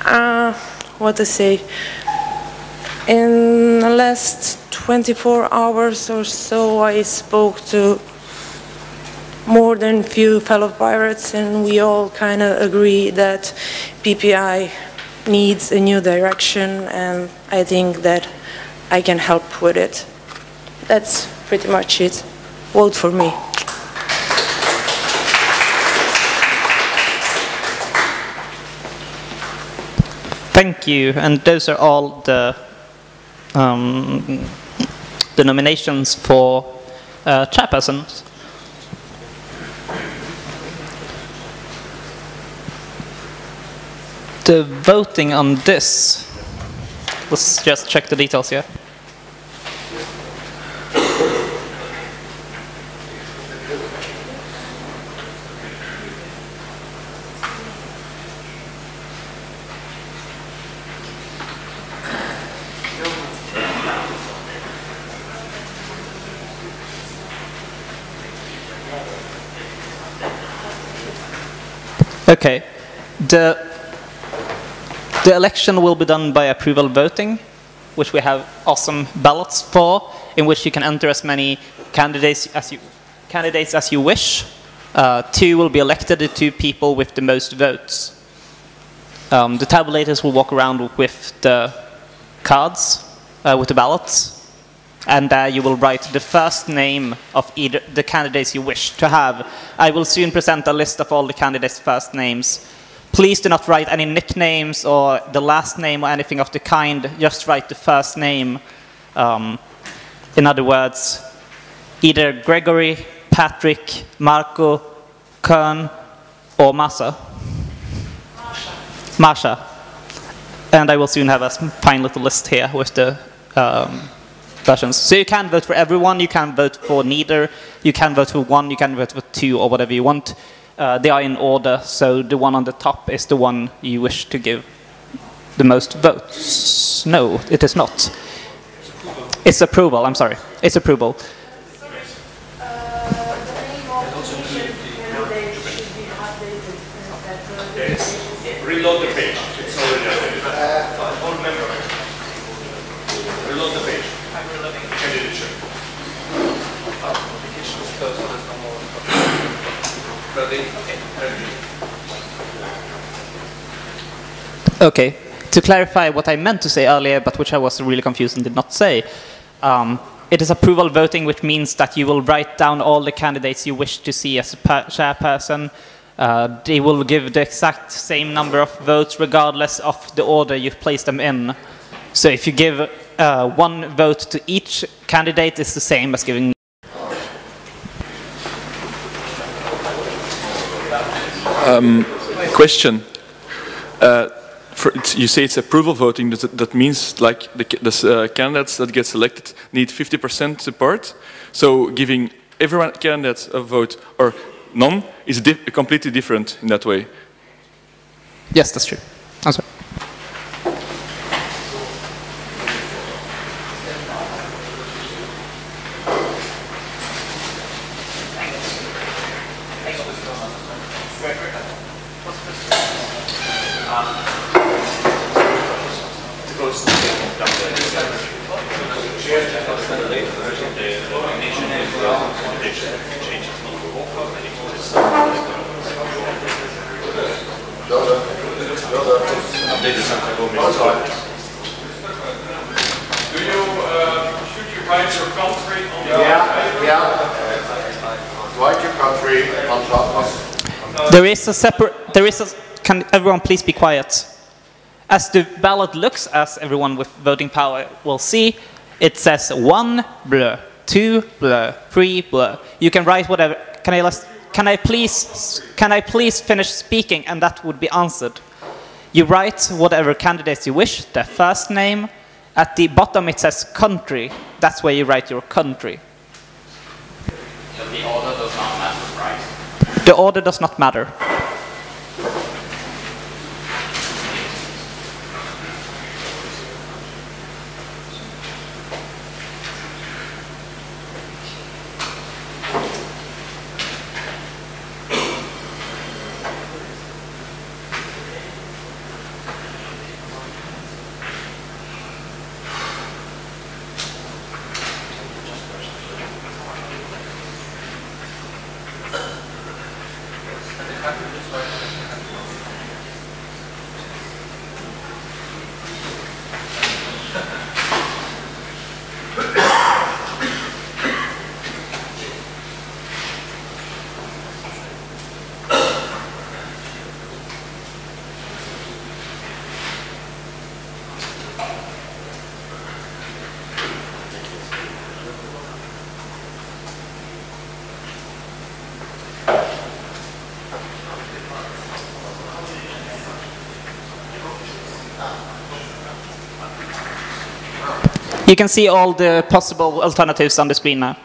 Uh, what to say? In the last 24 hours or so, I spoke to more than few fellow pirates, and we all kind of agree that PPI needs a new direction, and I think that I can help with it. That's pretty much it. Vote for me. Thank you. And those are all the um, the nominations for uh, chairpersons. the voting on this, let's just check the details here. Okay, the the election will be done by approval voting, which we have awesome ballots for, in which you can enter as many candidates as you, candidates as you wish. Uh, two will be elected, the two people with the most votes. Um, the tabulators will walk around with the cards, uh, with the ballots, and there you will write the first name of either the candidates you wish to have. I will soon present a list of all the candidates' first names. Please do not write any nicknames or the last name or anything of the kind. Just write the first name. Um, in other words, either Gregory, Patrick, Marco, Koen, or Masa. Marsha. And I will soon have a fine little list here with the um, versions. So you can vote for everyone, you can vote for neither, you can vote for one, you can vote for two, or whatever you want. Uh, they are in order, so the one on the top is the one you wish to give the most votes. No, it is not. It's approval, I'm sorry. It's approval. Reload the page. It's already updated. All member. Reload the page. I'm reloading. Candidature. Okay. To clarify what I meant to say earlier, but which I was really confused and did not say, um, it is approval voting, which means that you will write down all the candidates you wish to see as chairperson. Uh, they will give the exact same number of votes regardless of the order you place them in. So if you give uh, one vote to each candidate, it's the same as giving Um, question. Uh, for, you say it's approval voting. It, that means like the, the uh, candidates that get selected need 50% support. So giving everyone candidate a vote or none is completely different in that way. Yes, that's true. I'm sorry. Do you, uh, should you write your country on the Yeah, yeah. Write your country on top. There is a separate. There is a. Can everyone please be quiet? As the ballot looks, as everyone with voting power will see, it says one blur, two blur, three blur. You can write whatever. Can I last, Can I please? Can I please finish speaking, and that would be answered. You write whatever candidates you wish. Their first name. At the bottom it says country. That's where you write your country. So the order does not matter, right? The order does not matter. You can see all the possible alternatives on the screen now.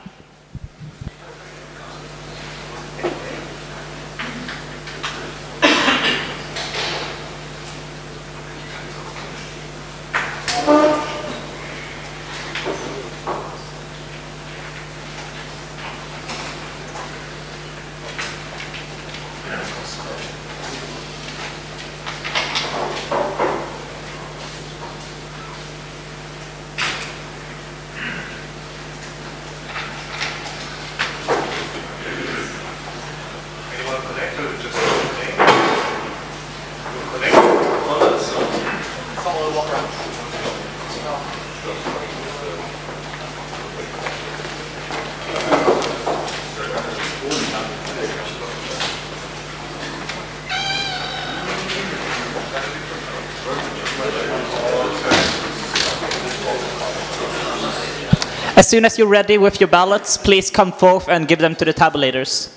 As soon as you're ready with your ballots, please come forth and give them to the tabulators.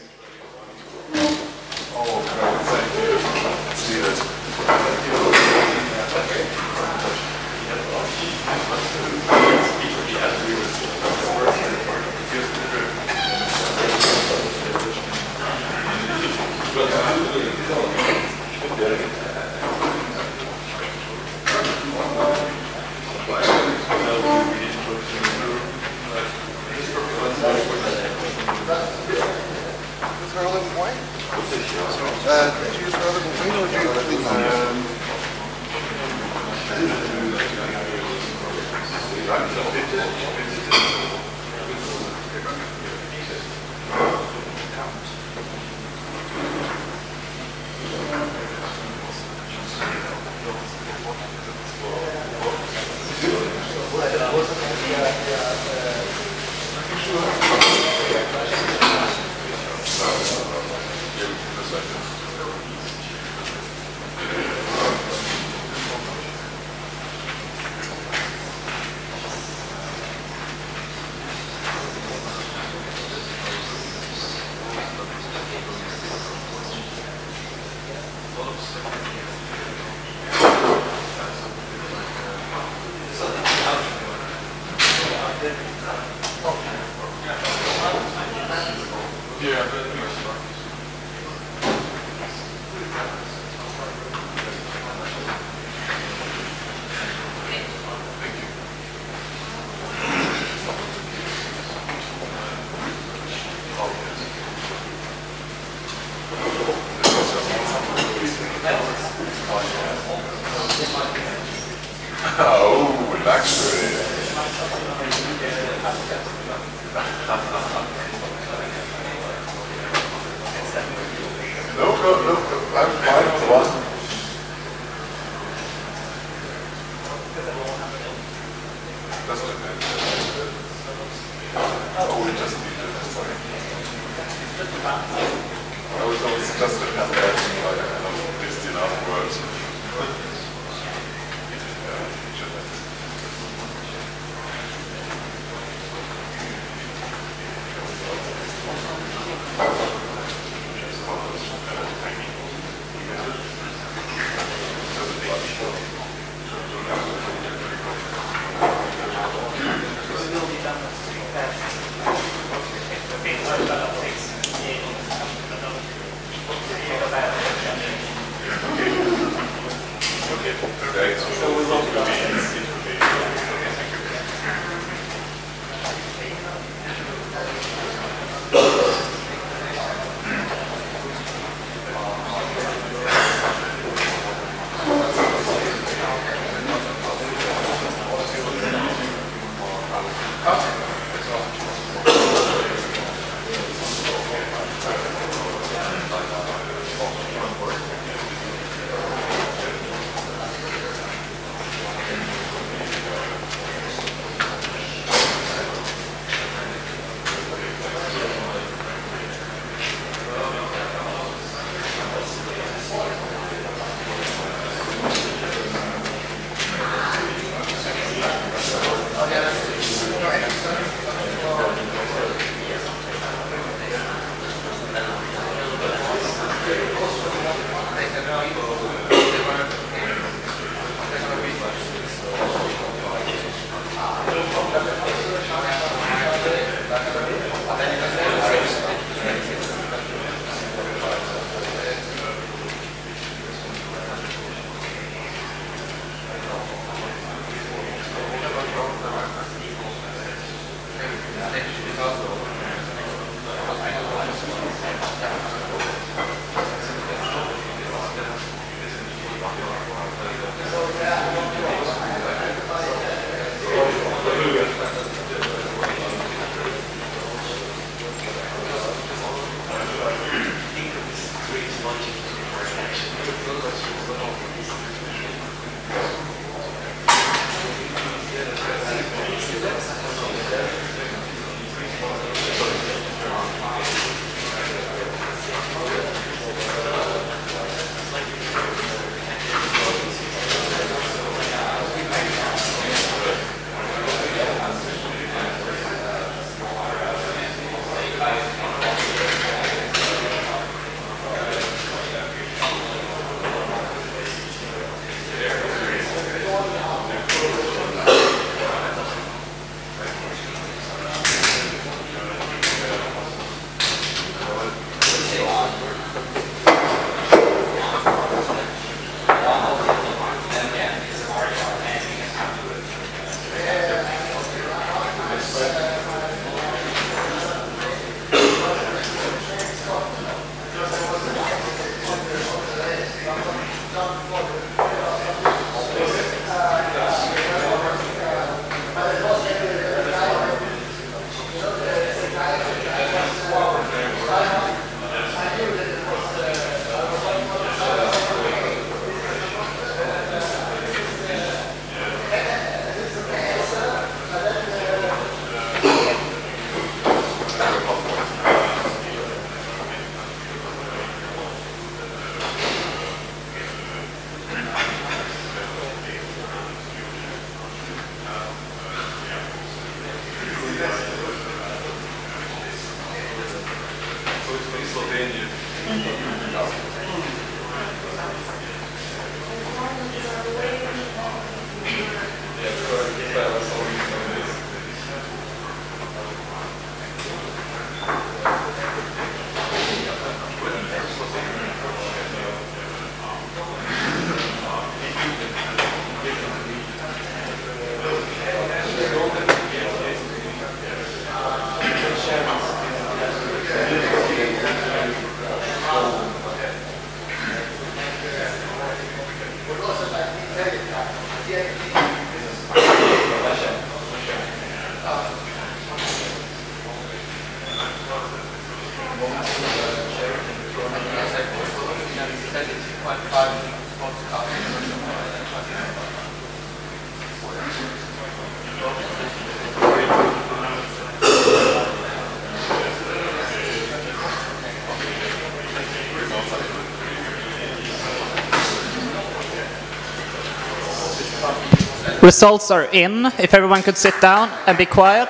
Results are in. If everyone could sit down and be quiet.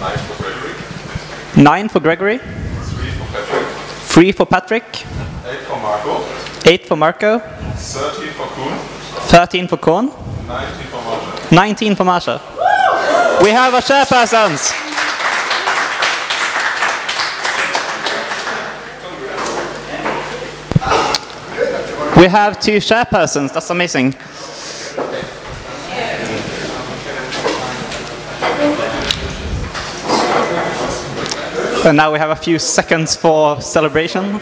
Nine for Gregory, Nine for Gregory. three for Patrick, eight for Marco, Eight for Marco. 13 for Koen, 13 for Koen. 19 for Marshall. 19 for Masha. We have our chairpersons. We have two chairpersons. That's amazing. And now we have a few seconds for celebration.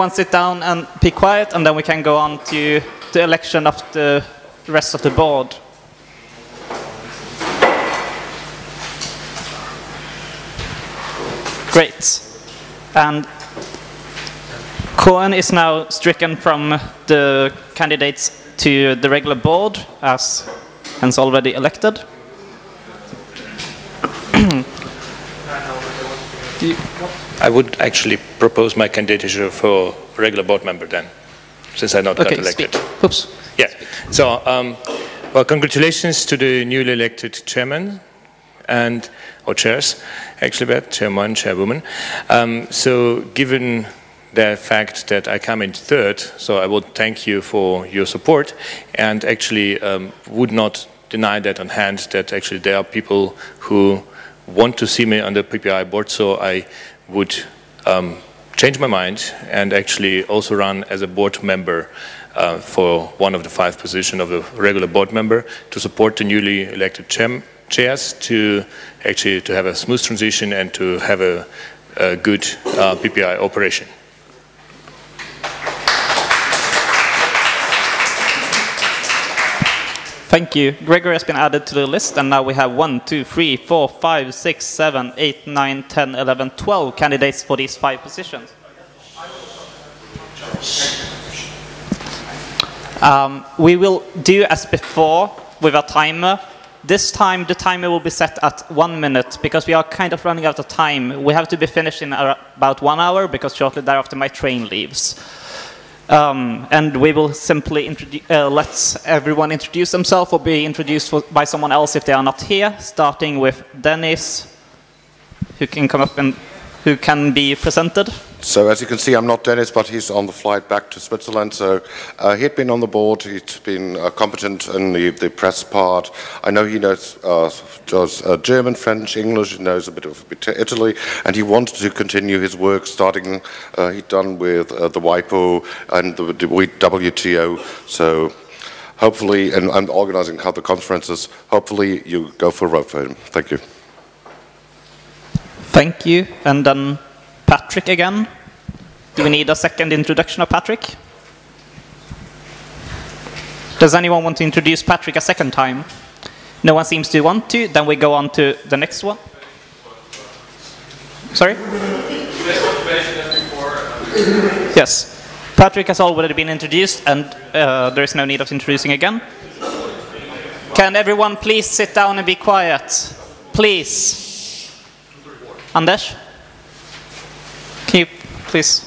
Everyone sit down and be quiet, and then we can go on to the election of the rest of the board. Great. And Koen is now stricken from the candidates to the regular board, as hence already elected. I would actually propose my candidature for regular board member then, since I not got Okay, elected. speak. Oops. Yeah. So, um, well, congratulations to the newly elected chairman and or chairs, actually, but chairman, chairwoman. Um, so, given the fact that I come in third, so I would thank you for your support, and actually um, would not deny that on hand that actually there are people who want to see me on the PPI board, so I would um, change my mind and actually also run as a board member uh, for one of the five positions of a regular board member to support the newly elected chair chairs to actually to have a smooth transition and to have a, a good uh, PPI operation. Thank you. Gregory has been added to the list, and now we have 1, 2, 3, 4, 5, 6, 7, 8, 9, 10, 11, 12 candidates for these five positions. Um, we will do as before with a timer. This time the timer will be set at one minute because we are kind of running out of time. We have to be finished in about one hour because shortly thereafter my train leaves. Um, and we will simply uh, let everyone introduce themselves or be introduced for, by someone else if they are not here, starting with Denis, who can come up and who can be presented. So as you can see, I'm not Denis, but he's on the flight back to Switzerland. So uh, he'd been on the board. He'd been uh, competent in the, the press part. I know he knows uh, does, uh, German, French, English. He knows a bit of Italy, and he wanted to continue his work, starting uh, he'd done with uh, the WIPO and the, WTO. So hopefully, and, and organising other conferences. Hopefully, you go for a vote for him. Thank you. Thank you. And then Patrick again. Do we need a second introduction of Patrick? Does anyone want to introduce Patrick a second time? No one seems to want to. Then we go on to the next one. Sorry? Yes. Patrick has already been introduced, and uh, there is no need of introducing again. Can everyone please sit down and be quiet? Please. Anders? Can you please?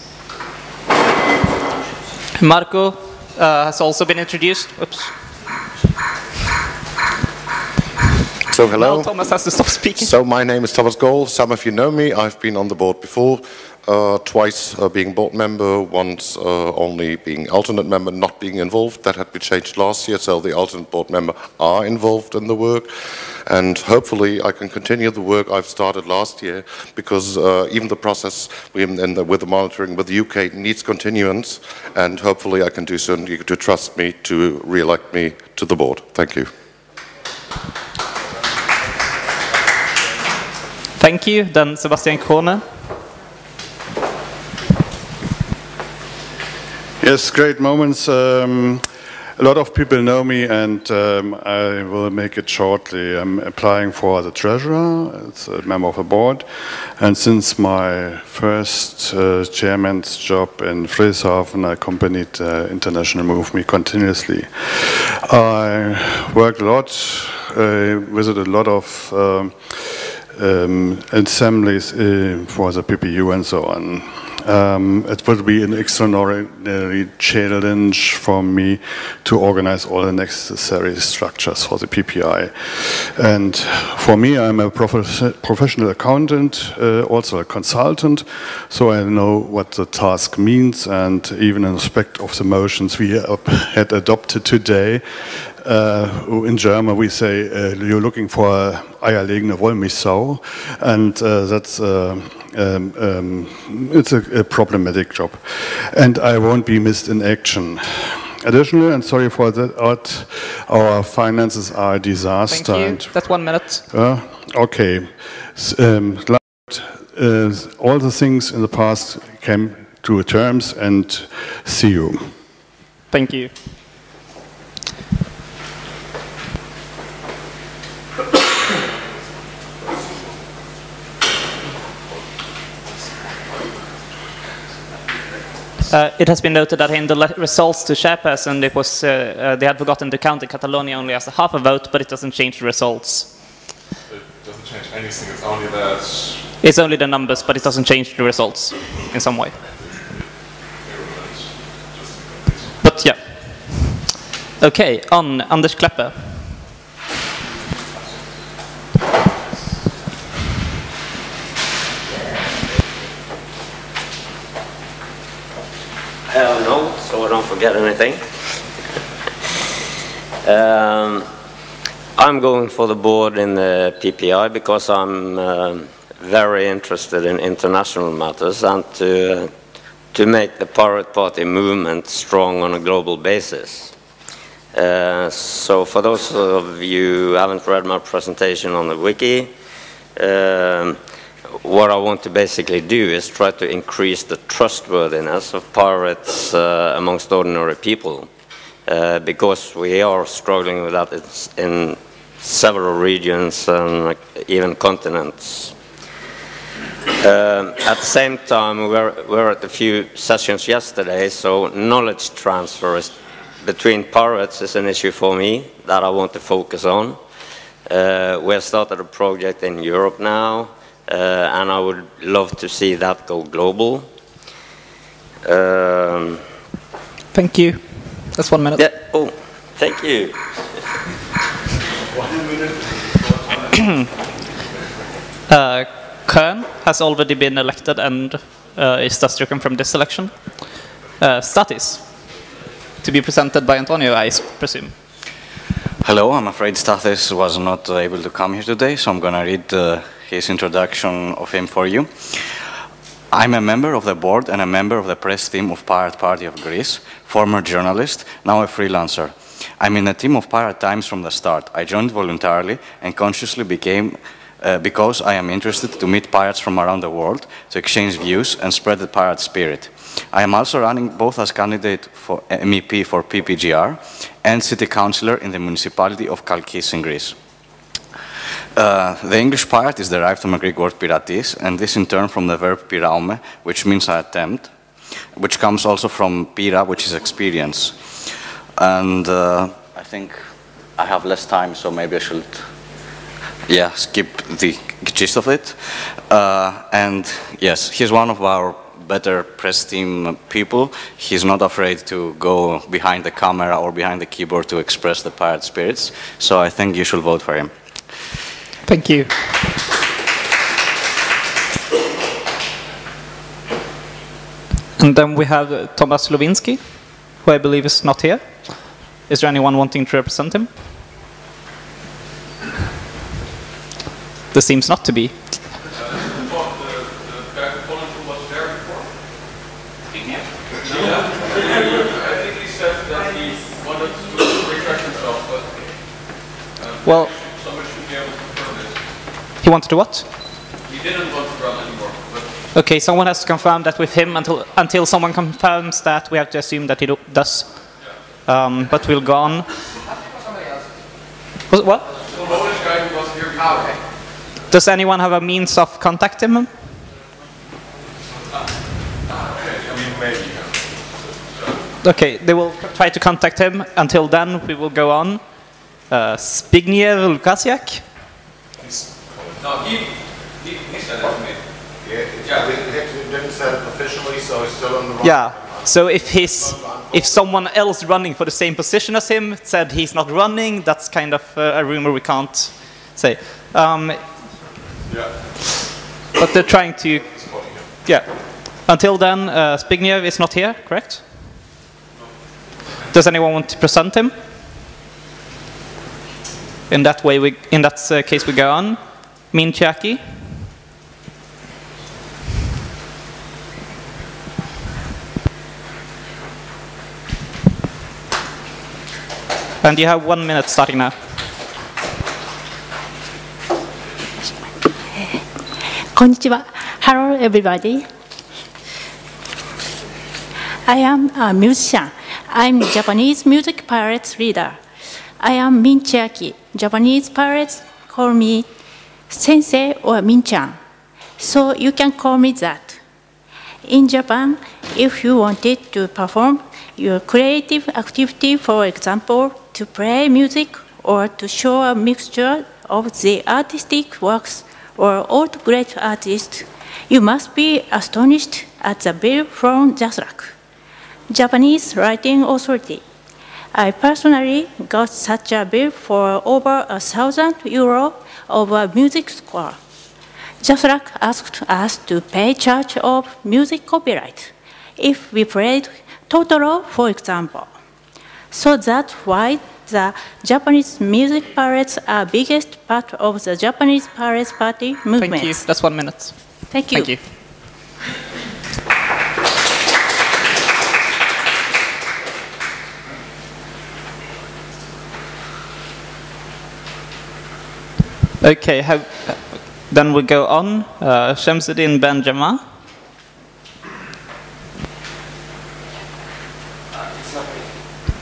Marco uh, has also been introduced. Oops. So hello. Now Thomas has to stop speaking. So my name is Thomas Gaul. Some of you know me. I've been on the board before, twice uh, being board member, once uh, only being alternate member, not being involved. That had been changed last year, so the alternate board member are involved in the work. And hopefully I can continue the work I've started last year because uh, even the process the, with the monitoring with the UK needs continuance and hopefully I can do so and you to trust me to re-elect me to the board. Thank you. Thank you. Then Sebastian Krone. Yes, great moments. Um, a lot of people know me, and um, I will make it shortly. I'm applying for the treasurer, it's a member of the board, and since my first uh, chairman's job in Friedrichshafen, I accompanied uh, international movement continuously. I worked a lot, uh, visited a lot of um, um, assemblies uh, for the PPU and so on. Um, it would be an extraordinary challenge for me to organize all the necessary structures for the PPI. And for me, I'm a prof professional accountant, uh, also a consultant, so I know what the task means and even in respect of the motions we had adopted today, uh, in German we say uh, you're looking for a eierlegende Wollmilchsau, and uh, that's uh, um, um, it's a, a, problematic job, and I won't be missed in action. Additionally, and sorry for that, our finances are a disaster. Thank you. That's one minute. Uh, okay. Um, uh, all the things in the past came to terms, and see you. Thank you. Uh, it has been noted that in the results to chairperson, it was uh, uh, they had forgotten to count the Catalonia only as a half a vote, but it doesn't change the results. It doesn't change anything. It's only that. It's only the numbers, but it doesn't change the results in some way. But yeah. Okay, on Anders Klepper. Hell so I don't forget anything. Um, I'm going for the board in the PPI because I'm uh, very interested in international matters and to, to make the Pirate Party movement strong on a global basis. Uh, so for those of you who haven't read my presentation on the wiki, um, what I want to basically do is try to increase the trustworthiness of pirates uh, amongst ordinary people. Uh, because we are struggling with that in several regions and even continents. Uh, at the same time, we were, we were at a few sessions yesterday, so knowledge transfer is, between pirates is an issue for me that I want to focus on. Uh, we have started a project in Europe now, and I would love to see that go global. Um, Thank you. That's one minute. Yeah. Oh, thank you. uh, Koen has already been elected and uh, is thus stricken from this election. Uh, Stathis, to be presented by Antonio, I presume. Hello, I'm afraid Stathis was not able to come here today, so I'm going to read uh, his introduction of him for you. I'm a member of the board and a member of the press team of Pirate Party of Greece, former journalist, now a freelancer. I'm in the team of Pirate Times from the start. I joined voluntarily and consciously became uh, because I am interested to meet pirates from around the world, to exchange views and spread the pirate spirit. I am also running both as candidate for MEP for PPGR and city councillor in the municipality of Kalkis in Greece. Uh, the English pirate is derived from a Greek word piratis, and this in turn from the verb piraume, which means I attempt, which comes also from pira, which is experience. And uh, I think I have less time, so maybe I should, yeah, skip the gist of it. Uh, and yes, he's one of our better press team people. He's not afraid to go behind the camera or behind the keyboard to express the pirate spirits. So I think you should vote for him. Thank you. And then we have uh, Thomas Lovinski, who I believe is not here. Is there anyone wanting to represent him? There seems not to be. I He wanted to what? He didn't want to run anymore, Okay, someone has to confirm that with him until until someone confirms that we have to assume that he do, does. Um, but we'll go on. Was- What? the Polish guy who was here before. Does anyone have a means of contacting him? I mean, maybe. Okay, they will try to contact him. Until then, we will go on. Uh, Zbigniew Lukasiak. No, he, he, he said it to me. Yeah, he didn't say it officially, so he's still on the Yeah. So if he's if someone else running for the same position as him said he's not running, that's kind of uh, a rumor we can't say. Um, Yeah. but they're trying to. Yeah. Until then, uh, Zbigniew is not here, correct? Does anyone want to present him? In that way, we in that uh, case we go on. Min Chiaki. And you have one minute starting now. Konnichiwa. Hello, everybody. I am a musician. I'm Japanese music pirates leader. I am Min Chiaki. Japanese pirates call me sensei or Min-chan. So you can call me that. In Japan, if you wanted to perform your creative activity, for example, to play music or to show a mixture of the artistic works or old great artists, you must be astonished at the bill from JASRAC, Japanese Writing Authority. I personally got such a bill for over a thousand euro of a music score. JASRAC asked us to pay charge of music copyright if we played Totoro, for example. So that's why the Japanese music pirates are biggest part of the Japanese Pirates Party movement. Thank you. That's one minute. Thank you. Thank you. Okay, have, then we go on. Uh, Shamsuddin Benjamin.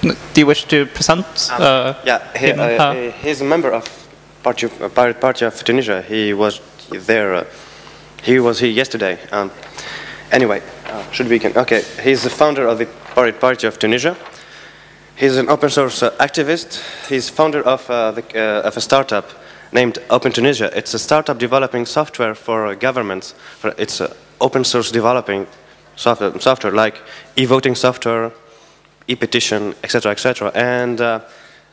N- Do you wish to present? Uh, yeah, he, uh, he- he's a member of Party of, uh, Pirate Party of Tunisia. He was there. Uh, he was here yesterday. Um, anyway, uh, should we can okay? He's the founder of the Pirate Party of Tunisia. He's an open source uh, activist. He's founder of uh, the, uh, of a startup named Open Tunisia. It's a startup developing software for uh, governments. It's uh, open source developing software, software like e-voting software, e-petition, etc., etc. And uh,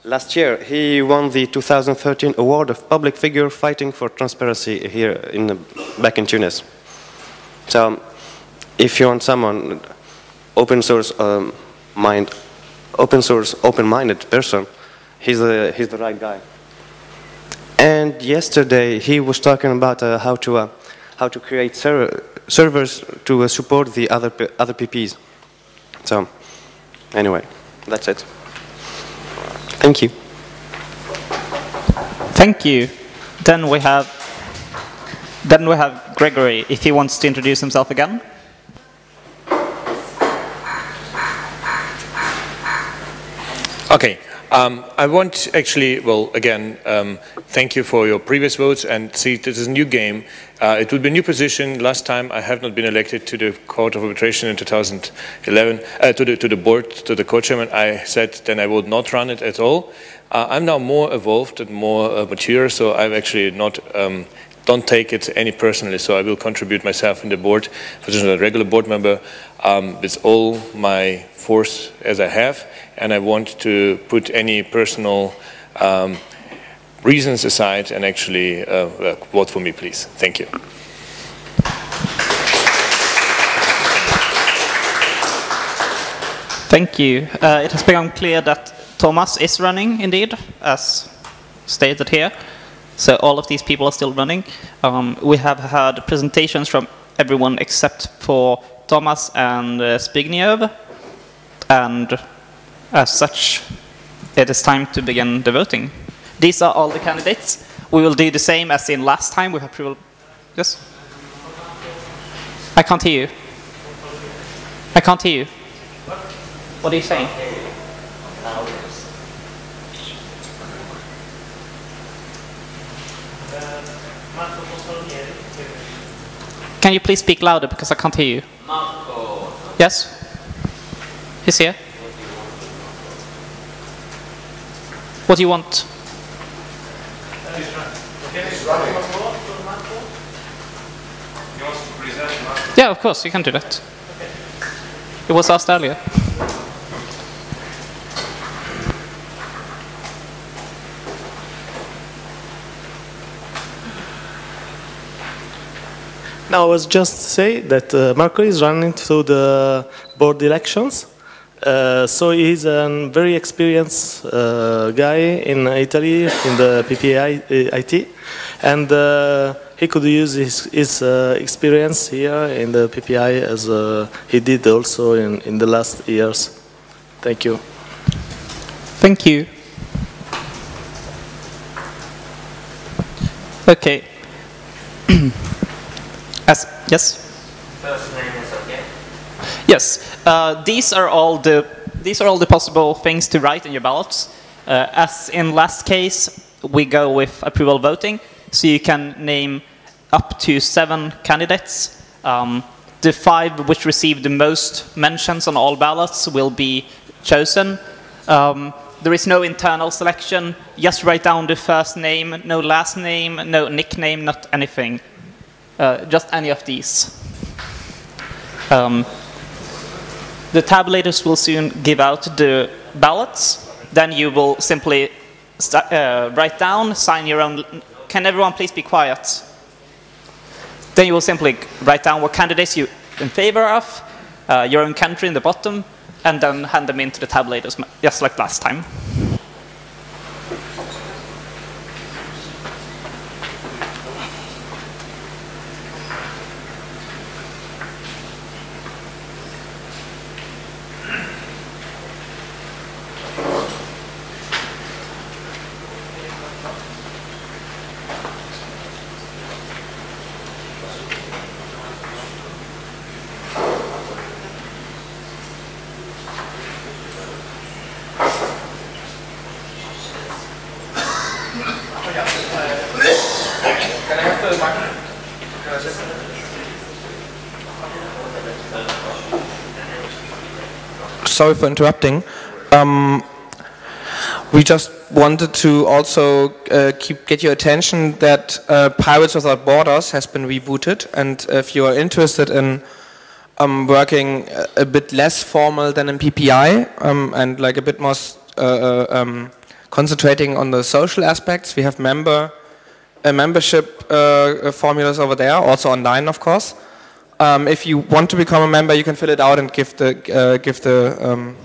last year, he won the 2013 award of public figure fighting for transparency here in back in Tunis. So, if you want someone open source um, mind, open source, open-minded person, he's the he's the right guy. And yesterday he was talking about uh, how to uh, how to create ser servers to uh, support the other P other PPs. So, anyway, that's it. Thank you. Thank you. Then we have then we have Gregory, if he wants to introduce himself again. Okay. Um, I want actually, well, again, um, thank you for your previous votes and see this is a new game. Uh, it will be a new position. Last time I have not been elected to the Court of Arbitration in 2011, uh, to, the, to the board, to the co-chairman. I said then I would not run it at all. Uh, I'm now more evolved and more uh, mature, so I'm actually not um, don't take it any personally. So I will contribute myself in the board position as a regular board member um, with all my force as I have, and I want to put any personal um, reasons aside and actually uh, vote for me, please. Thank you. Thank you. Uh, it has become clear that Thomas is running, indeed, as stated here. So all of these people are still running. Um, we have had presentations from everyone except for Thomas and uh, Zbigniew. And as such, it is time to begin the voting. These are all the candidates. We will do the same as in last time. We have approval. Yes? I can't hear you. I can't hear you. What are you saying? Can you please speak louder because I can't hear you? Marco. Yes? He's here. What do you want? Yeah, of course, you can do that. It was asked earlier. Now, I was just say that uh, Marco is running through the board elections. Uh, so he's a very experienced uh, guy in Italy in the PPIT, and uh, he could use his, his uh, experience here in the PPI as uh, he did also in, in the last years. Thank you. Thank you. Okay. As, yes? First name is okay. Yes. Uh, these are all the these are all the possible things to write in your ballots. Uh, as in last case, we go with approval voting, so you can name up to seven candidates. Um, the five which receive the most mentions on all ballots will be chosen. Um, there is no internal selection. Just write down the first name, no last name, no nickname, not anything. Uh, just any of these. Um, the tabulators will soon give out the ballots. Then you will simply uh, write down, sign your own. Can everyone please be quiet? Then you will simply write down what candidates you're in favor of, uh, your own country in the bottom, and then hand them into the tabulators, just like last time. sorry for interrupting. Um, we just wanted to also uh, keep get your attention that uh, Pirates Without Borders has been rebooted, and if you are interested in um, working a, a bit less formal than in PPI um, and like a bit more uh, uh, um, concentrating on the social aspects, we have member uh, membership uh, formulas over there, also online, of course. Um, if you want to become a member, you can fill it out and give the uh, give the um,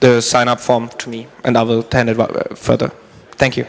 the sign up form to me, and I will hand it uh, further. Thank you.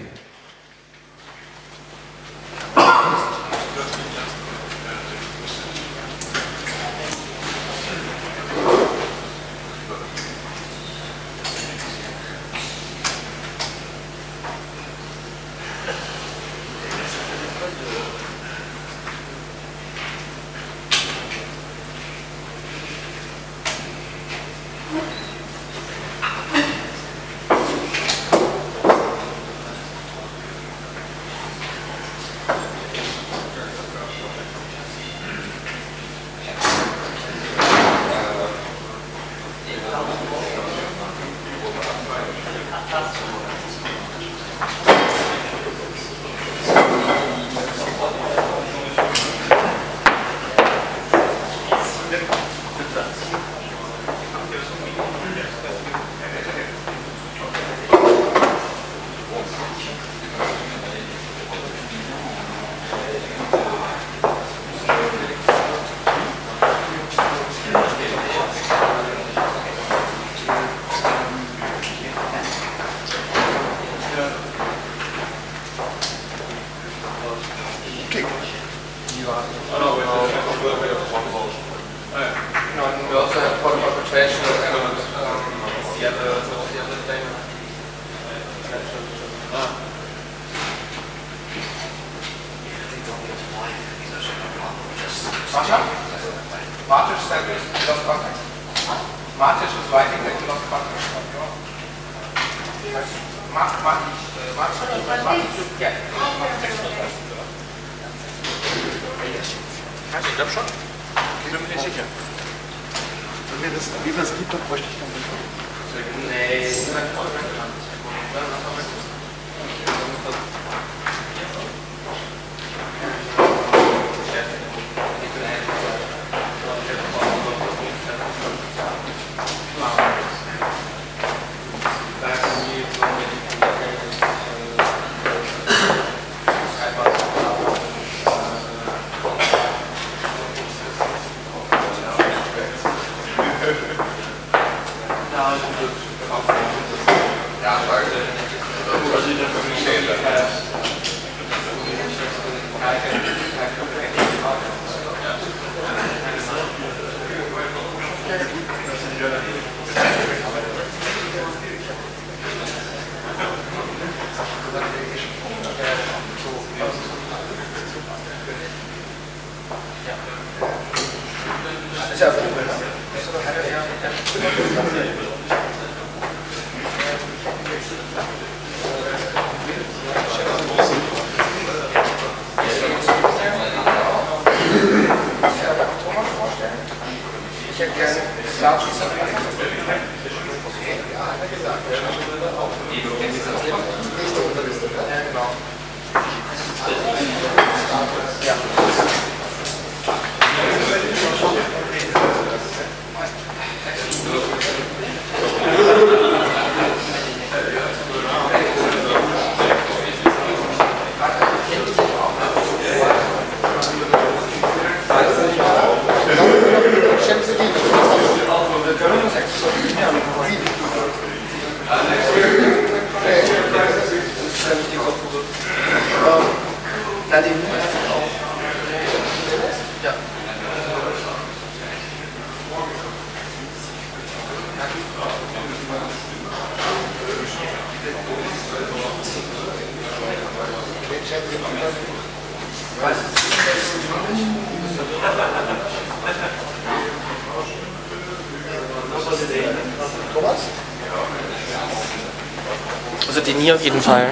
nie auf jeden Fall.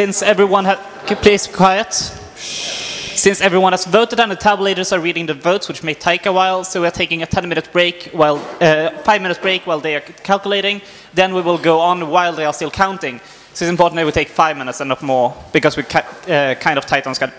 Since everyone has... Please quiet. Since everyone has voted and the tabulators are reading the votes, which may take a while, so we're taking a 10-minute break, while uh, 5-minute break while they are calculating. Then we will go on while they are still counting. So it's important that we take 5 minutes and not more, because we're uh, kind of tight on schedule.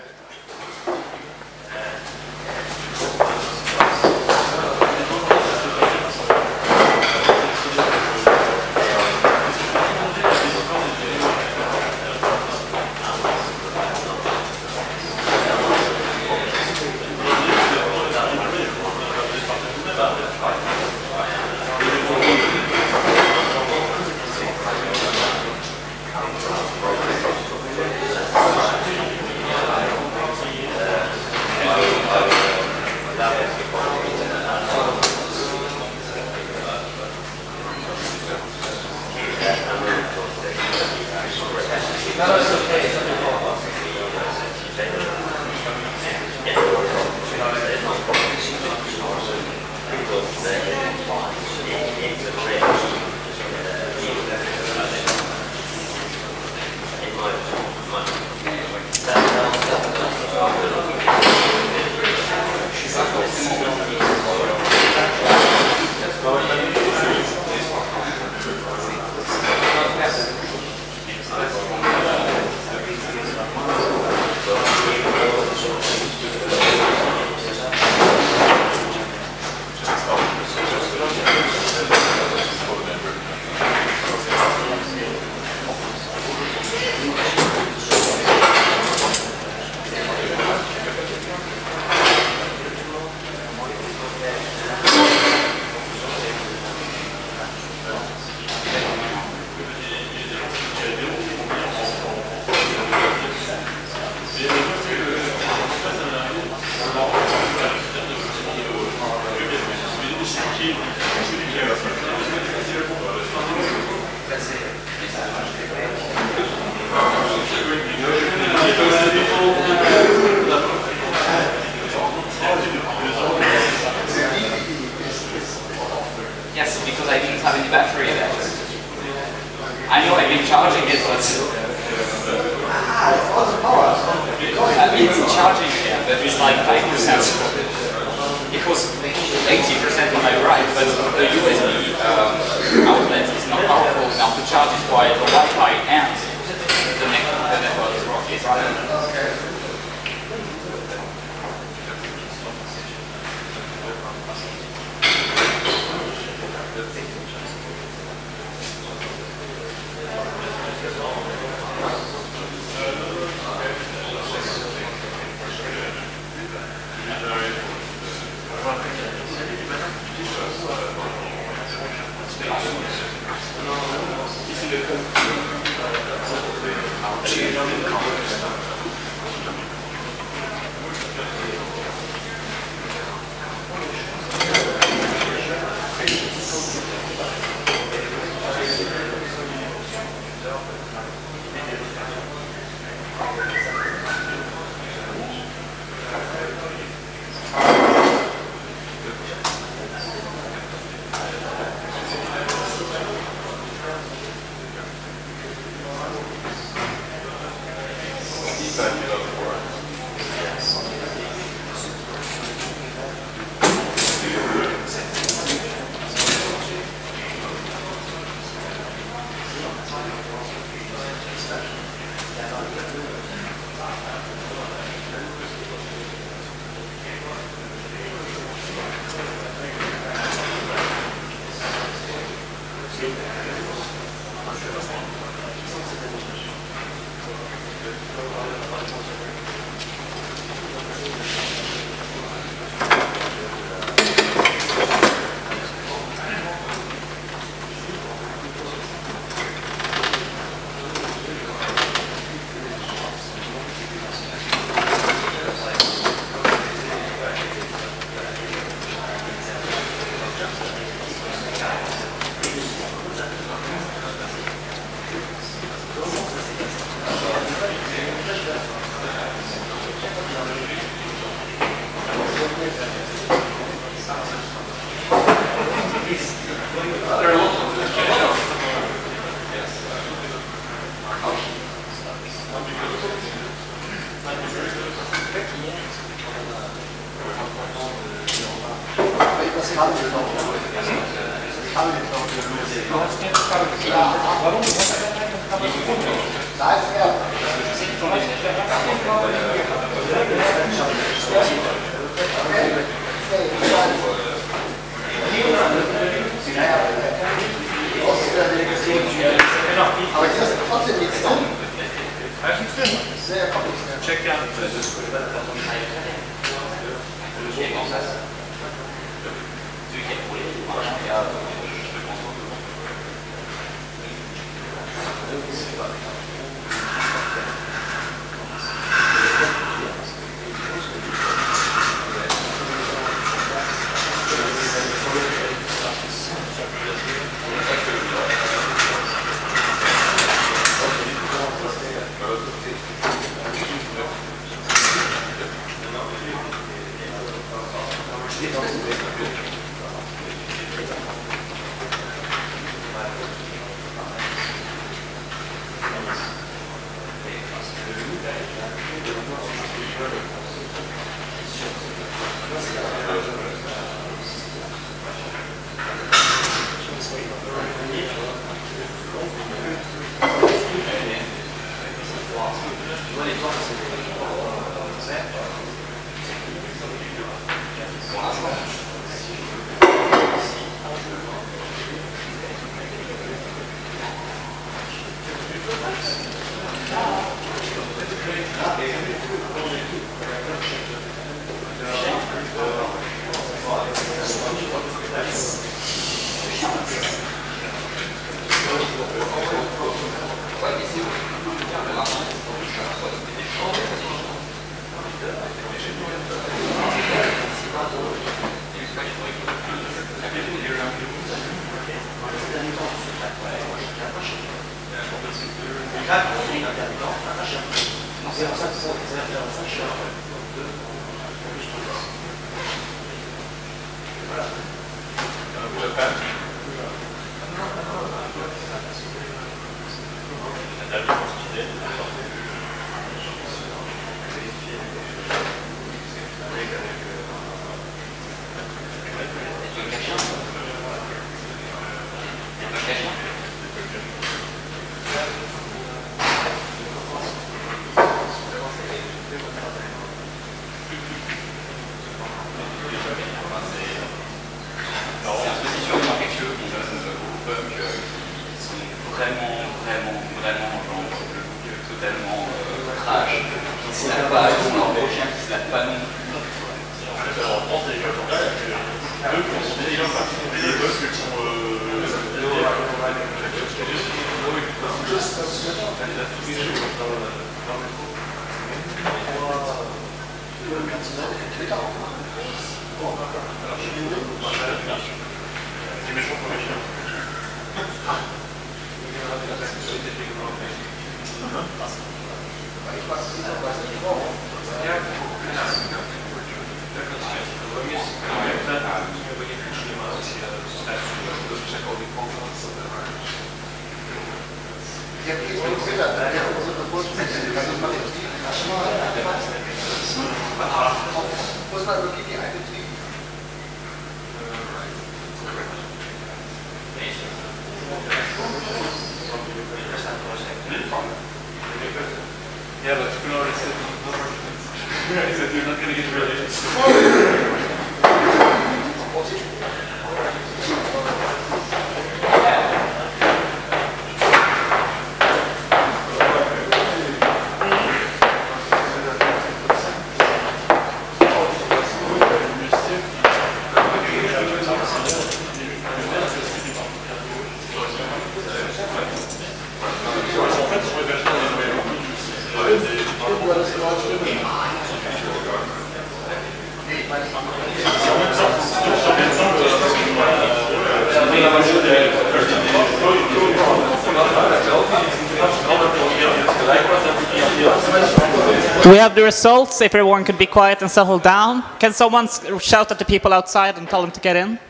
Have the results? If everyone could be quiet and settle down. Can someone shout at the people outside and tell them to get in?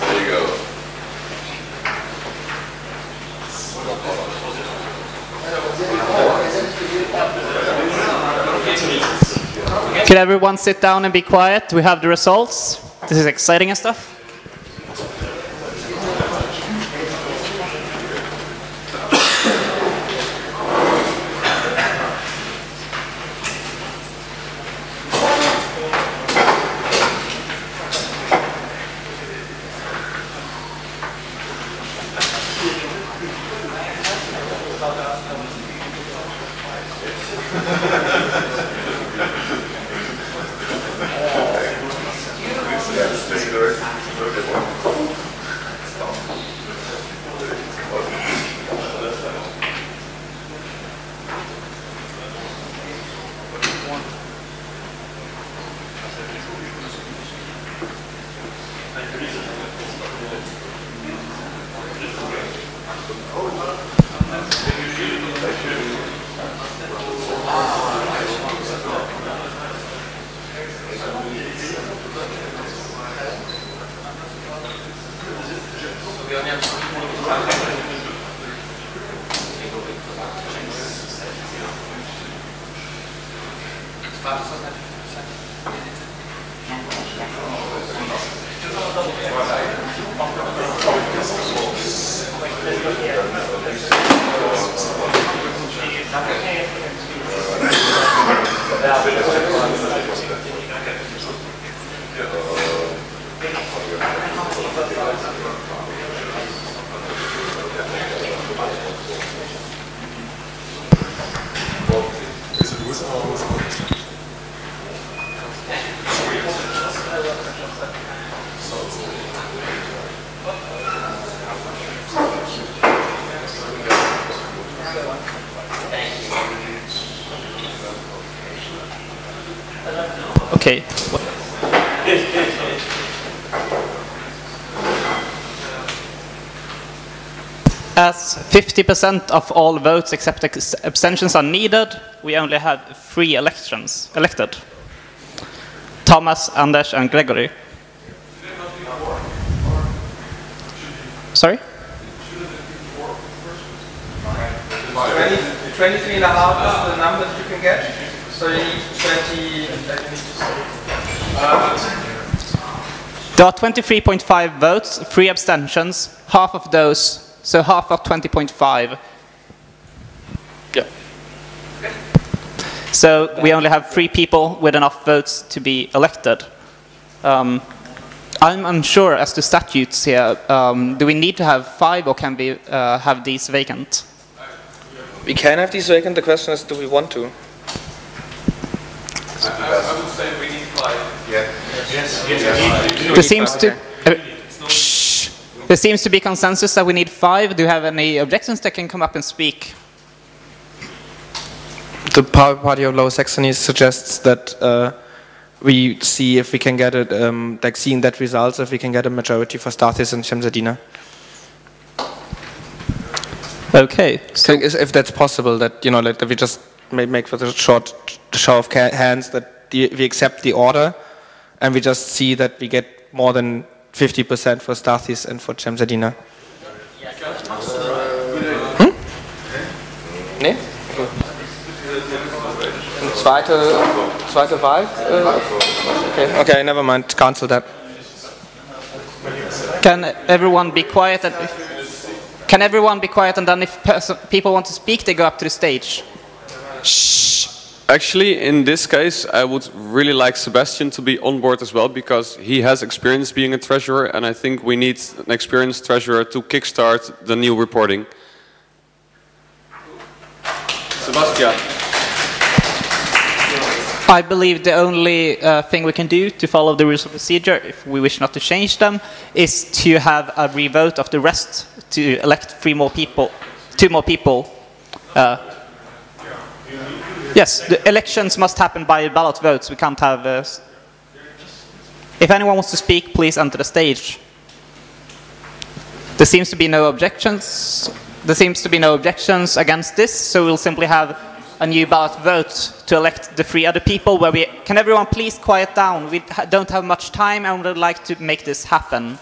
There you go. Could everyone sit down and be quiet? We have the results. This is exciting and stuff. 50% of all votes except ex- abstentions are needed, we only have three elections elected. Thomas, Anders, and Gregory. Sorry? 20, 23 and a half is the number that you can get. So you need 20. uh, you need to- There are 23.5 votes, three abstentions, half of those, so half of 20.5. Yeah. So we only have three people with enough votes to be elected. Um, I'm unsure as to statutes here. Um, do we need to have five or can we uh, have these vacant? We can have these vacant. The question is, do we want to? I, I would say we need five. Yeah. Yes, There seems to shh. There seems to be consensus that we need five. Do you have any objections that can come up and speak? The Pirate Party of Lower Saxony suggests that uh, we see if we can get it, um, like seeing that results, if we can get a majority for Stathis and Shemzadina. Okay. So if if that's possible, that you know, like that we just make for the short show of hands that the, we accept the order, and we just see that we get more than 50% for Stathis and for Shemzadina. Hm? Nee? Zweite, zweite Wahl? Äh, okay, okay, never mind, cancel that. Can everyone be quiet? And can everyone be quiet? And then, if people want to speak, they go up to the stage. Actually, in this case, I would really like Sebastian to be on board as well because he has experience being a treasurer, and I think we need an experienced treasurer to kickstart the new reporting. Sebastian. I believe the only uh, thing we can do to follow the rules of procedure, if we wish not to change them, is to have a revote of the rest to elect three more people, two more people. Uh, yes, the elections must happen by ballot votes. We can't have. Uh, if anyone wants to speak, please enter the stage. There seems to be no objections. There seems to be no objections against this, so we'll simply have a new ballot vote to elect the three other people. Where we can everyone please quiet down? We don't have much time, and would like to make this happen.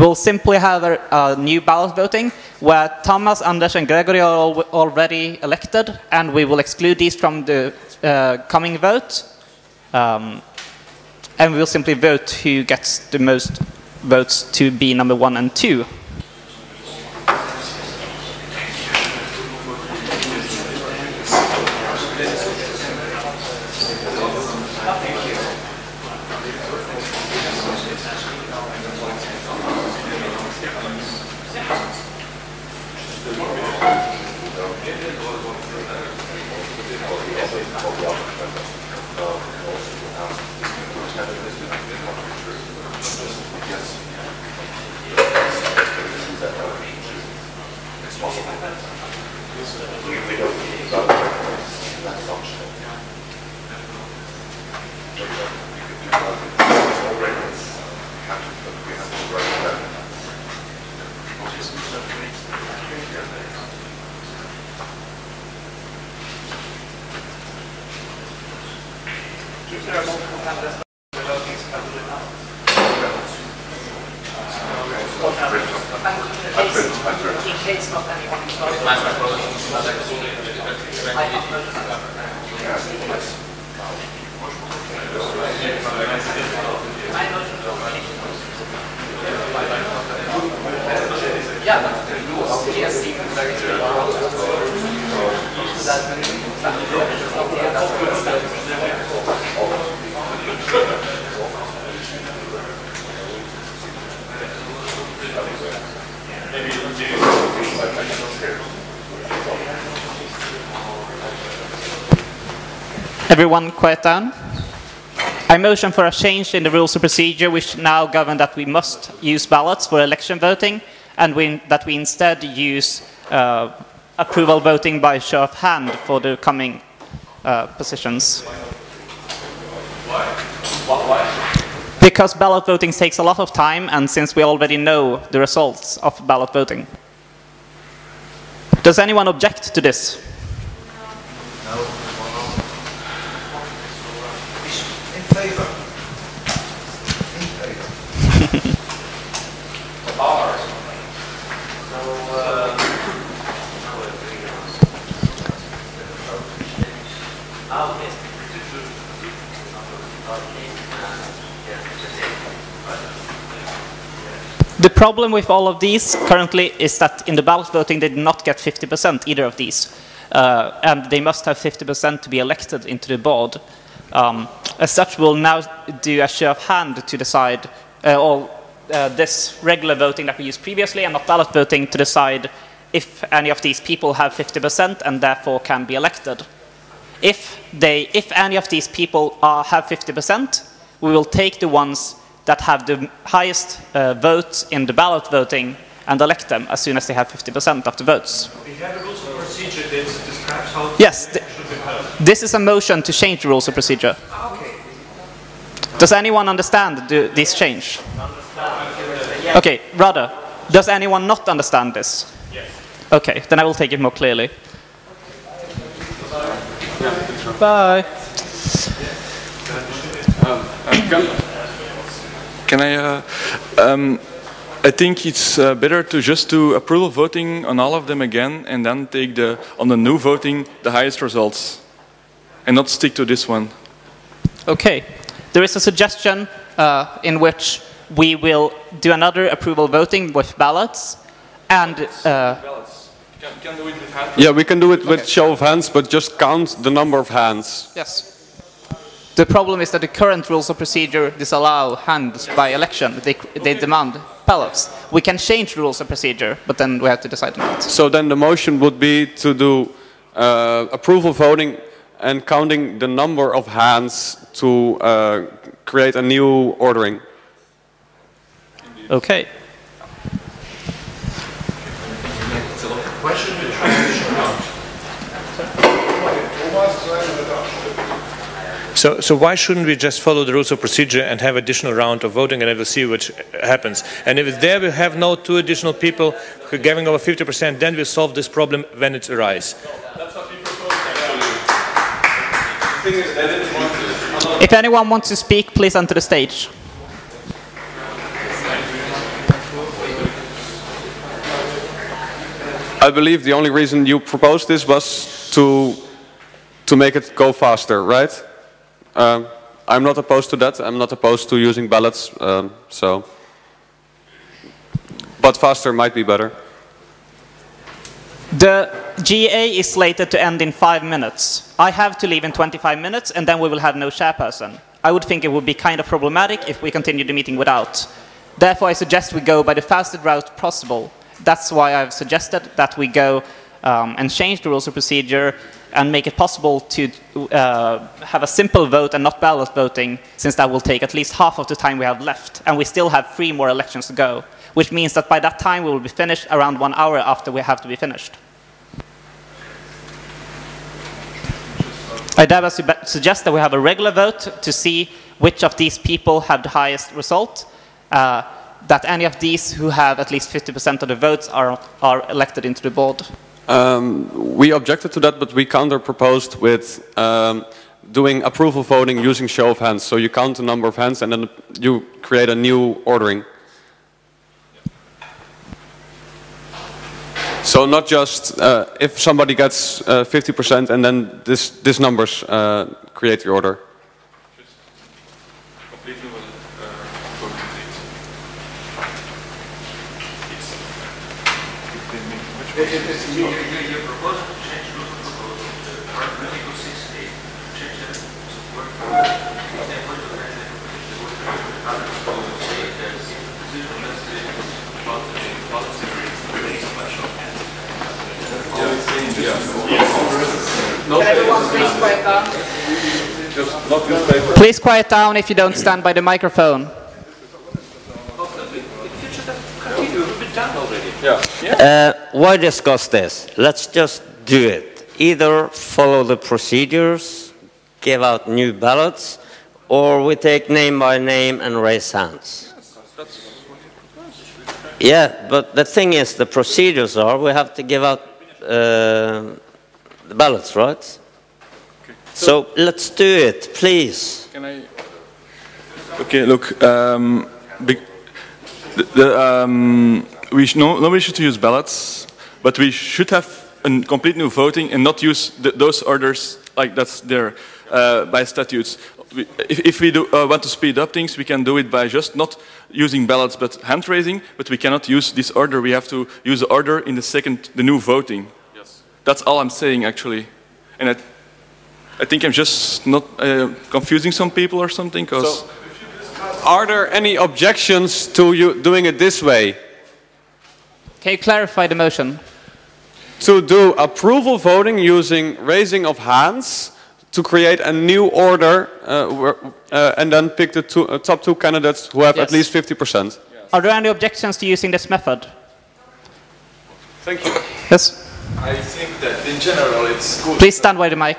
We'll simply have a, a new ballot voting where Thomas, Anders, and Gregory are al- already elected, and we will exclude these from the uh, coming vote. Um, and we'll simply vote who gets the most votes to be number one and two. Down. I motion for a change in the rules of procedure which now govern that we must use ballots for election voting and we, that we instead use uh, approval voting by show of hand for the coming uh, positions. Why? Because ballot voting takes a lot of time and since we already know the results of ballot voting. Does anyone object to this? The problem with all of these currently is that in the ballot voting they did not get 50%, either of these. Uh, and they must have 50% to be elected into the board. Um, as such, we'll now do a show of hand to decide, uh, or uh, this regular voting that we used previously and not ballot voting to decide if any of these people have 50% and therefore can be elected. If, they, if any of these people are, have 50%, we will take the ones that have the highest uh, votes in the ballot voting and elect them as soon as they have 50% of the votes. We have a rules of procedure that describes how Yes, th- should be held. this is a motion to change the rules of procedure. Okay. Does anyone understand the, this change? Okay, rather, does anyone not understand this? Yes. Okay, then I will take it more clearly. Bye. Um, uh, can, can I? Uh, um, I think it's uh, better to just do approval voting on all of them again, and then take the on the new voting the highest results, and not stick to this one. Okay, there is a suggestion uh, in which we will do another approval voting with ballots, and uh, Yeah, we can do it with show of hands, but just count the number of hands. Yes. The problem is that the current rules of procedure disallow hands by election. They, they demand ballots. We can change rules of procedure, but then we have to decide on it. So then the motion would be to do uh, approval voting and counting the number of hands to uh, create a new ordering. Okay. Why should we transition out? So, so why shouldn't we just follow the rules of procedure and have additional round of voting and then we'll see what happens? And if there we have no two additional people who giving over 50%, then we'll solve this problem when it arises. If anyone wants to speak, please enter the stage. I believe the only reason you proposed this was to to make it go faster, right? Um, I'm not opposed to that. I'm not opposed to using ballots. Um, so, but faster might be better. The GA is slated to end in five minutes. I have to leave in 25 minutes, and then we will have no chairperson. I would think it would be kind of problematic if we continue the meeting without. Therefore, I suggest we go by the fastest route possible. That's why I've suggested that we go um, and change the rules of procedure and make it possible to uh, have a simple vote and not ballot voting, since that will take at least half of the time we have left, and we still have three more elections to go, which means that by that time we will be finished around one hour after we have to be finished. I su suggest that we have a regular vote to see which of these people have the highest result, uh, that any of these who have at least 50% of the votes are, are elected into the board. Um, we objected to that, but we counter-proposed with um, doing approval voting using show of hands. So you count the number of hands and then you create a new ordering. So not just uh, if somebody gets 50% and then this, this numbers uh, create the order. Your proposal to change the protocol, Article 68, change for the down? Please quiet down if you don't stand by the microphone. Uh, why discuss this? Let's just do it. Either follow the procedures, give out new ballots, or we take name by name and raise hands. Yeah, but the thing is, the procedures are we have to give out uh, the ballots, right? So let's do it, please. Can I? Okay, look. Um, big, the, the, um, we sh no, nobody should use ballots, but we should have a complete new voting and not use the, those orders like that's there uh, by statutes. We, if, if, we do, uh, want to speed up things, we can do it by just not using ballots but hand raising, but we cannot use this order. We have to use the order in the second, the new voting. Yes. That's all I'm saying actually. And I, I think I'm just not uh, confusing some people or something, because... So, are there any objections to you doing it this way? Can you clarify the motion? To do approval voting using raising of hands to create a new order uh, uh, and then pick the two, uh, top two candidates who have Yes. at least 50%. Are there any objections to using this method? Thank you. Yes. I think that in general it's good. Please stand by the mic.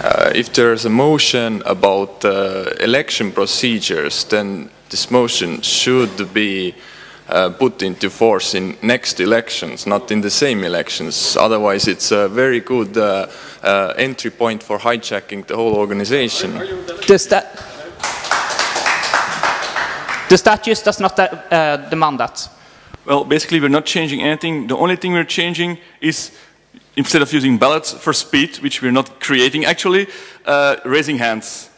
uh, if there's a motion about uh, election procedures, then this motion should be uh, put into force in next elections, not in the same elections. Otherwise, it's a very good uh, uh, entry point for hijacking the whole organization. The, sta- the statutes does not uh, demand that. Well, basically, we're not changing anything. The only thing we're changing is instead of using ballots for speed, which we're not creating actually, uh, raising hands.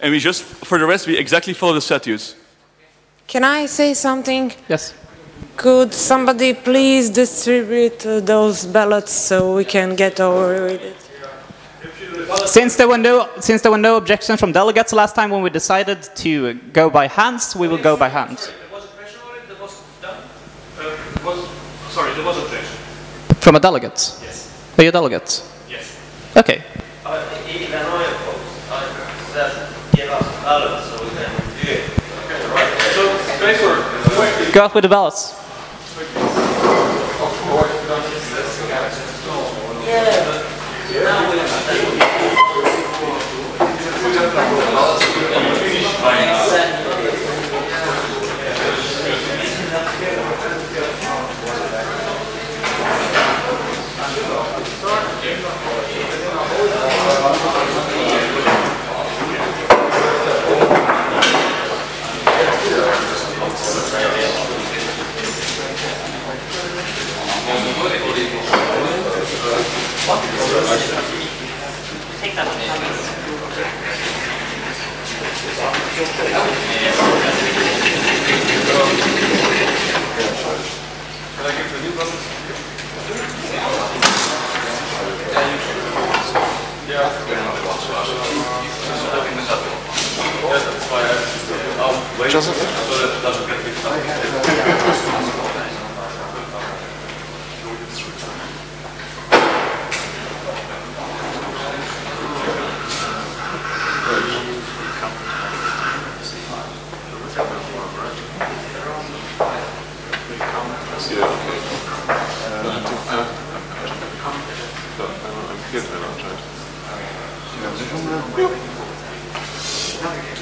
And we just, for the rest, we exactly follow the statutes. Can I say something? Yes. Could somebody please distribute uh, those ballots so we can get over with it? Since there were no since there were no objections from delegates last time when we decided to go by hands, we will go by hands. Sorry, there was objection. From a delegate? Yes. Are you a delegate? Yes. Okay. Even I oppose. I said give us balance so we can do it. So, space for Go up with the ballots.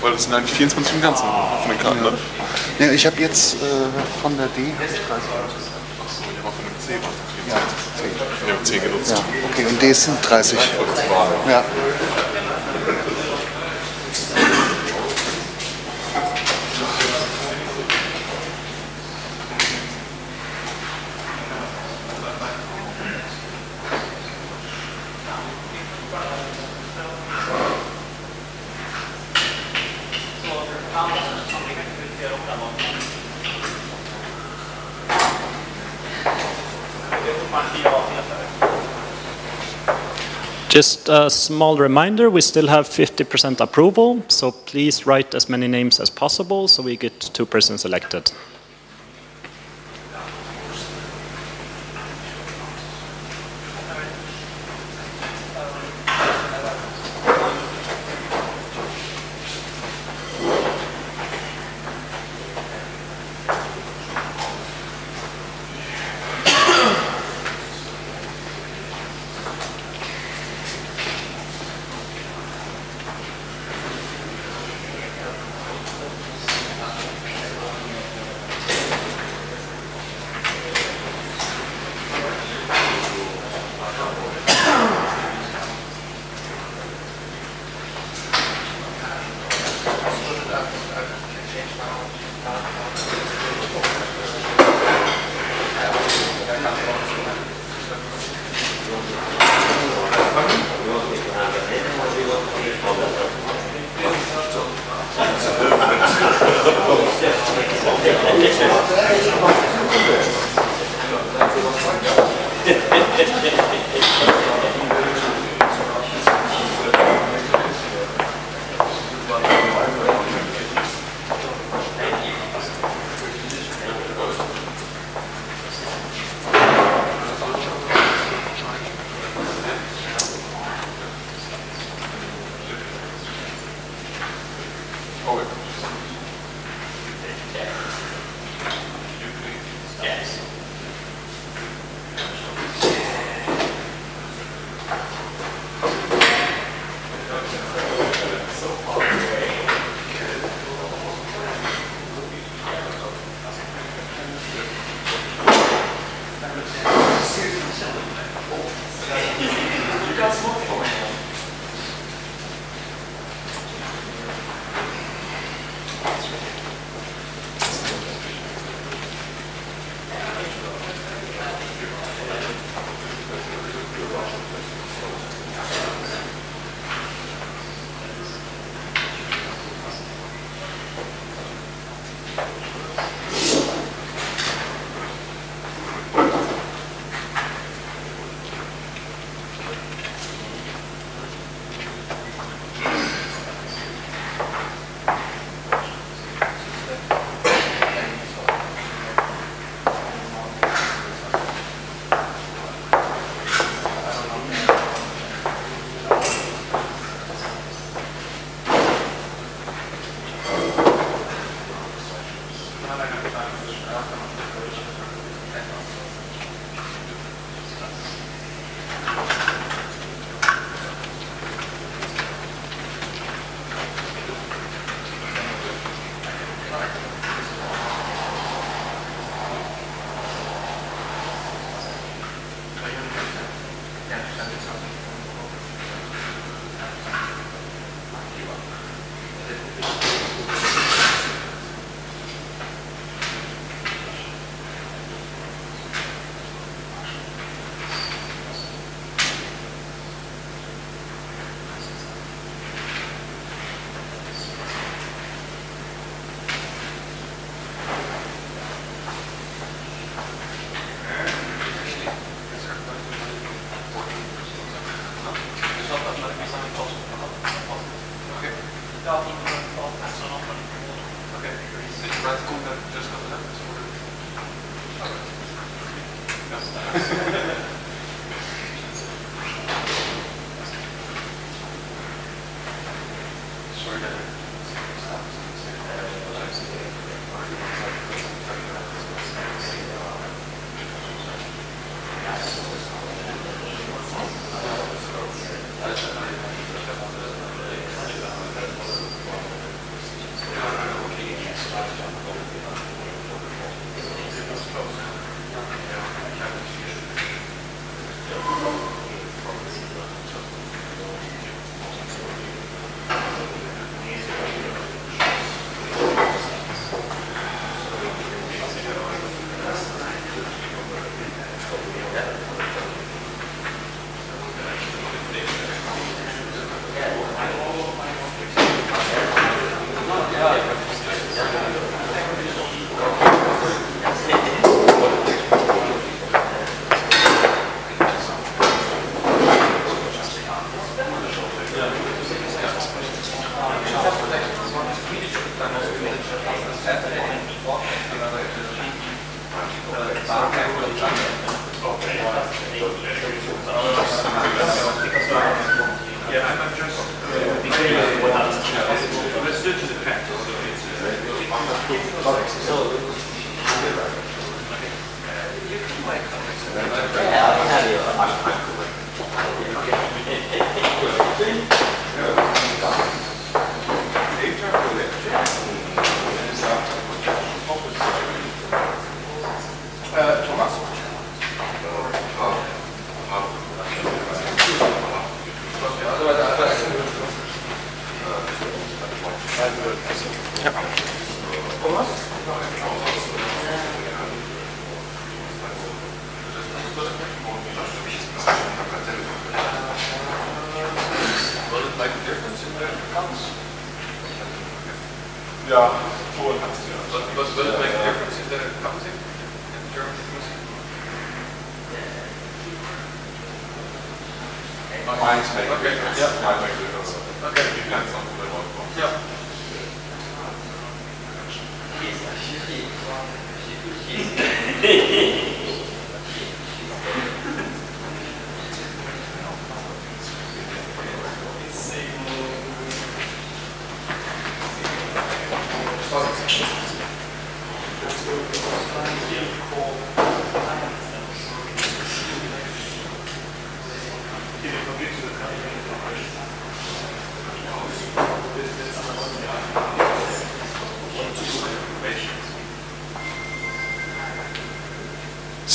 Weil das sind eigentlich 24 im Ganzen von den Karten, ne? Ja, ich habe jetzt äh, von der D. Ja, 10. Ich habe 10 genutzt. Ja, okay, und D sind 30. Ja. Just a small reminder, we still have 50% approval, so please write as many names as possible so we get two persons elected.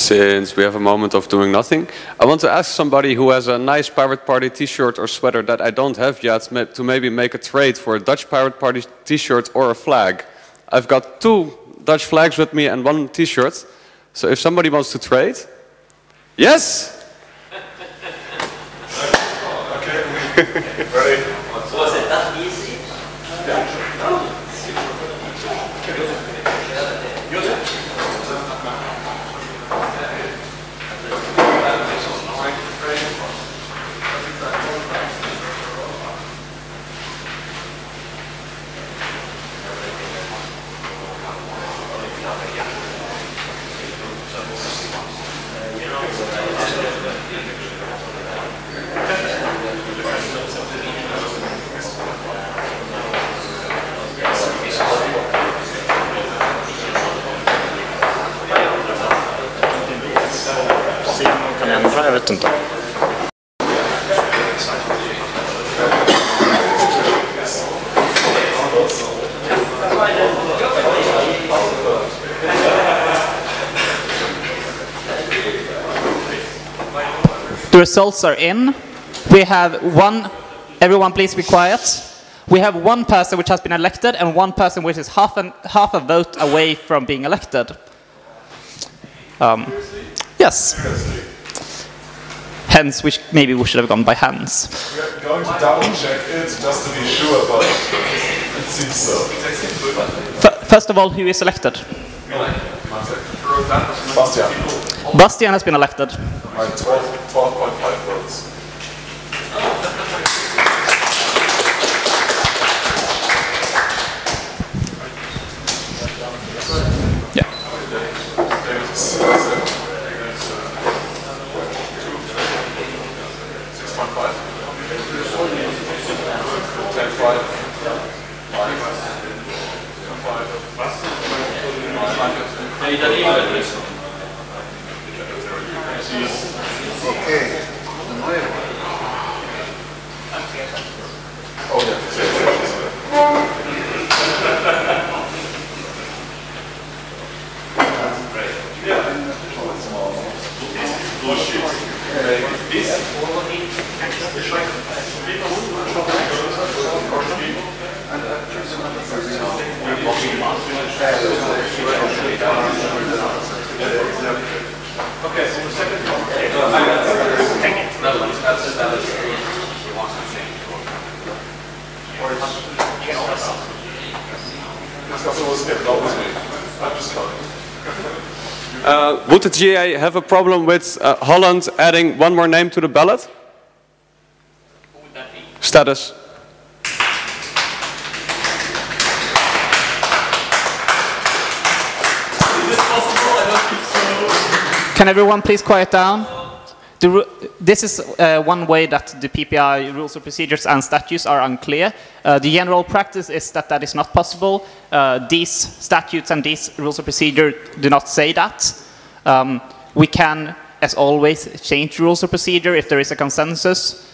Since we have a moment of doing nothing. I want to ask somebody who has a nice Pirate Party t-shirt or sweater that I don't have yet to maybe make a trade for a Dutch Pirate Party t-shirt or a flag. I've got two Dutch flags with me and one t-shirt. So if somebody wants to trade, yes? The results are in. We have one, everyone please be quiet. We have one person which has been elected and one person which is half, an, half a vote away from being elected. Um, yes. Hence, which maybe we should have gone by hands. We're going to double check it just to be sure, but it seems so. F- first of all, who is elected? Bastian. Bastian has been elected. My 12, 12.5 votes. Yeah. Okay. Would GA have a problem with uh, Holland adding one more name to the ballot? Status. Can everyone please quiet down? This is uh, one way that the PPI rules of procedures and statutes are unclear. Uh, the general practice is that that is not possible. Uh, these statutes and these rules of procedure do not say that. Um, we can, as always, change rules of procedure if there is a consensus,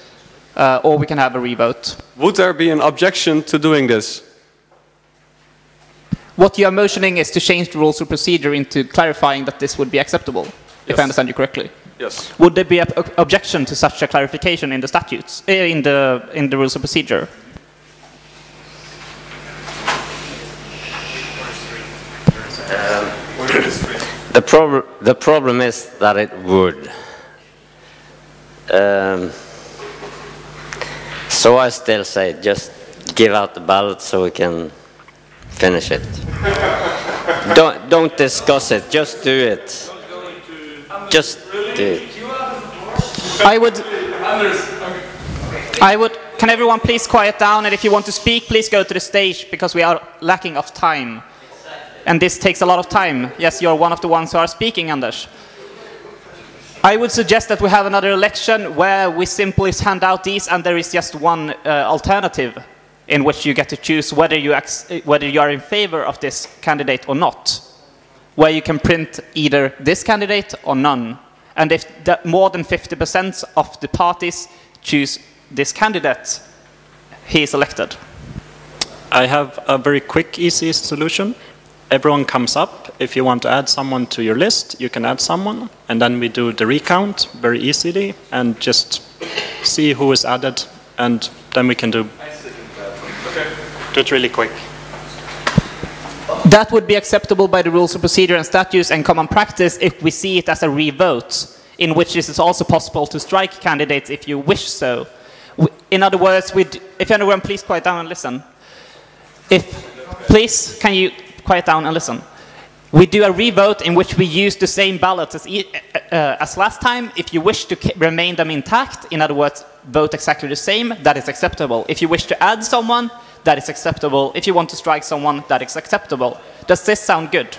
uh, or we can have a revote. Would there be an objection to doing this? What you are motioning is to change the rules of procedure into clarifying that this would be acceptable, if I understand you correctly. Yes. Would there be an objection to such a clarification in the statutes, eh, in the in the rules of procedure? Um, the, prob- the problem is that it would. Um, so I still say just give out the ballot so we can finish it. don't, don't discuss it, just do it. Just do it. I would. I would. Can everyone please quiet down? And if you want to speak, please go to the stage because we are lacking of time. And this takes a lot of time. Yes, you're one of the ones who are speaking, Anders. I would suggest that we have another election where we simply hand out these and there is just one uh, alternative in which you get to choose whether you, whether you are in favor of this candidate or not. Where you can print either this candidate or none. And if more than 50% of the parties choose this candidate, he is elected. I have a very quick, easy solution. Everyone comes up. If you want to add someone to your list, you can add someone, and then we do the recount very easily and just see who is added, and then we can do, do it really quick. That would be acceptable by the rules of procedure and statutes and common practice if we see it as a revote, in which it is also possible to strike candidates if you wish so. In other words, if anyone please quiet down and listen. If, please, can you quiet down and listen? We do a revote in which we use the same ballots as, uh, uh, as last time. If you wish to remain them intact, in other words, vote exactly the same, that is acceptable. If you wish to add someone, that is acceptable. If you want to strike someone, that is acceptable. Does this sound good?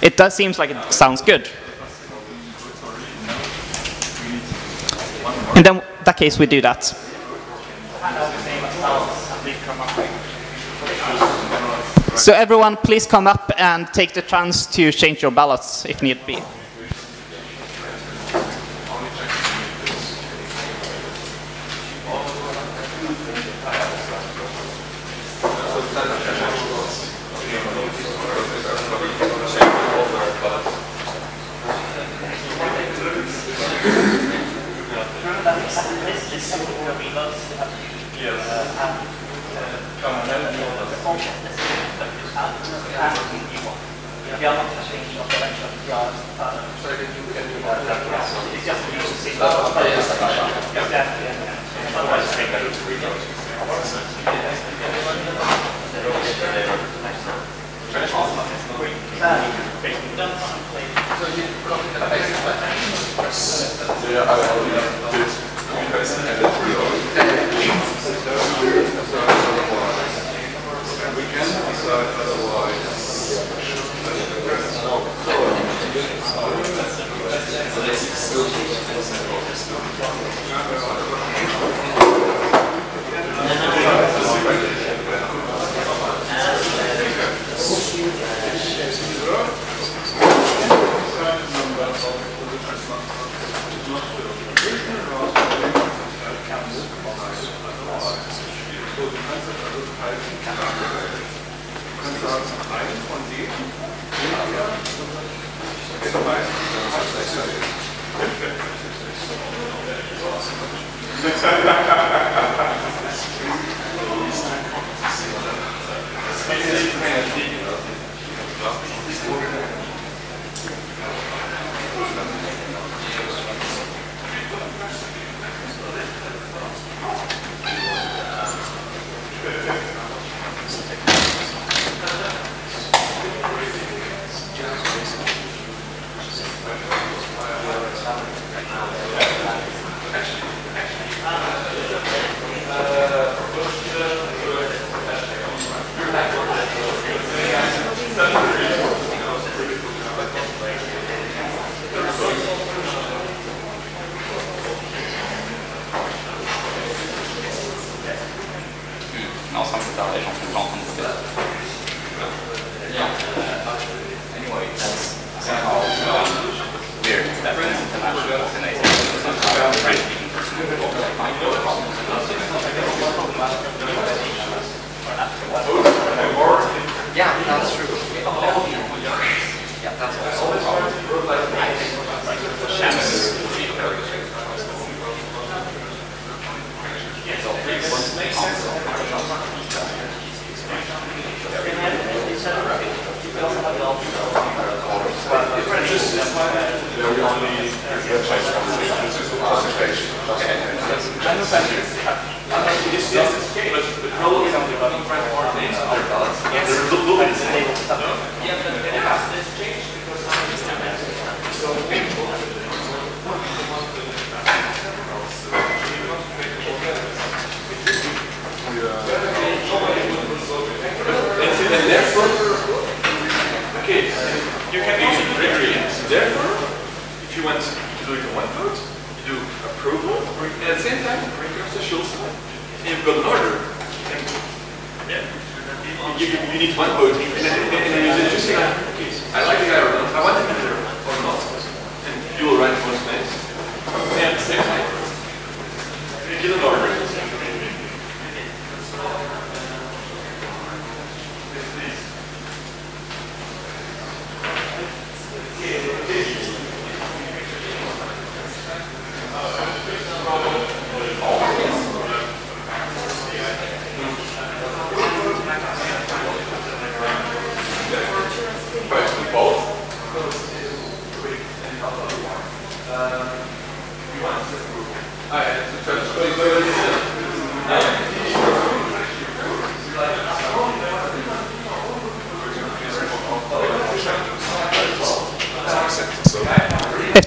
It does seems like it sounds good. In then, that case, we do that. So everyone, please come up and take the chance to change your ballots if need be.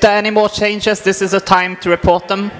there are any more changes, this is a time to report them.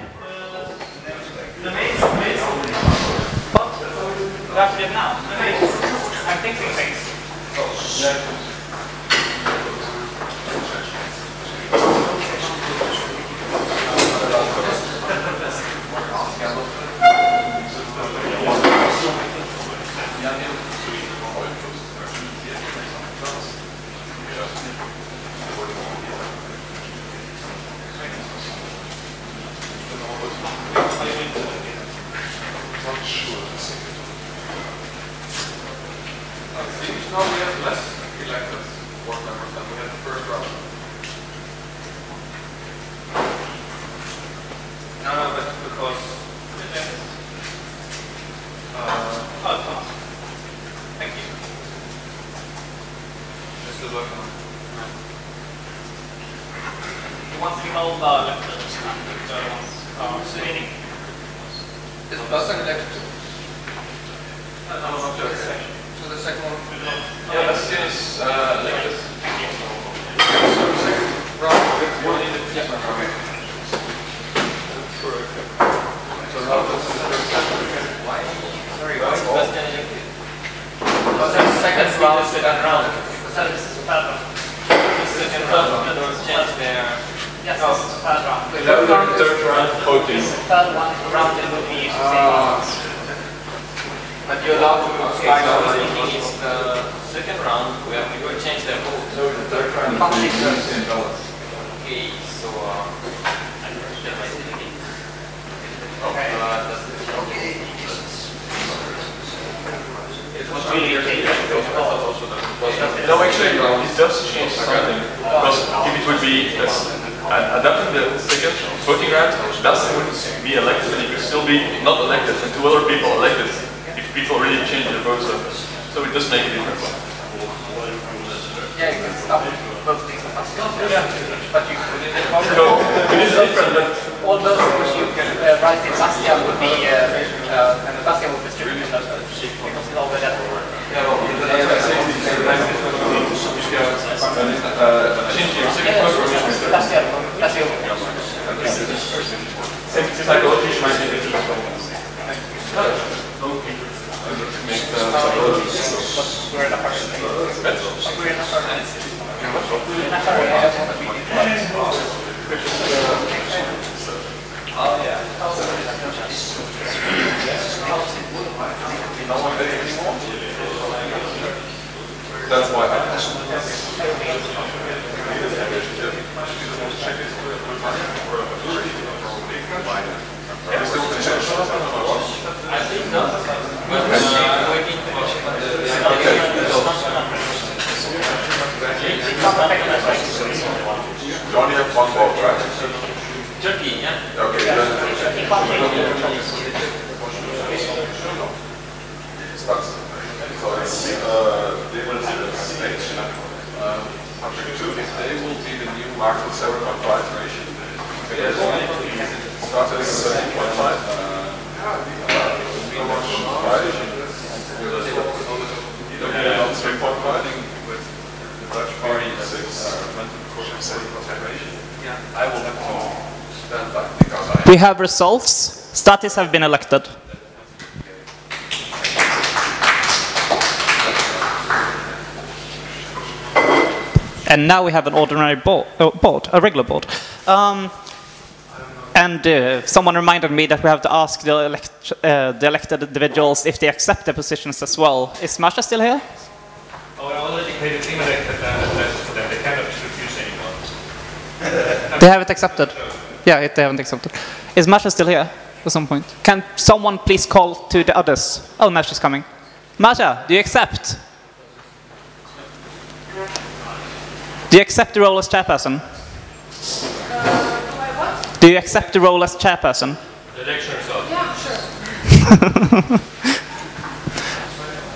We have results. Stathis have been elected. And now we have an ordinary board, uh, board a regular board. Um, and uh, someone reminded me that we have to ask the, elect uh, the, elected individuals if they accept their positions as well. Is Masha still here? Oh, I already paid a team elected them. They cannot refuse anyone. they haven't accepted. Yeah, they haven't accepted. Is Masha still here at some point? Can someone please call to the others? Oh, Mash is coming. Masha, do you accept? Do you accept the role as chairperson? Do you accept the role as chairperson? The lecture result. Yeah, sure.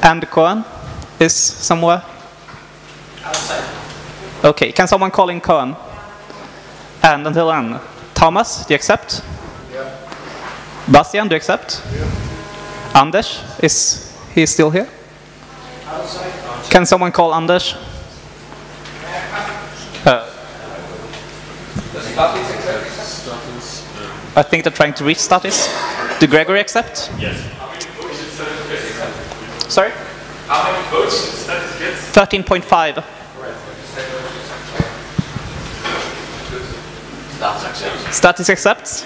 and Koen is somewhere? Outside. Okay, can someone call in Koen? And until then, Thomas, do you accept? Bastian, do you accept? Yeah. Anders, is he still here? Outside. Can someone call Anders? Uh, I think they're trying to reach Stathis. Do Gregory accept? Yes. Sorry? How many votes Stathis 13.5. Stathis accepts. Stathis accepts.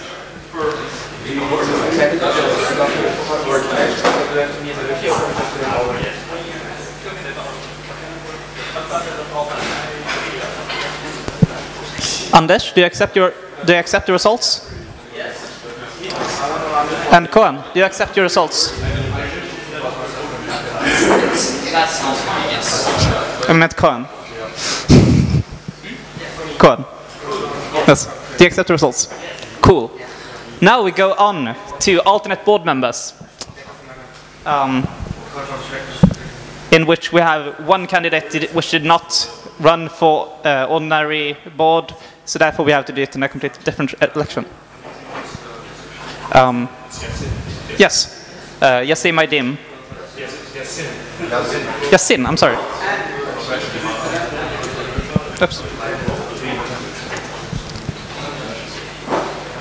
Anders, do you accept your do you accept the results? Yes. And Koen, do you accept your results? That sounds fine, yes. I meant Koen. Koen. Yes. Do you accept the results? Cool. Now we go on to alternate board members. Um, in which we have one candidate did- which did not run for uh, ordinary board, so therefore we have to do it in a completely different election. Um, yes, uh, Yassim Aidim. Yassin, I'm sorry. Oops.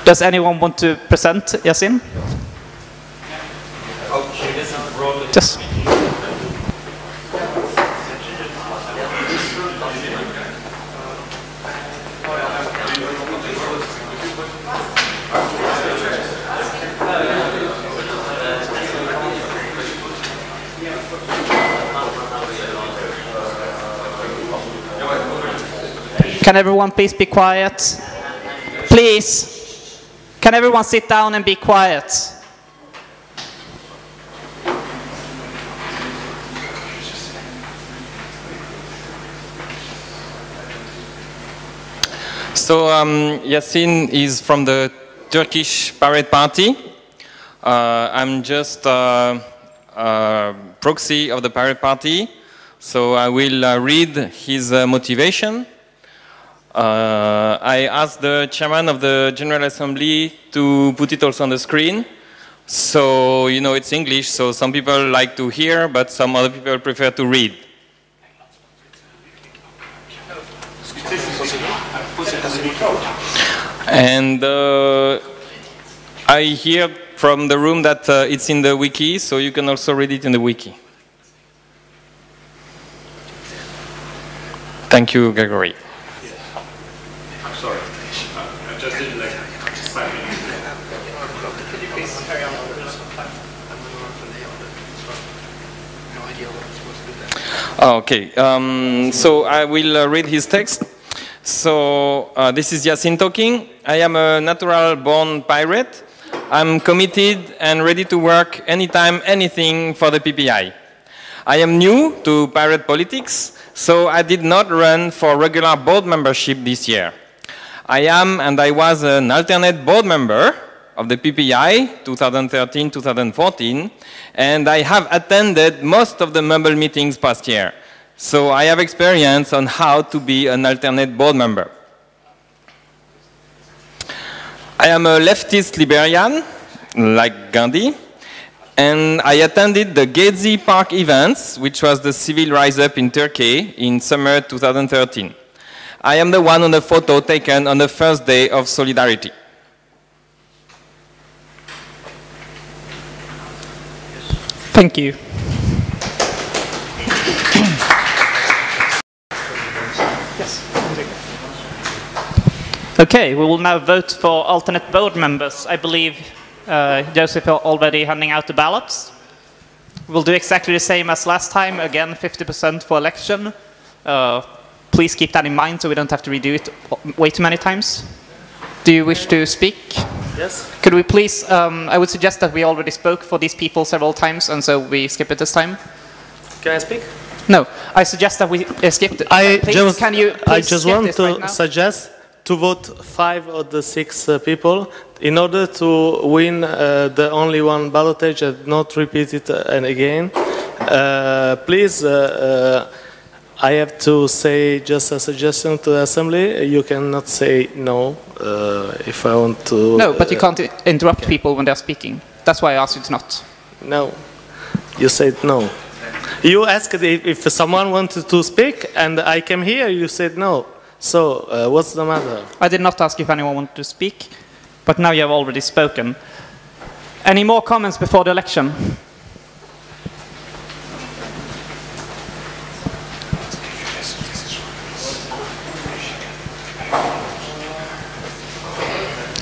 Does anyone want to present Yassin? Yes. Can everyone please be quiet? Please. Can everyone sit down and be quiet? So um, Yassin is from the Turkish Pirate Party. Uh, I'm just uh, uh, proxy of the Pirate Party, so I will uh, read his uh, motivation. Uh, I asked the chairman of the General Assembly to put it also on the screen. So, you know, it's English, so some people like to hear, but some other people prefer to read. And uh, I hear from the room that uh, it's in the wiki, so you can also read it in the wiki. Thank you, Gregory. Sorry. I just did like five minutes. Oh, okay, um, so I will uh, read his text. So uh, this is Yassin talking. I am a natural born pirate. I'm committed and ready to work anytime, anything for the PPI. I am new to pirate politics, so I did not run for regular board membership this year. I am and I was an alternate board member of the PPI 2013-2014, and I have attended most of the member meetings past year. So I have experience on how to be an alternate board member. I am a leftist Liberian, like Gandhi, and I attended the Gezi Park events, which was the civil rise up in Turkey in summer 2013. I am the one on the photo taken on the first day of Solidarity. Thank you. Okay, we will now vote for alternate board members. I believe uh, Joseph are already handing out the ballots. We'll do exactly the same as last time. Again, 50% for election. Uh, please keep that in mind so we don't have to redo it way too many times. Do you wish to speak? Yes. Could we please, um, I would suggest that we already spoke for these people several times and so we skip it this time. Can I speak? No, I suggest that we uh, skip it. I Please, just, can you I just want to right suggest to vote five of the six uh, people in order to win uh, the only one ballotage and not repeat it uh, and again. Uh, please, uh, uh, I have to say just a suggestion to the assembly. You cannot say no uh, if I want to. No, but you uh, can't i- interrupt people when they're speaking. That's why I asked you to not. No. You said no. You asked if, if someone wanted to speak, and I came here. You said no. So uh, what's the matter? I did not ask if anyone wanted to speak. but now you have already spoken. Any more comments before the election?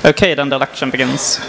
Okay, then the election begins.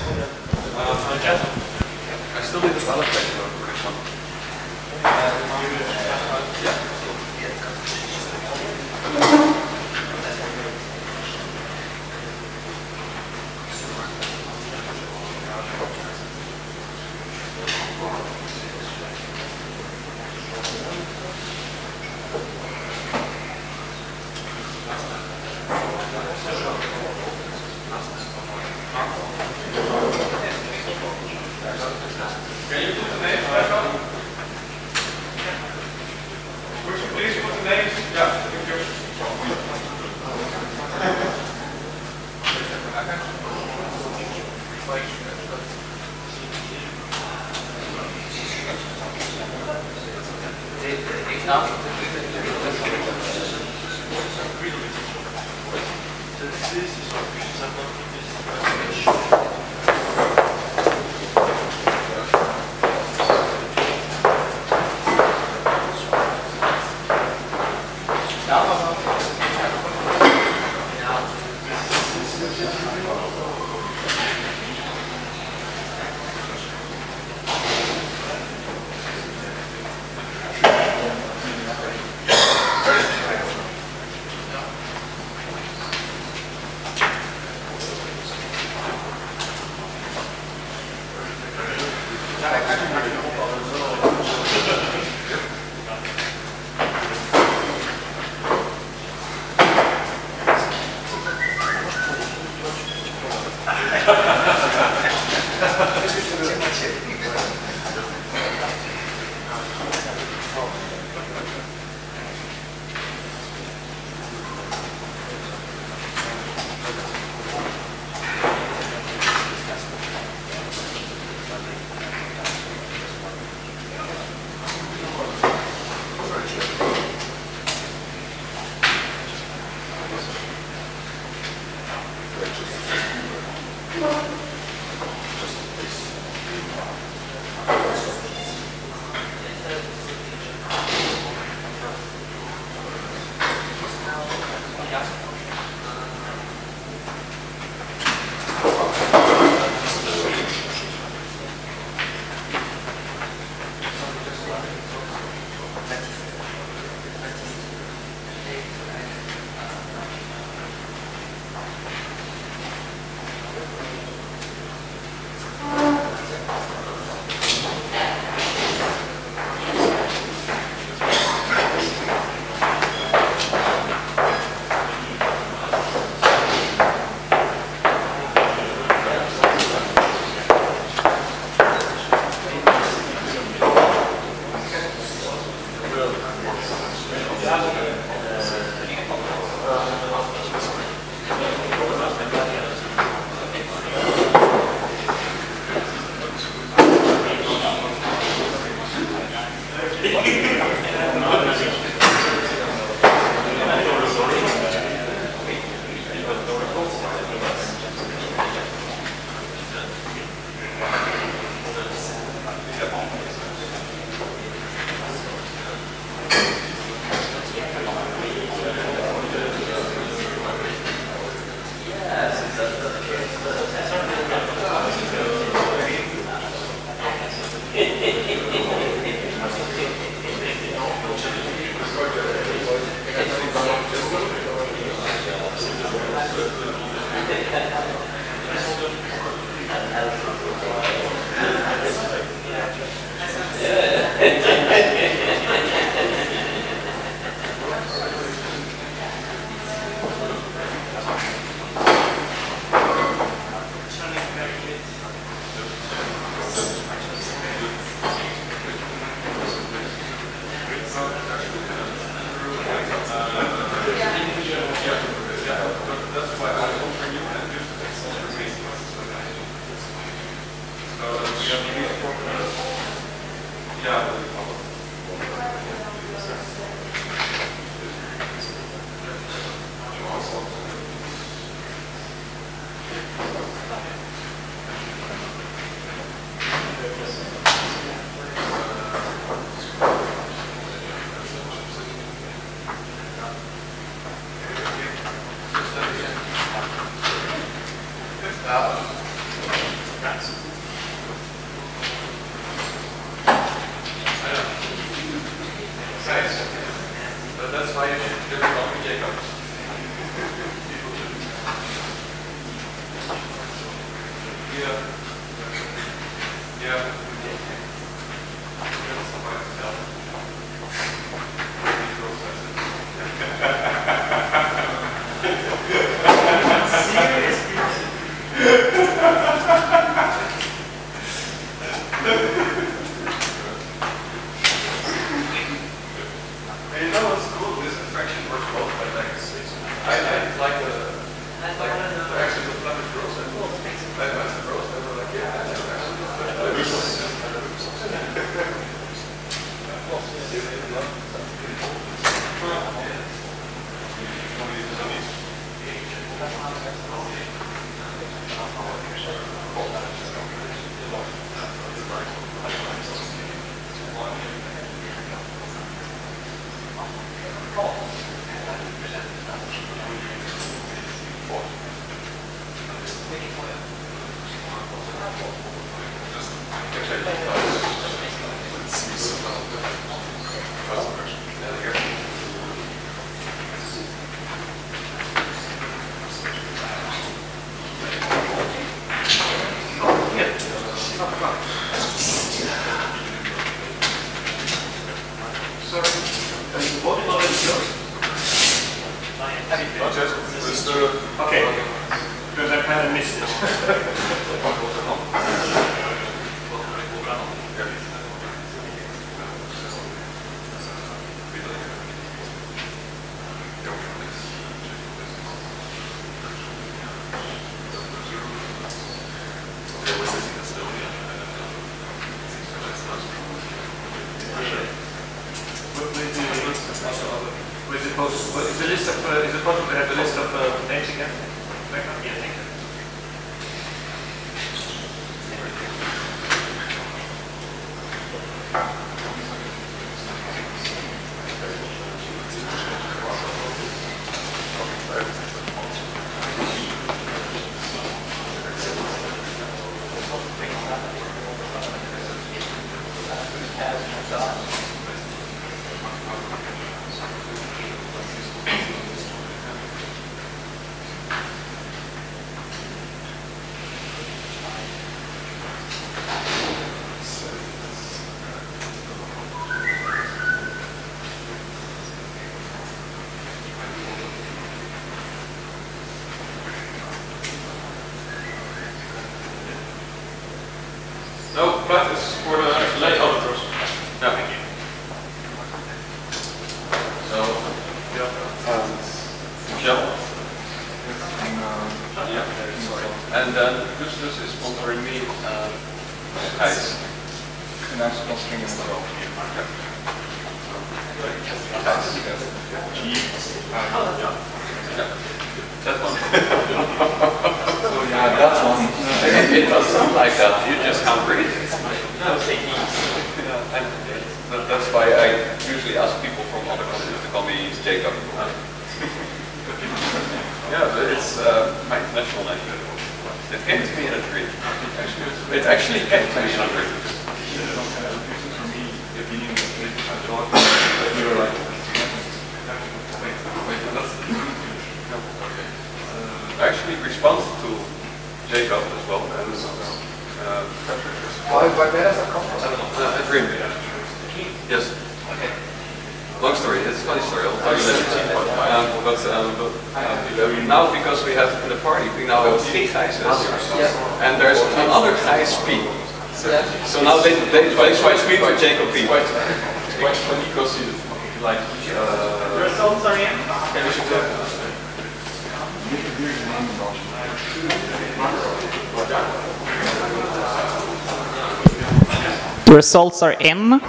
results are in.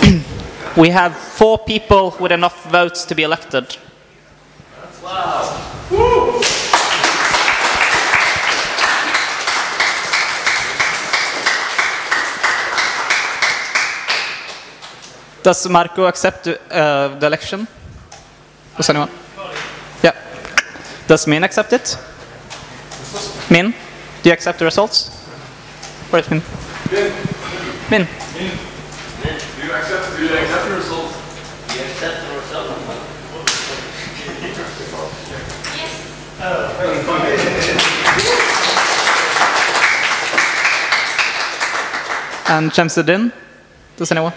we have four people with enough votes to be elected. That's loud. Woo! Does Marco accept uh, the election? Does anyone? Yeah. Does Min accept it? Min, do you accept the results? Where's Min? Min. Min. Min. Min. Do you accept, do you accept the results? Do you accept the results? yes. Oh, and Shamsuddin? Does anyone?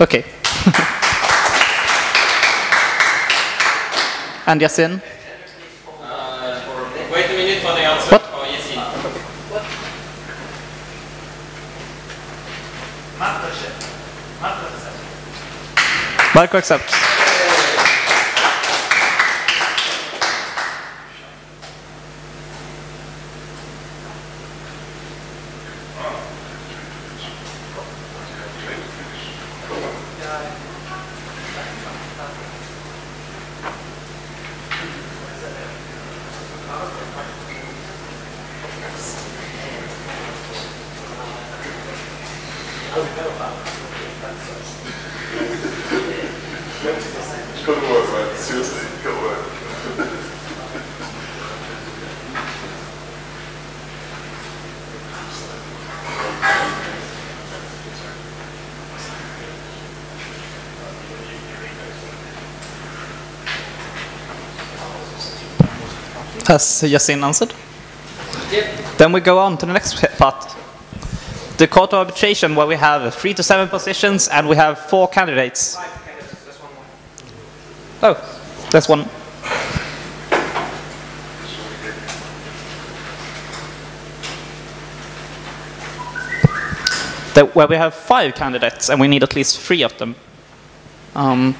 Okay. and Yasin? Marco accepts. Has Yasin answered? Then we go on to the next part. The court of arbitration, where we have three to seven positions and we have four candidates. Oh, that's one. Where we have five candidates and we need at least three of them. Um,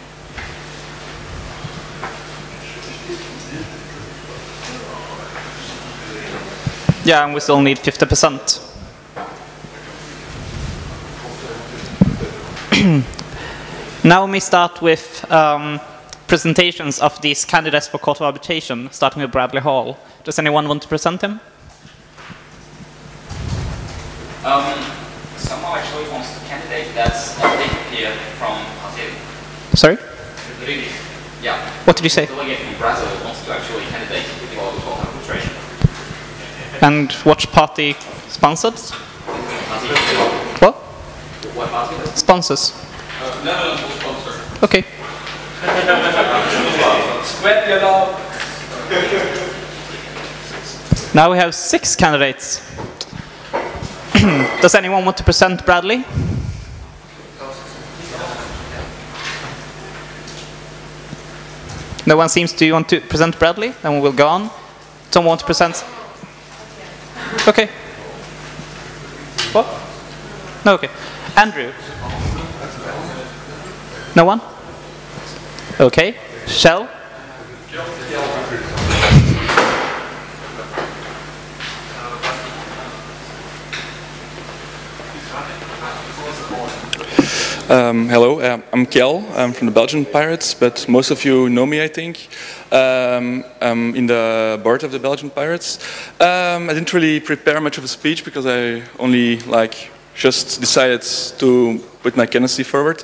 yeah, and we still need 50%. now we start with um, presentations of these candidates for court of arbitration, starting with Bradley Hall. Does anyone want to present him? Um, somehow actually wants to candidate that's a delegate from Brazil. Sorry? Really? Yeah. What did you say? The delegate from Brazil wants to actually candidate And which party sponsored? What? What? Sponsors. Uh, sponsor. Okay. Now we have six candidates. Does anyone want to present Bradley? No one seems to want to present Bradley. Then we will go on. Someone want to present? Okay. What? No, okay. Andrew? No one? Okay. Shell? Um, hello, um, I'm Kjell. I'm from the Belgian Pirates, but most of you know me, I think. Um, I'm in the board of the Belgian Pirates. Um, I didn't really prepare much of a speech because I only like just decided to put my candidacy forward.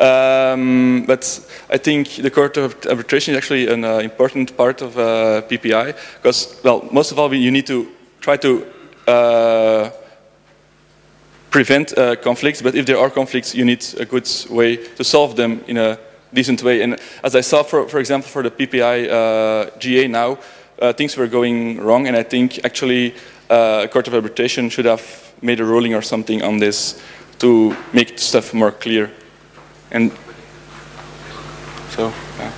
Um, but I think the Court of Arbitration is actually an uh, important part of uh, PPI because, well, most of all, you need to try to uh, prevent uh, conflicts, but if there are conflicts, you need a good way to solve them in a decent way. And as I saw, for, for example, for the PPI uh, GA now, uh, things were going wrong, and I think actually uh, a court of arbitration should have made a ruling or something on this to make stuff more clear. And so, yeah.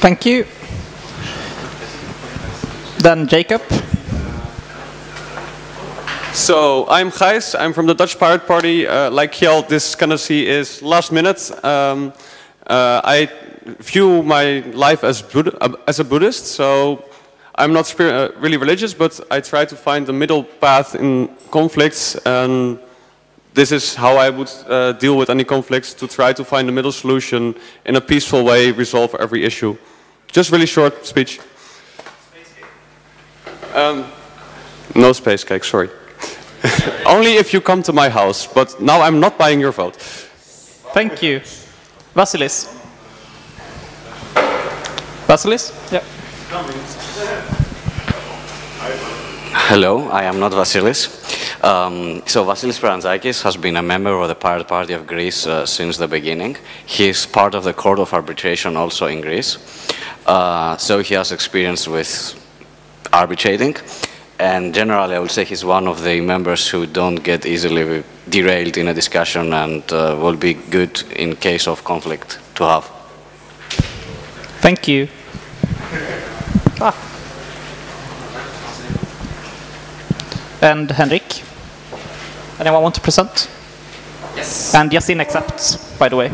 Thank you. Then Jacob. So I'm Gijs. I'm from the Dutch Pirate Party. Uh, like Kjell, this candidacy is last minute. Um, uh, I view my life as Buddha, uh, as a Buddhist, so I'm not uh, really religious, but I try to find the middle path in conflicts, and this is how I would uh, deal with any conflicts to try to find a middle solution in a peaceful way, resolve every issue. Just really short speech. Um, no space cake, sorry. Only if you come to my house, but now I'm not buying your vote. Thank you. Vasilis. Vasilis? Yeah. Hello, I am not Vasilis. Um, so Vasilis Parantzakis has been a member of the Pirate Party of Greece uh, since the beginning. He is part of the Court of Arbitration also in Greece. Uh, so he has experience with arbitrating. And generally, I would say he's one of the members who don't get easily derailed in a discussion and uh, will be good in case of conflict to have. Thank you. Ah. And Henrik? Anyone want to present? Yes. And Yasin accepts, by the way.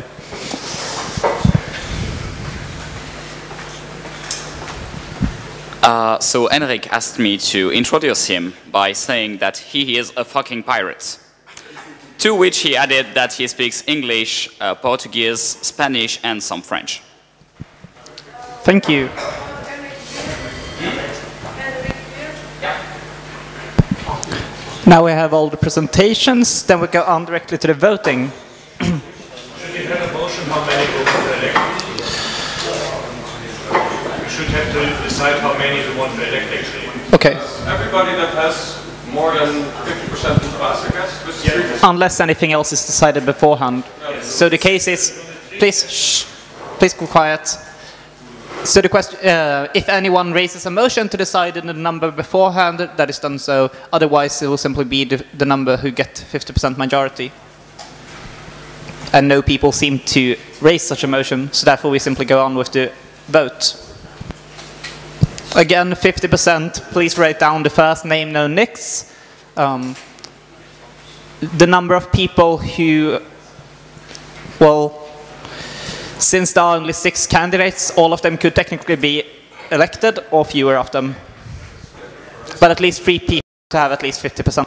Uh, so Henrik asked me to introduce him by saying that he is a fucking pirate. To which he added that he speaks English, uh, Portuguese, Spanish, and some French. Thank you. Now we have all the presentations, then we go on directly to the voting. Should you have a motion how many will be elected? You should have to decide how many you want to elect actually. Okay. Everybody that has more than 50% of us, I guess. with Unless anything else is decided beforehand. So the case is, please, shh, please go quiet. So the question, uh, if anyone raises a motion to decide in the number beforehand, that is done so. Otherwise, it will simply be the, the number who get 50% majority. And no people seem to raise such a motion, so therefore we simply go on with the vote. Again, 50%, please write down the first name, no nicks. Um, the number of people who, well, since there are only six candidates, all of them could technically be elected, or fewer of them. But at least three people to have at least 50%.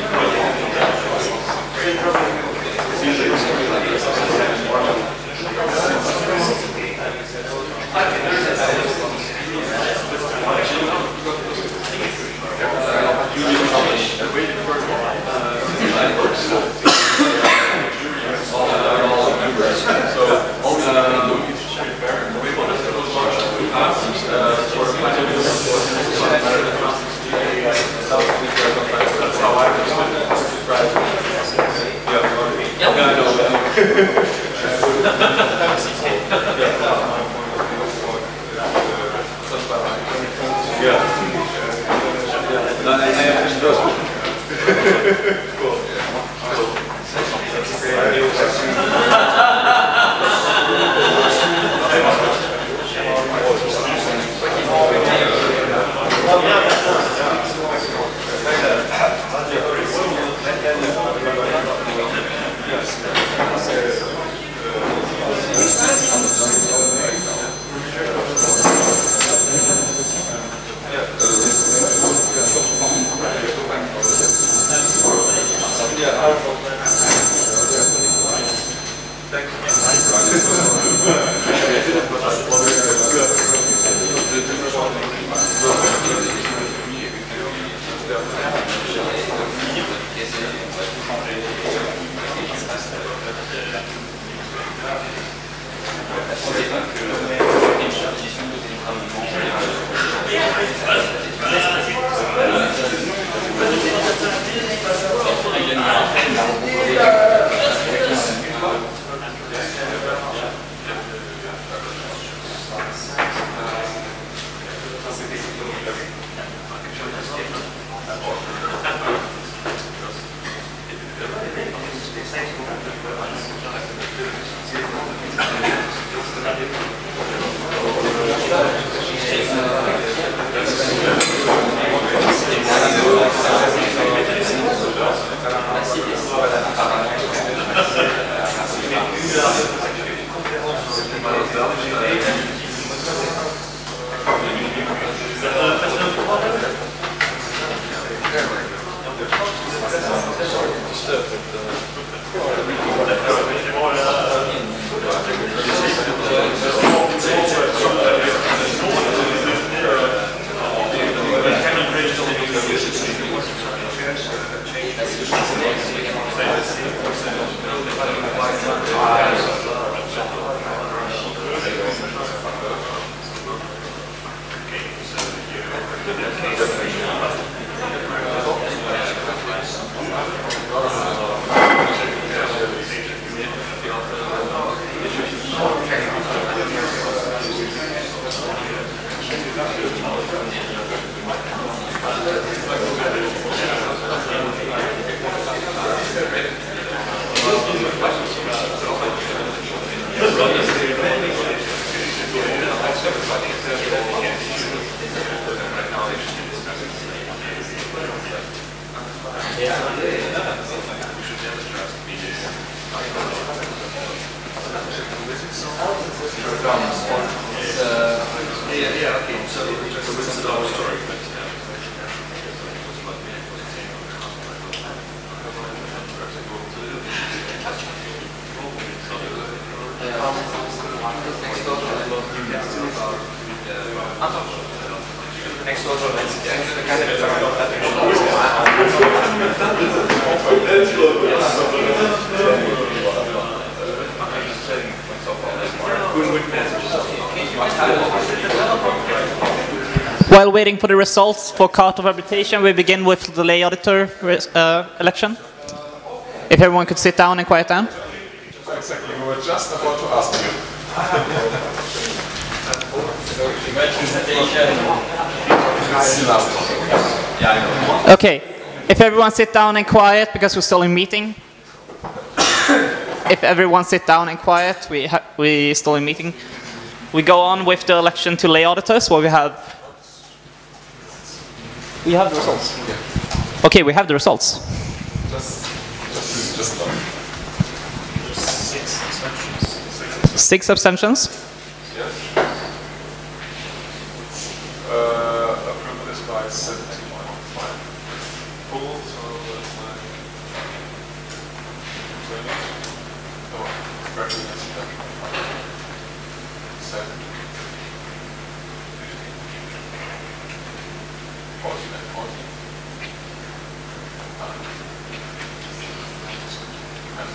Waiting for the results for Court of Arbitration, we begin with the lay auditor uh, election. If everyone could sit down and quiet down. Exactly, we were just about to ask you. Okay, if everyone sit down and quiet because we're still in meeting. if everyone sit down and quiet, we we still in meeting. We go on with the election to lay auditors, where we have. We have the results. Okay, we have the results. Just, just, just uh, Six abstentions. Six abstentions. Yes. Uh, approval is by 71. Fine.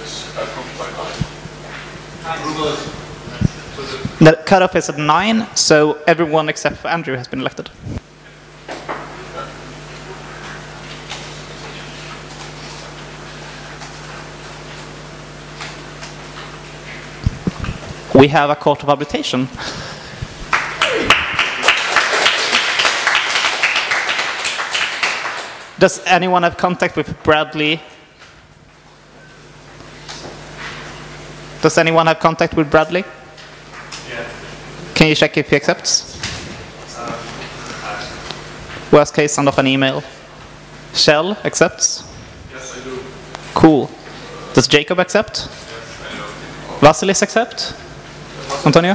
is approved by nine. The cutoff is at 9, so everyone except for Andrew has been elected. We have a court of arbitration. Does anyone have contact with Bradley? Does anyone have contact with Bradley? Can you check if he accepts? Worst case, send off an email. Kjell accepts? Yes, I do. Cool. Does Jacob accept? Vasilis accept? Antonio?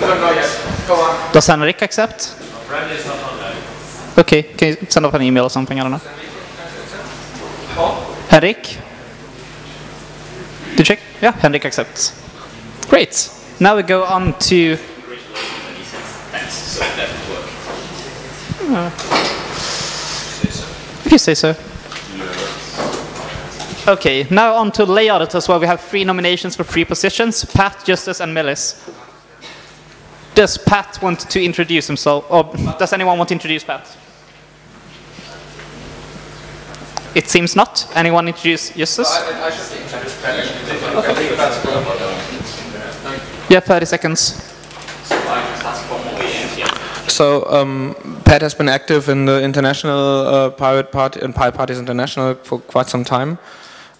No, no, yes. Go on. Does Henrik accept? Okay, can you send off an email or something? I don't know. Henrik? Did you check? Yeah, Henrik accepts. Great. Now we go on to. Thanks. So that will work. Uh, if you say so. Okay, now on to lay auditors, where we have three nominations for three positions Pat, Justus, and Melis. Does Pat want to introduce himself, or does anyone want to introduce Pat? It seems not. Anyone introduce Justus? I, I good. Yeah, 30 seconds. So um, Pat has been active in the international uh, pirate party and Pirate Parties International for quite some time.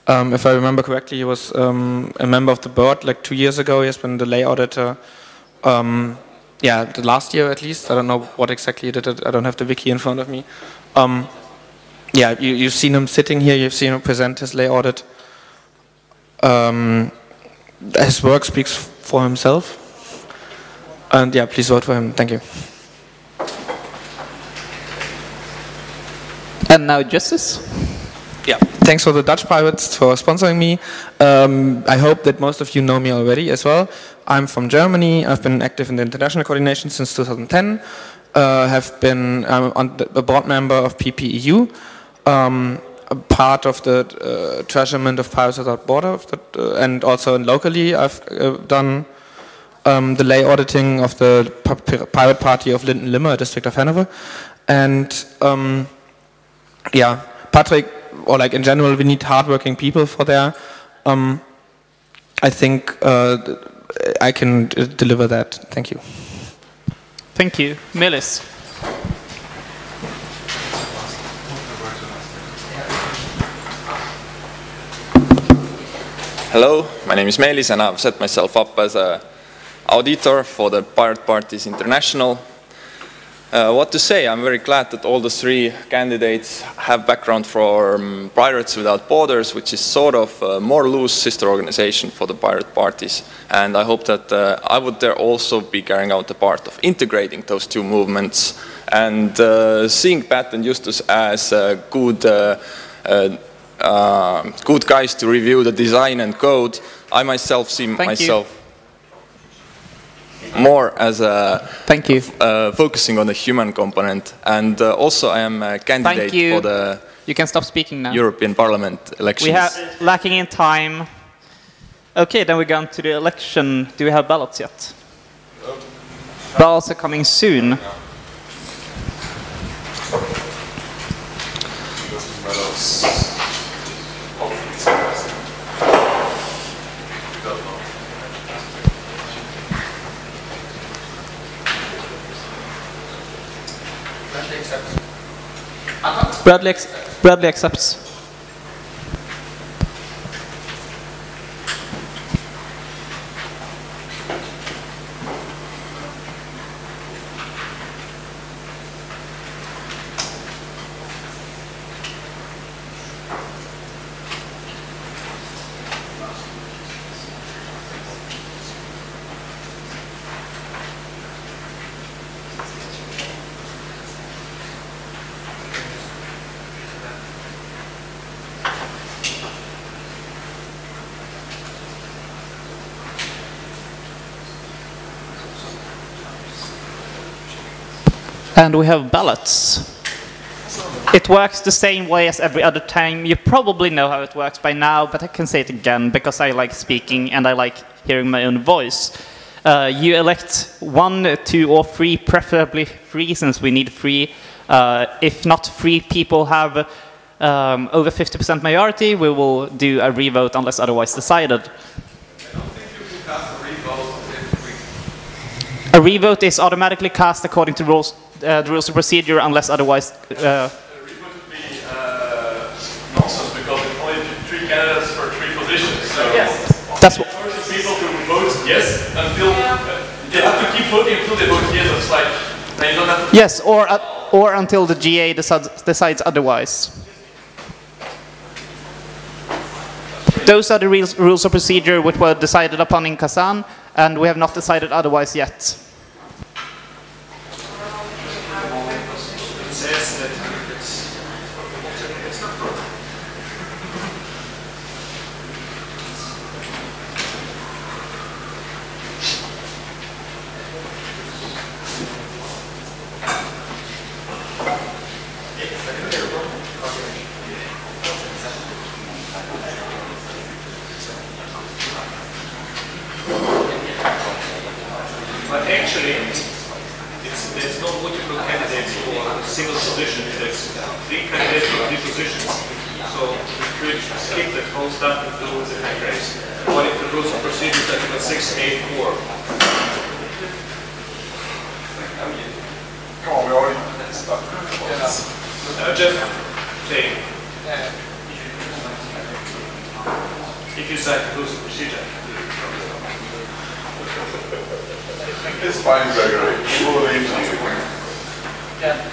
Um, if I remember correctly, he was um, a member of the board like two years ago. He has been the lay auditor. Um, yeah, the last year at least. I don't know what exactly he did. I don't have the wiki in front of me. Um, yeah, you, you've seen him sitting here. You've seen him present his lay audit. Um, his work speaks for himself. And yeah, please vote for him. Thank you. And now Justus. Yeah, thanks for the Dutch Pirates for sponsoring me. Um, I hope that most of you know me already as well. I'm from Germany. I've been active in the international coordination since 2010. Uh, have been um, on the, a board member of PPEU, um, a part of the uh, treasurement of Pirates Without Border, uh, and also locally I've uh, done um, the lay auditing of the Pirate Party of Linden Limmer, district of Hanover, and um, yeah, Patrick, or like in general, we need hardworking people for there. Um, I think uh, I can d- deliver that. Thank you. Thank you. Melis. Hello, my name is Melis and I've set myself up as an auditor for the Pirate Parties International. Uh, what to say, I'm very glad that all the three candidates have background from Pirates Without Borders, which is sort of a more loose sister organization for the pirate parties. And I hope that uh, I would there also be carrying out the part of integrating those two movements and uh, seeing Pat and Justus as uh, good uh, good guys to review the design and code. I myself see Thank you. myself more as a thank you uh, focusing on the human component, and uh, also I am a candidate Thank you. for the You can stop speaking now. European Parliament elections. We have lacking in time. Okay, then we go on to the election. Do we have ballots yet? Ballots are coming soon. Bradley Bradley, ex- Bradley accepts. And we have ballots. It works the same way as every other time. You probably know how it works by now, but I can say it again because I like speaking and I like hearing my own voice. Uh, you elect one, two, or three, preferably three, since we need three. Uh, if not three people have um, over 50% majority, we will do a revote unless otherwise decided. A revote is automatically cast according to rules, uh, the rules of procedure unless otherwise. Uh, nonsense because it's only three candidates for three positions. So That's what. forces people to vote yes until they have to keep voting until they vote yes. It's like they don't have to. yes, or uh, or until the GA decides, decides otherwise. Those are the rules, rules of procedure which were decided upon in Kazan, and we have not decided otherwise yet. It says that it's, it's not good. But actually, it's, there's no multiple candidates for a single position. There's three candidates for three positions. So we could skip that whole stuff and do the different race. According to rules of procedures, Article 6A4. Come on, we already stuck. I'm uh, just saying. If you cite the rules of procedure. It's fine, Gregory. We'll leave to you. Yeah.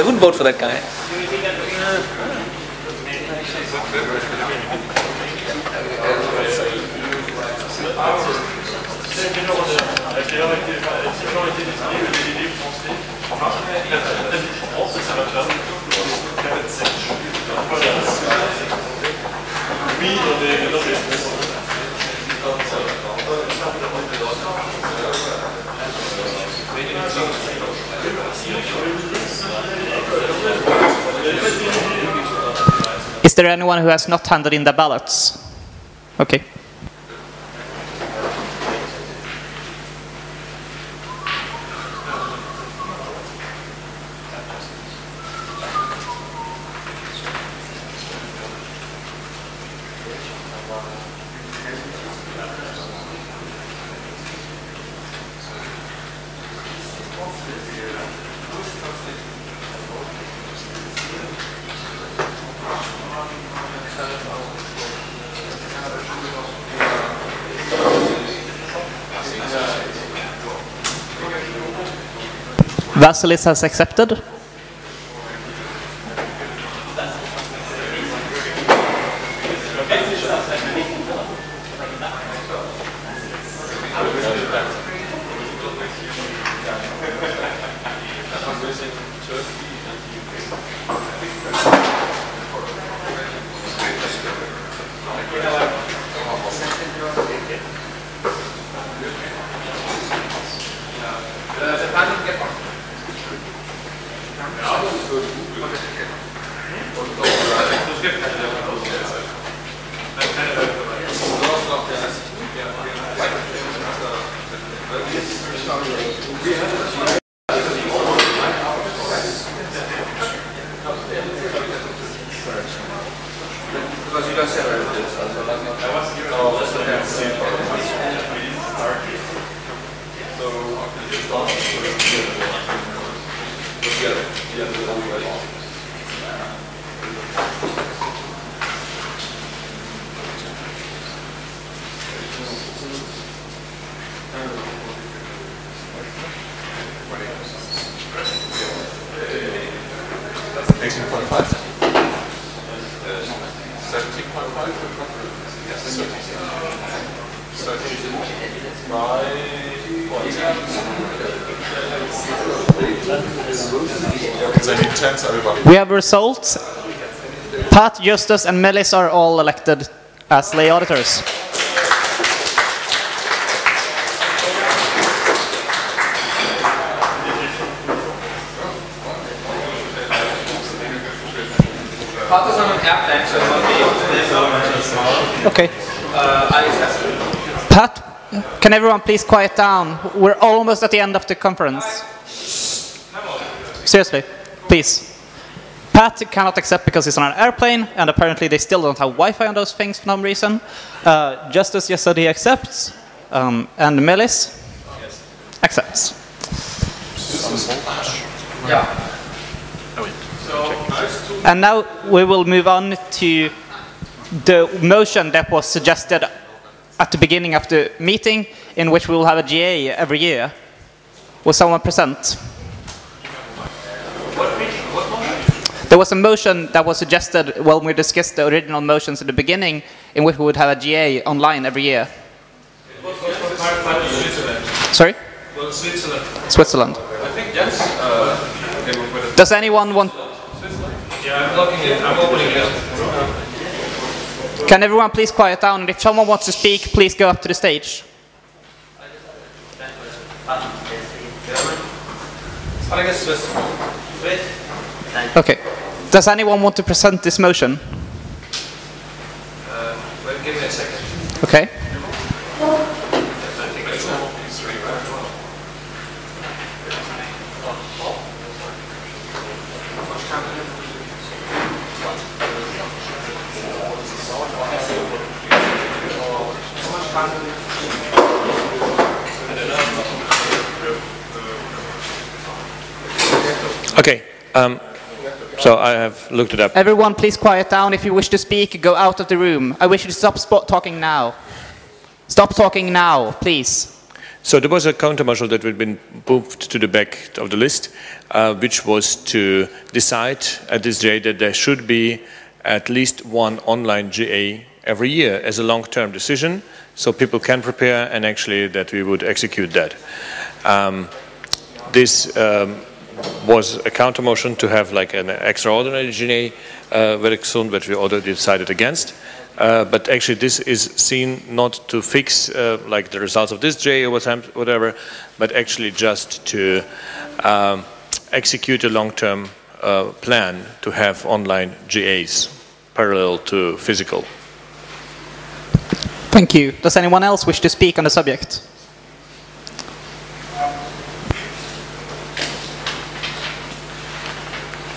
I wouldn't vote for that guy. There anyone who has not handed in their ballots? Okay. Vasilis has accepted. Everybody. We have results. Pat, Justus, and Melis are all elected as lay auditors. Pat is on an airplane, so it won't be able to Okay. Uh. Pat, can everyone please quiet down? We're almost at the end of the conference. Seriously, please. Pat cannot accept because he's on an airplane, and apparently they still don't have Wi-Fi on those things for some reason. Uh, Justus he accepts, um, and Melis accepts. Yeah. And now we will move on to the motion that was suggested at the beginning of the meeting, in which we will have a GA every year. Will someone present? There was a motion that was suggested when we discussed the original motions at the beginning, in which we would have a GA online every year. Sorry? Switzerland. Switzerland. I think yes. Uh. Does anyone want? Yeah, I'm. I'm. Can everyone please quiet down? And if someone wants to speak, please go up to the stage. I guess Swiss. Swiss. Okay. Does anyone want to present this motion? Uh, well, give me a second. Okay. Okay. Um, so I have looked it up. Everyone, please quiet down. If you wish to speak, go out of the room. I wish you to stop spot talking now. Stop talking now, please. So there was a countermeasure that had been moved to the back of the list, uh, which was to decide at this day that there should be at least one online GA every year as a long-term decision, so people can prepare and actually that we would execute that. Um, this um, was a counter motion to have like an extraordinary GA uh, very soon, but we already decided against. Uh, but actually, this is seen not to fix uh, like the results of this J or whatever, but actually just to um, execute a long-term uh, plan to have online GAs parallel to physical. Thank you. Does anyone else wish to speak on the subject?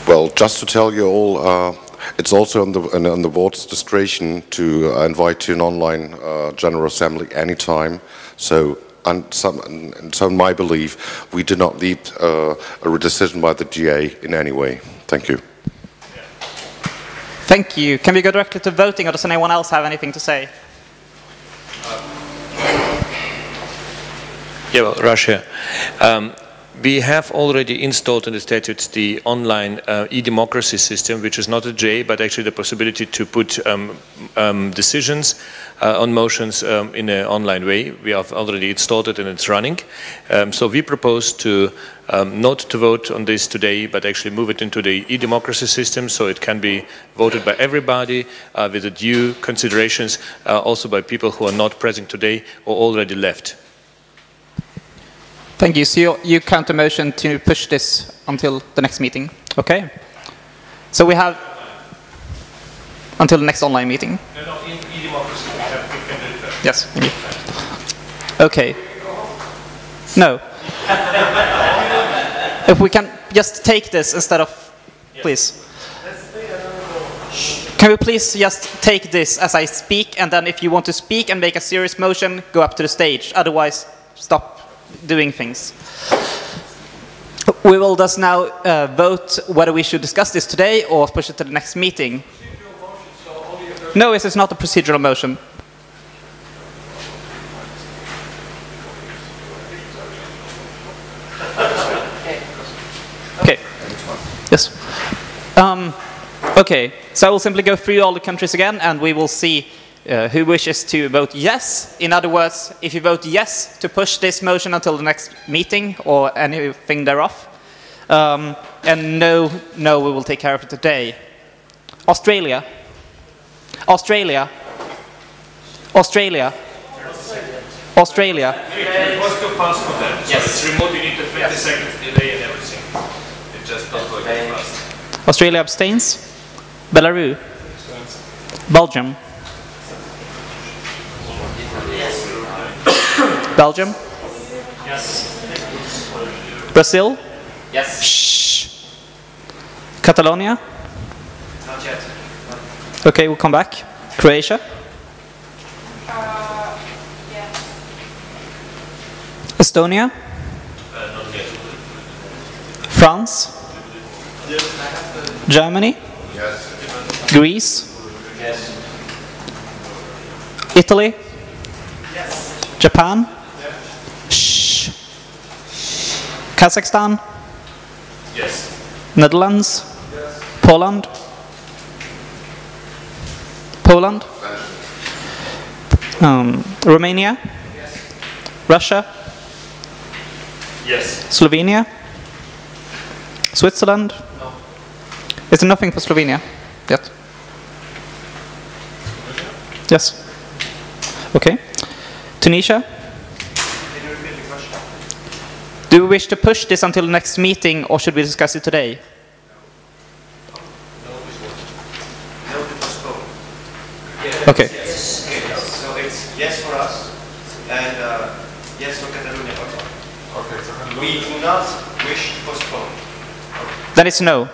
Well, just to tell you all, uh, it's also on the, on on the board's discretion to uh, invite to an online uh, General Assembly anytime. So, and, some, and so in my belief, we do not need uh, a decision by the GA in any way. Thank you. Thank you. Can we go directly to voting, or does anyone else have anything to say? Yeah, well, Russia. Um, we have already installed in the statutes the online uh, e-democracy system, which is not a J, but actually the possibility to put um, um, decisions uh, on motions um, in an online way. We have already installed it and it's running. Um, so we propose to um, not to vote on this today, but actually move it into the e-democracy system so it can be voted by everybody uh, with due considerations, uh, also by people who are not present today or already left. Thank you. So you, you counter motion to push this until the next meeting. Okay. So we have until the next online meeting. No, no, in e-democracy, we, have, we can do that. Yes. Thank you. Okay. No. if we can just take this instead of, please. Can we please just take this as I speak, and then if you want to speak and make a serious motion, go up to the stage. Otherwise, stop doing things. We will thus now uh, vote whether we should discuss this today or push it to the next meeting. No, this is not a procedural motion. Okay. Yes. Um, okay. So I will simply go through all the countries again, and we will see Uh, who wishes to vote yes? In other words, if you vote yes to push this motion until the next meeting or anything thereof, um, and no, no, we will take care of it today. Australia. Australia. Australia. Australia. It was too fast for them. So Yes. it's remote, you need a 20 seconds delay and everything. It just don't go that fast. Australia abstains. Belarus. Belgium. Belgium. Yes. Brazil. Yes. Shh. Catalonia. Not yet. Okay, we'll come back. Croatia. Uh, Estonia. Uh, France. Yes. Germany. Yes. Greece. Yes. Italy. Yes. Japan. Shh. Kazakhstan. Yes. Netherlands. Yes. Poland. Poland. Um, Romania. Yes. Russia. Yes. Slovenia. Switzerland. No. Is there nothing for Slovenia yet? Yes. Okay. Tunisia. Do we wish to push this until the next meeting or should we discuss it today? No to. Okay. So it's yes for us and uh, yes for Catalonia. Okay, so We do not wish to postpone. Then it's no.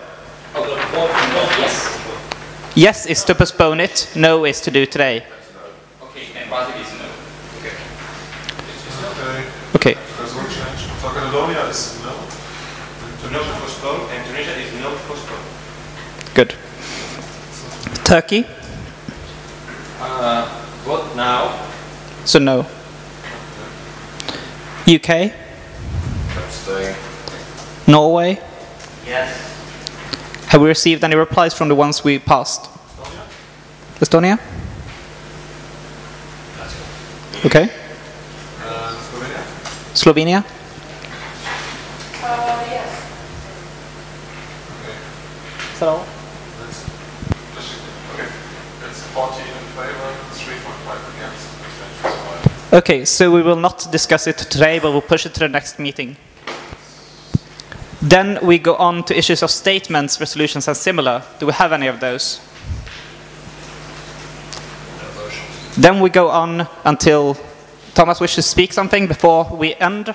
Yes. Yes is to postpone it, no is to do today. Okay, is no. Okay. Okay. There's one change. So Catalonia is no. To no to and Tunisia is no to postpone. Good. Turkey? Uh, vote now. So no. UK? Abstain. Norway? Yes. Have we received any replies from the ones we passed? Estonia? Okay. Uh, Slovenia? Slovenia? Is all? That's, okay. It's 14 in favor, 3.5 against, Okay, so we will not discuss it today, but we'll push it to the next meeting. Then we go on to issues of statements, resolutions, and similar. Do we have any of those? Then we go on until Thomas wishes to speak something before we end.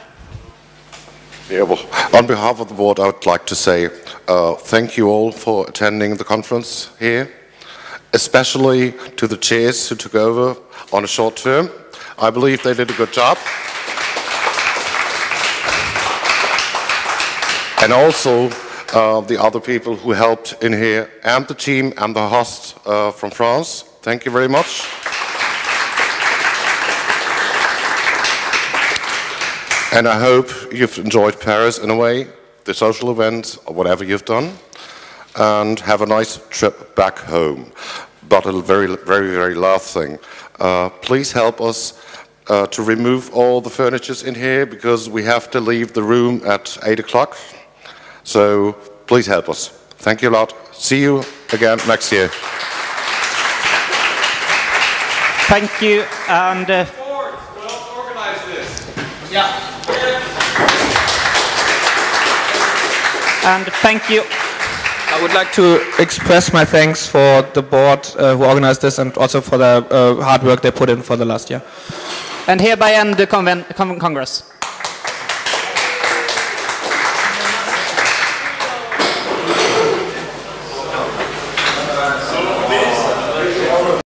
Yeah, well, on behalf of the board, I would like to say uh, thank you all for attending the conference here, especially to the chairs who took over on a short term. I believe they did a good job. And also uh, the other people who helped in here, and the team and the host uh, from France. Thank you very much. And I hope you've enjoyed Paris in a way, the social events, or whatever you've done, and have a nice trip back home. But a very, very, very last thing. Uh, please help us uh, to remove all the furnitures in here because we have to leave the room at 8 o'clock. So please help us. Thank you a lot. See you again next year. Thank you, and uh, and thank you. I would like to express my thanks for the board uh, who organized this and also for the uh, hard work they put in for the last year. And hereby end the conven- con- Congress.